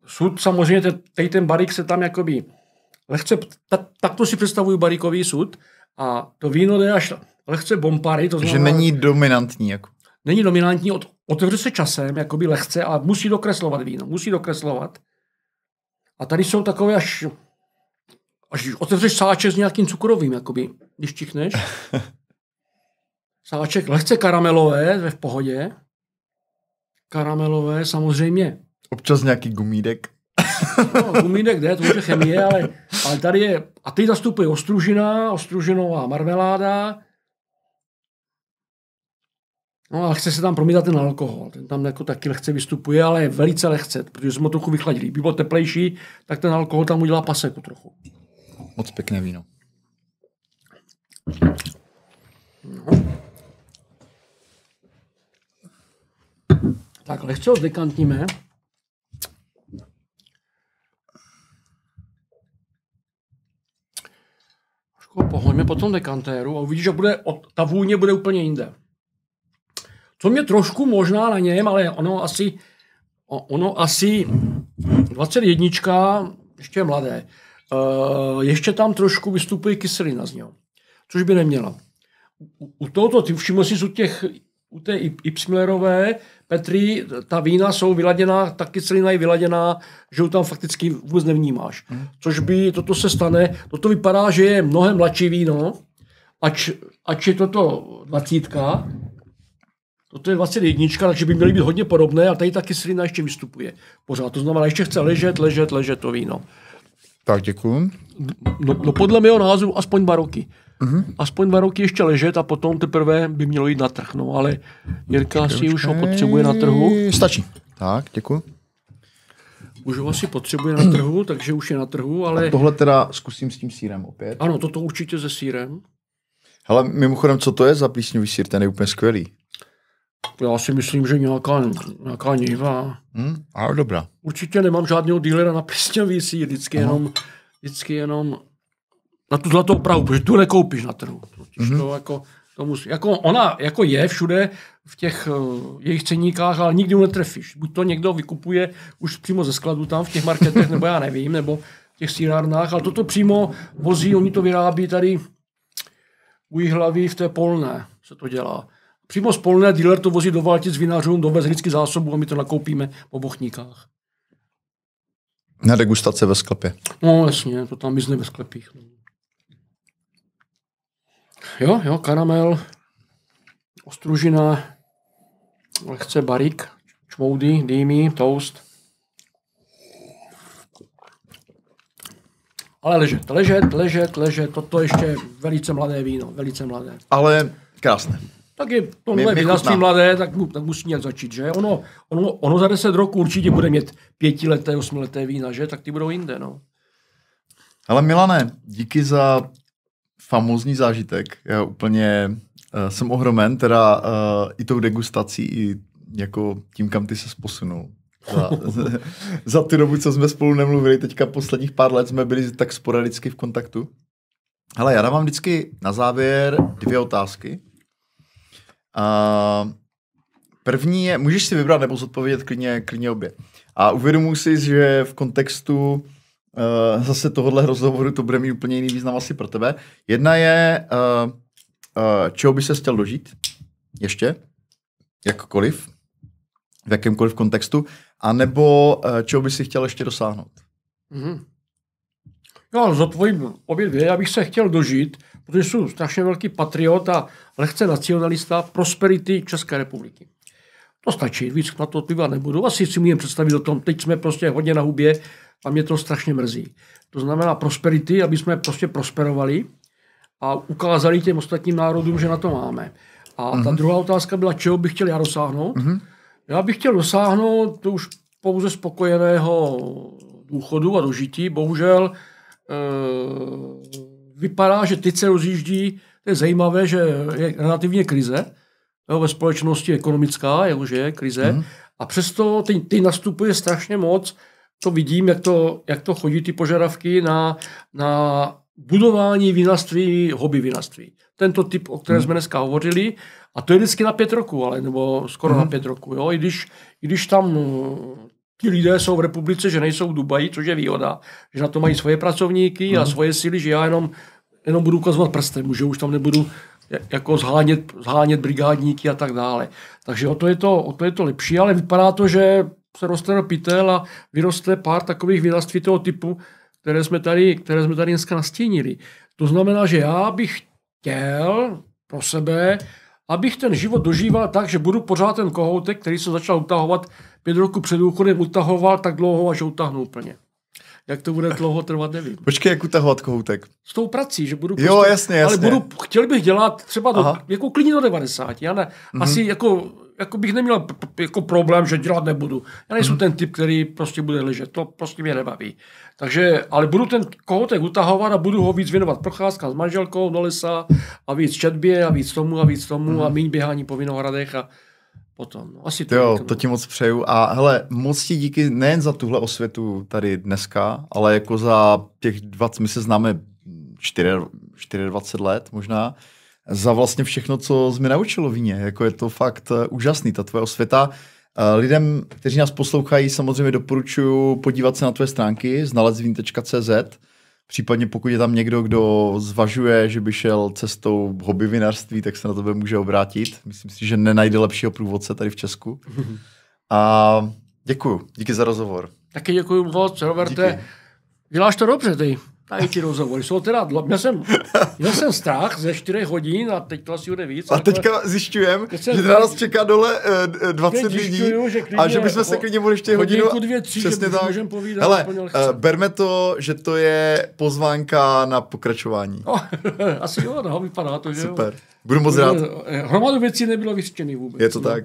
Sud samozřejmě, tady ten barik se tam jakoby lehce, ta, takto si představuju barikový sud a to víno jde až lehce bompary. To znamená, že není dominantní. Jako není dominantní, od, otevře se časem, jakoby lehce, ale musí dokreslovat víno, musí dokreslovat. A tady jsou takové až, až otevřeš sáček s nějakým cukrovým, jakoby, když čichneš. Sáček lehce karamelové, ve v pohodě. Karamelové samozřejmě. Občas nějaký gumídek. no, gumídek jde, to je chemie, ale, ale tady je, a teď zastupuje ostružina, ostružinová marmeláda, No a chce se tam promítat ten alkohol. Ten tam jako taky lehce vystupuje, ale je velice lehce, protože jsme ho trochu vychladili. Kdyby bylo teplejší, tak ten alkohol tam udělá paseku trochu. Moc pěkné víno. No. Tak lehce ho zdekantníme. Trošku pohoďme po tom dekantéru a uvidíš, že bude, ta vůně bude úplně jinde. Co mě trošku možná na něm, ale ono asi, ono asi 21, ještě mladé, uh, ještě tam trošku vystupuje kyselina z něho, což by neměla. U, u tohoto, ty všiml si u těch, u té Ipsmillerové Petri, ta vína jsou vyladěná, ta kyselina je vyladěná, že ho tam fakticky vůbec nevnímáš. Hmm. Což by, toto se stane, toto vypadá, že je mnohem mladší víno, ač, ač je toto dvacítka, Toto je 21, takže by měly být hodně podobné a tady ta kyselina ještě vystupuje. Pořád. To znamená, ještě chce ležet, ležet, ležet to víno. Tak děkuji. No, no podle mého názoru aspoň dva roky. mm-hmm. aspoň dva roky ještě ležet a potom teprve by mělo jít na trh. No ale Jirka si už ho potřebuje na trhu. Stačí. Tak, děkuji. Už ho asi potřebuje na trhu, takže už je na trhu, ale... A tohle teda zkusím s tím sírem opět. Ano, toto určitě se sírem. Ale mimochodem, co to je za plísňový sír? Ten je úplně skvělý. Já si myslím, že nějaká, nějaká niva. Hmm, ale dobrá. Určitě nemám žádného dílera na sír, vždycky Aha. jenom, vždycky jenom na tu zlatou prahu, protože tu nekoupíš na trhu. Mm-hmm. To jako, to musí, jako ona jako je všude v těch uh, jejich ceníkách, ale nikdy ho netrefíš. Buď to někdo vykupuje už přímo ze skladu tam v těch marketech, nebo já nevím, nebo v těch sírárnách, ale toto přímo vozí, oni to vyrábí tady u hlavy v té polné se to dělá. Přímo z polné dealer to vozí do Valtic vinařům, do vždycky zásobu a my to nakoupíme po bochníkách. Na degustace ve sklepě. No jasně, to tam mizne ve sklepích. No. Jo, jo, karamel, ostružina, lehce barik, čmoudy, dýmy, toast. Ale ležet, ležet, ležet, ležet, toto ještě velice mladé víno, velice mladé. Ale krásné. Tak je to nové vinařství mladé, tak, mu, tak musí nějak začít, že? Ono, ono, ono za deset roků určitě bude mít pětileté, osmileté vína, že? Tak ty budou jinde, no. Ale Milane, díky za famózní zážitek. Já úplně uh, jsem ohromen, teda uh, i tou degustací, i jako tím, kam ty se posunul. Za, za tu dobu, co jsme spolu nemluvili, teďka posledních pár let jsme byli tak sporadicky v kontaktu. Ale já dávám vždycky na závěr dvě otázky. Uh, první je, můžeš si vybrat nebo zodpovědět klidně, klidně obě. A uvědomuji si, že v kontextu uh, zase tohohle rozhovoru to bude mít úplně jiný význam asi pro tebe. Jedna je, uh, uh, čeho by se chtěl dožít ještě, jakkoliv, v jakémkoliv kontextu, anebo uh, čeho by si chtěl ještě dosáhnout. Mm-hmm. Já zodpovím obě dvě. Já bych se chtěl dožít, protože jsou strašně velký patriot a lehce nacionalista prosperity České republiky. To stačí, víc na to piva nebudu. Asi si můžeme představit o tom, teď jsme prostě hodně na hubě a mě to strašně mrzí. To znamená prosperity, aby jsme prostě prosperovali a ukázali těm ostatním národům, že na to máme. A uh-huh. ta mhm. druhá otázka byla, čeho bych chtěl já dosáhnout. Uh-huh. Já bych chtěl dosáhnout to už pouze spokojeného důchodu a dožití. Bohužel e, vypadá, že teď se rozjíždí, to je zajímavé, že je relativně krize jo, ve společnosti ekonomická, jakože je krize, uh-huh. a přesto teď, teď nastupuje strašně moc to vidím, jak to, jak to chodí ty požadavky na, na budování vinařství, hobby vinařství. Tento typ, o kterém hmm. jsme dneska hovořili, a to je vždycky na pět roku, ale nebo skoro hmm. na pět roku. Jo? I, když, I když tam ti lidé jsou v republice, že nejsou v Dubaji, což je výhoda, že na to mají svoje pracovníky a svoje síly, že já jenom, jenom budu ukazovat prstem, že už tam nebudu jako zhánět, zhánět brigádníky a tak dále. Takže o to, je to, o to je to lepší, ale vypadá to, že se roztrhl pytel a vyroste pár takových vinařství toho typu, které jsme tady, které jsme tady dneska nastínili. To znamená, že já bych chtěl pro sebe, abych ten život dožíval tak, že budu pořád ten kohoutek, který se začal utahovat pět roku před důchodem, utahoval tak dlouho, až utahnu úplně. Jak to bude dlouho trvat, nevím. Počkej, jak utahovat kohoutek? S tou prací, že budu... Jo, prostě, jasně, jasně. Ale budu, chtěl bych dělat třeba do, jako klidně do 90. Já ne, mm-hmm. asi jako jako bych neměl jako problém, že dělat nebudu. Já nejsem hmm. ten typ, který prostě bude ležet. To prostě mě nebaví. Takže, ale budu ten kohoutek utahovat a budu ho víc věnovat procházka s manželkou do lesa a víc četbě a víc tomu a víc tomu hmm. a méně běhání po vinohradech a potom. No, asi to, jo, to ti moc přeju. A hele, moc ti díky nejen za tuhle osvětu tady dneska, ale jako za těch 20, my se známe 4, 24 let možná, za vlastně všechno, co jsi mi naučil o víně. Jako je to fakt eh, úžasný, ta tvoje osvěta. Eh, lidem, kteří nás poslouchají, samozřejmě doporučuji podívat se na tvoje stránky znalecvín.cz. Případně pokud je tam někdo, kdo zvažuje, že by šel cestou hobby vinařství, tak se na tebe může obrátit. Myslím si, že nenajde lepšího průvodce tady v Česku. A děkuju. Díky za rozhovor. Taky děkuji moc, Roberte. Díky. Děláš to dobře, ty. Tady ty rozhovory jsou teda, dlo- měl jsem, měl jsem strach ze 4 hodin a teď to asi bude víc. A teďka zjišťujem, Teď že na nás čeká dole eh, 20 Teď lidí že klidně a že bychom se klidně mohli ještě hodinu... hodinku, dvě, tři, přesně tak. můžem povídat Hele, eh, berme to, že to je pozvánka na pokračování. No, asi jo, no, vypadá to, že jo. Super. Budu moc rád. Hromadu věcí nebylo vyřčený vůbec. Je to tak.